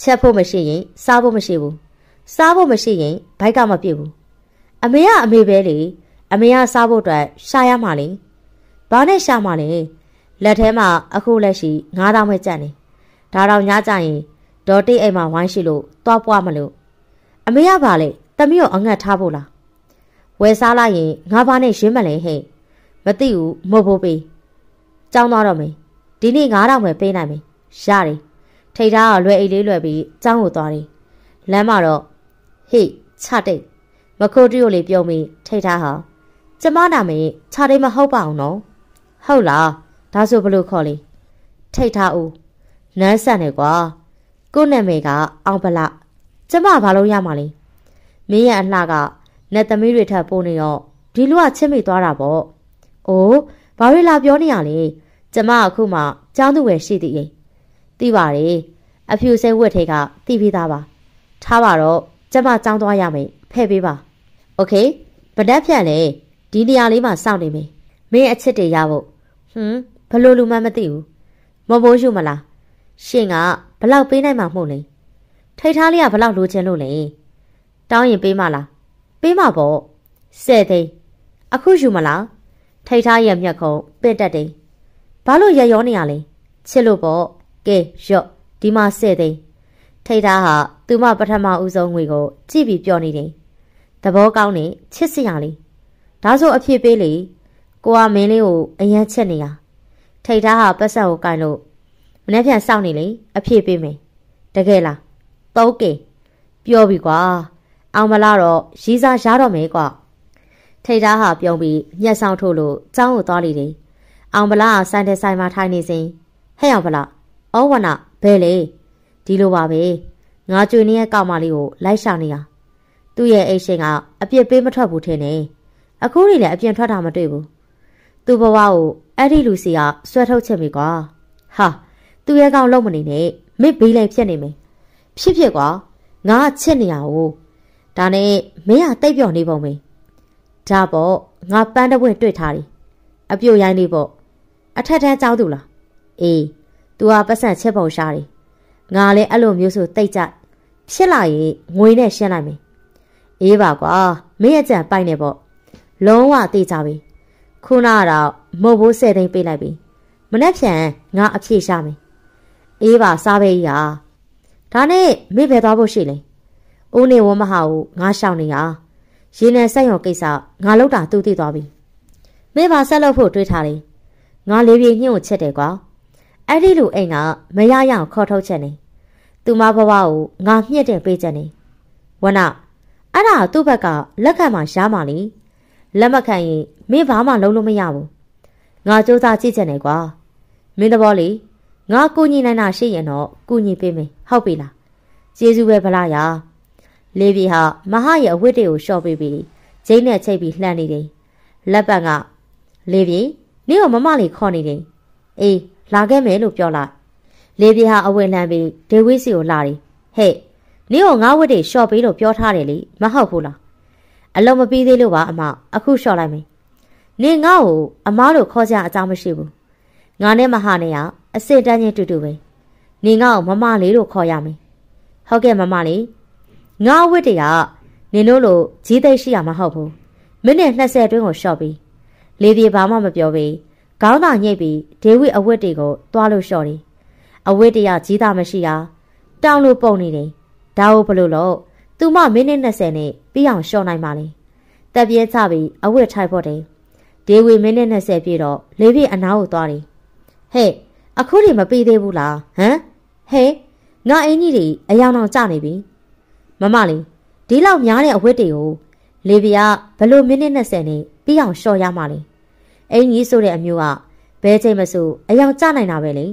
ချက်ဖို့မရှိရင်စားဖို့မရှိဘူးစားဖို့မရှိရင်ဘိုက်ကမပြည့်ဘူးအမေကအမေပဲလေအမေကစားဖို့အတွက်ရှာရမှာလေ ဘာနဲ့ရှာမှာလဲလက်ထဲမှာအခုလက်ရှိ9000ပဲကြံ့နေဒါတော့ညကြရင်ဒေါ်တိတ်အိမ်မှာဝိုင်းရှိလို့သွားပွားမလို့အမေကပါလေတမီးကိုအငတ်ထားဖို့လားဝယ်စားလိုက်ရင်ငါဘာနဲ့ရှင်းမလဲဟဲ့မသိဘူးမဟုတ်ဘူးပေးကြောင်းသွားတော့မယ်ဒီနေ့9000ပဲပေးနိုင်မယ်ရတယ်ထိတ်သားကလွယ်အိတ်လေးလွယ်ပြီးကြောင်းကိုသွားတယ်လမ်းမှာတော့ဟေ့ချတိတ်မခိုးတူကိုလေးပြုံးပြီးထိတ်သားဟာကျမနာမည်ချတိတ်မဟုတ်ပါအောင်နော် ဟုတ်လားဒါဆိုဘလို့ခေါ်လေထိတ်ထားဦးနန်းဆန်နေကွာကို့နာမည်ကအောင်ပလကျမဘာလို့ရမှာလဲမင်းရဲ့အလှကနဲ့သမီးတွေထပ်ပိုးနေတော့ဒီလူကချစ်မိသွားတာပေါ့အိုးဘာလို့လာပြောနေရလဲကျမအခုမှကျောင်းသူဝယ်ရှိသေးရဲ့သိပါတယ်အဖြူစဲဝက်ထဲကသိပြီးသားပါထားပါတော့ကျမကျောင်းသွားရမယ်ဖဲ့ပေးပါโอเคဗဒက်ဖြတ်လေဒီနေရာလေးမှာစောင့်နေမယ် မင်းအချစ်တွေရဖို့ဟွန်းဘလို့လူမှမသိဘူးမဘိုးရှုမလားရှင်ကဘလောက်ပေးနိုင်မှာမဟုတ်လေထိတ်ထားလေးကဘလောက်လိုချင်လို့လဲတောင်းရင်ပေးမလားပေးမှာပေါ့ဆယ်သိန်းအခုယူမလားထိတ်ထားရဲ့မြက်ခုံပင့်တက်တယ်ဘာလို့ရရောနေရလဲချစ်လို့ပေါ့ကဲရော့ဒီမှာဆယ်သိန်းထိတ်ထားဟာသူမပထမဦးဆုံးငွေကို ကြည့်ပြီးပြောနေတယ်သဘောကောင်းနေချစ်စရာလေးဒါဆိုအဖြစ်ပေးလေ ကိုကမင်းလေးကိုအရန်ချက်နေရထိတ်ထားဟာပတ်ဆက်ကိုကင်လို့မနေ့ပြန်စောင့်နေလေအဖြစ်ပေးမယ်တကယ်လားသုံးကင်ပြောပြီကွာအောင်မလားတော့ရီးစားရတော့မယ်ကွာထိတ်သားဟာပြုံးပြီးညက်ဆောင်ထို့လို့ចောင်းကိုသွားလိတယ်အောင်ဗလားဆိုင်တဲ့ဆိုင်မှာထိုင်နေစဉ်ဟဲ့အောင်ဗလားဩဝနာဘယ်လေဒီလိုပါပဲငါကြွေနေရဲ့ကောက်မလေးကိုလိုက်ရှာနေရသူ့ရဲ့အိတ်ရှင်ကအပြစ်ပေးမထွက်ဘူးထင်တယ်အခုနေလည်းအပြင်ထွက်တာမတွေ့ဘူး သူ့ဘဝကိုအဲ့ဒီလူစီကဆွဲထုတ်ချက်ပြီကွာဟာသူ့ရဲ့ကောင်လုံးမနေနဲ့မစ်ဘေးလိုက်ဖြစ်နေမယ်ဖြစ်ဖြစ်ကွာငါချစ်နေရ哦ဒါနဲ့မင်းကတိတ်ပြော့နေပုံပဲဒါပေါ့ငါပန်းတပွင့်တွေ့ထားတယ်အပြိုရိုင်းလေးပေါ့အထက်ထန်းကြောက်သူလားအေး तू ကပတ်စံချက်ပုံရှားတယ်ငါလည်းအဲ့လိုမျိုးဆိုတိတ်ကြဖြစ်လာရင်ငွေနဲ့ရှင်းလိုက်မယ်အေးပါကွာမင်းရဲ့ကြံပိုက်နေပေါ့လုံးဝတေးကြပြီ ခုနကတော့မုတ်ဘိုးဆယ်သိန်းပေးလိုက်ပြီမနှက်ဖြန်ငါအဖြေရှာမယ်အေးပါစားပဲကြီးဟာဒါနဲ့မေ့ပဲသွားဖို့ရှိလေဦးနေဝမဟာကိုငါရှောင်နေရရေနံဆက်ရုံကိစ္စငါလောက်တာသူသိသွားပြီမေ့ပါဆက်လုပ်ဖို့တွေးထားတယ်ငါလေးပြေညှိ့ကိုချက်တယ်ကွာအဲ့ဒီလူအိမ်ကမရရအောင်ခေါ်ထုတ်ချက်နေသူမဘဝကိုငါမြှက်တဲ့ပေးချက်နေဝနအဲ့ဒါသူ့ဘက်ကလက်ခံမှရှားမှလी လက်မခံရင်မင်းဘာမှလုံးလို့မရဘူးငါစူးစမ်းကြည့်ချက်နေကွာမင်းသဘောလေငါကူညီနိုင်တာရှိရင်တော့ကူညီပေးမယ်ဟုတ်ပြီလားကျေးဇူးပဲဗလားယာလေးပြေဟာမဟာရဲ့အဝတ်တွေကိုရှော့ပေးပြီးဂျိန်းနဲ့ချိတ်ပြီးလှမ်းနေတယ်လက်ပတ်ကလေးပြေနင့်ကမမလေးခေါ်နေတယ်အေးလာခဲ့မယ်လို့ပြောလိုက်လေးပြေဟာအဝတ်လှမ်းပြီးဒေဝိစီကိုလာတယ်ဟဲ့နင်းကိုငါဝတ်တွေလျှော့ပေးလို့ပြောထားတယ်လေမဟုတ်ဘူးလား အလုံးမပြီးသေးလို့ပါအမအခုလျှော့လိုက်မယ်နင်းငါ့ကိုအမားတို့ခေါ်ကြအကြောင်းမရှိဘူးငါနဲ့မဟာနဲ့ကအစ်စ်တန်းချင်းတူတူပဲနင်းငါ့ကိုမမလေးလို့ခေါ်ရမယ်ဟုတ်ကဲ့မမလေးငါဝတ်တွေကနင်တို့လိုကြီးသိရှိရမှာမဟုတ်ဘူးမိနစ်20အတွင်းကိုလျှော့ပြီးလေပြေဘာမှမပြောပြီးခေါင်းသာညိတ်ပြီးဒေဝိအဝတ်တွေကိုတွားလို့လျှော့တယ်အဝတ်တရကြီးသားမရှိတာတောင်းလို့ပုံနေတယ်ဒါဟုတ်ဘလို့လို့ သူမမိနစ်20နဲ့ပြီးအောင်လျှော့နိုင်ပါလေတက်ပြဲချပြီးအဝတ်ထိုက်ဖို့တယ်ဒေဝီမိနစ်20ပြည့်တော့လေးပြည့်အနားကိုသွားတယ်ဟဲ့အခုထိမပြီးသေးဘူးလားဟမ်ဟဲ့ငါအင်းကြီးတွေအယောင်အောင်ကျနေပြီမမလေးဒီလောက်များတဲ့အဝတ်တွေကိုလေပြာဘလို့မိနစ်20နဲ့ပြီးအောင်လျှော့ရမှလေအင်းကြီးဆိုတဲ့အမျိုးကဘဲချိန်မဆိုအယောင်ကျနိုင်တာပဲလေ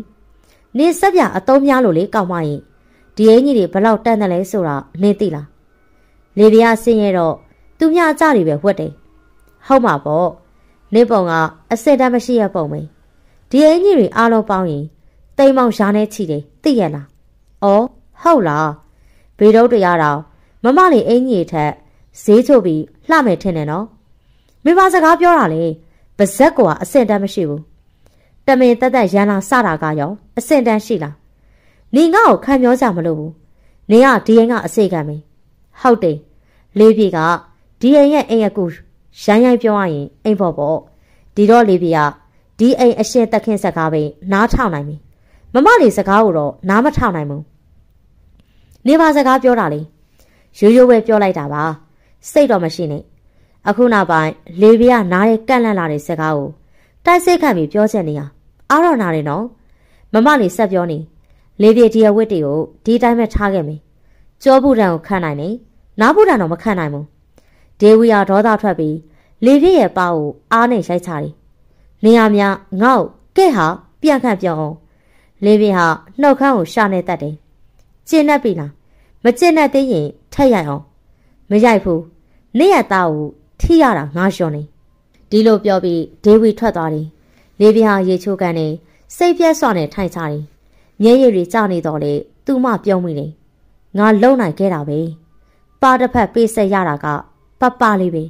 နင်းဆက်ပြအသုံးများလို့လေကောက်မရင်ဒီအင်းကြီးတွေဘလောက်တန်တယ်လဲဆိုတာနင်းသိလား လေပြာဆင်းရဲတော့သူမြအကြတွေပဲဝတ်တယ်ဟုတ်မှာပေါ့နေပုံကအစ်စ်တမ်းမရှိရပုံပဲဒီအင်ကြီးတွေအားလုံးပေါင်းရင်တိမ်မောင်ရှားနေချီတယ်သိရလား။အော်ဟုတ်လား။ဘေတော့တရားတော်မမလေးအင်ကြီးထက်ဈေးချုပ်ပြီးလှမယ်ထင်တယ်နော်။မိဘစကားပြောတာလေပါဇက်ကအဆင့်တန်းမရှိဘူး။တမင်တက်တက်ရန်လာစတာကရောအဆင့်တန်းရှိလား။နေငါ့ကိုခံပြောကြမလို့ဘူး။နေကဒီရင်ကအစိတ်ခံမင်း။ဟုတ်တယ်။ လေးပြေကဒီအိမ်ရဲ့အိမ်အကူရမ်းရိုင်းပြောရရင်အိမ်ပေါ်ပေါ့ဒီတော့လေးပြဒီအိမ်အရှင်တက်ခင်းစကားပဲနားထောင်နိုင်ပြီမမလေးစကားကိုတော့နားမထောင်နိုင်ဘူးနေပါစကားပြောတာလေရိုးရိုးပဲပြောလိုက်တာပါစိတ်တော့မရှိနဲ့အခုနောက်ပိုင်းလေးပြနားရဲ့ကန့်လန့်လာတဲ့စကားကိုတိုက်စိတ်ခံပြီးပြောချက်နေရအားတော့နာတယ်နော်မမလေးဆက်ပြောနေလေးပြဒီအဝတ်တွေကိုဒီတိုင်းပဲထားခဲ့မယ်ကြောဘူးတန်ကိုခန့်နိုင်နေ နားဘူးတန်တော့မခန့်နိုင်ဘူးဒေဝီယာဒေါသထွက်ပြီးလေပြည့်ရဲ့ပါကိုအားနဲ့ရိုက်ချတယ်။နေရာများငေါ့ကဲ့ဟာပြန်ခန့်ပြောင်းအောင်လေပြည့်ဟာနှုတ်ခမ်းကိုရှာနေတတ်တယ်။ကျင့်တတ်ပြီလား။မကျင့်တတ်သေးရင်ထက်ရိုက်အောင်မရိုက်ဘူး။နေ့ရက်သားကိုထိရတာငါလျှော်နေ။ဒီလိုပြောပြီးဒေဝီထွက်သွားတယ်။လေပြည့်ဟာရေချိုးကန်နေစိတ်ပြက်စွာနဲ့ထိုင်ချတယ်။မျက်ရည်တွေကျနေတော့လေသူ့မပြုံးမိတယ်။ငါလုံနိုင်ခဲ့တာပဲ။ ပါတစ်ဖက်ပေးဆက်ရတာကပပလေးပဲ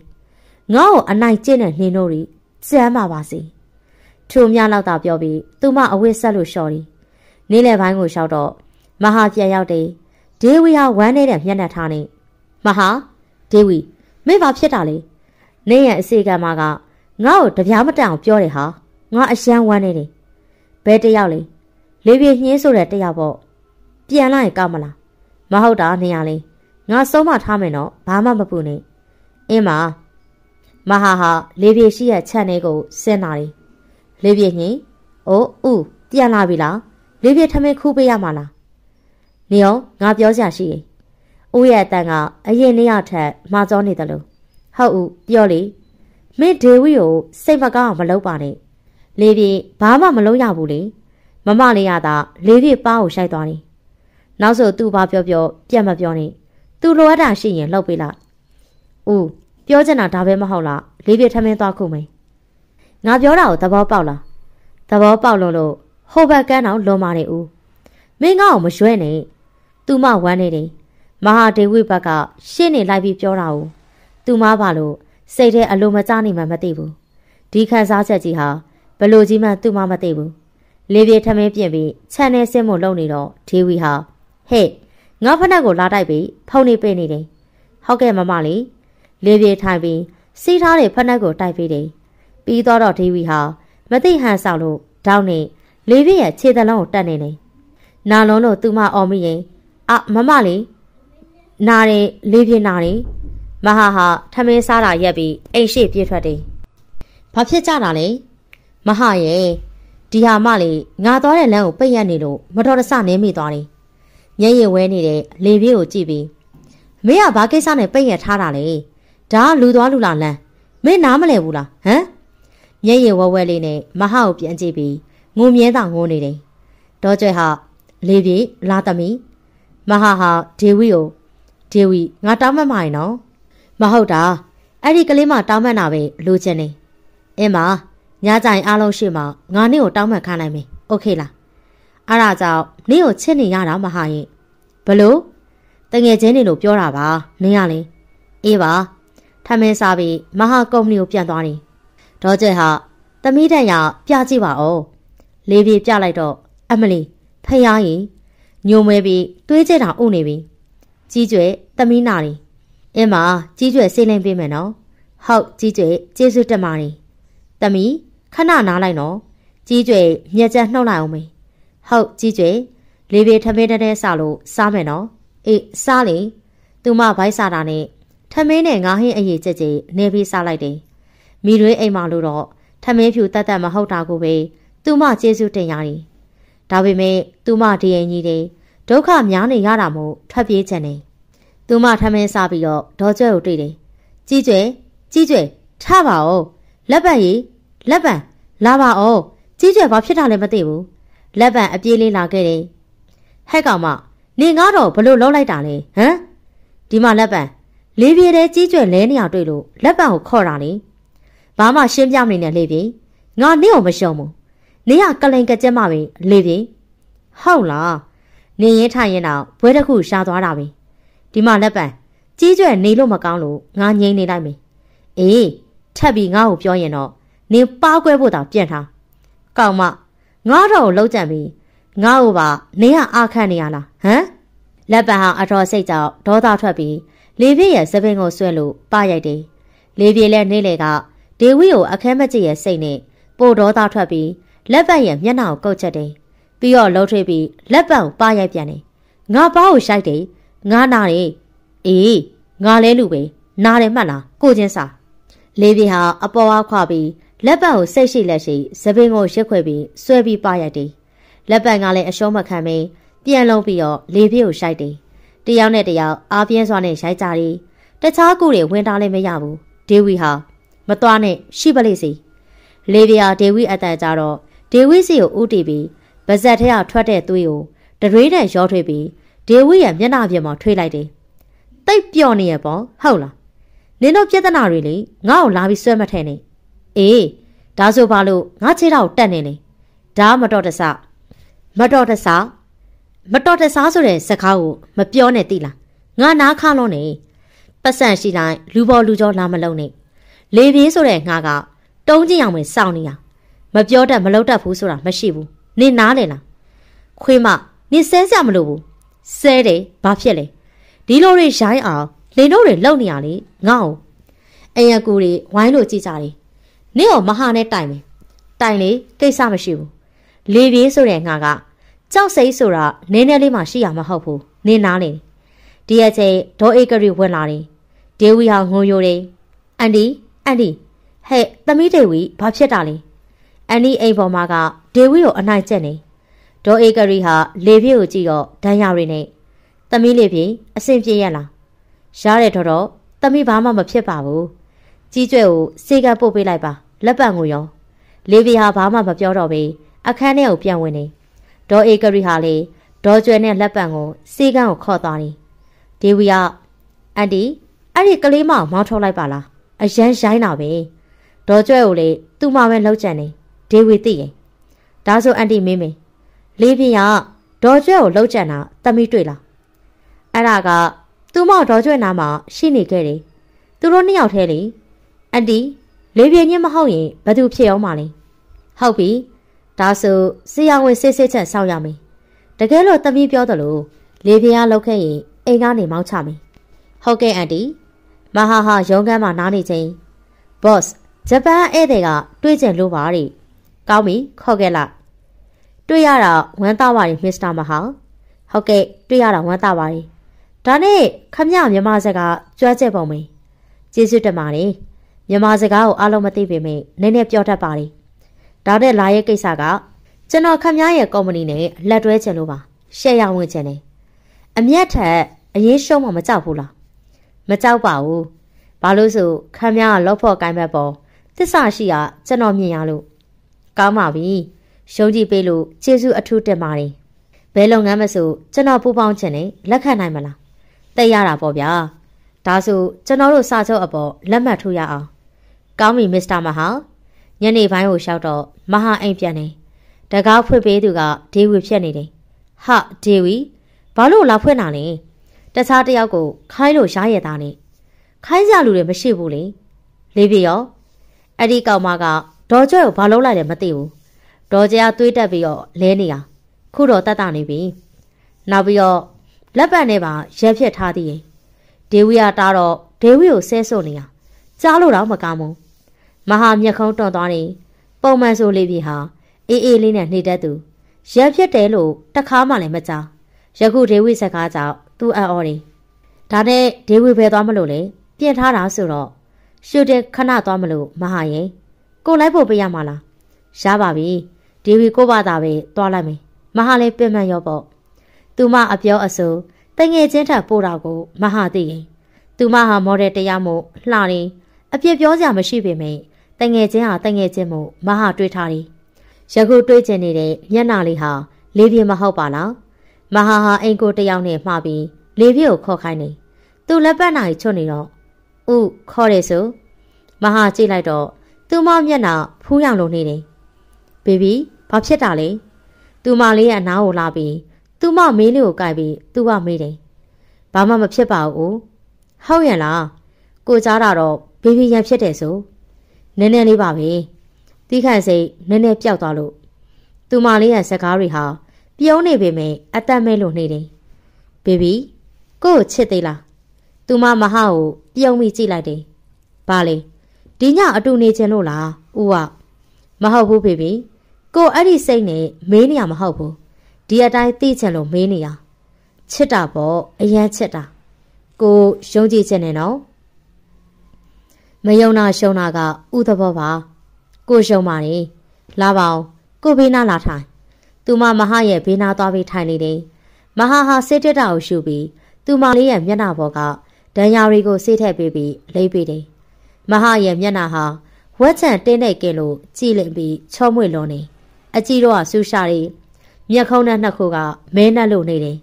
ငါ့ကိုအနိုင်ကျင့်တဲ့နှင်းတို့တွေစမ်းပါပါစေထိုမြလောက်တာပြောပြီးသူမအဝတ်ဆက်လို့လျှော်တယ်နေ့လယ်ပိုင်းကိုလျှောက်တော့မဟာပြန်ရောက်တယ်ဒေဝီဟာဝမ်းနေတဲ့မျက်နှာထားနေမဟာဒေဝီမင်းဘာဖြစ်တာလဲနေရအစီကံမကငါ့ကိုတပြားမတန်အောင်ပြောတယ်ဟာငါအရှမ်းဝမ်းနေတယ်ဘယ်တယောက်လဲလေးပြေနှင်းဆိုတဲ့တယောက်ပေါ့ပြန်လိုက်ကောက်မလားမဟုတ်တာနေရလေ ငါဆုံးမထားမယ်နော်ဘာမှမပူနဲ့အင်းမာမဟာဟာလေပြေရှိရဲ့ခြံထဲကိုဆင်းလာတယ်လေပြေညင်အိုးဥပြန်လာပြီလားလေပြေထမင်းခူးပေးရမှာလားနေအောင်ငါပြောစရာရှိရင်ဦးရဲ့အတန်ကအရင်နေ့ရက်ထက်မှားကြောနေတယ်လို့ဟုတ်ဦးပြောလေမင်းဒေဝီကိုစိတ်မကောင်းအောင်မလုပ်ပါနဲ့လေပြေဘာမှမလုပ်ရဘူးလေမမလေးရတာလေပြေပါးကိုရှိုက်သွားတယ်နောက်ဆိုသူ့ဘာပြောပြောပြတ်မပြောနဲ့ သူလိုအပ်တာရှိရင်လှုပ်ပေးလိုက်။ဦးပြောချင်တာဒါပဲမဟုတ်လား။လေးပြထမင်းသွားခုမယ်။ငါပြောတာကိုသဘောပေါက်လား။သဘောပေါက်လို့လို့ဟိုဘက်ကန်းတော့လွန်မာနေဦး။မင်းငါ့ကိုမရွဲနဲ့။သူမဝမ်းနေတယ်။မဟာဒေဝိဘက်ကရှင်းနေလိုက်ပြီးပြောတာကိုသူမဘာလို့စိတ်ထဲအလိုမကျနိုင်မှမသိဘူး။ဒီခံစားချက်ကြီးဟာဘလို့ကြီးမှသူမမသိဘူး။လေးပြထမင်းပြင်ပြီးခြံထဲဆင်းဖို့လုပ်နေတော့ဒေဝီဟာဟဲ့ ငါဖက်နှက်ကိုလာတိုက်ပြီးဖုန်နေပေးနေတယ်။ဟုတ်ကဲ့မမလေးလေပြေထိုင်ပြီးစီးထားတဲ့ဖက်နှက်ကိုတိုက်ပေးတယ်။ပြီးတော့ဒေဝီဟာမသိဟန်ဆောင်လို့တောင်းနေလေပြေရဲ့ခြေသလုံးကိုတက်နေတယ်။နာလုံးလို့သူမအော်မိရင်အမမလေးနာတယ်လေပြေနာတယ်မဟာဟာထမင်းစားတာရက်ပြီးအိမ်ရှိပြေးထွက်တယ်။ဘာဖြစ်ကြတာလဲမဟာရဲ့ဒီဟာမလေးငါသွားတဲ့လမ်းကိုပိတ်ရက်နေလို့မတော်တဆနင်းမိသွားတယ်။ ညရင်ဝဲနေတဲ့လေပြေကိုကြည့်ပြီးမင်းကဘာကိစ္စနဲ့ပိတ်ရထားတာလဲဒါကလူသွားလူလာလန်းမင်းနားမလဲဘူးလားဟမ်မျက်ရည်ဝဲဝဲလေးနဲ့မဟကိုပြန်ကြည့်ပြီးငုံမြဲတာငိုးနေတယ်ဒေါ်ကျွဲဟာလေပြေလာသမီးမဟာဟာဒေဝီကိုဒေဝီငါတောင်းမှတ်မှာနော်မဟုတ်တာအဲ့ဒီကလေးမတောင်းမှတ်တာပဲလိုချင်နေအင်းမညကြိုင်အားလုံးရှိမှငါနင့်ကိုတောင်းမှတ်ခိုင်းနိုင်မယ်โอเคလား အဲ့ဒါကြောင့်နင့်ကိုချစ်နေရတာမဟာရင်ဘလို့တငယ်ချင်းတွေလို့ပြောတာပါနင်းရလဲအေးပါထမင်းစားပြီးမဟာကုမ္ပဏီကိုပြန်သွားနေဒေါ်ကျဲဟာသမီးတန်ရပြကြည့်ပါဦးလေးပြေပြလိုက်တော့အမလီဖះရင်ညုံမဲပြီးတွေးကြတာဥနေပြီကြီးကျွဲသမီးနာနေအင်းမကြီးကျွဲစိတ်လင်းပေးမယ်နော်ဟုတ်ကြီးကျွဲကျေးဇူးတက်ပါတယ်သမီးခဏနားလိုက်နော်ကြီးကျွဲမျက်ကြနှုတ်လိုက်အောင်မေ ဟုတ်ကြီးကျွဲလေးပြေထမင်းတဲစားလို့စားမယ်နော်အေးစားလေသူမဘိုက်စားတာနဲ့ထမင်းနဲ့ငါဟင်းအရေးကြက်ကြက်နေပြီးစားလိုက်တယ်မိရွေးအိမ်မှာလို့တော့ထမင်းဖြူတတ်တတ်မဟုတ်တာကိုပဲသူမကျေးဇူးတင်ရတယ်ဒါပေမဲ့သူမဒီရင်ကြီးတယ်ဒုက္ခများနေရတာမို့ထွက်ပြေးချင်တယ်သူမထမင်းစားပြီးတော့ဒေါ်ကျွဲကိုတွေ့တယ်ကြီးကျွဲကြီးကျွဲထပါဦးလက်ပံရီလက်ပံလာပါဦးကြီးကျွဲဘာဖြစ်တာလဲမသိဘူး လက်ပံအပြေးလေးလာခဲ့တယ်ဟဲ့ကောင်မနေငါတော့ဘလို့လုံးလိုက်တာလဲဟမ်ဒီမှာလက်ပံလေးပြေတဲ့ကြီးကျွဲလဲနေရတွေ့လို့လက်ပံကိုခေါ်တာလေဘာမှရှင်းပြမနေနဲ့လေပြေငါနေအောင်မရှုံးဘူးနေရကလိန်ကကြက်မပဲလေပြေဟုတ်လားနေရင်ထိုင်ရင်တော့ဘွဲတစ်ခုရှားသွားတာပဲဒီမှာလက်ပံကြီးကျွဲနေလို့မကောင်းလို့ငါငိမ့်နေလိုက်မယ်အေးထပ်ပြီးငါ့ကိုပြောရင်တော့နေပါကွဲဖို့တောင်ပြန့်ထားကောင်မ ငါတော့လုံးကြံပြီးငါ့ကိုပါနေရအာခန့်နေရလားဟမ်လက်ပံဟာအတော်စိတ်ကြောင့်ဒေါသထွက်ပြီးလေပြည့်ရဲ့စပင်ကိုဆွဲလို့ပရိုက်တယ်လေပြည့်လည်းနေလေကဒေဝီကိုအခဲမကြည့်ရဲ့စိတ်နဲ့ပို့ဒေါသထွက်ပြီးလက်ပတ်ရဲ့မျက်နှာကိုကုတ်ချက်တယ်ပြီးတော့လှုပ်ထွေးပြီးလက်ပတ်ကိုပါရိုက်ပြန်တယ်ငါပါကိုရှိုက်တယ်ငါနာတယ်အေးငါလဲလူပဲနာတယ်မှတ်လားကိုချင်းစာလေးပြေဟာအပေါ်အားခွာပြီး လက်ပတ်ကိုစိတ်ရှိလက်ရှိသပင်ကိုရစ်ခွဲပြီးဆွဲပြီးပါရိုက်တယ်လက်ပတ်ကလည်းအရှုံးမခံမင်းပြန်လုံးပြီးတော့လေးပြေကိုရှိုက်တယ်တယောက်နဲ့တယောက်အားပြင်းစွာနဲ့ရိုက်ကြတယ်တခြားကူတွေဝင်တာလည်းမရဘူးဒေဝီဟာမသွားနဲ့ရှိပလိစီလေပြာဒေဝီအတန်ကြတော့ဒေဝီစီကိုဥတီပြီးဗဇက်ထဲကထွက်တဲ့သွေးကိုတရွေးနဲ့ရောထွေးပြီးဒေဝီရဲ့မျက်နှာပြင်မှာထွေးလိုက်တယ်တိတ်ပျော့နေရပေါ့ဟုတ်လားနင်တို့ပြဿနာတွေလေငါ့ကိုလာပြီးဆွဲမထဲနဲ့ အေးဒါဆိုဘာလို့ငါခြေထောက်တက်နေလဲဒါမတော်တဆမတော်တဆမတော်တဆဆိုတဲ့စကားကိုမပြောနဲ့တိလားငါနားခါလို့နေပတ်စံရှိတိုင်းလူပေါ်လူကျော်လာမလုံးနဲ့လေပြေးဆိုတဲ့ငါကတုံးကြည့်အောင်ပဲစောင့်နေရမပြောတတ်မလုပ်တတ်ဘူးဆိုတာမရှိဘူးနင်နားလေလားခွေးမနင်ဆဲစရာမလိုဘူးဆဲတယ်ဘာဖြစ်လဲဒီလိုတွေရိုင်းအောင်လင်တို့တွေလုံနေရလေငါ့ကိုအယံကူတွေဝိုင်းလို့ကြည့်ကြတယ် နင့်ရောမဟာနဲ့တိုင်မယ်တိုင်လေကိစ္စမရှိဘူးလေပြေးဆိုတဲ့ငါကကြောက်စိတ်ဆိုတာနင်းနေလေးမှရှိရမှာဟုတ်ဘူးနင်းနားလေဒီအချိန်ဒေါ်အေကရီဝင်လာတယ်ဒေဝီဟာငိုယိုတယ်အန်ဒီအန်ဒီဟဲ့သမီးဒေဝီဘာဖြစ်တာလဲအန်ဒီအိမ်ပေါ်မှာကဒေဝီကိုအနိုင်ကျက်နေဒေါ်အေကရီဟာလေပြေကိုကြည့်တော့ဒဏ်ရာတွေနဲ့သမီးလေးပြေအဆင်ပြေရလားရတယ်တော့တော့သမီးဘာမှမဖြစ်ပါဘူးကြီးကျွဲကိုစေကပို့ပေးလိုက်ပါ လက်ပတ်ငိုရောလေပြေဟာဘာမှမပြောတော့ပေအခန်းထဲကိုပြန်ဝင်နေဒေါ်အေကရီဟာလေဒေါ်ကျွဲနဲ့လက်ပတ်ကိုစေကန်းကိုခေါ်သွားတယ်ဒေဝီကအန်ဒီအဲ့ဒီကလေးမမောင်းထုတ်လိုက်ပါလားအရန်ရိုင်းတာပဲဒေါ်ကျွဲကိုလေသူ့မပဲလှုပ်ကြံနေဒေဝီသိရင်ဒါဆိုအန်တီမင်းမင်းလေးပြင်းကဒေါ်ကျွဲကိုလှုပ်ကြံတာတမိတွေ့လားအဲ့ဒါကသူ့မဒေါ်ကျွဲနာမှာရှိနေခဲ့တယ်သူတို့နှစ်ယောက်ထဲလေအန်တီ လေးပြင်းချင်းမဟုတ်ရင်ဘသူဖြစ်အောင်မလဲဟုတ်ပြီဒါဆိုဆရာဝန်စစ်စစ်ချက်စောင့်ရမယ်တကယ်လို့တမီးပြောသလိုလေးပြင်းကလှုပ်ခဲ့ရင်အိမ်ကနေမောင်းချမယ်ဟုတ်ကဲ့အန်တီမဟာဟာရုံးခန်းမှာနားနေချိန် boss ဂျပန်ဧည့်သည်ကတွေးကြလို့ပါတဲ့ကောင်းပြီခေါ်ခဲ့လိုက်တွေ့ရတာဝမ်းသာပါတယ်မစ္စတာမဟာဟုတ်ကဲ့တွေ့ရတာဝမ်းသာပါတယ်ဒါနဲ့ခမမြန်မာစကားကြွားချက်ပုံမေးကျေးဇူးတင်ပါတယ် မြန်မာစကားကိုအားလုံးမသိပေမဲ့နည်းနည်းပြောတတ်ပါတယ်ဒါနဲ့လာရဲ့ကိစ္စကကျွန်တော်ခမရဲ့ကုမ္ပဏီနဲ့လက်တွဲချင်လို့ပါရှယ်ယာဝင်ချင်တယ်အမျက်ထက်အရေးရှုံးမှမကြောက်ဘူးလားမကြောက်ပါဘူးဘာလို့ဆိုခမ်းများကလောက်ဖို့ကိုင်းဘက်ပေါ်သစ္စာရှိရကျွန်တော်မြင်ရလို့ကောင်းပါပြီရှုံးကြည့်ပေးလို့ကျေးဇူးအထူးတင်ပါတယ်ဘယ်လုပ်ငန်းမဆိုကျွန်တော်ပူပေါင်းချင်တယ်လက်ခံနိုင်မလားသိရတာပေါ့ဗျာဒါဆိုကျွန်တော်တို့စာချုပ်အပေါ်လက်မှတ်ထိုးရအောင် ကောင်းပြီမစ္စတာမဟာညနေပိုင်းကိုလျှောက်တော့မဟာအိမ်ပြန်နေတကားဖွင့်ပေးသူကဒေဝီဖြစ်နေတယ်ဟာဒေဝီဘာလို့လာဖွင့်တာလဲတခြားတယောက်ကိုခိုင်းလို့ရားရတာနဲ့ခိုင်းကြလူတွေမရှိဘူးလေလေးပြရောအဲ့ဒီကောင်မကဒေါ်ကျွဲကိုဘာလုပ်လိုက်လဲမသိဘူးဒေါ်ကျကသွေးတက်ပြီးတော့လဲနေတာခုတော့တတ်တာနေပြီနောက်ပြီးတော့လက်ပတ်နဲ့ပါရက်ဖြစ်ထားသေးရင်ဒေဝီကတားတော့ဒေဝီကိုဆဲဆုပ်နေတာကြားလို့တော့မကောင်းဘူး မဟာမျက်ခုံးတွန်သွားနေပုံမှန်ဆိုလေးပြီဟာအေးအေးလေးနဲ့နှိမ့်တတ်သူရက်ဖြစ်တယ်လို့တခါမှလည်းမကြားယခုဒေဝိစကားကြောင့်သူ့အံ့ဩတယ်ဒါနဲ့ဒေဝိပဲသွားမလို့လေပြင်ထားတာဆိုတော့ရှုတဲ့ခဏသွားမလို့မဟာရဲ့ကိုလိုက်ဖို့ပေးရမှာလားရပါပြီဒေဝီကိုပါတာပဲသွားလိုက်မယ်မဟာလည်းပြင်မှန်ရောပေါ့သူမအပြောအဆိုတငယ်ချင်းထပ်ပို့တာကိုမဟာသိရင်သူမဟာမော်ဒယ်တရားမို့လှနေအပြစ်ပြောစရာမရှိပေမယ့် တငယ်ချင်းဟာတငယ်ချင်းမို့မဟာတွေးထားတယ်ယခုတွေးကျင်နေတဲ့မျက်နှာလေးဟာလေးပြင်းမဟုတ်ပါလားမဟာဟာအိမ်ကိုတယောက်နဲ့မှားပြီးလေးပြင်းကိုခေါ်ခိုင်းနေသူလက်ပတ်နိုင်ချွတ်နေတော့ဥခေါ်တယ်ဆိုမဟာကြည့်လိုက်တော့သူမမျက်နှာဖူးရောင်လိုနေတယ်ဘေဘီဘာဖြစ်တာလဲသူမလေးရဲ့အနားကိုလာပြီးသူမမေးလေးကိုကြိုက်ပြီးသူကမေးတယ်ဘာမှမဖြစ်ပါဘူးဟုတ်ရလားကိုကြားတာတော့ဘေဘီရန်ဖြစ်တယ်ဆို နည်းနည်းလေးပါပဲတီးခန့်စိတ်နည်းနည်းပျောက်သွားလို့သူမလေးရဲ့စကားတွေဟာပြုံးနေပေမဲ့အသက်မဲ့လို့နေတယ်ဘေဘီကို့ကိုချစ်သေးလားသူမမဟာကိုပြုံးမိကြည့်လိုက်တယ်ဘာလဲဒီညအတူနေခြင်းလို့လားဦးကမဟုတ်ဘူးဖေဖေကိုအဲ့ဒီစိတ်နဲ့မေးနေရမဟုတ်ဘူးဒီအတိုင်းသိချင်လို့မေးနေရချစ်တာပေါ့အရန်ချစ်တာကိုယုံကြည်ခြင်းနဲ့နော် မယုံနာရှုံတာကဥသဘောပါကိုရှုံပါနေလာပါအောင်ကိုဘေးနားလာထိုင်သူမမဟာရဲ့ဘေးနားသွားပြီးထိုင်နေတယ်မဟာဟာစိတ်တက်တာကိုရှုပြီးသူမလေးရဲ့မျက်နှာပေါ်ကဒဏ်ရာတွေကိုဆေးထည့်ပေးပြီးလိမ့်ပေးတယ်မဟာရဲ့မျက်နှာဟာဝက်ချန်တင်းနေကင်လို့ကြည်လင်ပြီးချောမွေ့လွန်နေအကြီးတော့ဆူရှာရီမျက်ခုံးနဲ့နှစ်ခုကမဲနှက်လို့နေတယ်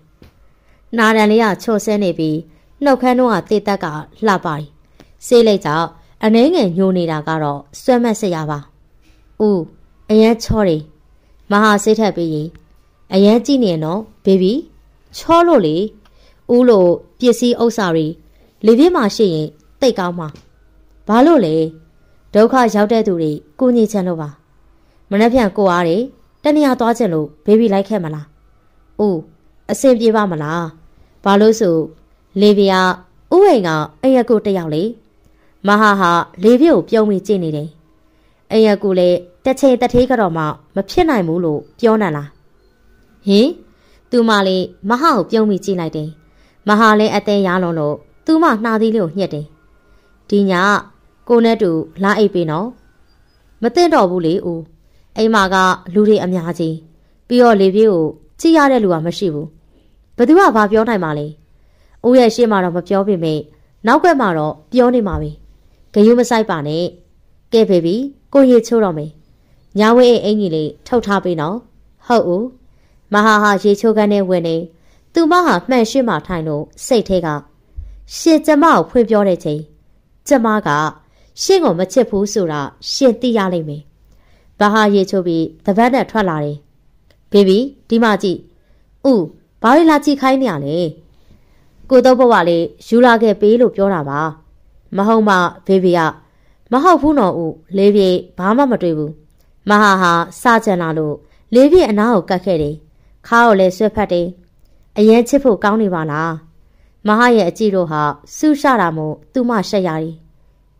နာဒန်လေးကချော့ဆဲနေပြီးနှုတ်ခမ်းတော့ကတေးတက်ကလှပါတယ်ဆေးလိုက်ကြောင့် အနှဲငယ်ညိုနေတာကတော့ဆွဲမက်စရာပါ။ဦးအရန်ချောတယ်။မဟာစိတ်ထက်ပြီးရင်အရန်ကြည့်နေနော်ဘေဘီချောလို့လေဦးလို့ပစ္စည်းဥစ္စာတွေလေပြင်းမှာရှိရင်တိတ်ကောင်းမှာဘာလို့လဲဒုက္ခရောက်တဲ့သူတွေကိုညစ်ချင်လို့ပါမနှက်ဖြန်ကိုအားတယ်တနေရာသွားချင်လို့ဘေဘီလိုက်ခဲ့မလားဦးအဆင်ပြေပါမလားဘာလို့ဆိုလေပြာဥဝိန်ကအဲ့ရကိုတယောက်လေ မဟာဟာလေပြည့်ကိုပြုံးပြီးကြည့်နေတယ်။အရက်ကူလည်းတစ်ချိန်တထေးကတော့မှမဖြစ်နိုင်ဘူးလို့ပြောနေလား။ဟင်သူမလေးမဟာကိုပြုံးပြီးကြည့်လိုက်တယ်။မဟာလည်းအသေးရလုံးလို့သူမနှာသီးလေးကိုညှက်တယ်။ဒီညကိုနဲ့တူလာအိပ်ပေးနော်။မသိတော့ဘူးလေဦး။အိမ်မှာကလူတွေအများကြီးပြီးတော့လေပြည့်ကိုကြည့်ရတဲ့လူကမရှိဘူး။ဘသူကဘာပြောနိုင်မှာလဲ။ဦးရဲ့ရှေ့မှာတော့မပြောပေမဲ့နောက်ကမှတော့ပြောနေမှာပဲ။ ဂယုမဆိုင်ပါနဲ့ကဲဖေဘီကိုရေချိုးတော့မယ်ညာဝဲအိမ်ကြီးလေးထုတ်ထားပေးနော်ဟုတ်ဦးမဟာဟာရေချိုးကန်းနဲ့ဝင်နေသူမဟာမှန်ရှိမှထိုင်လို့စိတ်ထဲကရှင်ကျမကိုဖွင့်ပြောတဲ့ချိန်ကျမကရှင့်ကိုမချစ်ဘူးဆိုတာရှင်သိရလိမ့်မယ်ဘာဟာရေချိုးပြီးတပတ်နဲ့ထွက်လာတယ်ဘေဘီဒီမကြည့်ဥဘာလို့လာကြည့်ခိုင်းနေရလဲကိုတော့ဘဝလေးယူလာခဲ့ပေးလို့ပြောတာပါ မဟုတ်မှဘေဘီကမဟုတ်ဘူးနော်ဦးလေးပြေဘာမှမတွေ့ဘူးမဟာဟာစကြံလာလို့လေးပြေအနားကိုကတ်ခဲ့တယ်ခါကိုလည်းဆွဲဖက်တယ်အရင်ချစ်ဖို့ကောင်းနေပါလားမဟာရဲ့အကြည့်တို့ဟာစူးရှတာမို့သူမရှက်ရတယ်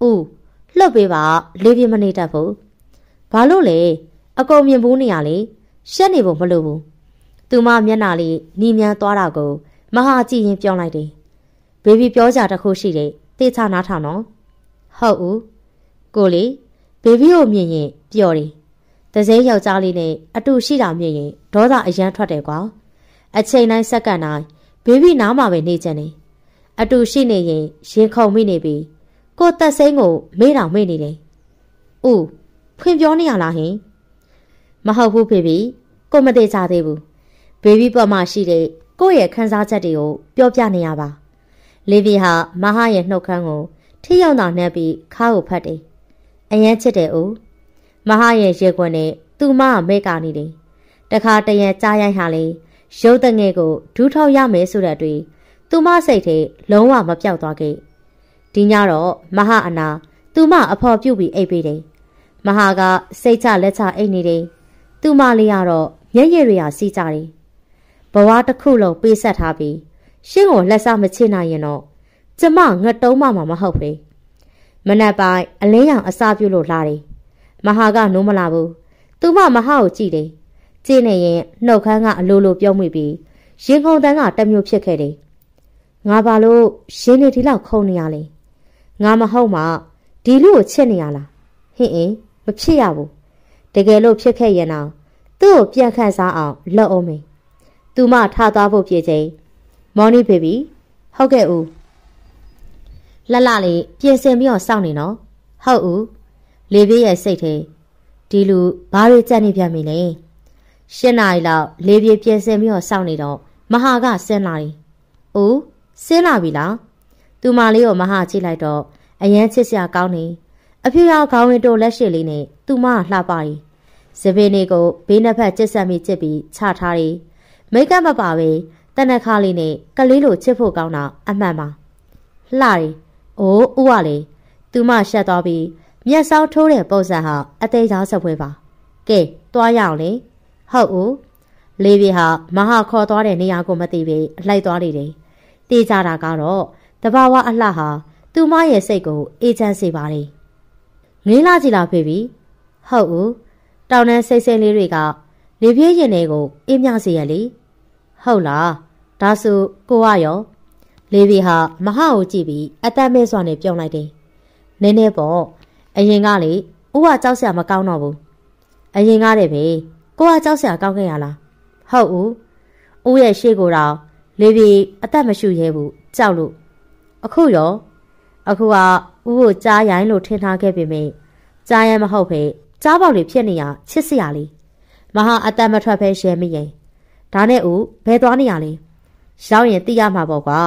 ဦးလှုပ်ပေးပါလေးပြေမနေတတ်ဘူးဘာလို့လဲအကုန်မြင်ဘူးနေရလေရှက်နေဖို့မလိုဘူးသူမမျက်နှာလေးနီးမြန်းသွားတာကိုမဟာကြည့်ရင်ပြောလိုက်တယ်ဘေဘီပြောကြတခုရှိတယ် သေချာနားထောင်နော်ဟုတ်ဦးကိုလေဘေဘီကိုမြင်ရင်ပျော်တယ်တစဲယောက်ျားလေးနဲ့အတူရှိတာမြင်ရင်ဒေါသအယမ်းထွက်တယ်ကွာအချိန်တိုင်းစက္ကန့်တိုင်းဘေဘီနားမှာပဲနေကြတယ်အတူရှိနေရင်ရင်ခုန်မိနေပြီကိုတက်စိမ့်ကိုမေးတောင်မေးနေတယ်ဦးဖွင့်ပြောနေရလားဟင်မဟုတ်ဘူးဖေဘီကိုမသေးကြသေးဘူးဘေဘီပေါ်မှာရှိတဲ့ကိုယ့်ရဲ့ခံစားချက်တွေကိုပြောပြနေရပါ လေဗီဟာမဟာရဲ့နှုတ်ခမ်းကိုထိရောက်တာနှက်ပြီးခါကိုဖတ်တယ်။အယမ်းချစ်တယ်ဦး။မဟာရဲ့ရေခွန်းနဲ့သူမကမဲကနေတယ်။တခါတရံကြားရိုက်ဟာလေရုပ်တငယ်ကိုဒူးထောက်ရမယ်ဆိုတဲ့အတွေ့သူမစိတ်ထဲလုံးဝမပြောက်သွားခဲ့ဒီညတော့မဟာအနာသူမအဖော်ပြုတ်ပြီးအိပ်ပေးတယ်မဟာကစိတ်ချလက်ချအိတ်နေတယ်သူမလေးကတော့မျက်ရည်တွေကစီးကြတယ်ဘဝတစ်ခုလုံးပေးဆက်ထားပြီး ရှင်းကိုလက်စားမချနိုင်ရင်တော့ကျမငတ်တုံးမှမှာမဟုတ်ပဲမနက်ပိုင်းအလင်းရောင်အစာပြုတ်လို့လာတယ်မဟာကနိုးမလာဘူးသူမမဟာကိုကြည့်တယ်ကြည့်နေရင်နှုတ်ခမ်းကအလိုလိုပြုံးမိပြီးရင်ခုန်တန်းကတမျိုးဖြစ်ခဲ့တယ်ငါဘာလို့ရင်းနေဒီလောက်ခုန်နေရလဲငါမဟုတ်မှဒီလူကိုချစ်နေရလားဟင်းအင်းမဖြစ်ရဘူးတကယ်လို့ဖြစ်ခဲ့ရင်တော့သူ့ကိုပြန်ခန့်စားအောင်လုပ်အောင်မေသူမထသွားဖို့ပြေချိန် မော်နီဘေဘီဟုတ်ကဲ့ဦးလှလှလေးပြင်ဆင်ပြီးတော့စောင့်နေနော်ဟုတ်ဦးလေပြေးရဲ့စိတ်ထဲဒီလူဘာတွေကြက်နေပြန်ပြီလဲရှင်းနာရီလောက်လေပြေးပြင်ဆင်ပြီးတော့စောင့်နေတော့မဟာကဆင်းလာတယ်ဦးဆင်းလာပြီလားသူမလေးကိုမဟာကြည့်လိုက်တော့အရန်ချစ်စရာကောင်းနေအဖေရောခေါင်းဝင်တို့လက်ရှိလေးနဲ့သူမလှပရီစပင်းလေးကိုဘေးနှစ်ဖက်ကျစ်ဆက်မိကျစ်ပြီးချထားတယ်မိတ်ကပ်မပါပဲ တနက်ခါလေးနဲ့ကလေးလိုချစ်ဖို့ကောင်းတာအမှန်ပါလှရီအိုးဥကလေသူမရှက်သွားပြီးမျက်စောင်းထိုးတဲ့ပုံစံဟာအသေးချောင်းဆက်ပွဲပါကဲတွားရအောင်လေဟုတ်ဦးလေးပြေဟာမဟာခေါ်သွားတဲ့နေရာကိုမသိပဲလိုက်သွားနေတယ်တေးကြတာကတော့တဘာဝအလှဟာသူမရဲ့စိတ်ကိုအေးချမ်းစေပါတယ်ငင်းလာကြည့်လာဖေပြီဟုတ်ဦးတောင်တန်းစိတ်စိတ်လေးတွေကလေပြေးရင်တွေကိုအေးမြစေရလေဟုတ်လား ဒါဆိုကိုကရောလေးပြေဟာမဟာကိုကြည့်ပြီးအသက်မဲစွာနဲ့ပြုံးလိုက်တယ်နည်းနည်းပေါ့အရင်ကလေဦးကကြောက်စရာမကောင်းတော့ဘူးအရင်ကတည်းပဲကိုကကြောက်စရာကောင်းခဲ့ရလားဟုတ်ဦးဦးရဲ့ရှေ့ကိုတော့လေးပြေအသက်မရှူရဲဘူးကြောက်လို့အခုရောအခုကဦးကိုကြားရိုင်းလို့ထင်ထားခဲ့ပေမယ့်ကြားရဲမဟုတ်ပဲကြားပေါက်လေးဖြစ်နေရချစ်စရာလေးမဟာအသက်မထွက်ဖဲရှဲမိရင်ဒါနဲ့ဦးဘယ်သွားနေရလဲ ရောက်ရင်သိရမှာပေါ့ကွာ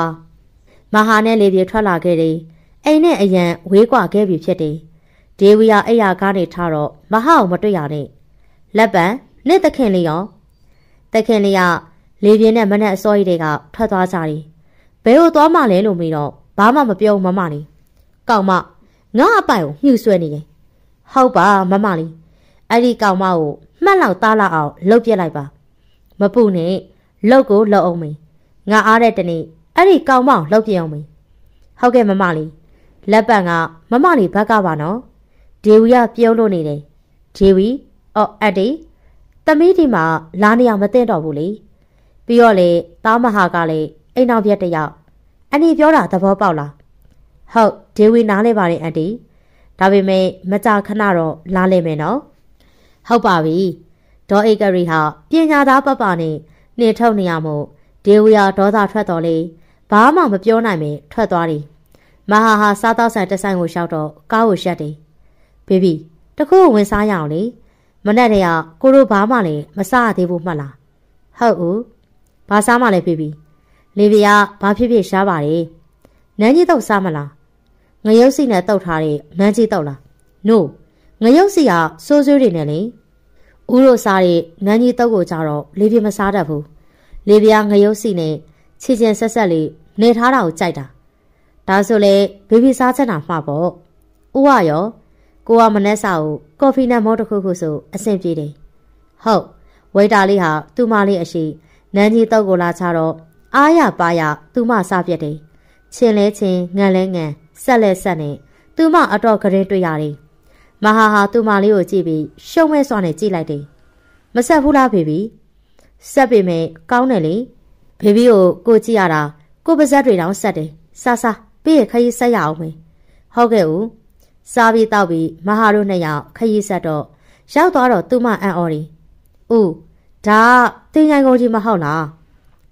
မဟာနဲ့လေပြေထွက်လာခဲ့တယ်အိမ်နဲ့အရန်ဝေးကွာခဲ့ပြီဖြစ်တယ်ဒေဝီယာအိယာကားနေထားတော့မဟာကိုမတွေ့ရနဲ့လက်ပံနဲ့တခင်လေးရောတခင်လေးကလေပြင်းနဲ့မနဲ့အစောကြီးတွေကထွက်သွားကြတယ်ဘဲကိုသွားမှလဲလို့မေးတော့ဘာမှမပြောမမလေးကောင်မငါအပိုင်ကိုညှူဆွဲနေတယ်ဟုတ်ပါမမလေးအဲ့ဒီကောင်မကိုမှတ်လောက်သားလောက်အောင်လှုပ်ပြလိုက်ပါ မပူနဲ့လှုပ်ကိုလှုပ်အောင်မေငါ အားတဲ့တနေ့အဲ့ဒီကောင်မကိုလှုပ်ပြအောင်မေဟုတ်ကဲ့မမလေးလက်ပံကမမလေးဘက်ကပါနော်ဒေဝီကပြုံးလို့နေတယ်ဒေဝီအော်အတေသမီးဒီမှာလာနေအောင်မသိတော့ဘူးလေပြီးတော့လေသားမဟာကလည်းအိမ်နောက်ပြက်တယောက်အန်ဒီပြောတာသဘောပေါက်လားဟုတ်ဒေဝီနားလဲပါတယ်အန်တီဒါပေမဲ့မကြာခဏတော့လာလိမ့်မယ်နော်ဟုတ်ပါပြီဒေါ်ဧကရီဟာပညာသားပပနဲ့နေထုတ်နေရမို့ ဒေဝီယာဒေါသထွက်တော်လေဘာမှမပြောနိုင်ပဲထွက်သွားတယ်မဟာဟာစားတော့ဆိုင်တဆိုင်ကိုရှောက်တော့ကားကိုရှက်တယ်ဘေဘီတခုဝင်စားရအောင်လေမနဲ့တည်းကကိုတို့ဘာမှလည်းမစားရသေးဘူးမှတ်လားဟုတ်ဦးဘာစားမှလဲဘေဘီလေပြာဘာဖြစ်ဖြစ်ရှားပါတယ်နန်းကြီးတော့စားမလားငရုတ်စီနဲ့တုတ်ထားတဲ့မန်းကြီးတုတ်လား no ငရုတ်စီကစိုးစိုးတွေနဲ့လေဦးတို့စားတဲ့နန်းကြီးတုတ်ကိုကြတော့လေပြမစားတတ်ဘူး လေပြာငရုတ်စီနဲ့ချီချင်းဆက်ဆက်လေးနေထားတာကိုကြိုက်တာဒါဆိုလေဘေဘီစားချက်တာမှပေါ့ဦးကရောကိုကမနှက်စာကိုကော်ဖီနဲ့မောတစ်ခုခုဆိုအဆင်ပြေတယ်ဟုတ်ဝိတာလေးဟာသူ့မလေးအရှိနန်းကြီးတုတ်ကိုလာချတော့အားရပါရသူမစားပြက်တယ်ချင်းလဲချင်းငံလဲငံဆက်လဲဆက်နဲ့သူမအတော့ကလေးတွေ့ရတယ်မဟာဟာသူမလေးကိုကြည့်ပြီးရှုံးမဲစွာနဲ့ကြည့်လိုက်တယ်မဆက်ဘူးလားဖေဘီ ဆက်ပေမဲ့ကောင်းတယ်လေဖေဘီကိုကိုကြည့်ရတာကိုပါဇက်တွေတောင်ဆက်တယ်ဆာဆာပြီးရခရီးဆက်ရအောင်မေဟုတ်ကဲ့ဦးစားပြီးတောက်ပြီးမဟာတို့နှစ်ယောက်ခရီးဆက်တော့ရောက်သွားတော့သူမအံ့ဩတယ်ဦးဒါတင်ငိုင်ကုန်ကြီးမဟုတ်လား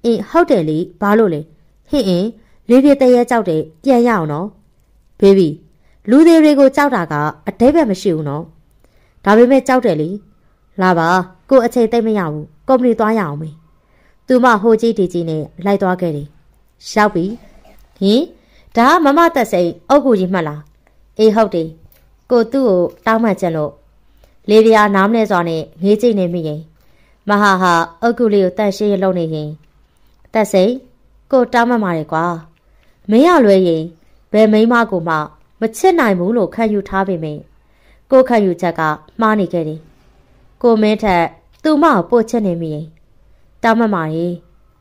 အင်းဟုတ်တယ်လေဘာလို့လဲဟင့်အင်းလေးပြတရေကြောက်တယ်ပြန်ရအောင်နော်ဘေဘီလူသေးတွေကိုကြောက်တာကအတိတ်ပဲမရှိဘူးနော်ဒါပေမဲ့ကြောက်တယ်လေလာပါကိုအချိန်သိမ့်မရဘူး ကုမ္ပဏီသွားရအောင်မေသူမဟိုကြီးဒီကြီးနဲ့လိုက်သွားခဲ့တယ်ရောက်ပြီဟင်ဒါကမမသက်စိန်အုတ်ကူကြီးမှတ်လားအေးဟုတ်တယ်ကိုသူ့ကိုတောင်းမှချက်လို့လေပြာနားမလဲစွာနဲ့ငေးကြည့်နေမိရင်မဟာဟာအုတ်ကူလေးကိုတန့်ရှင်းရလုပ်နေရင်သက်စိန်ကိုတောင်းမှမှာတယ်ကွာမင်းရလွဲရင်ဘယ်မိန်းမကိုမှမချစ်နိုင်ဘူးလို့ခံယူထားပေမယ့်ကိုခံယူချက်ကမှားနေခဲ့တယ်ကိုမင်းထက် သူ့မကိုပို့ချစ်နေမိရင်တောင်းမှမှာရေ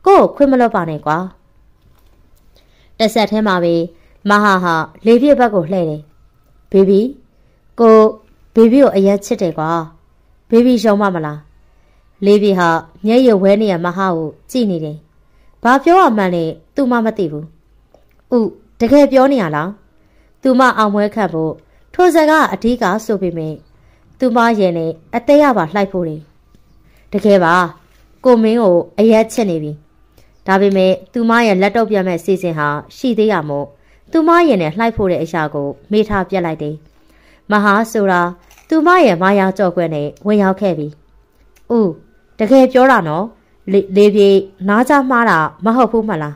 ကိုကိုခွင့်မလွတ်ပါနဲ့ကွာတဆက်ထဲမှာပဲမဟာဟာလေပြည့်ဘက်ကိုလှည့်တယ်ဘေဘီကိုဘေဘီကိုအရက်ချစ်တယ်ကွာဘေဘီရှုံးမမလားလေးပြည့်ဟာမျက်ရည်ဝဲနေရမဟာကိုကြည့်နေတယ်ဘာပြောရမှန်းလဲသူမှမသိဘူးဥတကယ်ပြောနေရလားသူမအောင်ပွဲခတ်ဖို့ထိုစကားအဓိကဆိုပေမယ့်သူမရဲ့နဲ့အသေးရပါလှိုက်ဖို့တယ် တကယ်ပါကိုမင်းကိုအရက်ချစ်နေပြီဒါပေမဲ့သူမရဲ့လက်တော့ပြတ်မဲ့စီစဉ်ဟာရှိသေးရမို့သူမရဲ့နဲ့လှိုက်ဖို့တဲ့အရာကိုမေးထားပြက်လိုက်တယ်မဟာဆိုတာသူမရဲ့မာယာကြော့ကွက်နဲ့ဝင်ရောက်ခဲ့ပြီ။ဦးတကယ်ပြောတာနော်လေလေပြေနားကြမှားတာမဟုတ်ဘူးမလား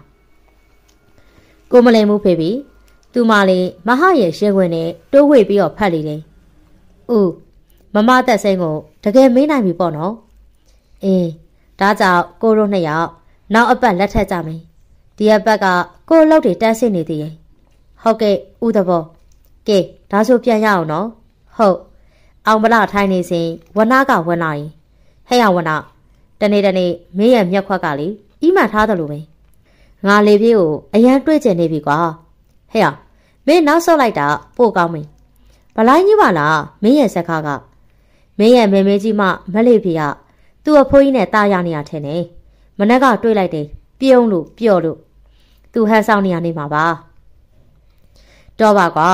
။ကိုမလိမ်မှုဖေပြီ။သူမလေးမဟာရဲ့ရှင်းဝင်နဲ့တိုးဝေပြီးတော့ဖတ်လေတယ်။ဦးမမသက်စိန်ကိုတကယ်မေးနိုင်ပြီပေါ့နော်။ အေးဒါကြောင့်ကိုတို့နှစ်ယောက်နောက်အပတ်လက်ထက်ကြမယ်။ဒီအပတ်ကကိုလောက်တွေတန်းစစ်နေသေးရဲ့။ဟုတ်ကဲ့ဦးသဘော။ကဲဒါဆိုပြန်ရအောင်နော်။ဟုတ်အောင်မလားထိုင်နေစဉ်ဝနာကဝင်လာရင်ဟဲ့ရဝနာတနေ့တနေ့မင်းရဲ့မျက်ခွက်ကလေအီးမှထားတယ်လို့ပဲငါလေပြေးကိုအရန်တွေးကျင်နေပြီကွာဟဲ့ရမင်းနောက်ဆုတ်လိုက်တာပို့ကောင်းပြီဗလိုင်းကြီးပါလားမင်းရဲ့စကားကမင်းရဲ့မေမေကြီးမမလေးဖေက သူ့အဖိုးကြီးနဲ့တာရနေရထင်တယ်မနက်ကတွေးလိုက်တယ်ပြုံးလို့ပျော့လို့သူဟန်ဆောင်နေရနေမှာပါတော့ပါကွာ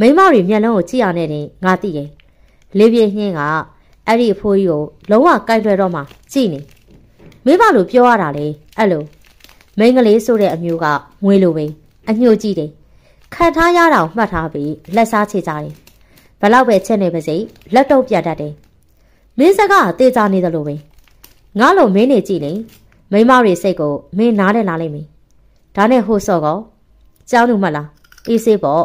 မိမတွေမျက်လုံးကိုကြည့်ရနေတယ်ငါသိတယ်လေးပြင်းဟင်းကအဲ့ဒီအဖိုးကြီးကိုလုံးဝကြိုက်လွယ်တော့မှကြည်နေမိဘလိုပြောရတာလေအဲ့လိုမိန်းကလေးဆိုတဲ့အမျိုးကငွေလိုပဲအညှို့ကြည့်တယ်ခံထားရတာကိုမှတ်ထားပြီးလက်စားချေကြတယ်ဘလောက်ပဲချက်နေပါစေလက်တော့ပြတ်တတ်တယ်မင်းစကားတေးကြနေတယ်လို့ပဲ ငါလိုမင်းနေကြည့်လေမိမတွေစိတ်ကိုမင်းနားတယ်လားလိမ့်မယ်ဒါနဲ့ဟိုစော့ကောကြောင်းလို့မလားအေးစေးပေါ့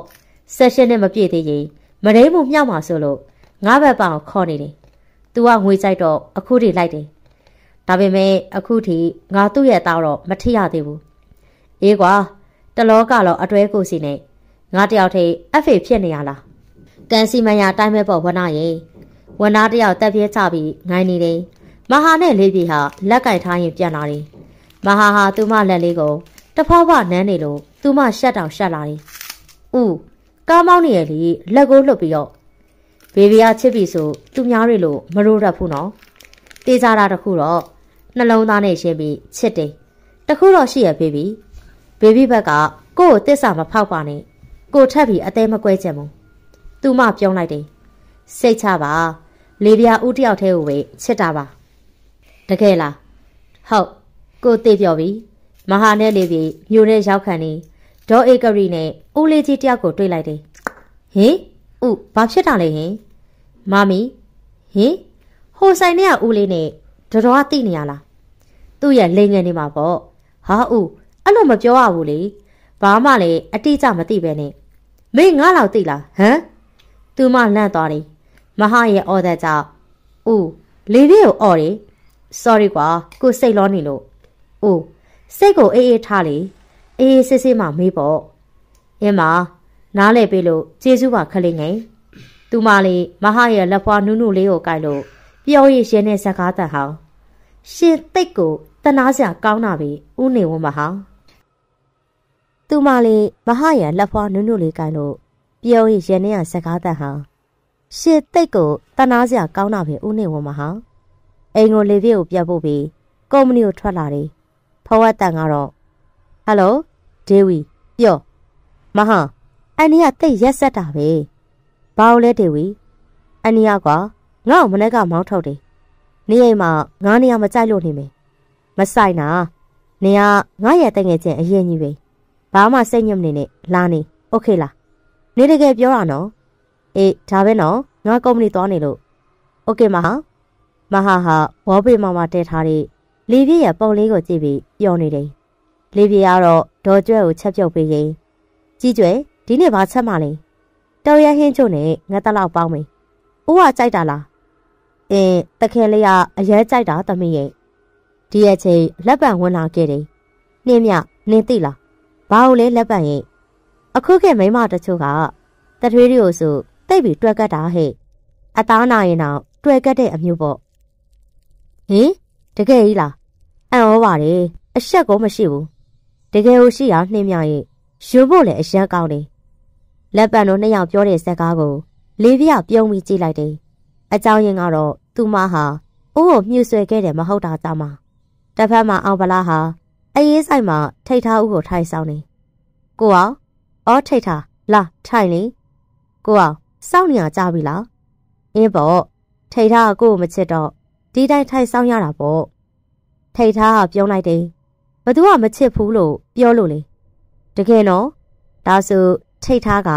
ဆက်ရှင်နဲ့မပြည့်သေးရင်မရင်းမှုမြောက်မှာဆိုလို့ငါဘက်ပောင်ခေါ်နေတယ်။ तू ကငွေကြိုက်တော့အခုထိလိုက်တယ်။ဒါပေမဲ့အခုထိငါသူ့ရဲ့သားတော့မထိရသေးဘူး။အေးကွာတလောကတော့အတွဲကိုစီနဲ့ငါတယောက်ထိအဖေဖြစ်နေရလား။တန်စီမယာတိုင်းမဲ့ပေါ့ဝနာရေ။ဝနာတယောက်တက်ပြဲချပြီးငိုင်းနေတယ်။ မဟာနဲ့လေးပြေဟာလက်ကင်ထားရင်ပြန်လာတယ်။မဟာဟာသူမလက်လေးကိုတဖွာဖွာနမ်းနေလို့သူမရှက်တောင်ရှက်လာတယ်။ဦးကားမောင်းနေရလေလက်ကိုလှုပ်ပြီးတော့ဘေဘီယာချစ်ပြီဆိုသူများတွေလို့မရိုးတတ်ဘူးနော်တေးကြတာတခုတော့နှလုံးသားနဲ့ရှင်းပြီးချစ်တယ်တခုတော့ရှိရဘေဘီဘေဘီဘက်ကကို့ကိုတစ္ဆာမဖောက်ပါနဲ့ကိုထက်ပြီးအသေးမကွဲချင်ဘူးသူမပြုံးလိုက်တယ်စိတ်ချပါလေပြာဦးတယောက်တည်းကိုပဲချစ်တာပါ တကယ်လားဟုတ်ကိုသိပြောပြီမဟာနဲ့လေးပြီမြို့ထဲရောက်ခံနေဒေါ်ဧကရီနဲ့ဦးလေးကြီးတယောက်ကိုတွေ့လိုက်တယ်ဟင်ဥဘာဖြစ်တာလဲဟင်မမီဟင်ဟိုဆိုင်နဲ့ကဦးလေးနဲ့တော်တော်သိနေရလားသူ့ရဲ့လိန်ငယ်နေမှာပေါ့ဟာဥအဲ့လိုမပြောရဘူးလေဘာမှလည်းအတိအကျမသိပဲနဲ့မင်းငါ့လောက်သိလားဟမ်သူမလန့်သွားတယ်မဟာရဲ့အော်တဲ့ကြောင့်ဥလေပြေကိုအော်တယ် sorry ကွာကိုစိတ်လောနေလို့ဥစိတ်ကိုအေးအေးထားလေအေးစစ်စစ်မှမေးပေါ့အင်းမနားလဲပေးလို့ကျေးဇူးပါခလေးငယ်သူမလေးမဟာရဲ့လက်ဖွားနုနုလေးကိုကိုက်လို့ပြောရရှင်တဲ့ဇကားတန်ဟောင်းရှင်တိတ်ကိုတနာစရာကောင်းတာပဲဥနေဝမဟောင်းသူမလေးမဟာရဲ့လက်ဖွားနုနုလေးကိုက်လို့ပြောရရှင်တဲ့ဇကားတန်ဟောင်းရှင်တိတ်ကိုတနာစရာကောင်းတာပဲဥနေဝမဟောင်း အိမ်ကိုလေပြည့်ကိုပြတ်ဖို့ပြီးကုမ္ပဏီကိုထွက်လာတယ်ဖဝတ်တန်ကတော့ဟယ်လိုဒေဝီပြောမဟာအန်နီကတိတ်ရက်ဆက်တာပဲဘာလို့လဲဒေဝီအန်နီကကွာငါ့ကိုမနေ့ကမောင်းထုတ်တယ်နေအိမ်မှာငါးနေရာမကြိုက်လို့နေမယ်မဆိုင်တာနေကငါရဲ့တငယ်ချင်းအရင်ကြီးပဲဘာမှစိတ်ညစ်နေနဲ့လာနေโอเคလားနေတကယ်ပြောတာနော်အေးဒါပဲနော်ငါကုမ္ပဏီသွားနေလို့โอเคမဟာ မဟာဟာဝေါ်ပေမမတဲထားတဲ့လေပြည့်ရဲ့ပုံလေးကိုကြည့်ပြီးပျော်နေတယ်လေပြည့်ကတော့ဒေါ်ကျွဲကိုချက်ပြုတ်ပေးရင်ကြီးကျွဲဒီနေ့ဘာချက်မှလဲတော်ရဟင်းချို့နဲ့ငါတလောက်ပေါင်းမယ်။ဦးကကြိုက်တာလား။အင်းတခဲလေးကအရဲကြိုက်တာသမီးရဲ့ဒီအချိန်လက်ပံဝင်လာခဲ့တယ်။နှင်းမြနင်းသိလားဘာလို့လဲလက်ပံရဲ့အခုခေတ်မိမတချို့ကတထွေးတွေကိုဆိုတိတ်ပြီးတွက်ကတ်တာဟဲ့အသားနာရင်တော့တွက်ကတ်တဲ့အမျိုးပေါ့ ဟင်တကယ်ကြီးလားအံ့ဩပါတယ်အဆက်ကောမရှိဘူးတကယ်ကိုရှိရနှင်းမြရဲ့ရွှေဖို့လည်းအရန်ကောင်းတယ်လက်ပံတို့နှစ်ယောက်ပြောတဲ့စကားကိုလေးပြပြုံးပြီးကြည့်လိုက်တယ်အကြောင်းရင်းကတော့သူမဟာအိုးကိုမြှူဆွဲခဲ့တယ်မဟုတ်တာကြောင့်ပါတစ်ဖက်မှာအောင်ဗလာဟာအေးဆိုင်မှာထိတ်ထားဦးကိုထိုင်ဆောင်နေကိုအောင်အော်ထိတ်ထားလာထိုင်လေကိုအောင်စောင့်နေရကြပြီလားအင်းပေါ့ထိတ်ထားကိုကိုမချစ်တော့ ဒီတိုင်းထိုင်ဆောင်ရတာပေါ့ထိတ်ထားကပြုံးလိုက်တယ်ဘသူကမချစ်ဘူးလို့ပြောလို့လေတကယ်နော်ဒါဆိုထိတ်ထားက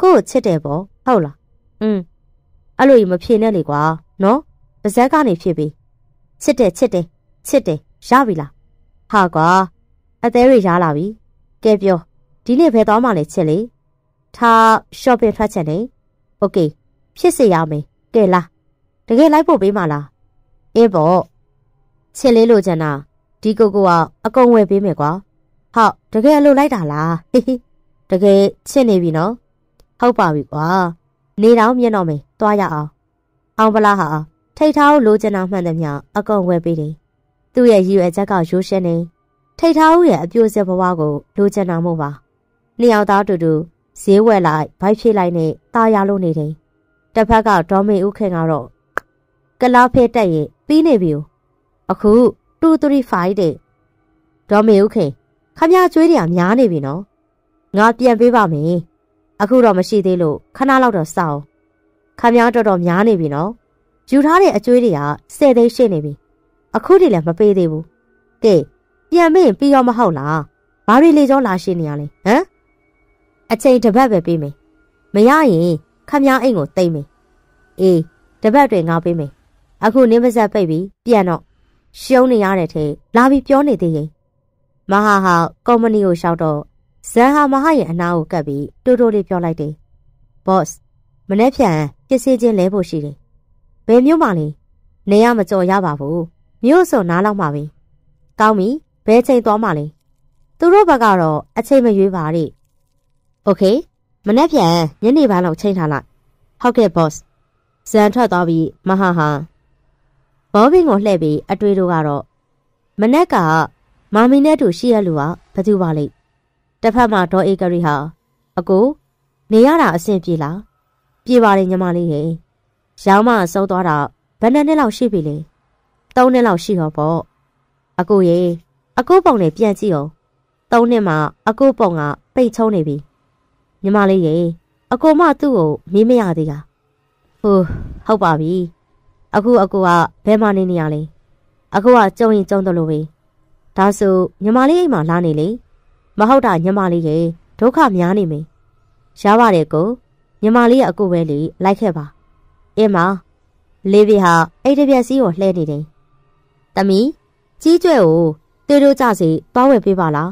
ကိုကိုချစ်တယ်ပေါ့ဟုတ်လားอืมအဲ့လိုကြီးမဖြေနဲ့လေကွာနော်ပါဇက်ကနေဖြစ်ပြီချစ်တယ်ချစ်တယ်ချစ်တယ်ရပြီလားဟာကွာအသေးတွေရလာပြီကဲပြောဒီနေ့ဘယ်သွားမှလဲချစ်လေထား shopping ထွက်ချက်နေโอเคဖြစ်စေရမယ်ကဲလားတကယ်လိုက်ဖို့ပေးမလား အေးပေါ့ချစ်လေးလိုချင်တာဒီကိုကိုကအကုန်ဝယ်ပေးမယ်ကွာဟောက်တကယ်အလုပ်လိုက်တာလားဟိဟိတကယ်ချစ်နေပြီနော်ဟုတ်ပါပြီကွာနေတော့မြင်တော့မယ်သွားရအောင်အောင်ပလားဟာထိတ်ထားကိုလိုချင်တာမှန်တယ်မြအကုန်ဝယ်ပေးတယ်သူ့ရဲ့ရည်ရွယ်ချက်ကရိုးရှင်းနေထိတ်ထားဦးရဲ့အပြိုစက်ဘဝကိုလိုချင်တာမို့ပါနှစ်ယောက်သားတူတူဈေးဝယ်လိုက်ဘိုက်ဖြည့်လိုက်နဲ့ตาရလို့နေတယ်တစ်ဖက်ကဒေါ်မေဦးခင်ကတော့ကလားဖဲတက်ရဲ့ ပြီးနေပြီအခု235တဲ့ဒေါ်မေဦးခင်ခမကျွေးတယ်များနေပြီနော်ငါပြန်ပေးပါမယ်အခုတော့မရှိသေးလို့ခဏလောက်တော့စောင့်ခမတော်တော်များနေပြီနော်ယူထားတဲ့အကျွေးတွေက၁၀သိန်းရှိနေပြီအခုတည်းလည်းမပေးသေးဘူးကဲပြန်မင်းပြီးရောမဟုတ်လားဘာတွေလေကြောလာရှိနေရလဲဟမ်အချိန်တစ်ပတ်ပဲပေးမယ်မရရင်ခမအိမ်ကိုတိမ့်မယ်အေးတစ်ပတ်တွေငါပေးမယ် အခုနင်းပါဇက်ပိတ်ပြီးပြန်တော့ရှုံးနေရတဲ့ထဲလာပြီးပြောနေသေးရင်မဟာဟာကုမ္ပဏီကိုရှောက်တော့ဇန်ဟာမဟာရဲ့အနာကိုကပ်ပြီးတိုးတိုးလေးပြောလိုက်တယ်။ boss မနေ့ဖြန်ပစ္စည်းချင်းလဲဖို့ရှိတယ်။ဘယ်မျိုးမှလဲ။နေရမကြော်ရပါဘူး။မျိုးစုံနားလောက်မှပဲ။ကောင်းပြီ။ဘယ်ချိန်သွားမှလဲ။သူတို့ဘက်ကတော့အချိန်မရွေးပါတဲ့။ Okay မနေ့ဖြန်ညနေပိုင်းလောက်ချိန်ထားလိုက်။ဟုတ်ကဲ့ boss ။ဇန်ထွက်သွားပြီးမဟာဟာ ဘောဘင်းကိုလှည့်ပြီးအတွေ့တို့ကတော့မနက်ကမာမီနဲ့တူရှိရလူကဘသူပါလိမ့်တစ်ဖက်မှာဒေါ်အေကရီဟာအကိုနေရတာအဆင်ပြေလားပြေပါတယ်ညီမလေးရေရောင်းမစုံသွားတာဘယ်နှစ်နှစ်လောက်ရှိပြီလဲသုံးနှစ်လောက်ရှိတော့ပေါ့အကိုရေအကိုပုံနဲ့ပြန်ကြည့်အောင်သုံးနှစ်မှအကိုပုံကပိတ်ချုံးနေပြီညီမလေးရေအကိုမသူ့ကိုမေးမရသေးတာဟိုဟုတ်ပါပြီ အခုအကိုကဘယ်မှနေနေရလဲအကိုကကြုံရင်ကြုံတယ်လို့ပဲဒါဆိုညီမလေးအိမ်မှာလာနေလေမဟုတ်တာညီမလေးရဲ့ဒုက္ခများနေမယ်ရပါတယ်ကိုညီမလေးရဲ့အကူပဲလေလိုက်ခဲ့ပါအင်းမလေးပြဟာအိတ်တပြက်စီးကိုလှဲနေတယ်တမီကြီးကျွဲ့ကိုတေတို့ကြစီတောင်းဝယ်ပေးပါလား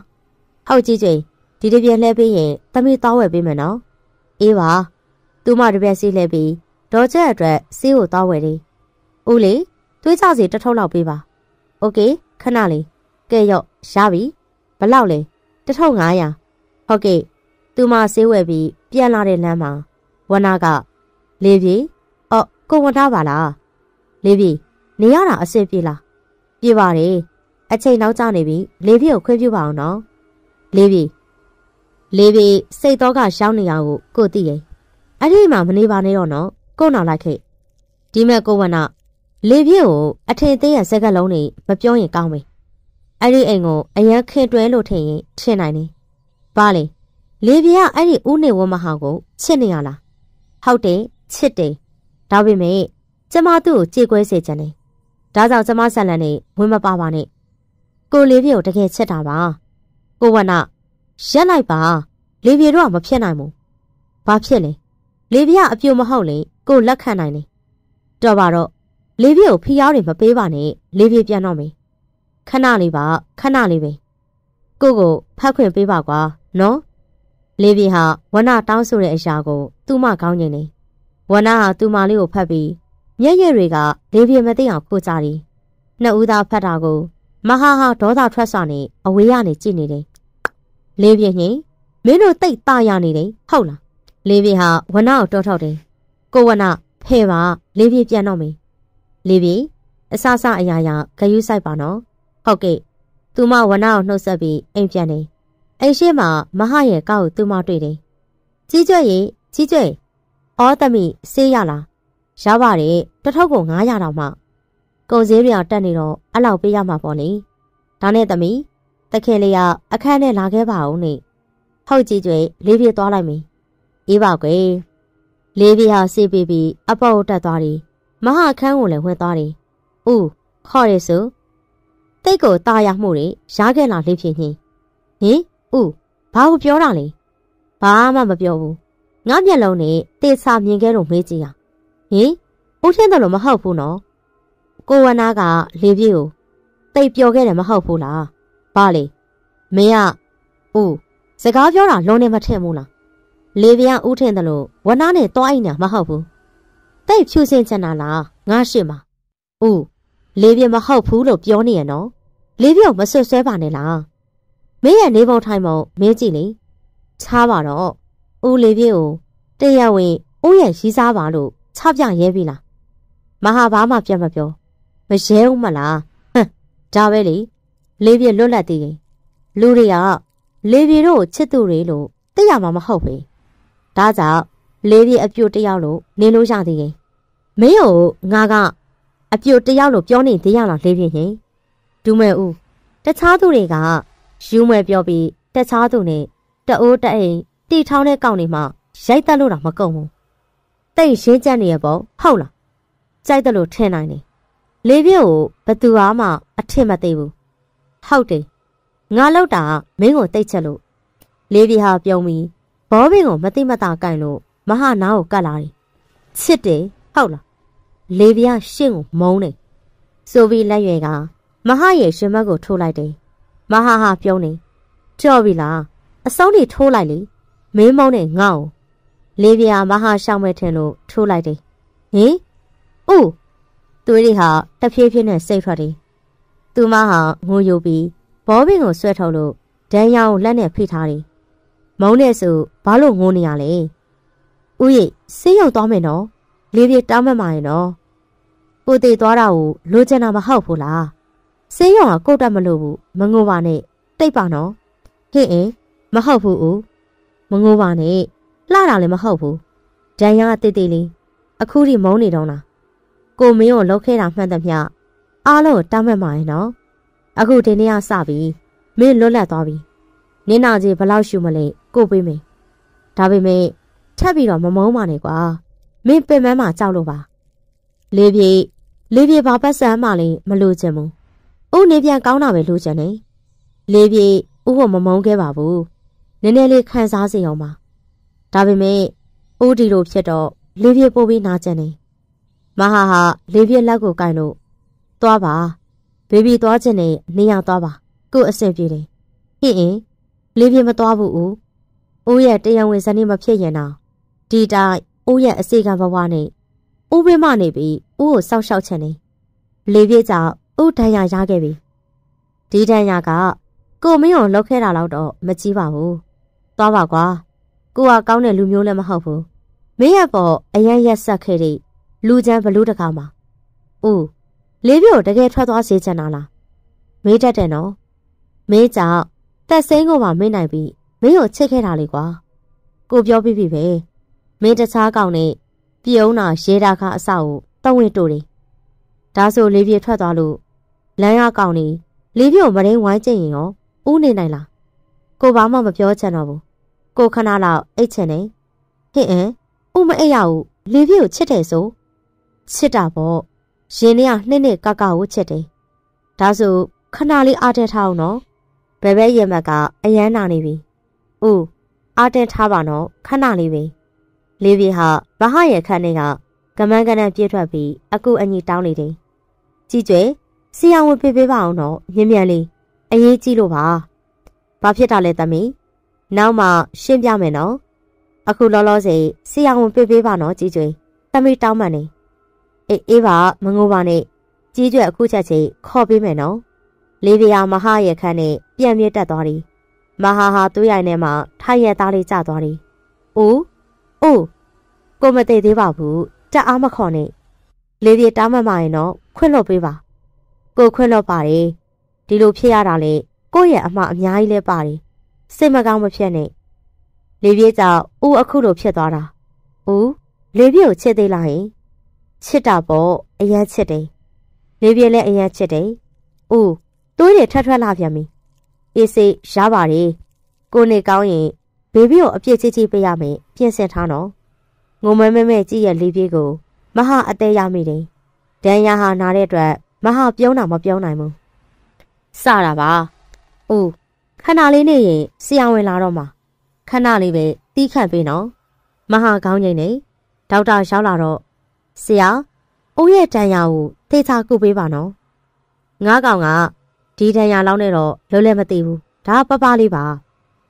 ဟုတ်ကြီးကျွဲ့ဒီတပြက်လှဲပေးရင်တမီတောင်းဝယ်ပေးမယ်နော်အေးပါသူမတပြက်စီးလှဲပြီးဒေါ်ချက်အတွက်စီးကိုတောင်းဝယ်တယ် ဦးလေးသွေးကြစီတထုပ်လောက်ပေးပါโอเคခဏလေးကဲရော့ရပြီဘလောက်လဲ1500ဟုတ်ကဲ့သူမဆေးဝယ်ပြီးပြန်လာတဲ့လမ်းမှာဝနာကလေးပြေအော်ကိုဝန်ထားပါလားလေးပြေနေရတာအဆင်ပြေလားပြေပါတယ်အချိန်နောက်ကျနေပြီလေးပြေကိုခွင့်ပြုပါအောင်နော်လေးပြေလေးပြေစိတ်တော့ကရှောင်းနေရကိုကိုသိရင်အဲ့ဒီမှာမနေပါနဲ့တော့နော်ကိုနောက်လိုက်ခဲ့ဒီမဲ့ကိုဝနာ လေးပြေကိုအထင်သေးရစက်ကလုံးနေမပြောရင်ကောင်းမယ်အဲ့ဒီအိမ်ကိုအရန်ခင်တွဲလို့ထင်ရင်ထင်နိုင်တယ်။ဘာလဲလေပြားအဲ့ဒီဦးနေဝမဟာကိုချစ်နေရလား။ဟုတ်တယ်ချစ်တယ်။ဒါပေမဲ့ကျမသူ့ကိုကြေကွဲစေချင်တယ်။ဒါကြောင့်ကျမဆက်လန်နေဝင်မပါပါနဲ့။ကိုလေးပြကိုတကယ်ချစ်တာပါ။ကိုဝနရက်လိုက်ပါ။လေပြတော့မဖြစ်နိုင်ဘူး။ဘာဖြစ်လဲ။လေပြအပြိုမဟုတ်လေကိုလက်ခံနိုင်တယ်။တော်ပါတော့ လေပြကိုဖီးရားတွေမပေးပါနဲ့လေပြပြန်တော့မယ်ခဏလေးပါခဏလေးပဲကိုကိုဖတ်ခွင့်ပေးပါကွာနော်လေးပြေဟာဝနတောင်းဆိုတဲ့အရာကို သူ့မကောင်းနေတယ်ဝနဟာသူ့မလေးကိုဖတ်ပြီးမျက်ရည်တွေကလေးပြေမသိအောင်ခိုးကြတယ်နှစ်ဦးသားဖတ်တာကို မဟာဟာဒေါသထွက်စွာနဲ့အဝေးကနေကြည့်နေတယ်လေးပြင်းဟင်မင်းတို့တိတ်ตาရနေတယ်ဟုတ်လားလေးပြင်းဟာဝနာကိုတောထောက်တယ်ကိုဝနာဖဲပါလေးပြင်းပြန်တော့မယ် လေးပြင်းအဆဆအရာရာဂယုဆိုင်ပါနော်ဟုတ်ကဲ့သူမဝနာကိုနှုတ်ဆက်ပြီးအိမ်ပြန်နေအိမ်ရှိမှာမဟရဲ့ကောက်ကိုသူမတွေ့တယ်ကြီးကျွဲ့ရေကြီးကျွဲ့အော်တမိဆေးရလားရပါတယ်တထုပ်ကို900တောင်မှကုန်စည်ပြောင်တက်နေတော့အဲ့လောက်ပေးရမှာပေါ့လေဒါနဲ့တမိတခင်လေးကအခန်းနဲ့လာခဲ့ပါဦးနေဟုတ်ကြီးကျွဲ့လေးပြေးသွားလိုက်ပြီအေးပါကွယ်လေးပြေးဟာစေးပြီးပြီးအပေါ့တက်သွားတယ် မဟာခန်းကိုလည်းဝင်သွားတယ်ဦးခေါ်ရစို့တိတ်ကိုตาရမှုတွေရခဲ့လာလေးဖြစ်ဟင်းဟင်ဦးဘာကိုပြောတာလဲဘာမှမပြောဘူးငါမျက်လုံးနဲ့တေချာမြင်ခဲ့လို့မေးကြည့်ရဟင်ဦးထင်းတယ်လို့မဟုတ်ဘူးနော်ကိုဝနာကလေပြေကိုတိတ်ပြောခဲ့တယ်မဟုတ်ဘူးလားဘာလေမင်းကဦးစကားပြောတာလုံးနဲ့မထင်ဘူးလားလေပြားဦးထင်းတယ်လို့ဝနာနဲ့တွားအိမ်ညာမဟုတ်ဘူး တိတ်ဖြူစင်ချင်တာလားငါရှိမှာဦးလေပြမဟုတ်ဘူးလို့ပြောနေရနော်လေပြကိုမဆွဆွဲပါနဲ့လားမင်းရဲ့နေပုံထိုင်ပုံမင်းကြည့်လေချားပါတော့ဦးလေပြကိုတရားဝင်ဦးရဲ့ရီးစားပါလို့ချပြရဲပြီလားမဟာဘာမှပြတ်မပြောမရဲဦးမလားဟမ်ဒါပဲလေလေပြလွတ်လပ်သေးရင်လူတွေကလေပြတို့ချစ်သူတွေလို့သိရမှာမဟုတ်ပဲဒါကြောင့် လေပြအပြိုတယောက်လို့နေလို့ရသေးရင်မင်းကိုငါကအပြိုတယောက်လို့ပြောနေသေးရလားလေပြရင်ဒူးမဲ့ဦးတခြားသူတွေကယူမဲ့ပြောပြီးတခြားသူနဲ့တအိုးတအိမ်တီထောင်းတဲ့ကောက်နေမှရိုက်တက်လို့တော့မကုန်ဘူးတိတ်ရှင်းကြက်နေရပေါ့ဟုတ်လားကြိုက်တယ်လို့ထင်နိုင်တယ်လေးပြည့်ကိုဘသူမှအထင်မသေးဘူးဟုတ်တယ်ငါလောက်တာမင်းကိုတိတ်ချက်လို့လေးပြည့်ဟာပြုံးပြီးဘောဘင်းကိုမသိမသာကင်လို့ မဟာနားကိုကတ်လာတယ်ချစ်တယ်ဟုတ်လားလေးပြားရှင့်ကိုမုန်းတယ်ဆိုပြီးလက်ရွယ်ကမဟာရဲ့ရှင်မက်ကိုထိုးလိုက်တယ်မဟာဟာပြုံးနေကြော့ပြီလားအစုံးတွေထိုးလိုက်လေမင်းမုန်းနဲ့ငါ့ကိုလေးပြားမဟာရှောင်းမဲ့ထင်လို့ထိုးလိုက်တယ်ဟင်အိုးသွေးတွေဟာတဖြည်းဖြည်းနဲ့စိတ်ထွက်တယ်သူမဟာငိုယိုပြီးဘောဘင်းကိုဆွဲထုတ်လို့ဒန်ရောင်လက်နဲ့ဖိထားတယ်မုန်းတဲ့ဆိုဘာလို့ငိုနေရလဲ ဦးရိဆေးရုံသွားမယ်နော်လေးပြေတောင်းမမှရင်နော်ကိုတည်သွားတာကိုလိုချင်တာမဟုတ်ဘူးလားဆေးရုံကကိုတက်မလို့ဘူးမငိုပါနဲ့တိတ်ပါနော်ဟင့်အင်းမဟုတ်ဘူးဦးမငိုပါနဲ့လှတာလည်းမဟုတ်ဘူးဒန်ရကတိတ်တိတ်လေးအခုထိမုန်းနေတော့လားကိုမင်းကိုလှုပ်ခဲတာမှန်သမျှအားလုံးကိုတောင်းမမှရင်နော်အခုဒီနေ့ကစပြီမင်းလွတ်လပ်သွားပြီနင်းနာကြီးဘလောက်ရှူမလဲကိုပေးမယ်ဒါပေမဲ့ ထပ်ပြီးတော့မမုန်းပါနဲ့ကွာမင်းပင်မမှာကြောက်လို့ပါလေးပြေလေးပြေဘာပတ်စံမှလည်းမလို့ချင်ဘူးဦးနေပြန်ကောင်းတာပဲလို့ချင်တယ်လေးပြေဦးကိုမမုန်းခဲ့ပါဘူးနည်းနည်းလေးခံစားစေအောင်ပါဒါပေမဲ့ဦးဒီလိုဖြစ်တော့လေးပြေပို့ပြီးနာကျင်တယ်မဟာဟာလေးပြေလက်ကိုကင်လို့သွားပါဘေဘီသွားခြင်းနဲ့နေရသွားပါကို့အဆင်ပြေတယ်ဟင့်အင်းလေးပြေမသွားဘူးဦးဦးရဲ့တရားဝင်ဇနီးမဖြစ်ရင်တော့ ဒီတိုင်းဦးရဲ့အစီကံဘဝနဲ့ဦးဘေးမနေပြီးဦးကိုစောက်ရှောက်ချင်နေလေးပြေကြောင့်ဦးဒဏ်ရာရခဲ့ပြီဒီဒဏ်ရာကကိုမင်းကိုလောက်ခဲ့တာတော့မကြီးပါဘူးသွားပါကွာကိုကကောင်းတဲ့လူမျိုးလည်းမဟုတ်ဘူးမင်းရဲ့ပေါ်အရန်ရက်ဆက်ခဲ့တဲ့လူချမ်းဘလူးတကောင်ပါဦးလေးပြိုတကယ်ထွက်သွားစေချင်တာလားမေးတတ်တယ်နော်မင်းကြောင့်တက်စိမ့်ကိုမှမေးနိုင်ပြီမင်းကိုချစ်ခဲ့တာလေကွာကိုပြောပြပြီပဲ မင်းတခြားကောင်နဲ့ပြုံးတာရဲတာခါအဆောက်ကိုတဝင့်တူတယ်ဒါဆိုလေးပြထွက်သွားလို့လမ်းရကောင်နေလေးပြိုမရင်းဝိုင်းကျင်ရင်ရောဥနေနိုင်လားကိုဘာမှမပြောချင်တော့ဘူးကိုခဏလောက်အိတ်ချင်နေဟင့်အင်းဥမအိတ်ရဘူးလေးပြိုချစ်တယ်ဆိုချစ်တာပေါ့ရင်ထဲကနှစ်နှစ်ကကကိုချစ်တယ်ဒါဆိုခဏလေးအားတက်ထားအောင်နော်ဘယ်ဘဲရင်မက်ကအယမ်းနာနေပြီ။ဦးအားတက်ထားပါနော်ခဏလေးပဲ။ လေးပြေဟာမဟရဲ့ခန်းထဲကကမန်းကနန်းပြေးထွက်ပြီးအကူအညီတောင်းနေတယ်။ကြည်ကျွဲစီအောင်ဝင်ပေးပေးပါအောင်တော့မြင်မြန်လေးအရေးကြီးလို့ပါ။ဘာဖြစ်တာလဲသမီး။နောက်မှရှင်းပြမယ်နော်။အခုလောလောဆယ်စီအောင်ဝင်ပေးပေးပါနော်ကြည်ကျွဲ။သမီးတောင်းမှန်နေ။အေးအေးပါမငိုပါနဲ့။ကြီးကျွဲအခုချက်ချင်းခေါ်ပေးမယ်နော်။လေးပြာမဟာရဲ့ခန်းနဲ့ပြန်မြတက်သွားသည်မဟာဟာသွေးရိုင်ထဲမှာထိုင်ရသားလေးကျသွားတယ်။အိုးအိုး ကိုမသိသေးပါဘူးတက်အားမခေါ်နဲ့လေးပြေတားမမရင်တော့ခွင့်လွတ်ပေးပါကိုခွင့်လွတ်ပါတယ်ဒီလိုဖြစ်ရတာလေကိုယ့်ရဲ့အမှားအများကြီးလဲပါတယ်စိတ်မကောင်းမဖြစ်နဲ့လေးပြေကြောင့်ဦးအခုလိုဖြစ်သွားတာဦးလေးပြေကိုချစ်သေးလားဟင်ချစ်တာပေါ့အရန်ချစ်တယ်လေးပြေလည်းအရန်ချစ်တယ်ဦးတွေးရထထထွက်လာပြန်ပြီအေးစိတ်ရပါတယ်ကိုနေကောင်းရင်ဘေဘီကိုအပြစ်ချစ်ချစ်ပေးရမယ်ပြင်ဆင်ထားနော် ငုံမဲမဲမဲကြည့်ရဲ့လေးပြေကိုမဟာအသေးရမိတယ်ဒန်ယာဟာနာတဲ့အတွက်မဟာပြုံးတာမပြုံးနိုင်ဘူးစတာပါဦးခဏလေးနေရင်ဆရာဝန်လာတော့မှာခဏလေးပဲတီးခန့်ပေးနော်မဟာကောင်းငိမ့်နေဒေါက်တာရောက်လာတော့ဆရာဦးရဲ့ဒန်ယာကိုသေချာကုပေးပါနော်ငါးကောင်ကဒီဒန်ယာလောင်းနေတော့လွယ်လွယ်မသိဘူးဒါပပလေးပါ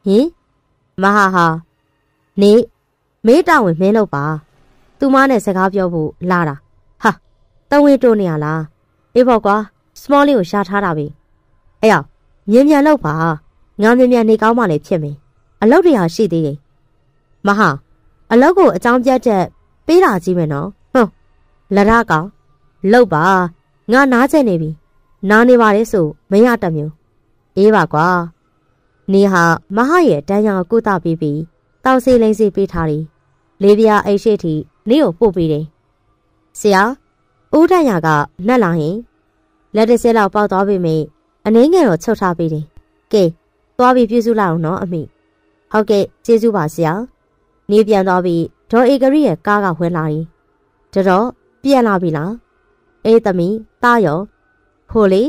ဟင်မဟာဟာနေ မေးတောင်းဝင်မင်းလို့ပါသူမနဲ့စကားပြောဖို့လာတာဟာတဝင်းတိုးနေရလားအေးပေါ့ကွာ small လေးကိုရှာထားတာပဲအဲ့ရောက်မြင်မြန်လောက်ပါငါမြင်မြန်နေကောင်းမှလည်းဖြစ်မယ်အလုပ်တွေဟာရှိသေးတယ်မဟာအလုပ်ကိုအကြောင်းပြချက်ပေးတာကြီးမယ်နော်ဟုတ်လရကောင်လောက်ပါငါနားကျက်နေပြီနားနေပါလေဆိုမရတမျိုးအေးပါကွာနေဟာမဟာရဲ့တန်းရောင်ကုသပြီးပြီးတောင်စီလိမ့်စီပေးထားတယ် လေးပြားအိတ်ရှိတီနေကိုပို့ပေးတယ်ဆရာဦးတန်ရကနှက်လာရင်လက်တစ်စက်လောက်ပေါက်သွားပြီမေအနှင်းငယ်တော့ချုပ်ထားပေးတယ်ကဲသွားပြီးပြုစုလိုက်အောင်နော်အမိဟုတ်ကဲ့ကျေးဇူးပါဆရာနေပြန်သွားပြီးဒေါ်ဧကရီရဲ့ကားကဝင်လာရင်တတော်ပြန်လာပြီလားအေးသမီးတားရောဖိုလေ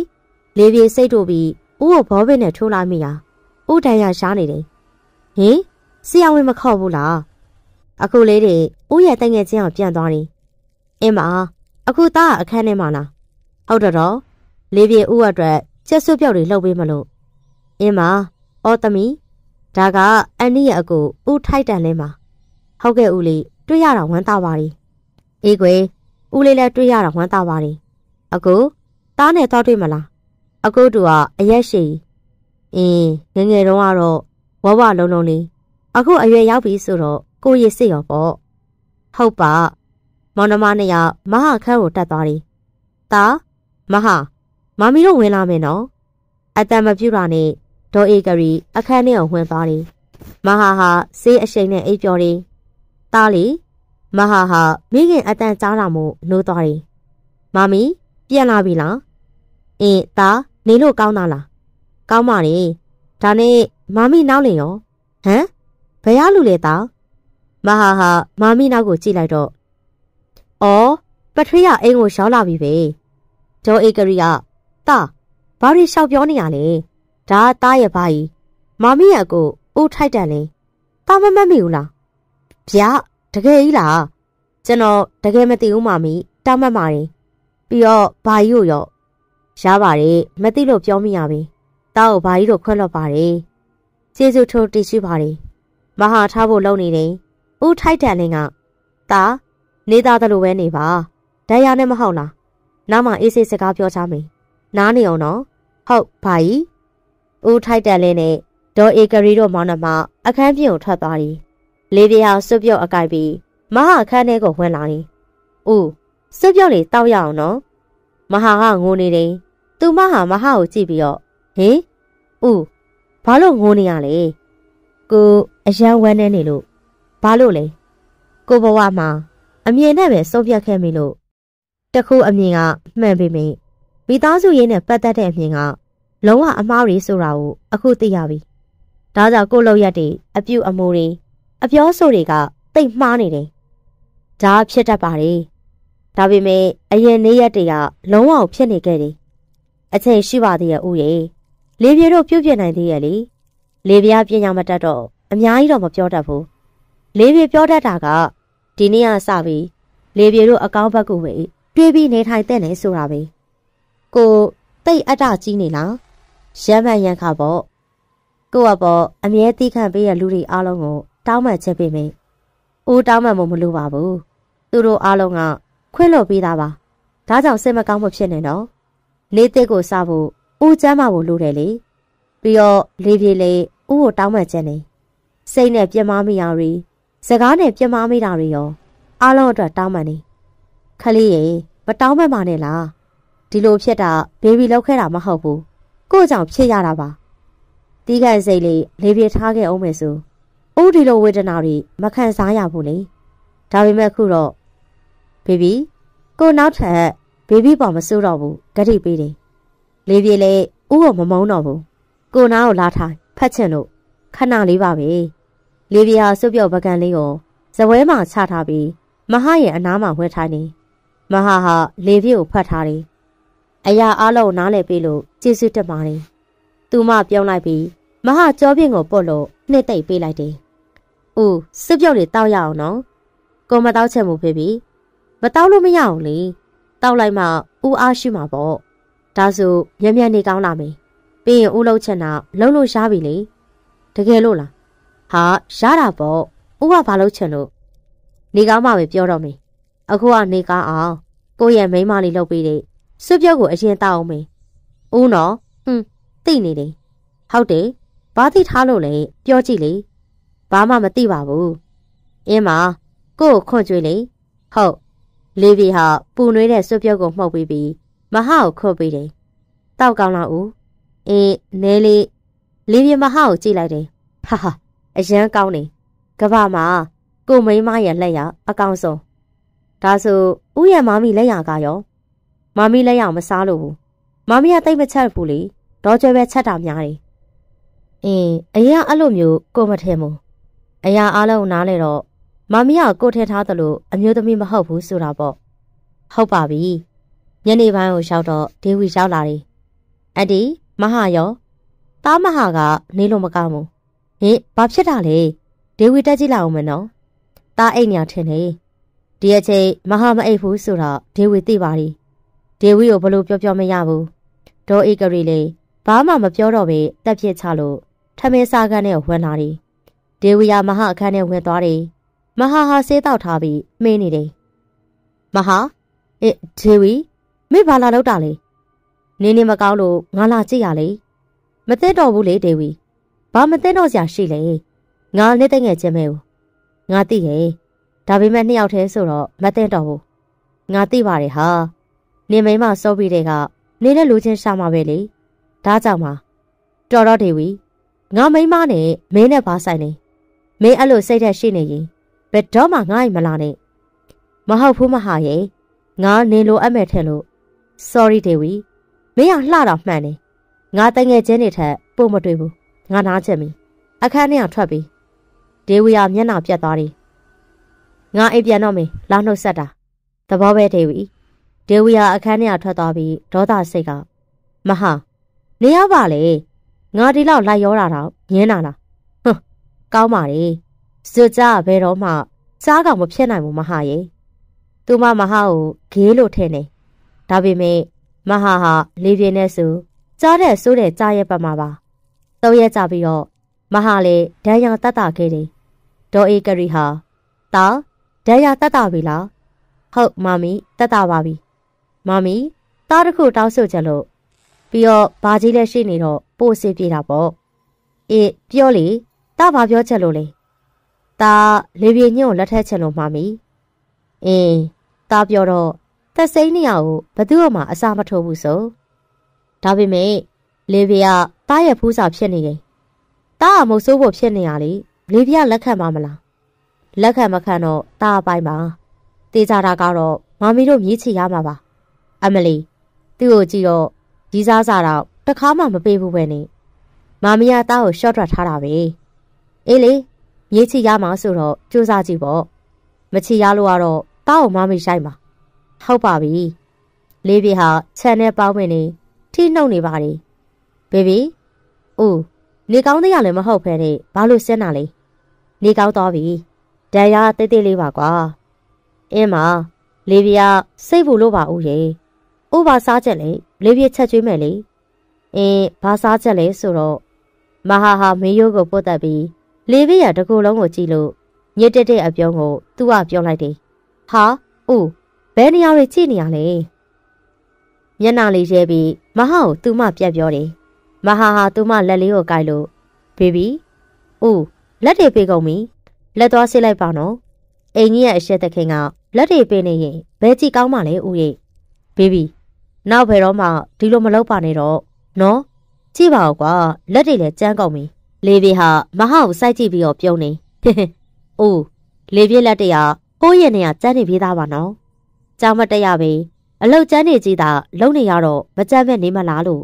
လေးပြေစိတ်တို့ပြီးဦးကိုဘောပင်နဲ့ထိုးလိုက်မိတာဦးတန်ရရှားနေတယ်ဟင်ဆရာဝန်မခေါ်ဘူးလား အခုလေးတွေဦးရဲ့တိုင်ငယ်ချင်းအောင်ပြန်သွားတယ်အင်းမအခုသားအခန်းထဲမှာလားဟုတ်တော့တော့လေးပြေဦးအတွက်ချက်ဆွပြောက်တွေလှုပ်ပေးမလို့အင်းမအော်သမီးဒါကအန်နီရဲ့အကိုဦးထိုက်တန်လဲမှာဟုတ်ကဲ့ဦးလေးတွေ့ရတာဝမ်းသာပါရီအေးကွယ်ဦးလေးလည်းတွေ့ရတာဝမ်းသာပါရီအကိုသားနဲ့တော့တွေ့မလားအကိုတူကအရက်ရှိအင်းငငယ်တုန်းကတော့ဝဝလုံးလုံးလေးအခုအရွယ်ရောက်ပြီဆိုတော့ ကိုရစ်စစ်ရောပေါ့ဟုတ်ပါမောင်နှမနှစ်ယောက်မဟာခန်းကိုတက်သွားတယ်။ဒါမဟာမမီတို့ဝင်လာမယ်နော်။အတန်မပြူတာနဲ့ဒေါ်အေဂရီအခန်းထဲကိုဝင်သွားတယ်။မဟာဟာဆေးအရှိန်နဲ့အိပ်ပျော်တယ်။တားလီမဟာဟာမိခင်အတန်ကြားတာမို့နိုးသွားတယ်။မမီပြန်လာပြီလား။အင်းတားနေလို့ကောင်းတာလား။ကောင်းပါလေ။ဒါနဲ့မမီနောက်လင်ရောဟမ်ဘယ်ရလူလဲတား မဟာဟာမမီနောက်ကိုကြည့်လိုက်တော့။အော်ပထရိယအိမ်ကိုရောက်လာပြီပဲ။ဂျောဧကရီကတာဘာရီလျှောက်ပြောနေရလဲ။ဒါတားရဲ့ဘာကြီး။မမီရဲ့ကိုဦးထိုက်တန်လေ။တာမမတ်မိဘူးလား။ဗျာတကယ်ကြီးလား။ကျွန်တော်တကယ်မသိဘူးမမီ။တာမတ်မာတယ်။ပြီးတော့ဘာကြီးကိုရောရပါတယ်မသိလို့ပြောမိရပြီ။တားကိုဘာကြီးတို့ခွက်လွတ်ပါတယ်။ကျေးဇူးထိုးတည်ရှိပါတယ်။မဟာထားဖို့လုပ်နေတယ်။ ဦးထိုက်တန်လင်းကတားနေသားတယ်လို့ပဲနေပါဒိုင်ယာနဲ့မဟုတ်လားနားမှာအေးစိတ်စကားပြောချမယ်နားနေအောင်နော်ဟုတ်ဘာကြီးဦးထိုက်တန်လေးနဲ့ဒေါ်အေကရီတို့မောင်နှမအခန်းပြင်ကိုထွက်သွားတယ်လေးပြားစွပ်ပြုတ်အကိုက်ပြီးမဟာအခန်းထဲကိုဝင်လာတယ်ဦးစွပ်ပြုတ်လေးတောက်ရအောင်နော်မဟာကငိုနေတယ်သူမဟာမဟာကိုကြည့်ပြီးတော့ဟင်ဦးဘာလို့ငိုနေရလဲကိုအရန်ဝမ်းနေနေလို့ ဘာလို့လဲကိုဘဝမှာအမြင်နဲ့ပဲဆုံးဖြတ်ခဲ့မိလို့တခုအမြင်ကမှန်ပေမယ့်မိသားစုရင်းနဲ့ပတ်သက်တဲ့အမြင်ကလုံးဝအမှားတွေဆိုတာကိုအခုသိရပြီ။ဒါကြောင့်ကိုလောက်ရက်တွေအပြုတ်အမူတွေအပြောဆိုတွေကတိတ်မှားနေတယ်။ဒါဖြစ်တတ်ပါတယ်။ဒါပေမဲ့အရင်နေ့ရက်တွေကလုံးဝဖြစ်နေခဲ့တယ်။အချိန်ရှိပါသေးရဲ့ဦးရေ။လေပြေတို့ပြုတ်ပြနိုင်သေးရဲ့လေ။လေပြားပညာမတတ်တော့အများကြီးတော့မပြောတတ်ဘူး။ လေပြေပြောတတ်တာကဒီနေ့ကစပြီးလေပြေတို့အကောင်းဘက်ကိုပဲတွေးပြီးနေထိုင်တဲ့နေဆိုတာပဲကိုတိတ်အတ္တကြီးနေလားရမ်းမှန်ရန်ခါပေါ့ကိုကပေါ့အမြဲသိခံပေးရလူတွေအားလုံးကိုတောင်းမှချက်ပေးမယ်အိုးတောင်းမှမမလို့ပါဘူးသူတို့အားလုံးကခွင့်လွှတ်ပေးတာပါဒါကြောင့်စိတ်မကောင်းမှုဖြစ်နေတော့နေတစ်ကိုစဖို့ဦးချမ်းမဖို့လိုတယ်လေပြီးတော့လေပြေလေဦးကိုတောင်းပန်ချက်နေစိတ်နဲ့ပြမမိတာတွေ စကားနဲ့ပြမမိတာတွေရောအားလုံးအတွက်တောင်းပန်နေခလေးရေမတောင်းပန်ပါနဲ့လားဒီလိုဖြစ်တာဘေဘီလောက်ခဲ့တာမဟုတ်ဘူးကို့ကြောင့်ဖြစ်ရတာပါတီးခိုင်စိတ်လေးလေးပြေထားခဲ့အောင်မယ်ဆိုဦးဒီလိုဝေဒနာတွေမခံစားရဘူးလေဒါပေမဲ့ခုတော့ဘေဘီကိုနောက်ထပ်ဘေဘီပေါ်မစိုးတော့ဘူးဂတိပေးတယ်လေးပြေလေးဦးကိုမမုန်းတော့ဘူးကိုနားကိုလာထိုင်ဖတ်ချင်လို့ခဏလေးပါပဲ လေပြာစုပ်ပြော့ပကံလေးကိုဇပွဲမှာချထားပြီးမဟရဲ့အနားမှာဝှက်ထားနေမဟဟာလေပြည့်ကိုဖတ်ထားတယ်အရာအလုံးနားလည်ပြီလို့ကျေးဇူးတင်ပါတယ်သူမပြောင်းလိုက်ပြီးမဟကြောပြင်ကိုပုတ်လို့နှစ်သိပ်ပေးလိုက်တယ်ဦးစုပ်ပြော့လေတောက်ရအောင်နော်ကိုမတောက်ချက်မှုဖြစ်ပြီမတောက်လို့မရအောင်လေတောက်လိုက်မှဦးအားရှိမှာပေါ့ဒါဆိုမြန်မြန်နေကောင်းလာမယ်ပြီးရင်ဦးလုံးချက်နာလုံးလို့ရှားပြီလေတကယ်လို့လား ဟာရှားတာပေါ့။ဦးကဘာလို့ချက်လို့နေကောင်းမှပဲပြောတော့မယ်။အခုကနေကောင်းအောင်ကိုယ့်ရဲ့မိန်းမလေးလုပ်ပြီးတဲ့စွပ်ပြော့ကိုအရင်တောက်အောင်မယ်။ဦးနော်ဟွန်းသိနေတယ်။ဟုတ်တယ်။ဘာသိထားလို့လဲပြောကြည့်လေ။ဘာမှမသိပါဘူး။အင်းမကို့ကိုခွန့်ကြွေးလေ။ဟုတ်လေးပြီဟာပူနွေးတဲ့စွပ်ပြုတ်ကိုမှုတ်ပြီးပြီးမဟကိုခွတ်ပြီးတယ်။တောက်ကောင်းလားဦး။အေးနဲလေးလေးပြီမဟကိုကြည့်လိုက်တယ်။ဟာဟာ အရန်ကောင်းနေ။ကဘာမှာကိုမိန်းမရဲ့လက်ရအကောင်ဆုံး။ဒါဆိုဦးရဲ့မမီလက်ရကရောမမီလက်ရမစားလို့ဘူး။မမီကတိတ်မချက်ဘူးလေ။ဒေါ်ကျွဲပဲချက်တာများတယ်။အင်းအရင်အဲ့လိုမျိုးကိုမထဲမို့အရာအားလုံးနားလဲတော့မမီးကကိုထဲထားသလိုအမျိုးသမီးမဟုတ်ဘူးဆိုတာပေါ့ဟုတ်ပါပြီညနေပိုင်းကိုရောက်တော့ဒေဝီရောက်လာတယ်အန်တီမဟာရောတားမဟာကနေလို့မကောင်းဘူး ဟင်ဘာဖြစ်တာလဲဒေဝီတက်ကြည့်လိုက်အောင်မနော်တားအိတ်ညာထင်နေဒီအချိန်မဟာမအိတ်ဘူးဆိုတော့ဒေဝီသိပါသည်ဒေဝီကိုဘလို့ပြောပြောမရဘူးဒေါ်ဧကရီလေးဘာမှမပြောတော့ပဲတက်ပြစ်ချလို့ထမင်းစားကန်းနဲ့ဝင်လာတယ်ဒေဝီယာမဟာအခန်းထဲဝင်သွားတယ်မဟာဟာဆေးတောက်ထားပြီးမင်းနေတယ်မဟာအေးဒေဝီမေဘာလာလောက်တာလဲနင်းနေမကောင်းလို့ငါလာကြည့်ရလေမသိတော့ဘူးလေဒေဝီ ဘာမသိတော့စရာရှိလဲငါနဲ့တငယ်ချင်းမဲဦးငါသိရဲ့ဒါပေမဲ့နှစ်ယောက်တည်းဆိုတော့မသိတော့ဘူးငါသိပါတယ်ဟာနေမိမစောပြီးတဲ့ကနေတဲ့လူချင်းရှာမှာပဲလေဒါကြောင့်ပါတော်တော့ဒေဝီငါမိမနဲ့မင်းနဲ့ဘာဆိုင်လဲမင်းအဲ့လိုစိတ်သက်ရှိနေရင်ဘယ်တော့မှငါ့မလာနဲ့မဟုတ်ဘူးမဟာရဲ့ငါနေလိုအပ်မဲ့ထင်လို့ sorry ဒေဝီမင်းကလှတော့မှန်တယ်ငါတငယ်ချင်းတွေထက်ပို့မတွေ့ဘူး ငါနားချက်ပြီအခန်းထဲကထွက်ပြီဒေဝီကမျက်နှာပြတ်သွားတယ်ငါအိပ်ပြန်တော့မယ်လာနှုတ်ဆက်တာသဘောပဲဒေဝီဒေဝီဟာအခန်းထဲကထွက်သွားပြီးဒေါသစိတ်ကမဟာနေရပါလေငါဒီလောက်လိုက်ရောတာတော့ညင်းတာလားဟွန်းကောင်းပါလေဇွတ်ကြဘယ်တော့မှစားကောင်မဖြစ်နိုင်ဘူးမဟာရဲ့သူမမဟာကိုဂေးလို့ထင်နေဒါပေမဲ့မဟာဟာလေးပြင်းနဲ့ဆိုကြားတဲ့ဆိုးတဲ့ကြားရဲ့ပတ်မှာပါ သုံးရက်ကြပြီးတော့မဟာလေဒဏ်ရာတတ်တာခဲ့တယ်ဒေါ်အေကရီဟာတာဒဏ်ရာတတ်တာပြီလားဟုတ်မမီတတ်တာပါပြီမမီတားတစ်ခုတောင်းဆိုချက်လို့ပြီးတော့ဘာကြီးလည်းရှိနေတော့ပို့စေးပြေတာပေါ့အေးပြောလေတာဘာပြောချက်လို့လဲတာလေပြေညွန့်လက်ထက်ချက်လို့မှာမီအင်းတာပြောတော့သက်စိမ့်နေရကိုဘသူ့မှအစာမထိုးဘူးဆိုဒါပေမဲ့လေပြေက တားရဲ့ဖူးစာဖြစ်နေတယ်တားကမုတ်ဆိုးဖို့ဖြစ်နေရလေလေပြေလက်ခံပါမလားလက်ခံမခံတော့တားအပိုင်းပါတေးကြတာကတော့မမီတို့မြည်ချရမှာပါအမလီသူ့ကိုကြည့်တော့ဒီစားစားတော့တခါမှမပေးဘူးပဲနေမမီယာသားကိုရှော့ထွက်ထားတာပဲအေးလေမြေချီရမှာဆိုတော့စူးစမ်းကြည့်ပေါ့မချီရလို့ကတော့တားကိုမမီဆိုင်ပါဟုတ်ပါပြီလေးပြေဟာခြံနဲ့ပေါင်းဝင်နေထိနှုတ်နေပါလေ ဘေဘီအိုးနေကောင်းတဲ့ရလည်းမဟုတ်ဖဲနဲ့ဘာလို့စင်းတာလဲနေကောင်းသွားပြီဒဏ်ရာတိတ်တိတ်လေးပါကွာအင်းမလေးပြေစိတ်ဘူးလို့ပါဦးရေဥပါစားချက်လေလေးပြေချက်ကျွေးမယ်လေအင်းဘာစားချက်လဲဆိုတော့မဟာဟာမေယိုးကိုပုတ်တက်ပြီးလေးပြေရတကူလုံးကိုကြည့်လို့ညစ်တက်တဲ့အပြုံးကိုသူ့ကပြောလိုက်တယ်ဟာအိုးဘယ်နေရာတွေကြည့်နေရလဲမျက်နှာလေးရဲပြီးမဟာကိုသူ့မပြတ်ပြောတယ် မဟာဟာသူ့မလက်လေးကိုကိုက်လို့ဘေဘီအိုးလက်တွေပေးကုန်ပြီလက်သွားဆေးလိုက်ပါနော်အိမ်ကြီးရဲ့အရှက်သခင်ကလက်တွေပေးနေရင်ဘဲကြည့်ကောင်းမှလဲဦးရဲ့ဘေဘီနောက်ဘယ်တော့မှဒီလိုမလုပ်ပါနဲ့တော့နော်ကြည့်ပါဦးကွာလက်တွေလည်းကြမ်းကုန်ပြီလေပြေဟာမဟကိုစိုက်ကြည့်ပြီးတော့ပြုံးနေအိုးလေပြေလက်တရဟိုးရင်နေရကြမ်းနေပြေးသားပါနော်ကြောင်မတက်ရပဲအလုတ်ကျန်းနေကြည့်တာလုံနေရတော့မကြမ်းပဲနေမလားလို့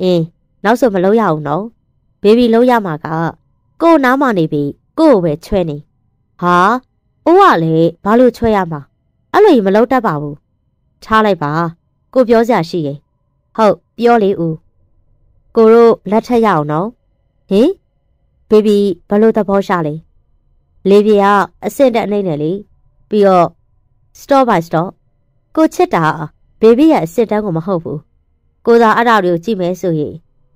အင်း နောက်ဆိုမလုံးရအောင်နော်ဘေဘီလုံးရမှာကကို့နားမနေပြီကို့ကိုပဲချွဲနေဟာအိုးကလည်းဘာလို့ချွဲရမှာအဲ့လိုကြီးမလုံးတတ်ပါဘူးထားလိုက်ပါကိုပြောစရာရှိရင်ဟုတ်ပြောလေဦးကိုတို့လက်ထက်ရအောင်နော်ဟင်ဘေဘီဘလို့သဘောရှာလဲလေပြေကအစ်စ်တက်အနေနဲ့လေပြီးတော့ stop by stop ကိုချစ်တာဘေဘီရဲ့အစ်စ်တန်းကိုမဟုတ်ဘူးကိုသာအဲ့ဒါတွေကိုကြည့်မယ်ဆိုရင်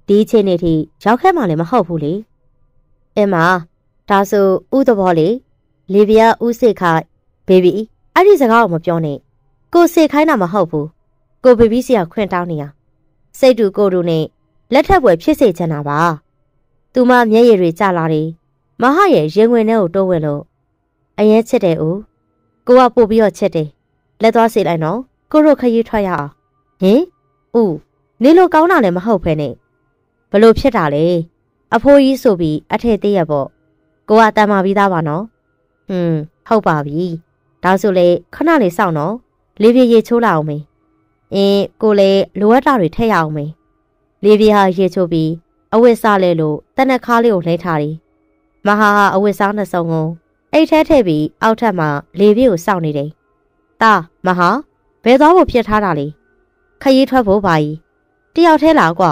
ဒီအချိန်နေထိရောက်ခဲ့မှလည်းမဟုတ်ဘူးလေအမဒါဆိုဥသဘောလေလေပြားဥစိတ်ခိုင်ဘေဘီအဲ့ဒီစကားကိုမပြောနဲ့ကိုစေခိုင်းတာမဟုတ်ဘူးကိုဘေဘီစီကခွင့်တောင်းနေရစိတ်တူကိုတူနဲ့လက်ထပ်ပွဲဖြစ်စေချင်တာပါသူမမျက်ရည်တွေကျလာတယ်မဟရဲ့ရင်ဝင်ထဲကိုတိုးဝင်လို့အရင်ချစ်တယ်ဦးကိုကပို့ပြီးတော့ချစ်တယ်လက်သွားစေလိုက်နော်ကိုတို့ခရီးထွက်ရအောင်ဟင်ဦးနေလို့ကောင်းတာလည်းမဟုတ်ဖ ೇನೆ ဘလို့ဖြစ်တာလဲအဖိုးကြီးဆိုပြီးအထက်သေးရပေါ့ကိုကတမ်းမာပြီးသားပါနော်ဟွန်းဟုတ်ပါပြီဒါဆိုလေခဏလေးစောင့်နော်လေးပြေရေချိုးလာအောင်မေအင်းကိုလေလိုအပ်တာတွေထည့်ရအောင်မေလေးပြေဟာရေချိုးပြီးအဝတ်စားလဲလို့တနက်ခါလေးကိုလှဲထားတယ်မဟာဟာအဝတ်စားနှစ်စုံကိုအိတ်ထဲထည့်ပြီးအောက်ထပ်မှာလေပြေကိုစောင့်နေတယ်တာမဟာဘယ်သွားဖို့ဖြစ်ထားတာလဲခရီးထွက်ဖို့ပါကြီးတယောက်ထဲလာကွာ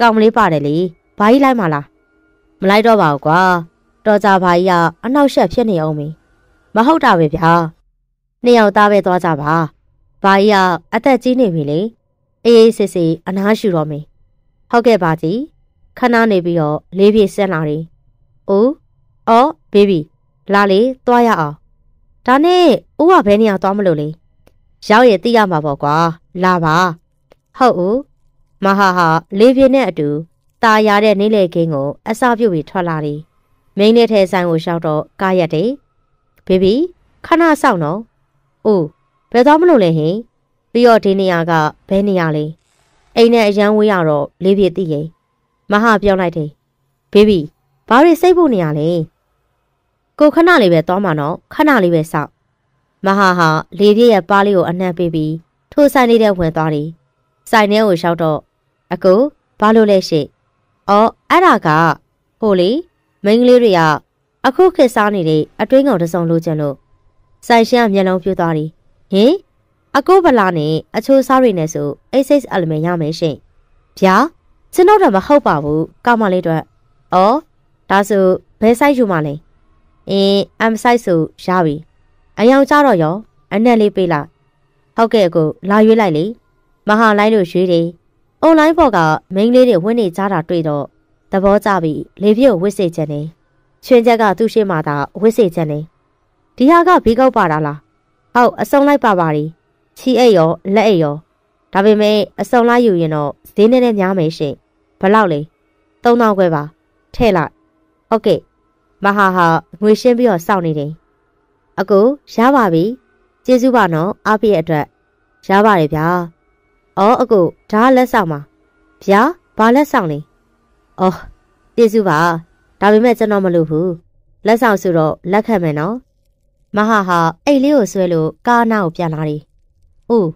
ကောင်မလေးပါတယ်လေဘာကြီးလိုက်မလားမလိုက်တော့ပါဘူးကွာတော်ကြဘာကြီးကအနောက်ရှက်ဖြစ်နေအောင်မင်းမဟုတ်တာပဲဗျာနှစ်ယောက်သားပဲသွားကြပါဘာကြီးကအသက်ကြီးနေပြီလေအေးအေးဆေးဆေးအနားရှူတော့မင်းဟုတ်ကဲ့ပါကြီးခဏနေပြီးတော့လေးပြေဆက်လာတယ်အိုးအော်ဘေဘီလာလေသွားရအောင်ဒါနဲ့ဦးကဘယ်နေရာသွားမလို့လဲရောက်ရသိရမှာပေါ့ကွာလာပါဟုတ်ဦး မဟာဟာလေးပြင်းနဲ့အတူตาရတဲ့နေလေကင်းကိုအစာပြုတ်ပြီးထွက်လာတယ်မိန်းလေးထဲဆိုင်ကိုရှောက်တော့ကားရက်တယ်ဘေဘီခဏစောင့်နော်အိုးဘယ်သွားမလို့လဲဟင်ပြီးတော့ဒီနေရာကဘယ်နေရာလဲအိမ်နဲ့အရန်ဝေးရတော့လေးပြသိရင်မဟာပြောလိုက်တယ်ဘေဘီဘာတွေစိတ်ဖို့နေရလဲကိုခဏလေးပဲသွားမှာနော်ခဏလေးပဲစောင့်မဟာဟာလေပြည့်ရဲ့ပါးလေးကိုအနှံ့ပေးပြီးထိုးဆိုင်လေးတဲ့ဝင်သွားတယ် ဆိုင်ထဲကိုရှောက်တော့အကိုဘာလို့လဲရှိအော်အဲ့ဒါကဟိုလေမိန်းကလေးတွေကအခုခေတ်စားနေတဲ့အတွင်းကောင်တစ်စုံလိုချင်လို့ဆိုင်ရှင်ကမျက်လုံးပြူသွားတယ်ဟင်အကိုဗလာနဲ့အချိုးစားတွေနဲ့ဆို A6 element ရမယ်ရှင်ဗျာကျွန်တော်တော့မဟုတ်ပါဘူးကောက်မလေးတော့အော်ဒါဆိုဘယ် site ယူမှလဲအင်း M site ဆိုရပြီအယောင်ကြတော့ရောအနက်လေးပေးလိုက်ဟုတ်ကဲ့ကိုလာရွေးလိုက်လေ မဟာလိုက်လို့ရွေးတယ်။ online ပေါ်ကမိန်းလေးတွေဝင်နေကြတာတွေ့တော့သဘောကျပြီးလေပြည့်ကိုဝစ်စေချင်တယ်။ချွင်းချက်ကသူ့ရှေ့မှာသာဝစ်စေချင်တယ်။ဒီဟာကဘီကောက်ပါတာလား။ဟုတ်အစုံလိုက်ပါပါရီ။ချီအိတ်ရောလက်အိတ်ရောဒါပေမဲ့အစုံလိုက်ယူရင်တော့ဈေးနည်းနည်းများမယ်ရှင်။ဘလောက်လဲ။3000ခွဲပါ။ထည့်လိုက်။ဟုတ်ကဲ့။မဟာဟာငွေရှင်းပြီးတော့စောင့်နေတယ်။အကိုရပါပြီ။ကျေးဇူးပါနော်အားပြည့်အတွက်ရပါတယ်ဗျာ။ အော်အကိုဒါလက်ဆောင်ပါဗျာဘာလက်ဆောင်လဲအော်ကျေးဇူးပါဒါပေမဲ့ကျွန်တော်မလုပ်ဘူးလက်ဆောင်ဆိုတော့လက်ခံမယ်နော်မဟာဟာအိတ်လေးကိုဆွဲလို့ကားနာကိုပြန်လာတယ်။အိုး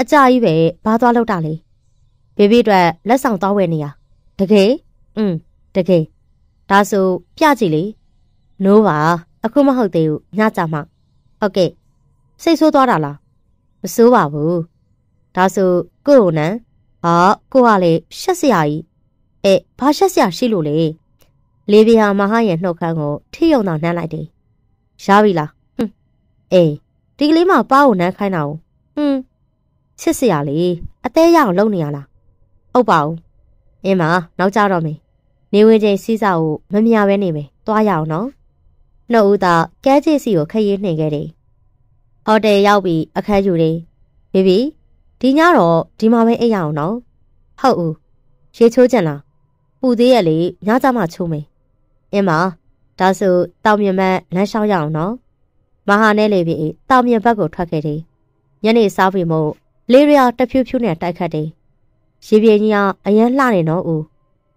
အကြကြီးပဲဘာသွားလောက်တာလဲ။ဘေဘီအတွက်လက်ဆောင်သွားဝယ်နေရ။တကယ်။อืมတကယ်။ဒါဆိုပြကြည့်လေ။နိုးပါအခုမဟုတ်သေးဘူးညကြမှာ။ဟုတ်ကဲ့။စိတ်ဆိုးသွားတာလား။မဆိုးပါဘူး။ ဒါဆိုကို့ကိုနန်းဟာကိုကလေရှက်စရာကြီးအဲဘာရှက်စရာရှိလို့လဲလေပြာမဟာရဲ့နှုတ်ခမ်းကိုထိယုံတော့နှမ်းလိုက်တယ်ရပြီလားဟွန်းအေးဒီကလေးမပါကိုနန်းခိုင်းတာကိုဟွန်းချစ်စရာလေအသေးရအောင်လုပ်နေရလားဟုတ်ပါဘူးအင်းမနောက်ကြတော့မယ်နေဝင်ချင်းစီးစာကိုမမြပဲနေမယ်သွားရအောင်နော်နှုတ်ဦးသားကဲချစ်စီကိုခရီးနှင်ခဲ့တယ်ဟိုတယ်ရောက်ပြီးအခန်းယူတယ်ဘေဘီ ဒီညတော့ဒီမှာပဲအိပ်ရအောင်နော်ဟုတ်ဦးရေချိုးကြလားပူသေးရဲ့လေညကြမှာချိုးမယ်အင်းမဒါဆိုတောင်မြမလမ်းလျှောက်ရအောင်နော်မဟာနဲ့လေပြီတောင်မြဘက်ကိုထွက်ခဲ့တယ်ညနေစားပြီမို့လေးရတဖြူးဖြူးနဲ့တိုက်ခတ်တယ်ရေပြေကြီးကအရန်လှနေတော့ဦး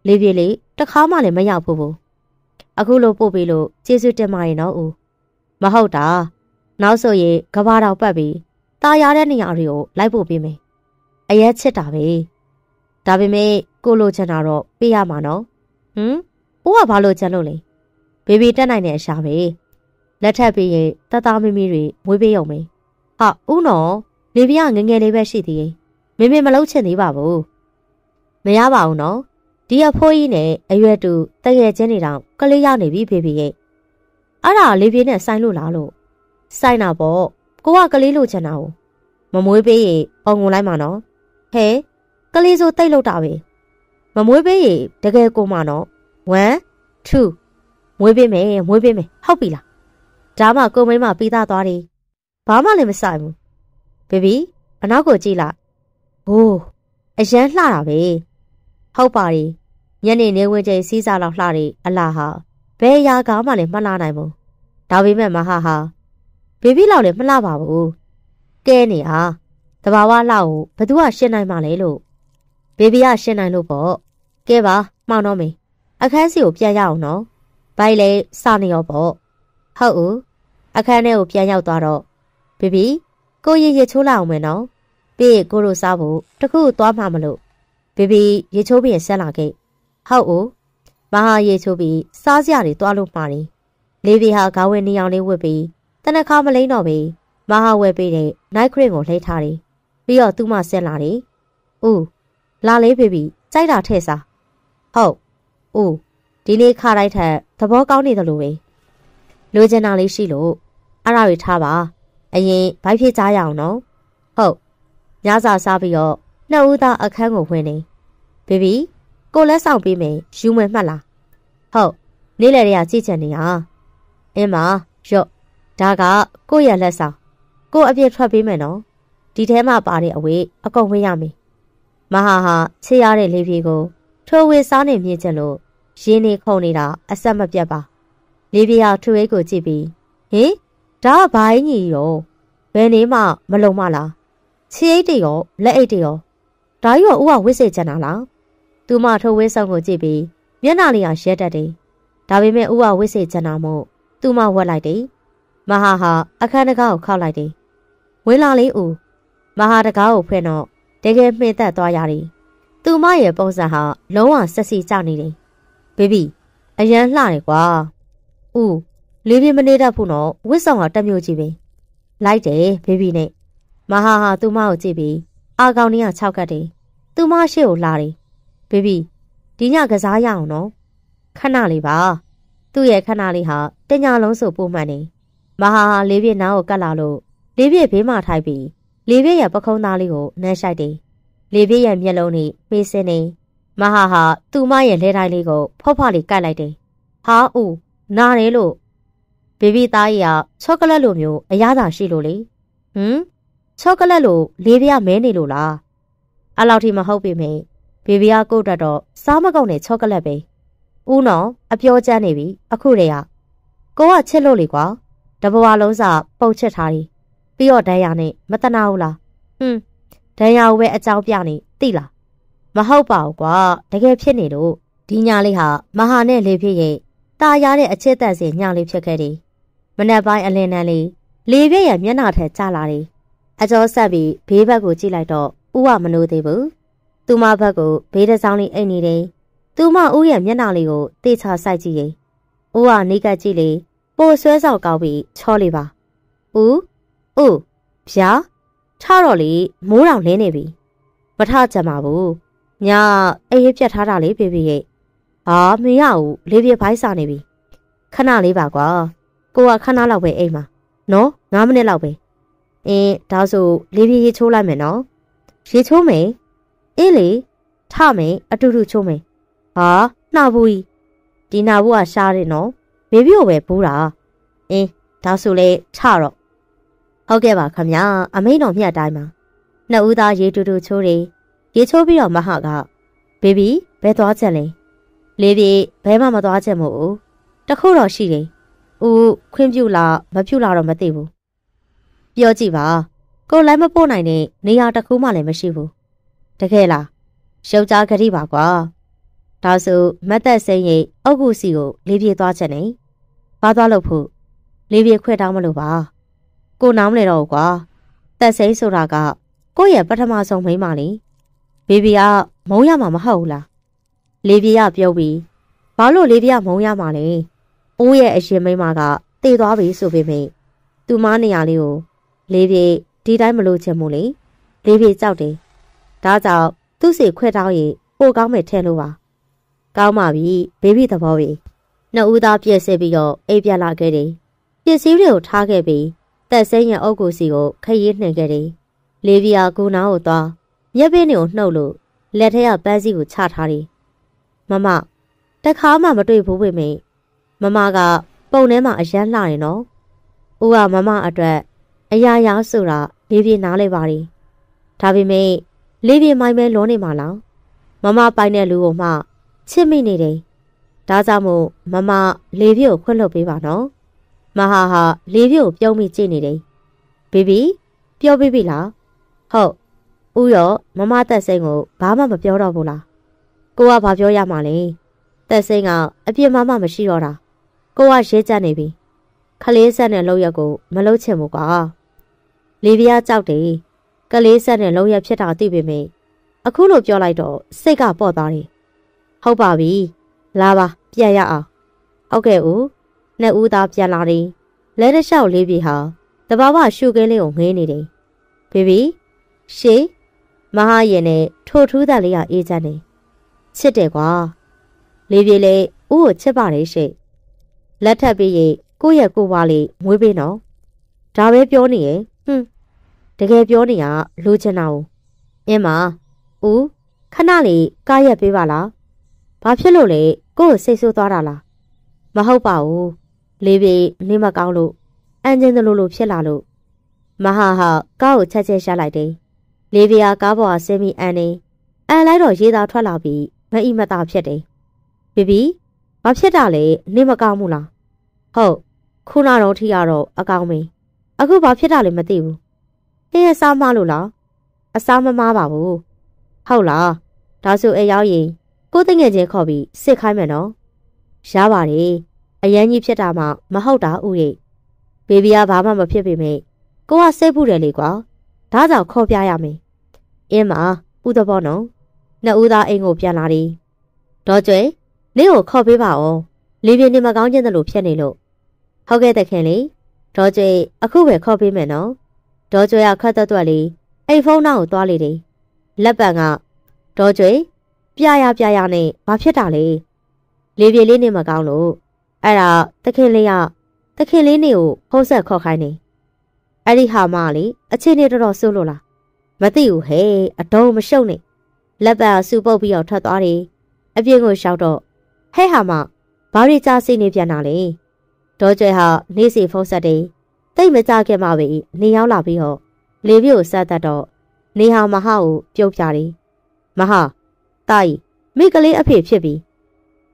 လေးပြေလေးတခါမှလည်းမရောက်ဘူးဘူးအခုလိုပို့ပြီးလို့ကျေးဇူးတင်ပါတယ်နော်ဦးမဟုတ်တာနောက်ဆိုရင်ကဘာတော်ပတ်ပြီး ตาရတဲ့နေရာတွေကိုလိုက်ပို့ပေးမယ်အရက်ချစ်တာပဲဒါပေမဲ့ကိုလိုချင်တာတော့ပေးရမှာနော်ဟမ်ဦးကဘာလို့ချင်လို့လဲဘေဘီတက်နိုင်တဲ့အရှာပဲလက်ထပ်ပြီးရင်တသားမမီတွေမွေးပေးရုံပဲဟာဦးနော်လေပြငငယ်လေးပဲရှိသေးတယ်မမေမလုံးချင်သေးပါဘူးမရပါဘူးနော်ဒီအဖိုးကြီးနဲ့အရွယ်တူတကယ်ချင်းနေတောင်ကလေးရောက်နေပြီဖေဖေရဲ့အဲ့ဒါလေးပြေးနဲ့ဆိုင်လို့လားလို့ဆိုင်တာပေါ့ ကိုကကလေးလိုချင်တာကိုမမွေးပေးရင်အောင်ငုံလိုက်မှာနော်ဟဲကလေးဆိုတိတ်လို့တာပဲမမွေးပေးရင်တကယ်ကိုမနော်1 2မွေးပေးမယ်မွေးပေးမယ်ဟုတ်ပြီလားဒါမှကိုမိမပြီးသားသွားတယ်ဘာမှလည်းမဆိုင်ဘူးဘေဘီအနောက်ကိုကြည့်လိုက်ဟိုးအရန်လှတာပဲဟုတ်ပါရီညနေနေဝင်ချိန်စီးစားလောက်လှတယ်အလားဟာဘယ်ရာကားမှလည်းမလှနိုင်ဘူးဒါပေမဲ့မဟာဟာ ဘေဘီလောက်လည်းမလှပါဘူးကဲနေဟာတဘာဝလှကိုဘသူကရှင်းနိုင်မှလဲလို့ဘေဘီကရှင်းနိုင်လို့ပေါ့ကဲပါမှောင်တော့မေအခန်းစီကိုပြန်ရအောင်နော်ဘိုက်လေစနေရောပေါ့ဟုတ်ဦးအခန်းထဲကိုပြန်ရောက်သွားတော့ဘေဘီကိုရေရေချိုးလာအောင်မယ်နော်ပြီးကိုတို့စားဖို့တခုသွားမှမလို့ဘေဘီရေချိုးပြီးဆက်လာခဲ့ဟုတ်ဦးမဟာရေချိုးပြီးစားစရာတွေသွားလို့မှာတယ်လေးဘီဟာခေါင်းဝဲနေအောင်လေးဝတ်ပြီးတ နခါမလိမ့်တော့ပြီမဟာဝဲပေးတဲ့နိုင်ခရင်ကိုလှိထားတယ်ပြီးတော့သူ့မဆက်လာတယ်ဦးလာလေးဘေဘီကြိုက်တာထဲ့စားဟုတ်ဦးဒီနေ့ခါတိုင်းထက်သဘောကောင်းနေတယ်လို့ပဲလိုချင်တာလေးရှိလို့အဲ့ဒါတွေထားပါအရင်ဘိုက်ဖြစ်ကြရအောင်နော်ဟုတ်ညစာစားပြီးတော့နှစ်ဦးသားအခန်းကိုဝင်နေဘေဘီကိုလက်ဆောင်ပေးမယ်ယူမယ်မှတ်လားဟုတ်နေ့လယ်တည်းကကြည့်ချင်နေဟာအင်းမရော့ ဒါကကိုယ့်ရဲ့လက်ဆောင်ကိုအပြည့်ထွက်ပေးမယ်နော်ဒီထဲမှာပါတဲ့အဝေးအကုန်ဝေးရမယ်မဟာဟာချေရတဲ့လေးပြေကိုထိုးဝေစားနေမြင့်ချက်လို့ရင်းနေခုန်နေတာအဆက်မပြတ်ပါလေးပြေဟာထွေးကိုကြည့်ပြီးဟင်ဒါကဘာကြီးရောဘယ်နေမှမလုံမလားချီအိတ်တွေရောလက်အိတ်တွေရောဒါကြီးရောဦးကဝစ်စေချင်တာလားသူမထိုးဝေးဆောင်ကိုကြည့်ပြီးမျက်နှာလေးဟာရဲတက်တယ်ဒါပေမဲ့ဦးကဝစ်စေချင်တာမို့သူမဝက်လိုက်တယ် မဟာဟာအခန်းတကားကိုခောက်လိုက်တယ်ဝင်းလာလေးဦးမဟာတကားကိုဖွင့်တော့တကယ်မှင်သက်သွားရတယ်သူမရဲ့ပုံစံဟာလုံးဝဆက်စီကျနေတယ်ဘေဘီအရန်လှတယ်ကွာဦးလေးပြင်းမနေတတ်ဘူးနော်ဝစ်ဆောင်ကတက်မျိုးကြီးပဲလိုက်တယ်ဘေဘီနဲ့မဟာဟာသူမကိုကြည့်ပြီးအာကောင်ကြီးကခြောက်ကတ်တယ်သူမရှိကိုလာတယ်ဘေဘီဒီညကစားရအောင်နော်ခဏလေးပါသူ့ရဲ့ခဏလေးဟာတညာလုံးဆိုပုံမှန်နေ မဟာဟာလေးပြင်းနားကိုကတ်လာလို့လေးပြင်းဘေးမှာထိုက်ပြီးလေးပြင်းရဲ့ပခုံးသားလေးကိုနှမ်းဆိုင်တယ်လေးပြင်းရဲ့မျက်လုံးနဲ့ပေးစင်းနေမဟာဟာသူမရဲ့လဲတိုင်းလေးကိုဖော့ဖော့လေးကတ်လိုက်တယ်ဟာဦးနားတယ်လို့ဘေဘီသားကြီးကချောကလက်လိုမျိုးအရသာရှိလို့လေဟမ်ချောကလက်လိုလေးပြမဲနေလို့လားအဲ့လောက်ထိမဟုတ်ပေမဲ့ဘေဘီကကို့တက်တော့စားမကောင်းတဲ့ချောကလက်ပဲဦးနော်အပြောချမ်းနေပြီအခုတည်းကကိုကချစ်လို့လေကွာ တဘွားလုံးစာပုတ်ချစ်ထားတယ်ပြီးတော့ဒဏ်ရာနဲ့မတနာဘူးလားဟွန်းဒဏ်ရာကိုပဲအကြောင်းပြနေသိလားမဟုတ်ပါဘူးကွာတကယ်ဖြစ်နေလို့ဒီညလေးဟာမဟာနဲ့လေဖြစ်ရဲ့ตาရတဲ့အချစ်သက်စီညလေးဖြစ်ခဲ့တယ်မနက်ပိုင်းအလင်းနန်းလေးလေပြည့်ရဲ့မျက်နှာထဲကျလာတယ်အကျော်ဆက်ပြီးဘေးဘက်ကိုကြည့်လိုက်တော့ဦးကမလို့သေးဘူးသူမဘက်ကိုဘေးတစ်စောင်းလေးအိတ်နေတယ်သူမဦးရဲ့မျက်နှာလေးကိုတေချာစိုက်ကြည့်ရင်ဦးကနေကကြည့်လေ ပိုဆွဲဆောက်ကောက်ပြီးချောလေးပါဦးဦးဗျာထတော့လေမိုးတောင်လင်းနေပြီမထကြမှာဘူးညအေးပြတ်ထားတာလေဖေဖေရဲ့ဟာမရဘူးလေးပြဖိုင်းစာနေပြီခဏလေးပါကွာကိုကခဏလောက်ပဲအိမ်မှာနော်9မိနစ်လောက်ပဲအင်းဒါဆိုလေးပြရေချိုးလိုက်မယ်နော်ရေချိုးမယ်အေးလေထမယ်အတူတူချိုးမယ်ဟာနှာဘူးကြီးဒီနှာဘူးကရှားတယ်နော် ဘေဘီကိုပဲဘူးတာအင်းဒါဆိုလေထတော့ဟုတ်ကဲ့ပါခမညာအမိန်တော်မြတ်တိုင်းမှာနှစ်ဦးသားရေတူတူချိုးတယ်ရေချိုးပြီးတော့မဟာကဘေဘီဘယ်သွားချက်လဲလေးပြေဘဲမှမသွားချက်မို့တခုတော့ရှိတယ်ဦးခွင့်ပြုလားမပြုလားတော့မသိဘူးပြောကြည့်ပါကိုလိုက်မပို့နိုင်တဲ့နေရာတစ်ခုမှလည်းမရှိဘူးတကယ်လားရုပ်ကြားကြတိပါကွာဒါဆိုမတ်သက်စိမ့်ရဲ့အုတ်ခုစီကိုလေးပြေသွားချက်နေ ဘာသွားလို့ဖို့လေးပြေခွဲတောင်းမလို့ပါကိုနောင်းမလဲတော့ကွာသက်စိမ့်ဆိုတာကကိုယ့်ရဲ့ပထမဆုံးမိန်းမလေးဘေဘီကမုံရမှာမဟုတ်ဘူးလားလေးပြေကပြောပြီးဘာလို့လေးပြေကမုံရမှာလဲဦးရဲ့အရင်မိန်းမကတည်သွားပြီဆိုပေမဲ့သူမနေရာလေးကိုလေးပြေဒီတိုင်းမလို့ချင်မို့လေလေးပြေကြောက်တယ်ဒါကြောင့်သူ့စီခွဲတောင်းရင်ပိုကောင်းမယ်ထဲလို့ပါကောင်းပါပြီဘေဘီသဘောပြီ နှစ်ဦးသားပြည့်စစ်ပြီးတော့အိပ်ပြလာခဲ့တယ်ပစ္စည်းတွေကိုထားခဲ့ပြီးတက်ဆင်းရဲ့အုပ်ကိုစီကိုခရီးနှင်ခဲ့တယ်လေးပြေကကိုနာကိုသွားမျက်ပင်းတွေကိုနှုတ်လို့လက်ထဲကပန်းစီကိုချထားတယ်မမတခါမှမတွေ့ဘူးပေမဲ့မမကပုံထဲမှာအရန်လှနေနော်။ဦးကမမအတွက်အရာရာဆိုတာလေးပြေနားလဲပါရီ။ဒါပေမဲ့လေးပြေမိုင်းမဲလုံးနေမှာလား။မမပိုင်တဲ့လူကိုမှချစ်မိနေတယ်။ ဒါကြောင့်မို့မမလေးပြေကိုခွင့်လွှတ်ပေးပါနော်။မဟာဟာလေးပြေကိုပြုံးမိကြည့်နေတယ်။ဘေဘီပြောပေးပြီလား။ဟုတ်။ဦးရောမမသက်စိန်ကိုဘာမှမပြောတော့ဘူးလား။ကိုကဘာပြောရမှာလဲ။သက်စိန်ကအပြစ်မှမှမရှိတော့တာကိုကရဲကြနေပြီခလေးဆက်နဲ့လောက်ရက်ကိုမလုတ်ချင်ဘူးကွာလီဗီယာကြောက်တယ်ကလေးဆက်နဲ့လောက်ရက်ဖြစ်တာသိပေမဲ့အခုလိုပြောလိုက်တော့စိတ်ကပေါ့သွားတယ်ဟုတ်ပါပြီ လာပါပြန်ရအောင်ဟုတ်ကဲ့ဦးနှစ်ဦးသားပြန်လာတယ်လဲတစ်လျှောက်လေးပြီဟာတဘာဝရှုကင်းလေးကိုငေးနေတယ်ဘေဘီရှေးမဟာရင်နဲ့ထိုထူးတဲ့လေးကအေးချမ်းနေချစ်တယ်ကွာလေးပြေလေးဦးကိုချစ်ပါတယ်ရှေ့လက်ထပ်ပြီးရင်ကိုယ့်ရဲ့ကိုယ်ပါလေးမွေးပေးနော်ဒါပဲပြောနေရဲ့ဟွန်းတကယ်ပြောနေရလိုချင်တာ ਉ အင်းမဦးခဏလေးကားရက်ပေးပါလားဘာဖြစ်လို့လဲ ကိုယ့်ကိုစိတ်ဆိုးသွားတာလားမဟုတ်ပါဘူးလေးပြေနေမကောင်းလို့အန်ကျင်းသလိုလိုဖြစ်လာလို့မဟာဟာကားကိုချက်ချက်ရှာလိုက်တယ်လေးပြေကကားပေါ်ကဆင်းပြီးအန်နေအန်လိုက်တော့ရေသာထွက်လာပြီးမအီမတာဖြစ်တယ်ဘီဘီဘာဖြစ်တာလဲနေမကောင်းဘူးလားဟုတ်ခုနတော့ထိရတော့အကောင်းမင်းအခုဘာဖြစ်တာလဲမသိဘူးဟင်းအစားမလို့လားအစားမမားပါဘူးဟုတ်လားဒါဆိုအဲရောက်ရင် ကိုတငယ်ချင်းခေါ်ပြီးစစ်ခိုင်းမယ်နော်ရပါတယ်အရန်ကြီးဖြစ်တာမှမဟုတ်တာဥရဲ့ဘေဘီကဘာမှမဖြစ်ပေမဲ့ကိုကစိတ်ဖူးတယ်လေကွာဒါကြောင့်ခေါ်ပြရမယ်အင်းမဥသဘောနော်နှစ်ဦးသားအိမ်ကိုပြန်လာတယ်ဒေါ်ကျွဲနင့်ကိုခေါ်ပေးပါဦးလေပြင်းနေမကောင်းခြင်းတလို့ဖြစ်နေလို့ဟုတ်ကဲ့တခင်လေးဒေါ်ကျွေအခုပဲခေါ်ပေးမယ်နော်ဒေါ်ကျွေကခတ်တော့တော့လေးအိတ်ဖုန်းနောက်ကိုသွားလေတယ်လက်ပံကဒေါ်ကျွေ ပြရပြရနဲ့ဘာဖြစ်တာလဲလေပြေလေးနေမကောင်းလို့အဲ့ဒါတခင်လေးကတခင်လေးနေကိုဖုံးဆက်ခေါ်ခိုင်းနေအဲ့ဒီဟာမလေအချင်းနေတော်တော်စိုးလို့လားမသိဘူးဟဲ့အတုံးမရှုပ်နဲ့လက်ပံစူပုတ်ပြီးတော့ထွက်သွားတယ်အပြင်ကိုရှောက်တော့ဟဲ့ဟာမဘာတွေကြားစိနေပြန်တာလဲဒေါ်ကျွဲဟာနေစီဖုံးဆက်တယ်တိတ်မကြခင်မှပဲနေရောက်လာပြီးတော့လေပြို့ဆက်တတ်တော့နေဟာမဟာကိုပြုတ်ပြတယ်မဟာ တာကြီးမိကလေးအဖေဖြစ်ပြီ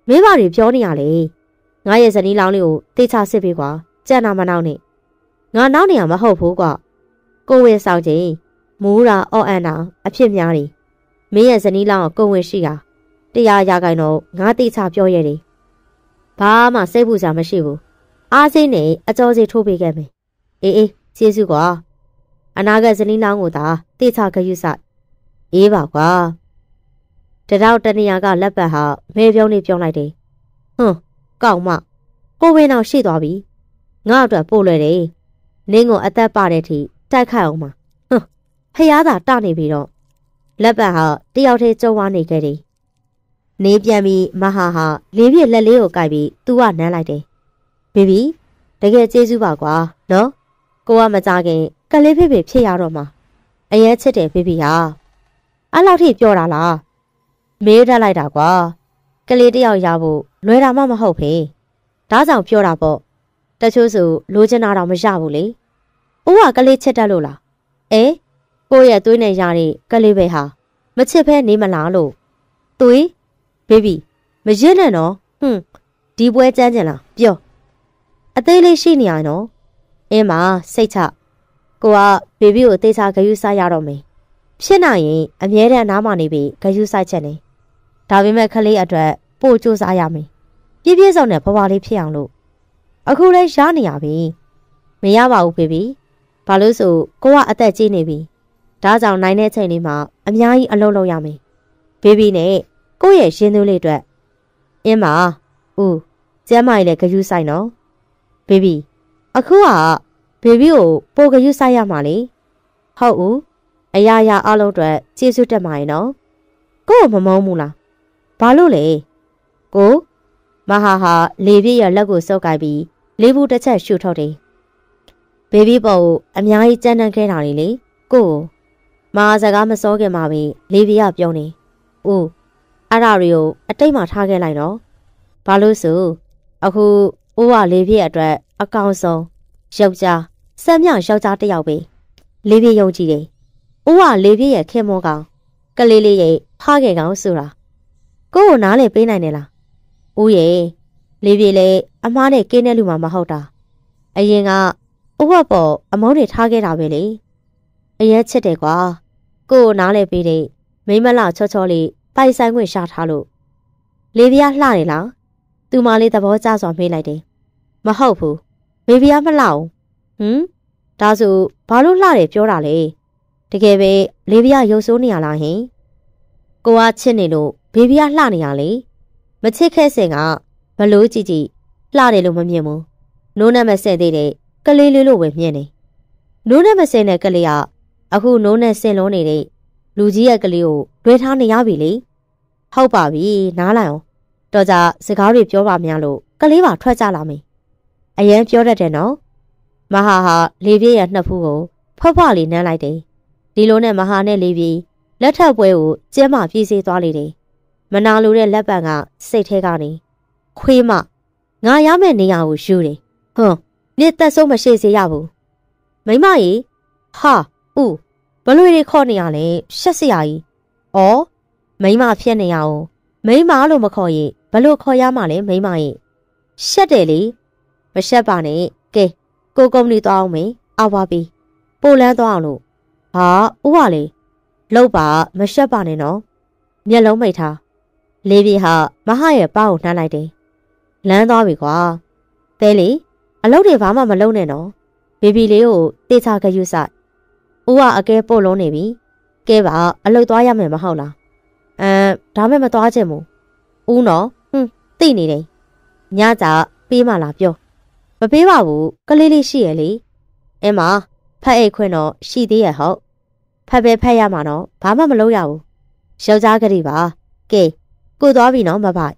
မင်းဘာတွေပြောနေရလဲငါရဲ့ဇနီးလောင်းလေးကိုတေချစစ်ပေးကွာကြက်နာမနောက်နဲ့ငါနောက်နေရမဟုတ်ဘူးကွာကိုဝေဆောင်ချင်းမူးတာအော့အန်တာအဖြစ်များတယ်မင်းရဲ့ဇနီးလောင်းကိုကိုဝင်ရှိတာတရားရကိုင်တော့ငါတေချပြောရတယ်ဘာမှစိတ်ပူစရာမရှိဘူးအားစိမ့်နဲ့အကျော်စီထိုးပေးခဲ့မယ်အေးအေးကျေးဇူးကွာအနာဂတ်ဇနီးနောင်းကိုသာတိချခယူဆိုင်အေးပါကွာ တရောက်တနေရာကလက်ပတ်ဟာမဲပြုံးလေးပြုံးလိုက်တယ်ဟွန်းကောက်မကိုဝင်းအောင်ရှိသွားပြီငါ့အတွက်ပို့လွယ်တယ်နင်းကိုအသက်ပါတဲ့ထိတိုက်ခိုက်အောင်ပါဟွန်းဖျားသာတနေပြီတော့လက်ပတ်ဟာတယောက်တည်းကြုံဝါနေခဲ့တယ်နေပြန်ပြီးမဟာဟာလေးပြည့်လက်လေးကိုကိုက်ပြီးသူကနမ်းလိုက်တယ်။ဘေဘီတကယ်ကျေးဇူးပါကွာနော်။ကိုကမကြခင်ကလေးဖေဖေဖြစ်ရတော့မှာအရင်ချစ်တယ်ဘေဘီဟာအဲ့လောက်ထိပြောတာလား။ မေးတတ်လိုက်တာကွာ။ကလေးတယောက်ရဖို့လွယ်တာမှမဟုတ်ဖေ။ဒါကြောင့်ပြောတာပေါ့။တချို့ဆိုလိုချင်တာတော့မရဘူးလေ။ဦးကကလေးချစ်တတ်လို့လား။အဲကိုရဲ့သွေးနဲ့ရတဲ့ကလေးပဲဟာမချစ်ဖဲနေမလားလို့။သွေးဘေဘီမရစ်နဲ့နော်ဟွန်းဒီပွဲကြမ်းကြင်လားပြောအသေးလေးရှိနေရနော်အင်းမစိတ်ချကိုကဘေဘီကိုအသေးချာဂယူးစားရတော့မယ်ဖြစ်နိုင်ရင်အမြဲတမ်းနားမနေပြီးဂယူးဆိုင်ချက်နေ ဒါပေမဲ့ခလေးအတွက်ပို့ကြိုးစားရမယ်ပြည့်ပြည့်စုံတဲ့ဘဝလေးဖြစ်အောင်လို့အခုလဲရနေရပြီမရပါဘူးဖေဘီဘာလို့ဆိုကိုကအသက်ကြီးနေပြီဒါကြောင့်နိုင်တဲ့ချိန်လေးမှာအများကြီးအလုပ်လုပ်ရမယ်ဘေဘီနဲ့ကိုယ့်ရဲ့ရင်းသွေးလေးအတွက်အင်းမဦးကျမ်းမာရေးလည်းဂယူးဆိုင်နော်ဘေဘီအခုကဘေဘီကိုပိုဂယူးဆိုင်ရမှာလေဟုတ်ဦးအရာရာအလုံးအတွက်ကျေးဇူးတက်ပါရဲ့နော်ကို့ကိုမမုန်းဘူးလား ဘာလို့လဲကိုမဟာဟာလေပြည့်ရလက်ကိုစုပ်ကိုက်ပြီးလေးဘူးတစ်ချက်ရှူထုတ်တယ်ဘေဘီပေါ်ကိုအများကြီးကြမ်းတမ်းခဲ့တာလေလေကိုမဟာစကားမစောခင်မှာပဲလေးပြည့်ရပြုံးနေဦးအဲ့ဒါတွေကိုအတိတ်မှာထားခဲ့လိုက်တော့ဘာလို့ဆိုအခုဦးကလေးပြည့်အတွက်အကောင်ဆုံးယောက်ျားစက်မြောင်ယောက်ျားတစ်ယောက်ပဲလေးပြည့်ယုံကြည်တယ်ဦးကလေးပြည့်ရဲ့ခင်မောကောင်ကလေးလေးရဲ့ဖခဲ့ကောင်ဆိုတာ ကို့ကိုနားလေပေးနိုင်တယ်လားဦးရဲ့လေးပြေလေအမားနဲ့ကင်းတဲ့လူမှမဟုတ်တာအရင်ကဥဝတ်ပေါ်အမုန်းတွေထားခဲ့တာပဲလေအရက်ချစ်တယ်ကွာကို့ကိုနားလေပေးတဲ့မိမလချောချောလေးပိုက်ဆိုင်ခွင့်ရှာထားလို့လေးပြားလှနေလားသူမလေးသဘောကျစွာမေးလိုက်တယ်မဟုတ်ဘူးမေပြားမလှအောင်ဟမ်ဒါဆိုဘာလို့လှတယ်ပြောတာလဲတကယ်ပဲလေးပြားရုပ်ဆိုးနေရလားဟင်ကိုကချစ်နေလို့ ဘေဘီကလှနေရလေမချစ်ခဲ့စင်ကဘလို့ကြည့်ကြည့်လှတယ်လို့မမြင်ဘူးနိုးနဲ့မဆဲသေးတဲ့ကလေးလေးလို့ပဲမြင်နေနိုးနဲ့မဆဲတဲ့ကလေးကအခုနိုးနဲ့ဆင်လုံးနေတဲ့လူကြီးရဲ့ကလေးကိုလွှဲထားနေရပြီလေဟုတ်ပါပြီနားလိုက်အောင်တော့ကြစကားတွေပြောပါများလို့ကလေးပါထွက်ကြလာမယ်အရန်ပြောတတ်တယ်နော်မဟာဟာလေပြည့်ရဲ့နှစ်ဖူးကိုဖွက်ဖွက်လေးနမ်းလိုက်တယ်ဒီလိုနဲ့မဟာနဲ့လေပြည့်လက်ထပ်ပွဲကိုကျဲမှပြေးစေးသွားလေတယ် မနာလိုတဲ့လက်ပံကစိတ်ထဲကနေခွေးမငါရမယ့်နေရာကိုယူတယ်ဟွန်းမြစ်သက်ဆုံးမရှိစေရဘူးမိမကြီးဟာဥဘလွေတွေခေါ်နေရလဲရှက်စရာကြီးဩမိမဖြစ်နေရအောင်မိမလို့မခေါ်ရင်ဘလို့ခေါ်ရမှလဲမိမကြီးရှက်တယ်လေမရှက်ပါနဲ့ကဲကိုကုမ္ပဏီသွားအောင်မေးအောက်ပါပြီပိုလန်းသွားအောင်လို့ဟာဥကလေလောက်ပါမရှက်ပါနဲ့နော်မျက်လုံးမိတ်ထား လေးပြေဟာမဟရဲ့ပါးကိုနှမ်းလိုက်တယ်လမ်းသွားပြီကွာသဲလေအလုပ်တွေဘာမှမလုပ်နဲ့နော်ဘေဘီလေးကိုတေချာခယူဆိုင်ဦးကအကဲပို့လုံးနေပြီကဲပါအလုပ်သွားရမယ်မဟုတ်လားအမ်ဒါမဲ့မသွားချင်ဘူးဦးနော်ဟွန်းသိနေတယ်ညကြပေးမလားပြောမပေးပါဘူးကလေးလေးရှိရလေအမဖက်အိတ်ခွင့်တော့ရှိသေးရဟုတ်ဖက်ပဲဖက်ရမှာတော့ဘာမှမလုပ်ရဘူးယောက်ျားကလေးပါကဲ ကိုသွားပြီနော်မဖိုက်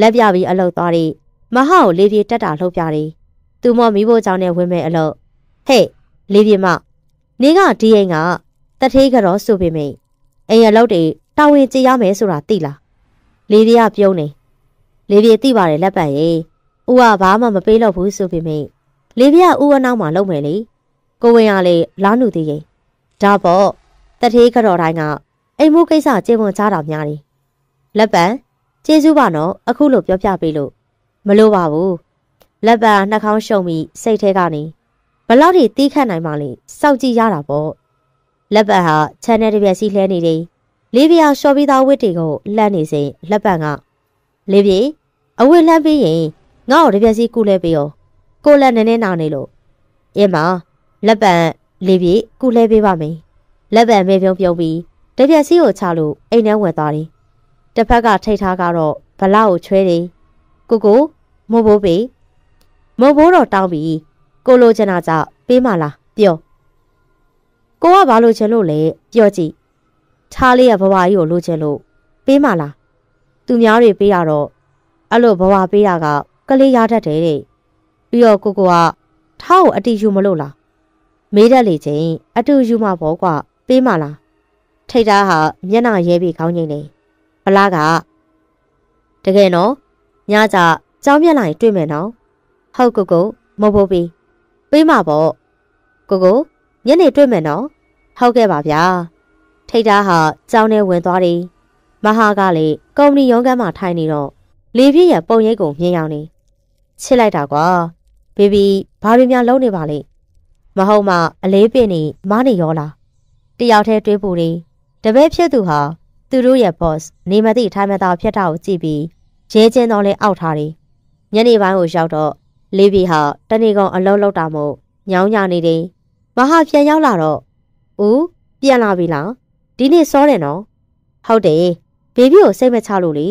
လက်ပြပြီးအလုတ်သွားတယ်မဟကိုလေးပြေတက်တာလှုပ်ပြတယ်သူမမိဖို့ကြောင့်နဲ့ဝင်မဲ့အလုတ်ဟဲ့လေးပြေမနင်းကဒီအိမ်ကတထေးကတော့ဆိုပေမယ့်အိမ်အလုတ်တွေတာဝန်ကြည့်ရမယ်ဆိုတာသိလားလေးပြေကပြုံးနေလေးပြေသိပါတယ်လက်ပတ်ရဲ့ဦးကဘာမှမပေးတော့ဘူးဆိုပေမယ့်လေးပြေကဦးအနောက်မှာလုံမယ်လေကိုဝင်ရလေလားနုသေးရဲ့ဒါပေါ့တထေးကတော့တိုင်းကအိမ်မှုကိစ္စကျေပွန်ကြတာများတယ် လက်ပံကျေးဇူးပါနော်အခုလို့ပြောပြပေးလို့မလိုပါဘူးလက်ပံနှာခေါင်းရှုံပြီးစိတ်ထဲကနေဘလောက်ထိတီးခတ်နိုင်မှလဲစောက်ကြည့်ရတာပေါ့လက်ပံဟာ channel တစ်ပြက်စီလှဲနေတယ်လေးပြာရှော်ပြီးသားဝစ်တွေကိုလှမ်းနေစဉ်လက်ပံကလေးပြေအဝတ်လှမ်းပြီးရင်ငါ့ကိုတစ်ပြက်စီကူလဲပေးရောကိုလက်နည်းနည်းနာနေလို့အင်းမလက်ပံလေးပြေကူလဲပေးပါမယ်လက်ပံမဲပြုံးပြုံးပြီးတပြက်စီကိုချလို့အိမ်ထဲဝင်သွားတယ် တစ်ဖက်ကထိတ်ထားကတော့ဗလာကိုချွဲတယ်ကိုကိုမိုးဘိုးပေမိုးဘိုးတော့တောင်းပြီးကိုလိုချင်တာကြောင့်ပေးမလားပြောကိုကဘာလို့ချင်လို့လဲပြောကြည့်ထားလေးရဘဝကြီးကိုလိုချင်လို့ပေးမလားသူများတွေပေးရတော့အဲ့လိုဘဝပေးတာကကလေးရတတ်တယ်တဲ့ပြီးတော့ကိုကိုကထားကိုအတီယူမလို့လားမေးတတ်လေချင်းအတူယူမှာပေါ့ကွာပေးမလားထိတ်သားဟာမျက်နှာရဲပြီးခေါင်းငိမ့်နေ ဗလားကတကယ်နော်ညကြကြောင်းမြက်လိုက်တွေ့မယ်နော်ဟုတ်ကိုကိုမဟုတ်ဘူးပြီပေးမှာပေါ့ကိုကိုညနေတွေ့မယ်နော်ဟုတ်ကဲ့ပါဗျာထိတ်သားဟာကြောင်းထဲဝင်သွားတယ်မဟာကလည်းကုမ္ပဏီရုံးခန်းမှာထိုင်နေတော့လေပြည့်ရဲ့ပုံရိပ်ကိုမြင်အောင်နေချစ်လိုက်တာကွာဘေဘီဘာတွေများလုံးနေပါလိမ့်မဟုတ်မှအလေးပင်နေမားနေရောလားတယောက်တည်းတွေးပူနေတပည့်ဖြစ်သူဟာ သူတို့ရဲ့ boss နေမသိထိုင်မသာဖြစ်တာကိုကြည့်ပြီးရဲကျင်းတော်လဲအောက်ထားတယ်ညနေပိုင်းကိုရောက်တော့လေးဘီဟာတနေကောင်အလုံးလောက်တာမို့ညောင်းညနေတယ်မဟာပြန်ရောက်လာတော့ဦးပြန်လာပြီလားဒီနေ့စောတယ်နော်ဟုတ်တယ်ဘေဘီကိုစိတ်မချလို့လေ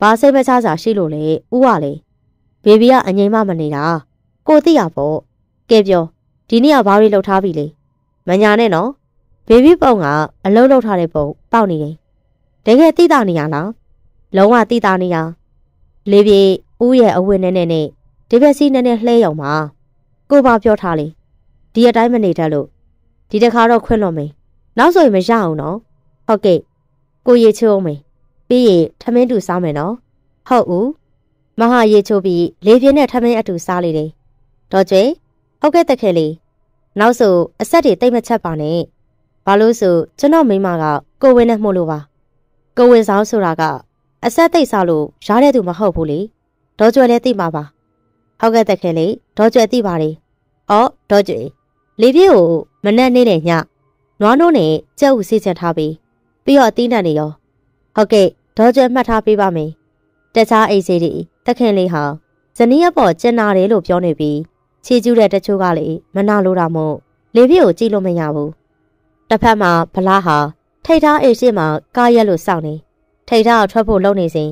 ဘာစိတ်မချစာရှိလို့လဲဦးကလေဘေဘီကအငိမ့်မမနေတာကိုသိရပေါ့ကဲပြောဒီနေ့ကဘာတွေလှုပ်ထားပြီလေမညာနဲ့နော်ဘေဘီပုံကအလုံးလောက်ထားတဲ့ပုံပေါက်နေတယ် တကယ်သိတာနေရလားလုံးဝသိတာနေရလေးပြေဦးရဲ့အဝတ်နဲ့နဲ့နဲ့ဒီဘက်စီနဲ့နဲ့လှဲရုံမှာကိုပါပြောထားလေဒီအတိုင်းမနေတတ်လို့ဒီတခါတော့ခွင့်လွန်မယ်နောက်ဆိုရင်မရအောင်နော်ဟုတ်ကဲ့ကိုရေချိုးအောင်မယ်ပြီးရင်ထမင်းတူစားမယ်နော်ဟုတ်ဦးမဟာရေချိုးပြီးလေပြင်းနဲ့ထမင်းအတူစားလေတယ်ဒေါ်ကျွေဟုတ်ကဲ့တခဲလေးနောက်ဆိုအဆက်တွေတိတ်မချက်ပါနဲ့ဘာလို့ဆိုကျွန်တော်မိမကကိုဝင်းနဲ့မှုလို့ပါ ကိုဝင်းဆောင်ဆိုတာကအဆက်သိပ်စားလို့ရားတဲ့သူမဟုတ်ဘူးလေဒေါ်ကျွဲလည်းသိမှာပါဟုတ်ကဲ့တခဲလေးဒေါ်ကျွဲသိပါတယ်အော်ဒေါ်ကျွဲလေပြေကိုမနက်နေ့နဲ့ညနွားနိုးနဲ့ကြက်ဥစီချက်ထားပြီးပြီးတော့အသီးနှံနေရောဟုတ်ကဲ့ဒေါ်ကျွဲမှတ်ထားပေးပါမယ်တခြားအိတ်စေးတွေတခင်လေးဟာဇနီးအပေါ်ကျင်နာတယ်လို့ပြောနေပြီးခြေကျူးတဲ့တချို့ကလည်းမနာလို့တာမို့လေပြေကိုကြည့်လို့မရဘူးတစ်ဖက်မှာဗလားဟာ ထိတ်ထားအိတ်ရှိမှကားရက်လို့စောင့်နေထိတ်ထားထွက်ဖို့လုပ်နေစဉ်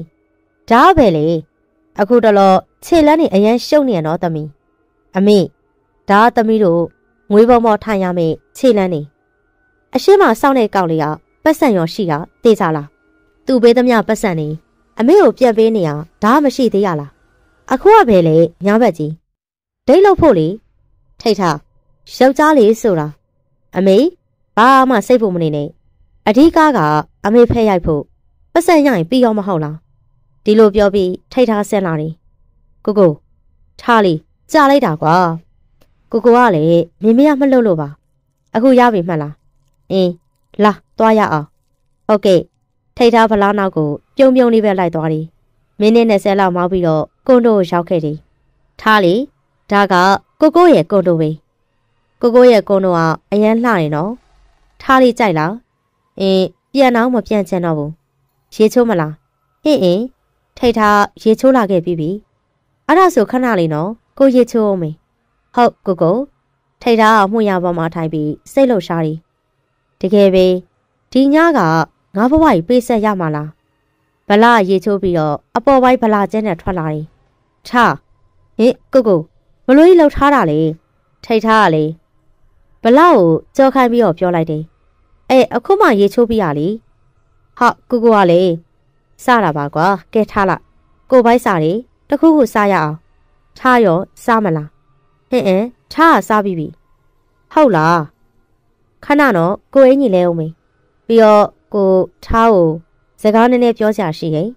ဒါပဲလေအခုတလောခြေလန်းနေအရန်ရှုပ်နေရတော့သမီးအမေဒါသမီးတို့ငွေပုံပေါ်ထိုင်ရမယ်ခြေလန်းနေအရှိမစောင့်တဲ့ကောက်လေးကပတ်စံရောရှိတာသိကြလားသူ့ဘေးသမျှပတ်စံနေအမေကိုပြန်ပေးနေရဒါမရှိသေးရလားအခုကပဲလေညဘက်ကြီးဒိတ်လို့ဖို့လေထိတ်ထားယောက်ျားလေးဆိုတာအမေဘာမှစိတ်ဖို့မနေနဲ့ အဓိကကအမေဖက်ရိုက်ဖို့ပတ်စံရရင်ပြီးရောမဟုတ်လားဒီလိုပြောပြီးထိတ်ထားဆင်းလာတယ်ကိုကိုထားလီကြားလိုက်တာကွာကိုကိုကလည်းမြင်မရမလှုပ်လို့ပါ အခုရပြီမှတ်လားအင်းလာသွားရအောင်ဟုတ်ကဲ့ထိတ်ထားဖလားနောက်ကိုပြုံပြုံလေးပဲလိုက်သွားတယ်မိနစ်20လောက်မောင်းပြီးတော့ကွန်ဒိုကိုရောက်ခဲ့တယ်ထားလီဒါကကိုကိုရဲ့ကွန်ဒိုပဲကိုကိုရဲ့ကွန်ဒိုကအရန်လှနေနော်ထားလေးကြိုက်လား အင်းပြန်တော့မပြန်ချင်တော့ဘူးရေချိုးမလားဟင်းအင်းထိတ်ထားရေချိုးလာခဲ့ပြီပြီအဲ့ဒါဆိုခဏလေးနော်ကိုရေချိုးအောင်မေဟုတ်ကိုကိုထိတ်ထားမှုရပေါ်မှာထိုင်ပြီးစိတ်လှရှားတယ်တကယ်ပဲဒီညကငါဘဝကြီးပေးဆက်ရမှာလားဗလာရေချိုးပြီးတော့အပေါ်ပိုင်းဗလာကျင်းနဲ့ထွက်လာတယ်ထားဟင်ကိုကိုမလို့ကြီးလှုပ်ထားတာလေထိတ်ထားရလေဗလာကိုကြောခိုင်းပြီးတော့ပြောလိုက်တယ် အဲအခုမှရေချိုးပြီးရလေဟာကိုကိုကလေစတာပါကွာကဲထားလိုက်ကိုပိုက်စားတွေတခုခုစားရအောင်ထားရောစားမလားဟင်အင်းထားစားပြီးပြီဟုတ်လားခဏတော့ကိုအင်းကြီးလဲအောင်မေးပြီးတော့ကိုထားကိုစကားနည်းနည်းပြောကြရှိရင်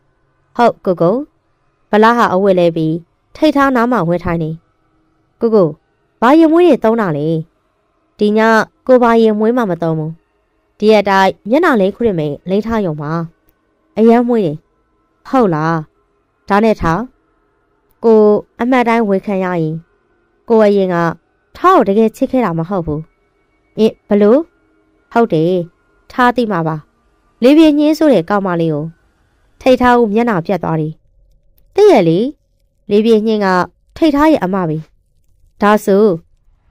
ဟုတ်ကိုကိုဗလာဟာအဝတ်လဲပြီးထိတ်ထားနားမှာဝဲထိုင်းနေကိုကိုဘာရင်မွေးတွေတုံးတာလဲဒီညကိုဘာရင်မွေးမှမတုံးဘူး ဒီအတိုင်းမျက်နှာလေးခုရမိန်လိမ့်ထားရုံပါအယမ်းမွေးတယ်ဟုတ်လားဒါနဲ့ထားကိုအမှတ်တိုင်းဝေခံရရင်ကိုအရင်ကထားကိုတကယ်ချစ်ခဲ့တာမဟုတ်ဘူးအင်းဘလို့ဟုတ်တယ်ထားသိမှာပါလေးပြင်းညင်းဆိုတဲ့ကောင်မလေးကိုထိတ်ထားဦးမျက်နှာပြတ်သွားတယ်သိရလေလေးပြင်းညင်းကထိတ်ထားရဲ့အမပဲဒါဆို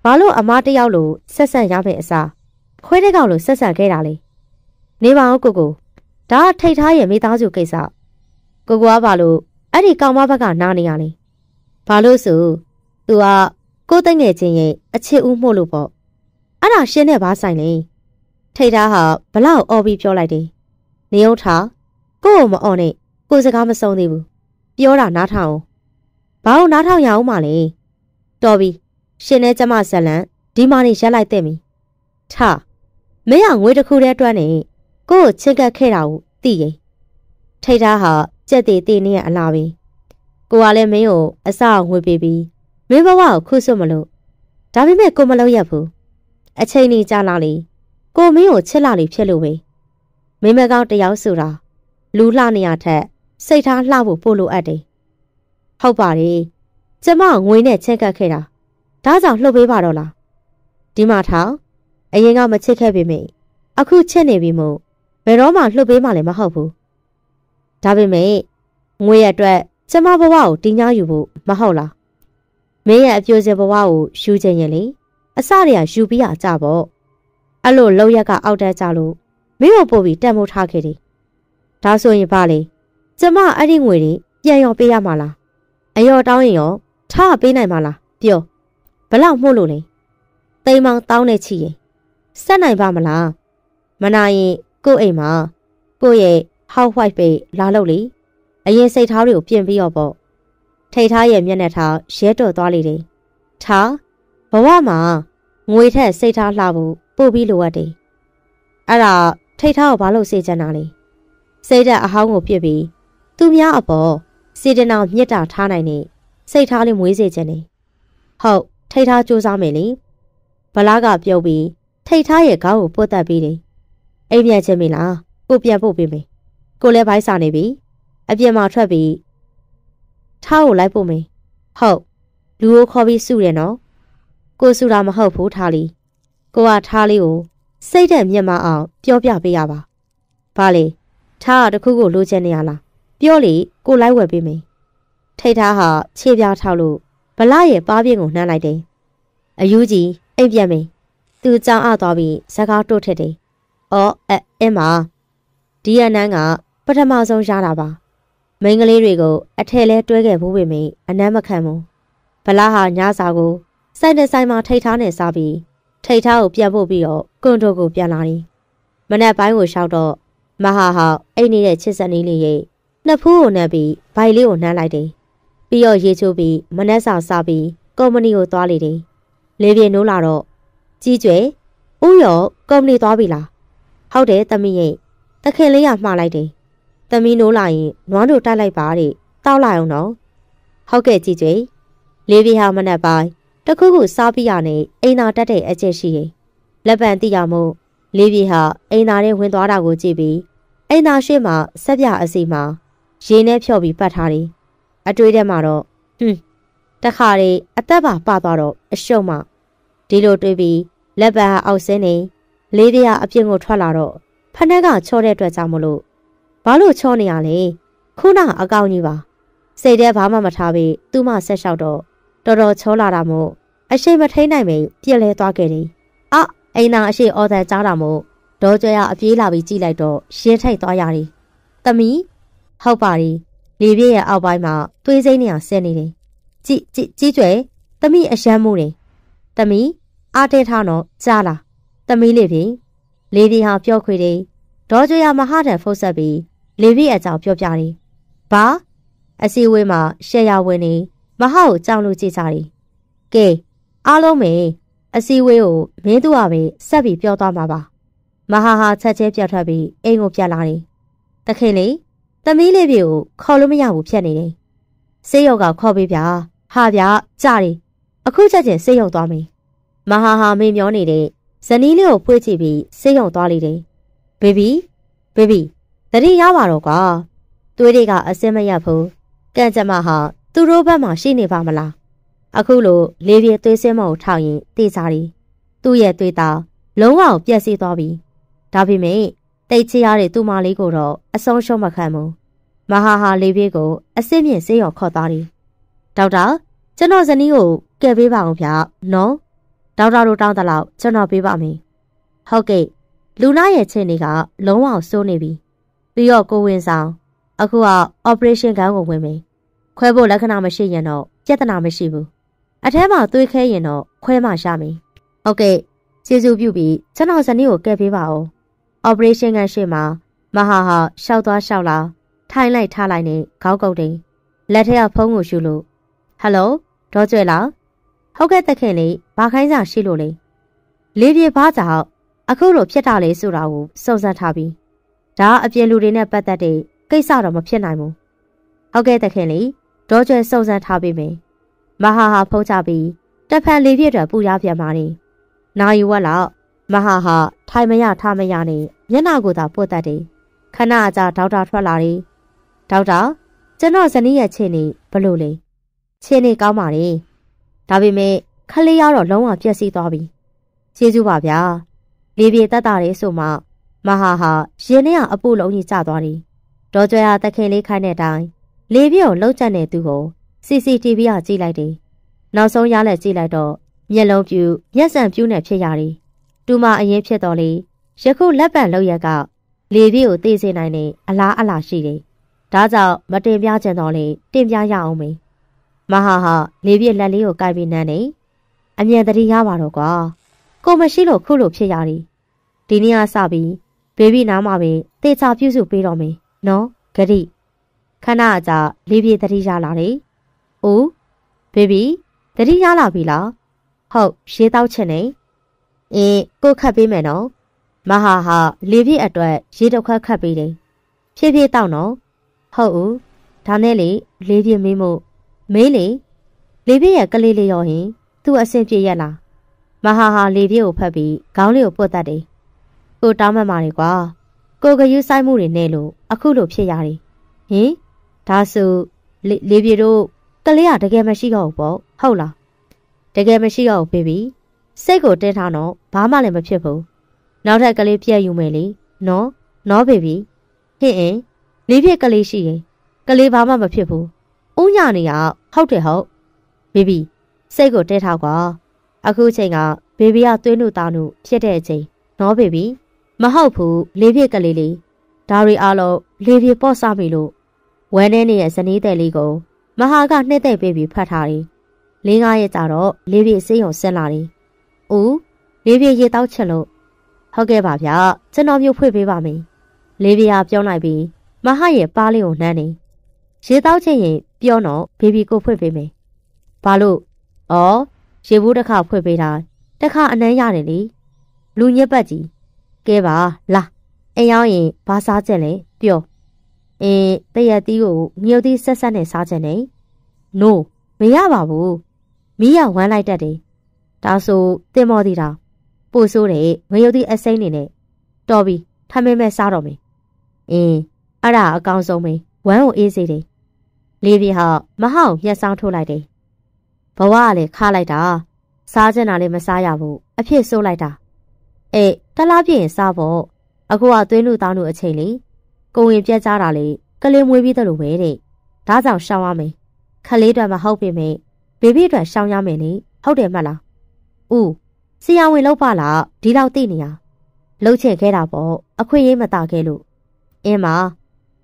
ဘာလို့အမတယောက်လိုဆက်ဆက်ရမယ့်အစား ခွဲတဲ့ကောင်လိုဆက်ဆက်ခဲ့တာလေနေပါဦးကိုကိုဒါထိတ်ထားရဲ့မိသားစုကိစ္စကိုကွာဘာလို့အဲ့ဒီကောင်မဘက်ကနားနေရလဲဘာလို့ဆိုသူကကိုသိငယ်ချင်းရဲ့အချစ်ဦးမှုလို့ပေါ့အဲ့ဒါရှင်းတဲ့ဘာဆိုင်လဲထိတ်ထားဟာဘလောက်အော်ပြီးပြောလိုက်တယ်နေုံထားကို့ကိုမအော်နဲ့ကိုစကားမဆုံးသေးဘူးပြောတာနားထောင်ဘာလို့နားထောင်ရအောင်မလဲတော်ပြီရှင်နဲ့ကျမဇလန်ဒီမာနေရက်လိုက်တဲ့မီထ မင်းကငွေတစ်ခုတည်းအတွက်နေကို့ကိုချစ်ကပ်ခဲ့တာကိုသိရင်ထိတ်ထားဟာကြက်သေးသေးနေရအလားပဲကိုကလည်းမင်းကိုအစအောင်ငွေပေးပြီးမင်းဘဝကိုခုဆွတ်မလို့ဒါပေမဲ့ကိုမလုပ်ရဘူးအချိန်ကြီးကြာလာလေကိုမင်းကိုချစ်လာလေဖြစ်လို့ပဲမင်းမကောင်းတယောက်ဆိုတာလူလှနေရထက်စိတ်ထားလှဖို့ပို့လိုအပ်တယ်။ဟုတ်ပါတယ်။ကျမငွေနဲ့ချက်ကပ်ခဲ့တာ။ဒါကြောင့်လှုပ်ပေးပါတော့လား။ဒီမှာထောင် အရင်ကမချစ်ခဲ့ပေမယ့်အခုချစ်နေပြီမို့ဘယ်တော့မှလှုပ်ပေးမှလည်းမဟုတ်ဘူး။ဒါပေမဲ့ငွေရအတွက်ကျမဘဝကိုတင်းညာယူဖို့မဟုတ်လား။မင်းရဲ့အပြိုစင်ဘဝကိုယူချင်ရင်လေအစတည်းကယူပြီးရကြပေါ့။အဲ့လိုလောက်ရက်ကအောက်တက်ကြလို့မင်းကိုပို့ပြီးတက်မိုးထားခဲ့တယ်။ဒါဆိုရင်ပါလေကျမအဲ့ဒီငွေတွေပြန်ရောပေးရမှာလား။အယောတောင်းရင်ရောထားပေးနိုင်မှာလားပြောဘလောက်မှုလို့လဲ။တိမ်မောင်တောင်းနေချီရင် ဆက်နိုင်ပါမလား။မနာရင်ကို့အိမ်မှာကို့ရဲ့ဟောက်ဝိုက်ပေလာလို့လေအရင်စိတ်ထားတွေကိုပြင်ပြီးတော့ပေါ့ထိတ်ထားရဲ့မျက်နှာထားရဲတော်သွားလေတယ်။ထားဘဝမှာငွေထက်စိတ်ထားလှဖို့ပို့ပြီးလိုအပ်တယ်။အဲ့ဒါထိတ်ထားကိုဘာလို့စေချင်တာလဲ။စိတ်ဓာတ်အဟောင်းကိုပြစ်ပြီးသူများအပေါ်စေတနာမြစ်တာထားနိုင်နေစိတ်ထားလေးမွေးစေချင်တယ်။ဟုတ်ထိတ်ထားစူးစမ်းမယ်လေ။ဗလားကပြုတ်ပြီး ထိတ်ထားရဲ့ခေါင်းကိုပုတ်တက်ပြီးတယ်။အိမ်ပြန်ချင်းမလားကိုပြန်ပို့ပေးမယ်။ကိုလည်းဘိုက်စာနေပြီ။အပြင်မှာထွက်ပြီးထားကိုလိုက်ပို့မယ်။ဟုတ်လူကိုခေါ်ပြီးစုရနော်။ကိုစုတာမဟုတ်ဘူးထားလီ။ကိုကထားလေးကိုစိတ်ဓာတ်မြတ်မအောင်ပြောပြပေးရပါ။ဘာလေထားကတခုခုလိုချင်နေရလား။ပြောလေကိုလိုက်ဝယ်ပေးမယ်။ထိတ်ထားဟာခြေပြားထောက်လို့ဗလာရဲ့ပါးပြင်းကိုနှမ်းလိုက်တယ်။အယူကြီးအိမ်ပြန်မယ်။ သူကြောင်အသွားပြီးဇကားတို့ထက်တယ်။အော်အဲအင်းမဒီရနန်းကပထမဆုံးရတာပါ။မိန်းကလေးတွေကိုအထက်လဲတွဲခဲ့ဘူးပေမယ့်အနမ်းမခံဘူး။ဗလာဟာညစာကိုစိုက်တဲ့ဆိုင်မှာထိတ်ထားနေစားပြီးထိတ်ထားကိုပြန်ဖို့ပြီးတော့ကွန်တိုကိုပြန်လာတယ်။မနက်ပိုင်းကိုရှောက်တော့မဟာဟာအိတ်နေတဲ့ချစ်စက်နီးလေးရဲ့နှစ်ဖူးကိုနှက်ပြီးဘိုင်လေးကိုနှမ်းလိုက်တယ်။ပြီးတော့ရေချိုးပြီးမနက်စာစားပြီးကုမ္ပဏီကိုသွားလေတယ်။လေပြေနိုးလာတော့ ကြီးကျွယ်ဥရောကုမ္ပဏီသွားပြီလား။ဟုတ်တယ်သမီးရဲ့တခင်လေးကမှားလိုက်တယ်။သမီးနိုးလာရင်နွားတို့တိုက်လိုက်ပါတဲ့။တောက်လိုက်အောင်နော်။ဟုတ်ကဲ့ကြီးကျွယ်လေပြေဟာမနက်ပိုင်းတခုခုစားပြီးရနေအိမ်သာတက်တဲ့အကျက်ရှိရင်လက်ပံတိရမို့လေးပြေဟာအိမ်သာထဲဝင်သွားတာကိုကြည့်ပြီးအိမ်သာရှိမှဆက်ပြအစီမှာရေနဲ့ဖြော့ပြီးပတ်ထားတယ်အတွေ့ထဲမှာတော့ဟွန်းတခါလေအသက်ပါပသွားတော့အရှုံမှ ဒီလိုတွေးပြီးလက်ပံဟာအောက်ဆင်းနေလေးပြေဟာအပြင်ကိုထွက်လာတော့ဖနက်ကချောတဲ့အတွက်ကြောင့်မလို့ဘာလို့ချောနေရလဲခုနအကောင်းကြီးပါစိတ်ထဲဘာမှမထားပြီးသူ့မဆက်လျှောက်တော့တော်တော်ချောလာတာမို့အရှိမထိန်နိုင်မင်းပြက်လဲသွားခဲ့တယ်။အာအိမ်သာအရှိအော်တန်ကြားတာမို့ဒေါ်ကြရအပြေးလာပြီးကြည့်လိုက်တော့ရှင်းထိတ်သွားရတယ်။သမီးဟုတ်ပါရီလေပြည့်ရဲ့အောက်ပိုင်းမှာသွေးစိမ့်နေအောင်ဆင်းနေတယ်။ကြည့်ကြည့်ကြီးကျွယ်သမီးအယမ်းမှုတယ်။သမီး အားတဲထားတော့ကြားလား။သမီးလေးဖြင့်လေပြည့်ဟာပြောခွေတယ်။ဒေါ်ကြရမဟာတန်ဖုတ်ဆက်ပြီးလေပြည့်အကြောင်းပြောပြတယ်။ဘာအစည်းအဝေးမှာရှယ်ယာဝင်နေမဟာကိုကြောက်လို့ကြည့်ကြတယ်။ကဲအားလုံးပဲအစည်းအဝေးကိုမင်းတို့ကပဲဆက်ပြီးပြောသွားမှာပါ။မဟာဟာချက်ချင်းပြတ်ထွက်ပြီးအိမ်ကိုပြတ်လာတယ်။တခင်လေးသမီးလေးပြေကိုခေါ်လို့မရဘူးဖြတ်နေတယ်။ဆေးရုံကခေါ်ပေးဗျာ။ဟာဗျာကြားတယ်။အခုချက်ချင်းဆေးရုံသွားမယ်။ မဟာဟာမေမျောနေတဲ့ဇနီးလေးကိုဖွေးကြည့်ပြီးဆေးရုံသွားလေတယ်။ဘေဘီဘေဘီတတိရပါတော့ကွာ။သွေးတွေကအစင်မရဘူး။ကန့်ကြမဟာသူတို့ဘက်မှာရှိနေပါမလားအခုလိုလေပြေသွေးစင်းမကိုထောက်ရင်တေးစားတယ်သူ့ရဲ့သွေးသားလုံးဝပြက်စီးသွားပြီဒါပေမဲ့တိတ်ချရတဲ့သူ့မလေးကိုတော့အဆုံးရှုံးမခံဘူးမဟာဟာလေပြေကိုအစ်စ်မြင့်ဆေးရော်ခေါ်သွားတယ်ဒေါက်တာကျွန်တော်ဇနီးကိုကယ်ပေးပါအောင်ဗျာနော် ဒေါက်တာတို့တောင်းတလောက်ကျွန်တော်ပေးပါမယ်ဟုတ်ကဲ့လူနာရဲ့ချင်းတွေကလုံးဝစိုးနေပြီပြီးတော့ကိုဝင်ဆောင်အခုက operation ခန်းကိုဝင်မယ်ခွဲဖို့လက္ခဏာမရှိရင်တော့ပြဿနာမရှိဘူးအထဲမှာသွေးခဲရင်တော့ခွဲမှရမယ်ဟုတ်ကဲ့ကျေးဇူးပြုပြီးကျွန်တော်ဇနီးကိုကဲပေးပါဦး operation ကရှေ့မှာမဟာဟာရှောက်သွားရှောက်လာထိုင်လိုက်ထားလိုက်နဲ့ခေါက်ကုတ်တယ်လက်ထက်ကဖုန်းကိုရှုလို့ဟယ်လိုဒေါ်ကျွဲလား ဟုတ်ကဲ့တခင်လေးဘာခိုင်းစာရှိလို့လဲလေးပြေဘာကြောင့်အခုလိုဖြစ်တာလဲဆိုတာကိုစုံစမ်းထားပြီးဒါအပြင်လူတွေနဲ့ပတ်သက်တဲ့ကိစ္စတော့မဖြစ်နိုင်ဘူးဟုတ်ကဲ့တခင်လေးဒေါ်ကျွဲစုံစမ်းထားပေးမယ်မဟာဟာဖုံးချပြီးတဖန်လေးပြည့်အတွက်ပူရပြန်ပါနေ။နာယူဝက်လောက်မဟာဟာထိုင်မရထားမရနဲ့မျက်နာကိုသာပုတ်တတ်တယ်။ခဏအကြာဒေါက်တာထွက်လာတယ်ဒေါက်တာကျွန်တော်ဇနီးရဲ့ခြေနေဘလို့လဲခြေနေကောင်းပါလေ ဒါပေမဲ့ခလေးရတော့လုံးဝပြက်စီးသွားပြီကျေးဇူးပါဗျာလေပြေတက်တာလေးဆိုမှမဟာဟာရင်ထဲကအပူလုံးကြီးကျသွားတယ်ဒေါ်ကျွဲဟာတခင်လေးခိုင်းတဲ့အတိုင်းလေပြေကိုလှုပ်ချက်နေသူကို CCTV ကကြည့်လိုက်တယ်နောက်ဆုံးရလက်ကြည့်လိုက်တော့မျက်လုံးပြူမျက်စံပြူးနဲ့ဖြစ်ရတယ်တူမအရင်ဖြစ်တော်လေယခုလက်ပံလောက်ရက်ကလေပြေကိုသိစေနိုင်တဲ့အလားအလာရှိတယ်ဒါကြောင့်မတင်ပြချင်တော့လေတင်ပြရအောင်မေ မဟာဟာလေပြည့်လက်လေးကိုကိုက်ပြီးနန်းနေအမြန်တတိရပါတော့ကွာကိုမရှိလို့ခုလိုဖြစ်ရတယ်ဒီနေ့ကစပြီးဘေဘီနားမှာပဲတေချာပြုစုပေးတော့မေနော်ဂရိခဏအကြာလေပြည့်တတိရလာတယ်အိုးဘေဘီတတိရလာပြီလားဟုတ်ရေတောက်ချင်နေအင်းကိုခတ်ပေးမယ်နော်မဟာဟာလေပြည့်အတွက်ရေတစ်ခွက်ခတ်ပေးတယ်ဖြည်းဖြည်းတောက်နော်ဟုတ်ဦးဒါနဲ့လေလေးပြင်းမင်းမို့ မင်းလေလေးပြင်းရဲ့ကလေးလေးရောဟင်သူ့အဆင်ပြေရလားမဟာဟာလေးပြင်းကိုဖတ်ပြီးခေါင်းလေးကိုပုတ်တတ်တယ်ကိုတောင်းမှတ်ပါတယ်ကွာကိုကယူဆိုင်မှုတွေနဲ့လို့အခုလိုဖြစ်ရတယ်ဟင်ဒါဆိုလေးပြင်းတို့ကလေးကတကယ်မရှိတော့ဘူးပေါ့ဟုတ်လားတကယ်မရှိတော့ဘူးဘေဘီစိတ်ကိုတင်းထားတော့ဘာမှလည်းမဖြစ်ဘူးနောက်ထပ်ကလေးပြည့်ယူမယ်လေနော်နော်ဘေဘီဟင်အင်းလေးပြက်ကလေးရှိရင်ကလေးဘာမှမဖြစ်ဘူး။ဦးညနေရ ဟုတ်တယ်ဟုတ်။ဘေဘီစိတ်ကိုတဲထားကွာ။အခုချိန်ကဘေဘီကသွေးနုသားနုဖြစ်တဲ့အချိန်နော်ဘေဘီမဟုတ်ဘူးလေးပြက်ကလေးလေးဒါရီအားလုံးလေးပြပေါ့စားပြီလို့ဝမ်းနေနေရဲ့ဇနီးတဲ့လေးကိုမဟာကနှစ်သိမ့်ပေးပြီးဖတ်ထားတယ်။လေးငါးရက်ကြာတော့လေးပြစေးရုံဆင်းလာတယ်။ဦးလေးပြရေတောက်ချက်လို့ဟုတ်ကဲ့ပါဗျာကျွန်တော်မျိုးဖွင့်ပေးပါမယ်။လေးပြပြောလိုက်ပြီးမဟရဲ့ပါးလေးကိုနှမ်းနေ ရေတောက်ချင်းရင်ပြောတော့ဘေဘီကိုဖွင့်ပေးမယ်ဘာလို့ဩရေဘူးတစ်ခါဖွင့်ပေးတာတစ်ခါအနမ်းရတယ်လေလူညက်ပတ်ကြီးကဲပါလာအိမ်ရောက်ရင်ဘာစားချက်လဲပြောအင်းတရက်တီးကိုငြိုသီးဆက်ဆက်နဲ့စားချက်နေ no မရပါဘူးမီးရဝမ်းလိုက်တတ်တယ်ဒါဆိုတင်မော်သေးတာပို့ဆိုးတယ်ငရုတ်သီးအစိမ့်နေနဲ့တော်ပြီထမင်းမဲ့စားတော့မယ်အင်းအဲ့ဒါအကောင်းဆုံးပဲ ဝမ်းကိုအေးစေတယ်လေးပြဟာမဟောင်မျက်စောင်းထိုးလိုက်တယ်ဘဝကလည်းခါလိုက်တာစားချင်တာလည်းမစားရဘူးအဖြစ်ဆိုးလိုက်တာအေးတလားပြည့်ရင်စားဖို့အခုကသွေးလူတောင်းလူအချိန်လေကိုဝင်ပြက်ကြတာလေကလေးမွေးပြီးတယ်လို့ပဲတဲ့ဒါကြောင့်ရှောင်းရမယ်ခလေးတွေမဟုတ်ပေမဲ့ဘေဘီအတွက်ရှောင်းရမယ်လေဟုတ်တယ်မလားဦးဆရာဝန်လောက်ပါလားဒီလောက်သိနေရလှုပ်ချင်ခဲ့တာပေါ့အခွင့်အရေးမတာခဲ့လို့အင်းမ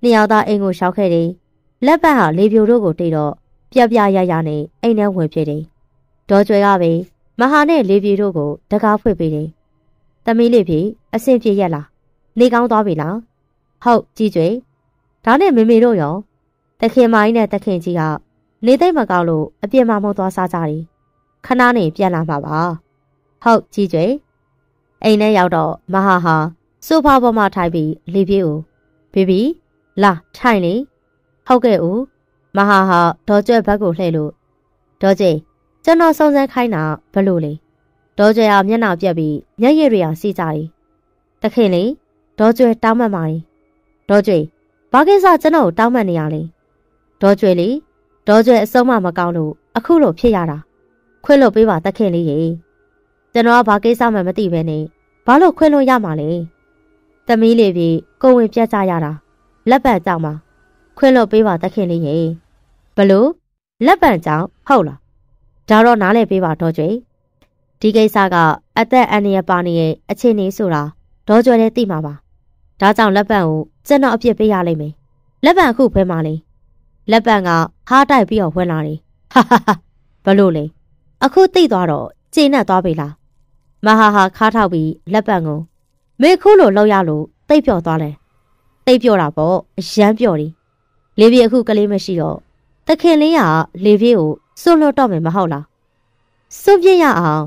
နှစ်ယောက်သားအိမ်ကိုရှောက်ခဲ့တယ်။လက်ပတ်ဟာလေပြိုတို့ကိုတိတော့ပြပြရရနဲ့အိမ်ထဲဝင်ဖြစ်တယ်။ဒေါ်ကျွဲကပဲမဟာနဲ့လေပြိုတို့ကိုတကားဖွင့်ပေးတယ်။သမီးလေးဖြင့်အဆင်ပြေရက်လား။နေကောင်းသွားပြီလား။ဟုတ်ကြည်ကျွေ။ဒါနဲ့မေမေတို့ရောတခင်မိုင်းနဲ့တခင်ကြီးကနေသိမ့်မကောက်လို့အပြစ်မမုံသွားစားကြတယ်။ခဏနေပြန်လာမှာပါ။ဟုတ်ကြည်ကျွေ။အိမ်ထဲရောက်တော့မဟာဟာဆိုဖာပေါ်မှာထိုင်ပြီးလေပြေကိုဘေဘီ လာထိုင်လေဟုတ်ကဲ့ဦးမဟာဟာဒေါ်ကျွဲဘက်ကိုလှည့်လို့ဒေါ်ကျိကျွန်တော်စုံစမ်းခိုင်းတာဘလို့လေဒေါ်ကျွဲကမျက်နှာပြက်ပြီးမျက်ရည်တွေအောင်စီးကြတယ်တခင်လေဒေါ်ကျွဲတောင်းမှတ်ပါတယ်ဒေါ်ကျွဲဘာကိစ္စကျွန်တော်ကိုတောင်းမှတ်နေရလဲဒေါ်ကျွဲလေဒေါ်ကျွဲအစုံမမကောင်းလို့အခုလိုဖြစ်ရတာခွင့်လို့ပေးပါတခင်လေးရေကျွန်တော်ကဘာကိစ္စမှမသိပဲနေဘာလို့ခွင့်လို့ရမှာလဲသမီးလေးပြေကိုဝင်ပြတ်ကြရတာ လက်ပတ်ကြောင်မှာခွင့်လို့ပေးပါတခင်လေးရေဘလို့လက်ပံကြောင်ဟုတ်လားဒါတော့နားလဲပေးပါတော့ကျွေဒီကိစ္စကအသက်အန္တရာယ်ပါနေရဲ့အခြေအနေဆိုတာဒေါ်ကျွဲလည်းသိမှာပါဒါကြောင့်လက်ပံကိုကျွန်တော်အပြစ်ပေးရလိမ့်မယ်လက်ပံအခုဘယ်မှာလဲလက်ပံကဟားတိုက်ပြီးတော့ဝင်လာတယ်ဟာဟာဟာဘလို့လဲအခုသိသွားတော့ကျေနပ်သွားပြီလားမဟာဟာခါထောက်ပြီးလက်ပံကိုမေခုလိုလောက်ရလို့တိတ်ပြော့သွားတယ် တိတ်ပြော့တာပေါ့အရန်ပြော့တယ်လေပြေအခုကလေးမရှိတော့တခင်လေးကလေပြေကိုစွန့်လွတ်တော့မယ်မဟုတ်လားစွန့်ပြစ်ရအောင်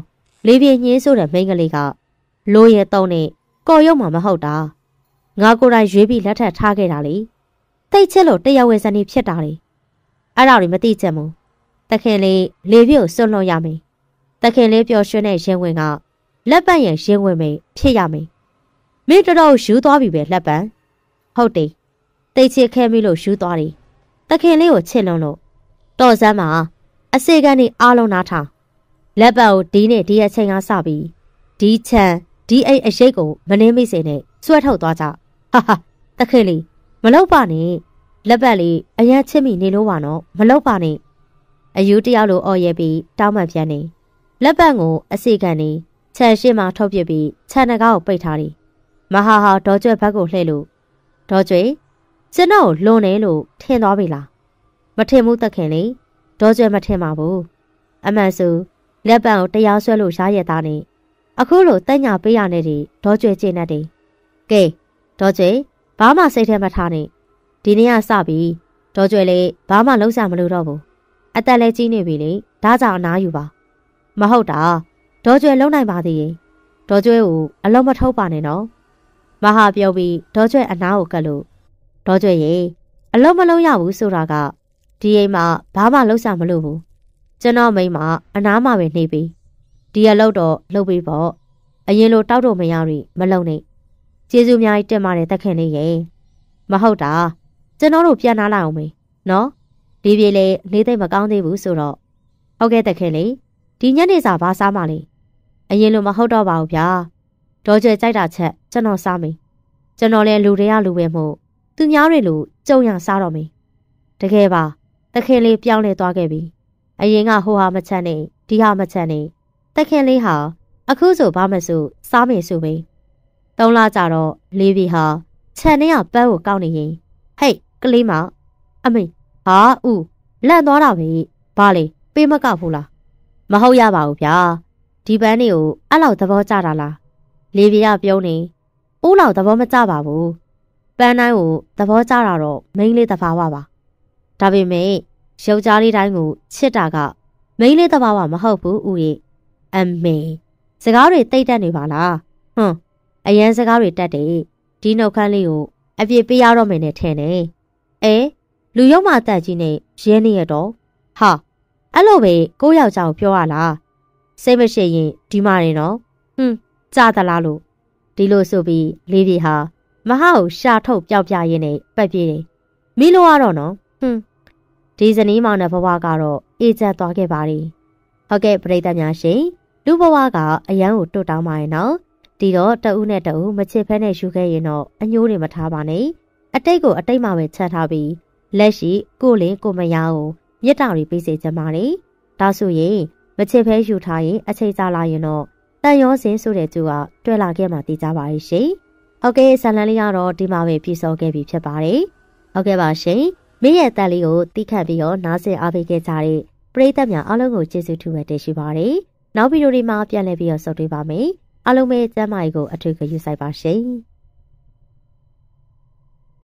လေပြေညင်းဆိုတဲ့မိန်းကလေးကလိုရဲတုံးနဲ့ကော်ရုံမှမဟုတ်တာငါကိုယ်တိုင်ရွေးပြီးလက်ထပ်ထားခဲ့တာလေတိတ်ချက်လို့တရားဝင်စနေဖြစ်တာလေအဲ့ဒါတွေမသိချက်ဘူးတခင်လေးလေပြေကိုစွန့်လွတ်ရမယ်တခင်လေးပျော်ရွှင်တဲ့ရင်ဝင်ကလက်ပတ်ရင်ရင်ဝင်မယ်ဖြစ်ရမယ်မင်းတော်တော်ယူသွားပြီပဲလက်ပံ ဟုတ်တယ်တတိတ်ချစ်ခဲမိလို့ယူသွားတယ်တခင်လေးကိုချစ်လွန်းလို့တော်စမ်းမှာအစေကန်ဒီအားလုံးနားထောင်လက်ပတ်ကိုဒီနဲ့ဒီအချိန်ကစပြီးဒီချန်ဒီအိတ်အရိတ်ကိုမနှင်းမိစေနဲ့ဆွဲထုတ်သွားကြဟာဟာတခင်လေးမလောက်ပါနဲ့လက်ပတ်လေးအရန်ချစ်မိနေလို့ပါနော်မလောက်ပါနဲ့အယူတယောက်လိုအော်ရဲပြီးတောင်းမှန်ပြန်နေလက်ပတ်ကိုအစေကန်နေခြံရှိမှထုတ်ပြပြီးခြံနဂါကိုပိတ်ထားတယ်မဟာဟာဒေါ်ကျွဲဘက်ကိုလှည့်လို့ ဒေါ်ကျွဲကျွန်တော်လွန်နေလို့ထင်သွားပြီလားမထင်ဘူးတခင်လေဒေါ်ကျွဲမထင်ပါဘူးအမှန်ဆိုလက်ပံကိုတရားဆွဲလို့ရှားရသားနေအခုလိုတက်ညာပေးရနေတယ်ဒေါ်ကျွဲကျင်းနေတယ်ကဲဒေါ်ကျွဲဘာမှစိတ်ထဲမထားနဲ့ဒီနေ့ကစပြီးဒေါ်ကျွဲလေးဘာမှလုံးစမလို့တော့ဘူးအသက်လည်းကြီးနေပြီလေဒါကြောင့်အနားယူပါမဟုတ်တာဒေါ်ကျွဲလုံးနိုင်ပါသေးရဲ့ဒေါ်ကျွဲကိုအလုံးမထုတ်ပါနဲ့နော် မဟာပြောပြီးဒေါ်ကျွဲအနားကိုကပ်လို့ဒေါ်ကျွဲရေအလုံးမလုံးရဘူးဆိုတာကဒီအိမ်မှာဘာမှလုံးစမလို့ဘူးကျွန်တော်မိမအနားမှာပဲနေပြီဒီရလောက်တော့လှုပ်ပြီးပေါ့အရင်လိုတောက်တော့မရရီမလုံနဲ့ကျေးဇူးများကြီးတင်ပါတယ်တက်ခင်လေးရေမဟုတ်တာကျွန်တော်တို့ပြန်လာလိုက်အောင်မေနော်ဒီပြေလေနေသိမ့်မကောင်းသေးဘူးဆိုတော့ဟုတ်ကဲ့တက်ခင်လေးဒီညနေစာဘာစားမှလဲအရင်လိုမဟုတ်တော့ပါဘူးဗျာ ဒေါ်ကျွဲကြိုက်တာချက်ကျွန်တော်စားမယ်ကျွန်တော်လည်းလူတွေကလူပဲမို့သူများတွေလိုကြုံရစားတော့မယ်တကယ်ပါတခင်လေးပြောင်းလဲသွားခဲ့ပြီအရင်ကဟိုဟာမချမ်းနေဒီဟာမချမ်းနေတခင်လေးဟာအခုဆိုဘာမဆိုစားမယ်ဆိုပဲသုံးလကြတော့လေးပြီဟာခြံထဲကပန်းကိုကောက်နေရင်ဟိတ်ကလေးမအမေဟာဥလန့်သွားတာပဲဘာလေပေးမကောက်ဘူးလားမဟုတ်ရပါဘူးဗျာဒီပန်းတွေကိုအဲ့လောက်သဘောကျတာလား လေပြရပြုံးနေအိုးလောက်သဘောမကျပါဘူးပန်းတိုင်းကိုသဘောကျတာတော့မိန်းလေးသဘာဝပါဒါပေမဲ့ယောက်ျားလေးတိုင်းကိုချစ်တာကမိန်းလေးသဘာဝမဟုတ်ဘူးဦးရဲ့အမေစကားတွေတိတ်တက်နေပါလားဟွန်းအရန်စကားတွေတက်တယ်ဒီနှုတ်ခမ်းလေးကိုအပြစ်ပေးရတော့မယ်နဲ့ထင်တယ်အဲလူရုံမှတက်ကြီးနဲ့ရဲနေရတော့ဟာအဲ့လိုပဲကိုယောက်ျားကိုပြောရလားစိတ်မရှိရင်ဒီမှာနေနော်ဟွန်း ကြာသလားလို့ဒီလိုဆိုပြီးလေးပြေဟာမဟာကိုရှာထုတ်ပျောက်ပြရင်းနဲ့ပတ်ပြေးတယ်မိလို့ရတော့နော်ဟွန်းဒီဇနီးမောင်နဲ့ဘဝကတော့အေးချမ်းသွားခဲ့ပါပြီဟုတ်ကဲ့ပရိသတ်များရှင်လူဘဝကအရန်ကိုတွတ်တောင်းပါရဲ့နော်ဒီတော့တအုပ်နဲ့တအုပ်မချစ်ဖဲနဲ့ယူခဲ့ရင်တော့အညိုးတွေမထားပါနဲ့အတိတ်ကိုအတိတ်မှာပဲချက်ထားပြီးလက်ရှိကိုလင်းကိုမယားကိုမြစ်တာတွေပေးစေချင်ပါတယ်ဒါဆိုရင်မချစ်ဖဲယူထားရင်အချိန်ကြာလာရင်တော့ တန်ရောစင်းဆိုတဲ့သူကတွဲလာခဲ့မှသိကြပါရဲ့ရှင်ဟုတ်ကဲ့ဇာလန်လေးကတော့ဒီမှာပဲပြည့်စုံခဲ့ပြီဖြစ်ပါတယ်ဟုတ်ကဲ့ပါရှင်မင်းရဲ့တက်လေးကိုတိခတ်ပြီးတော့နားဆင်အားပေးခဲ့ကြတဲ့ပရိသတ်များအားလုံးကိုကျေးဇူးထူးပဲတင်ရှိပါတယ်နောက်ဗီဒီယိုတွေမှာပြန်လည်ပြီးတော့ဆုပ်တွေ့ပါမယ်အားလုံးပဲကျမ်းမာရေးကိုအထူးဂရုစိုက်ပါရှင်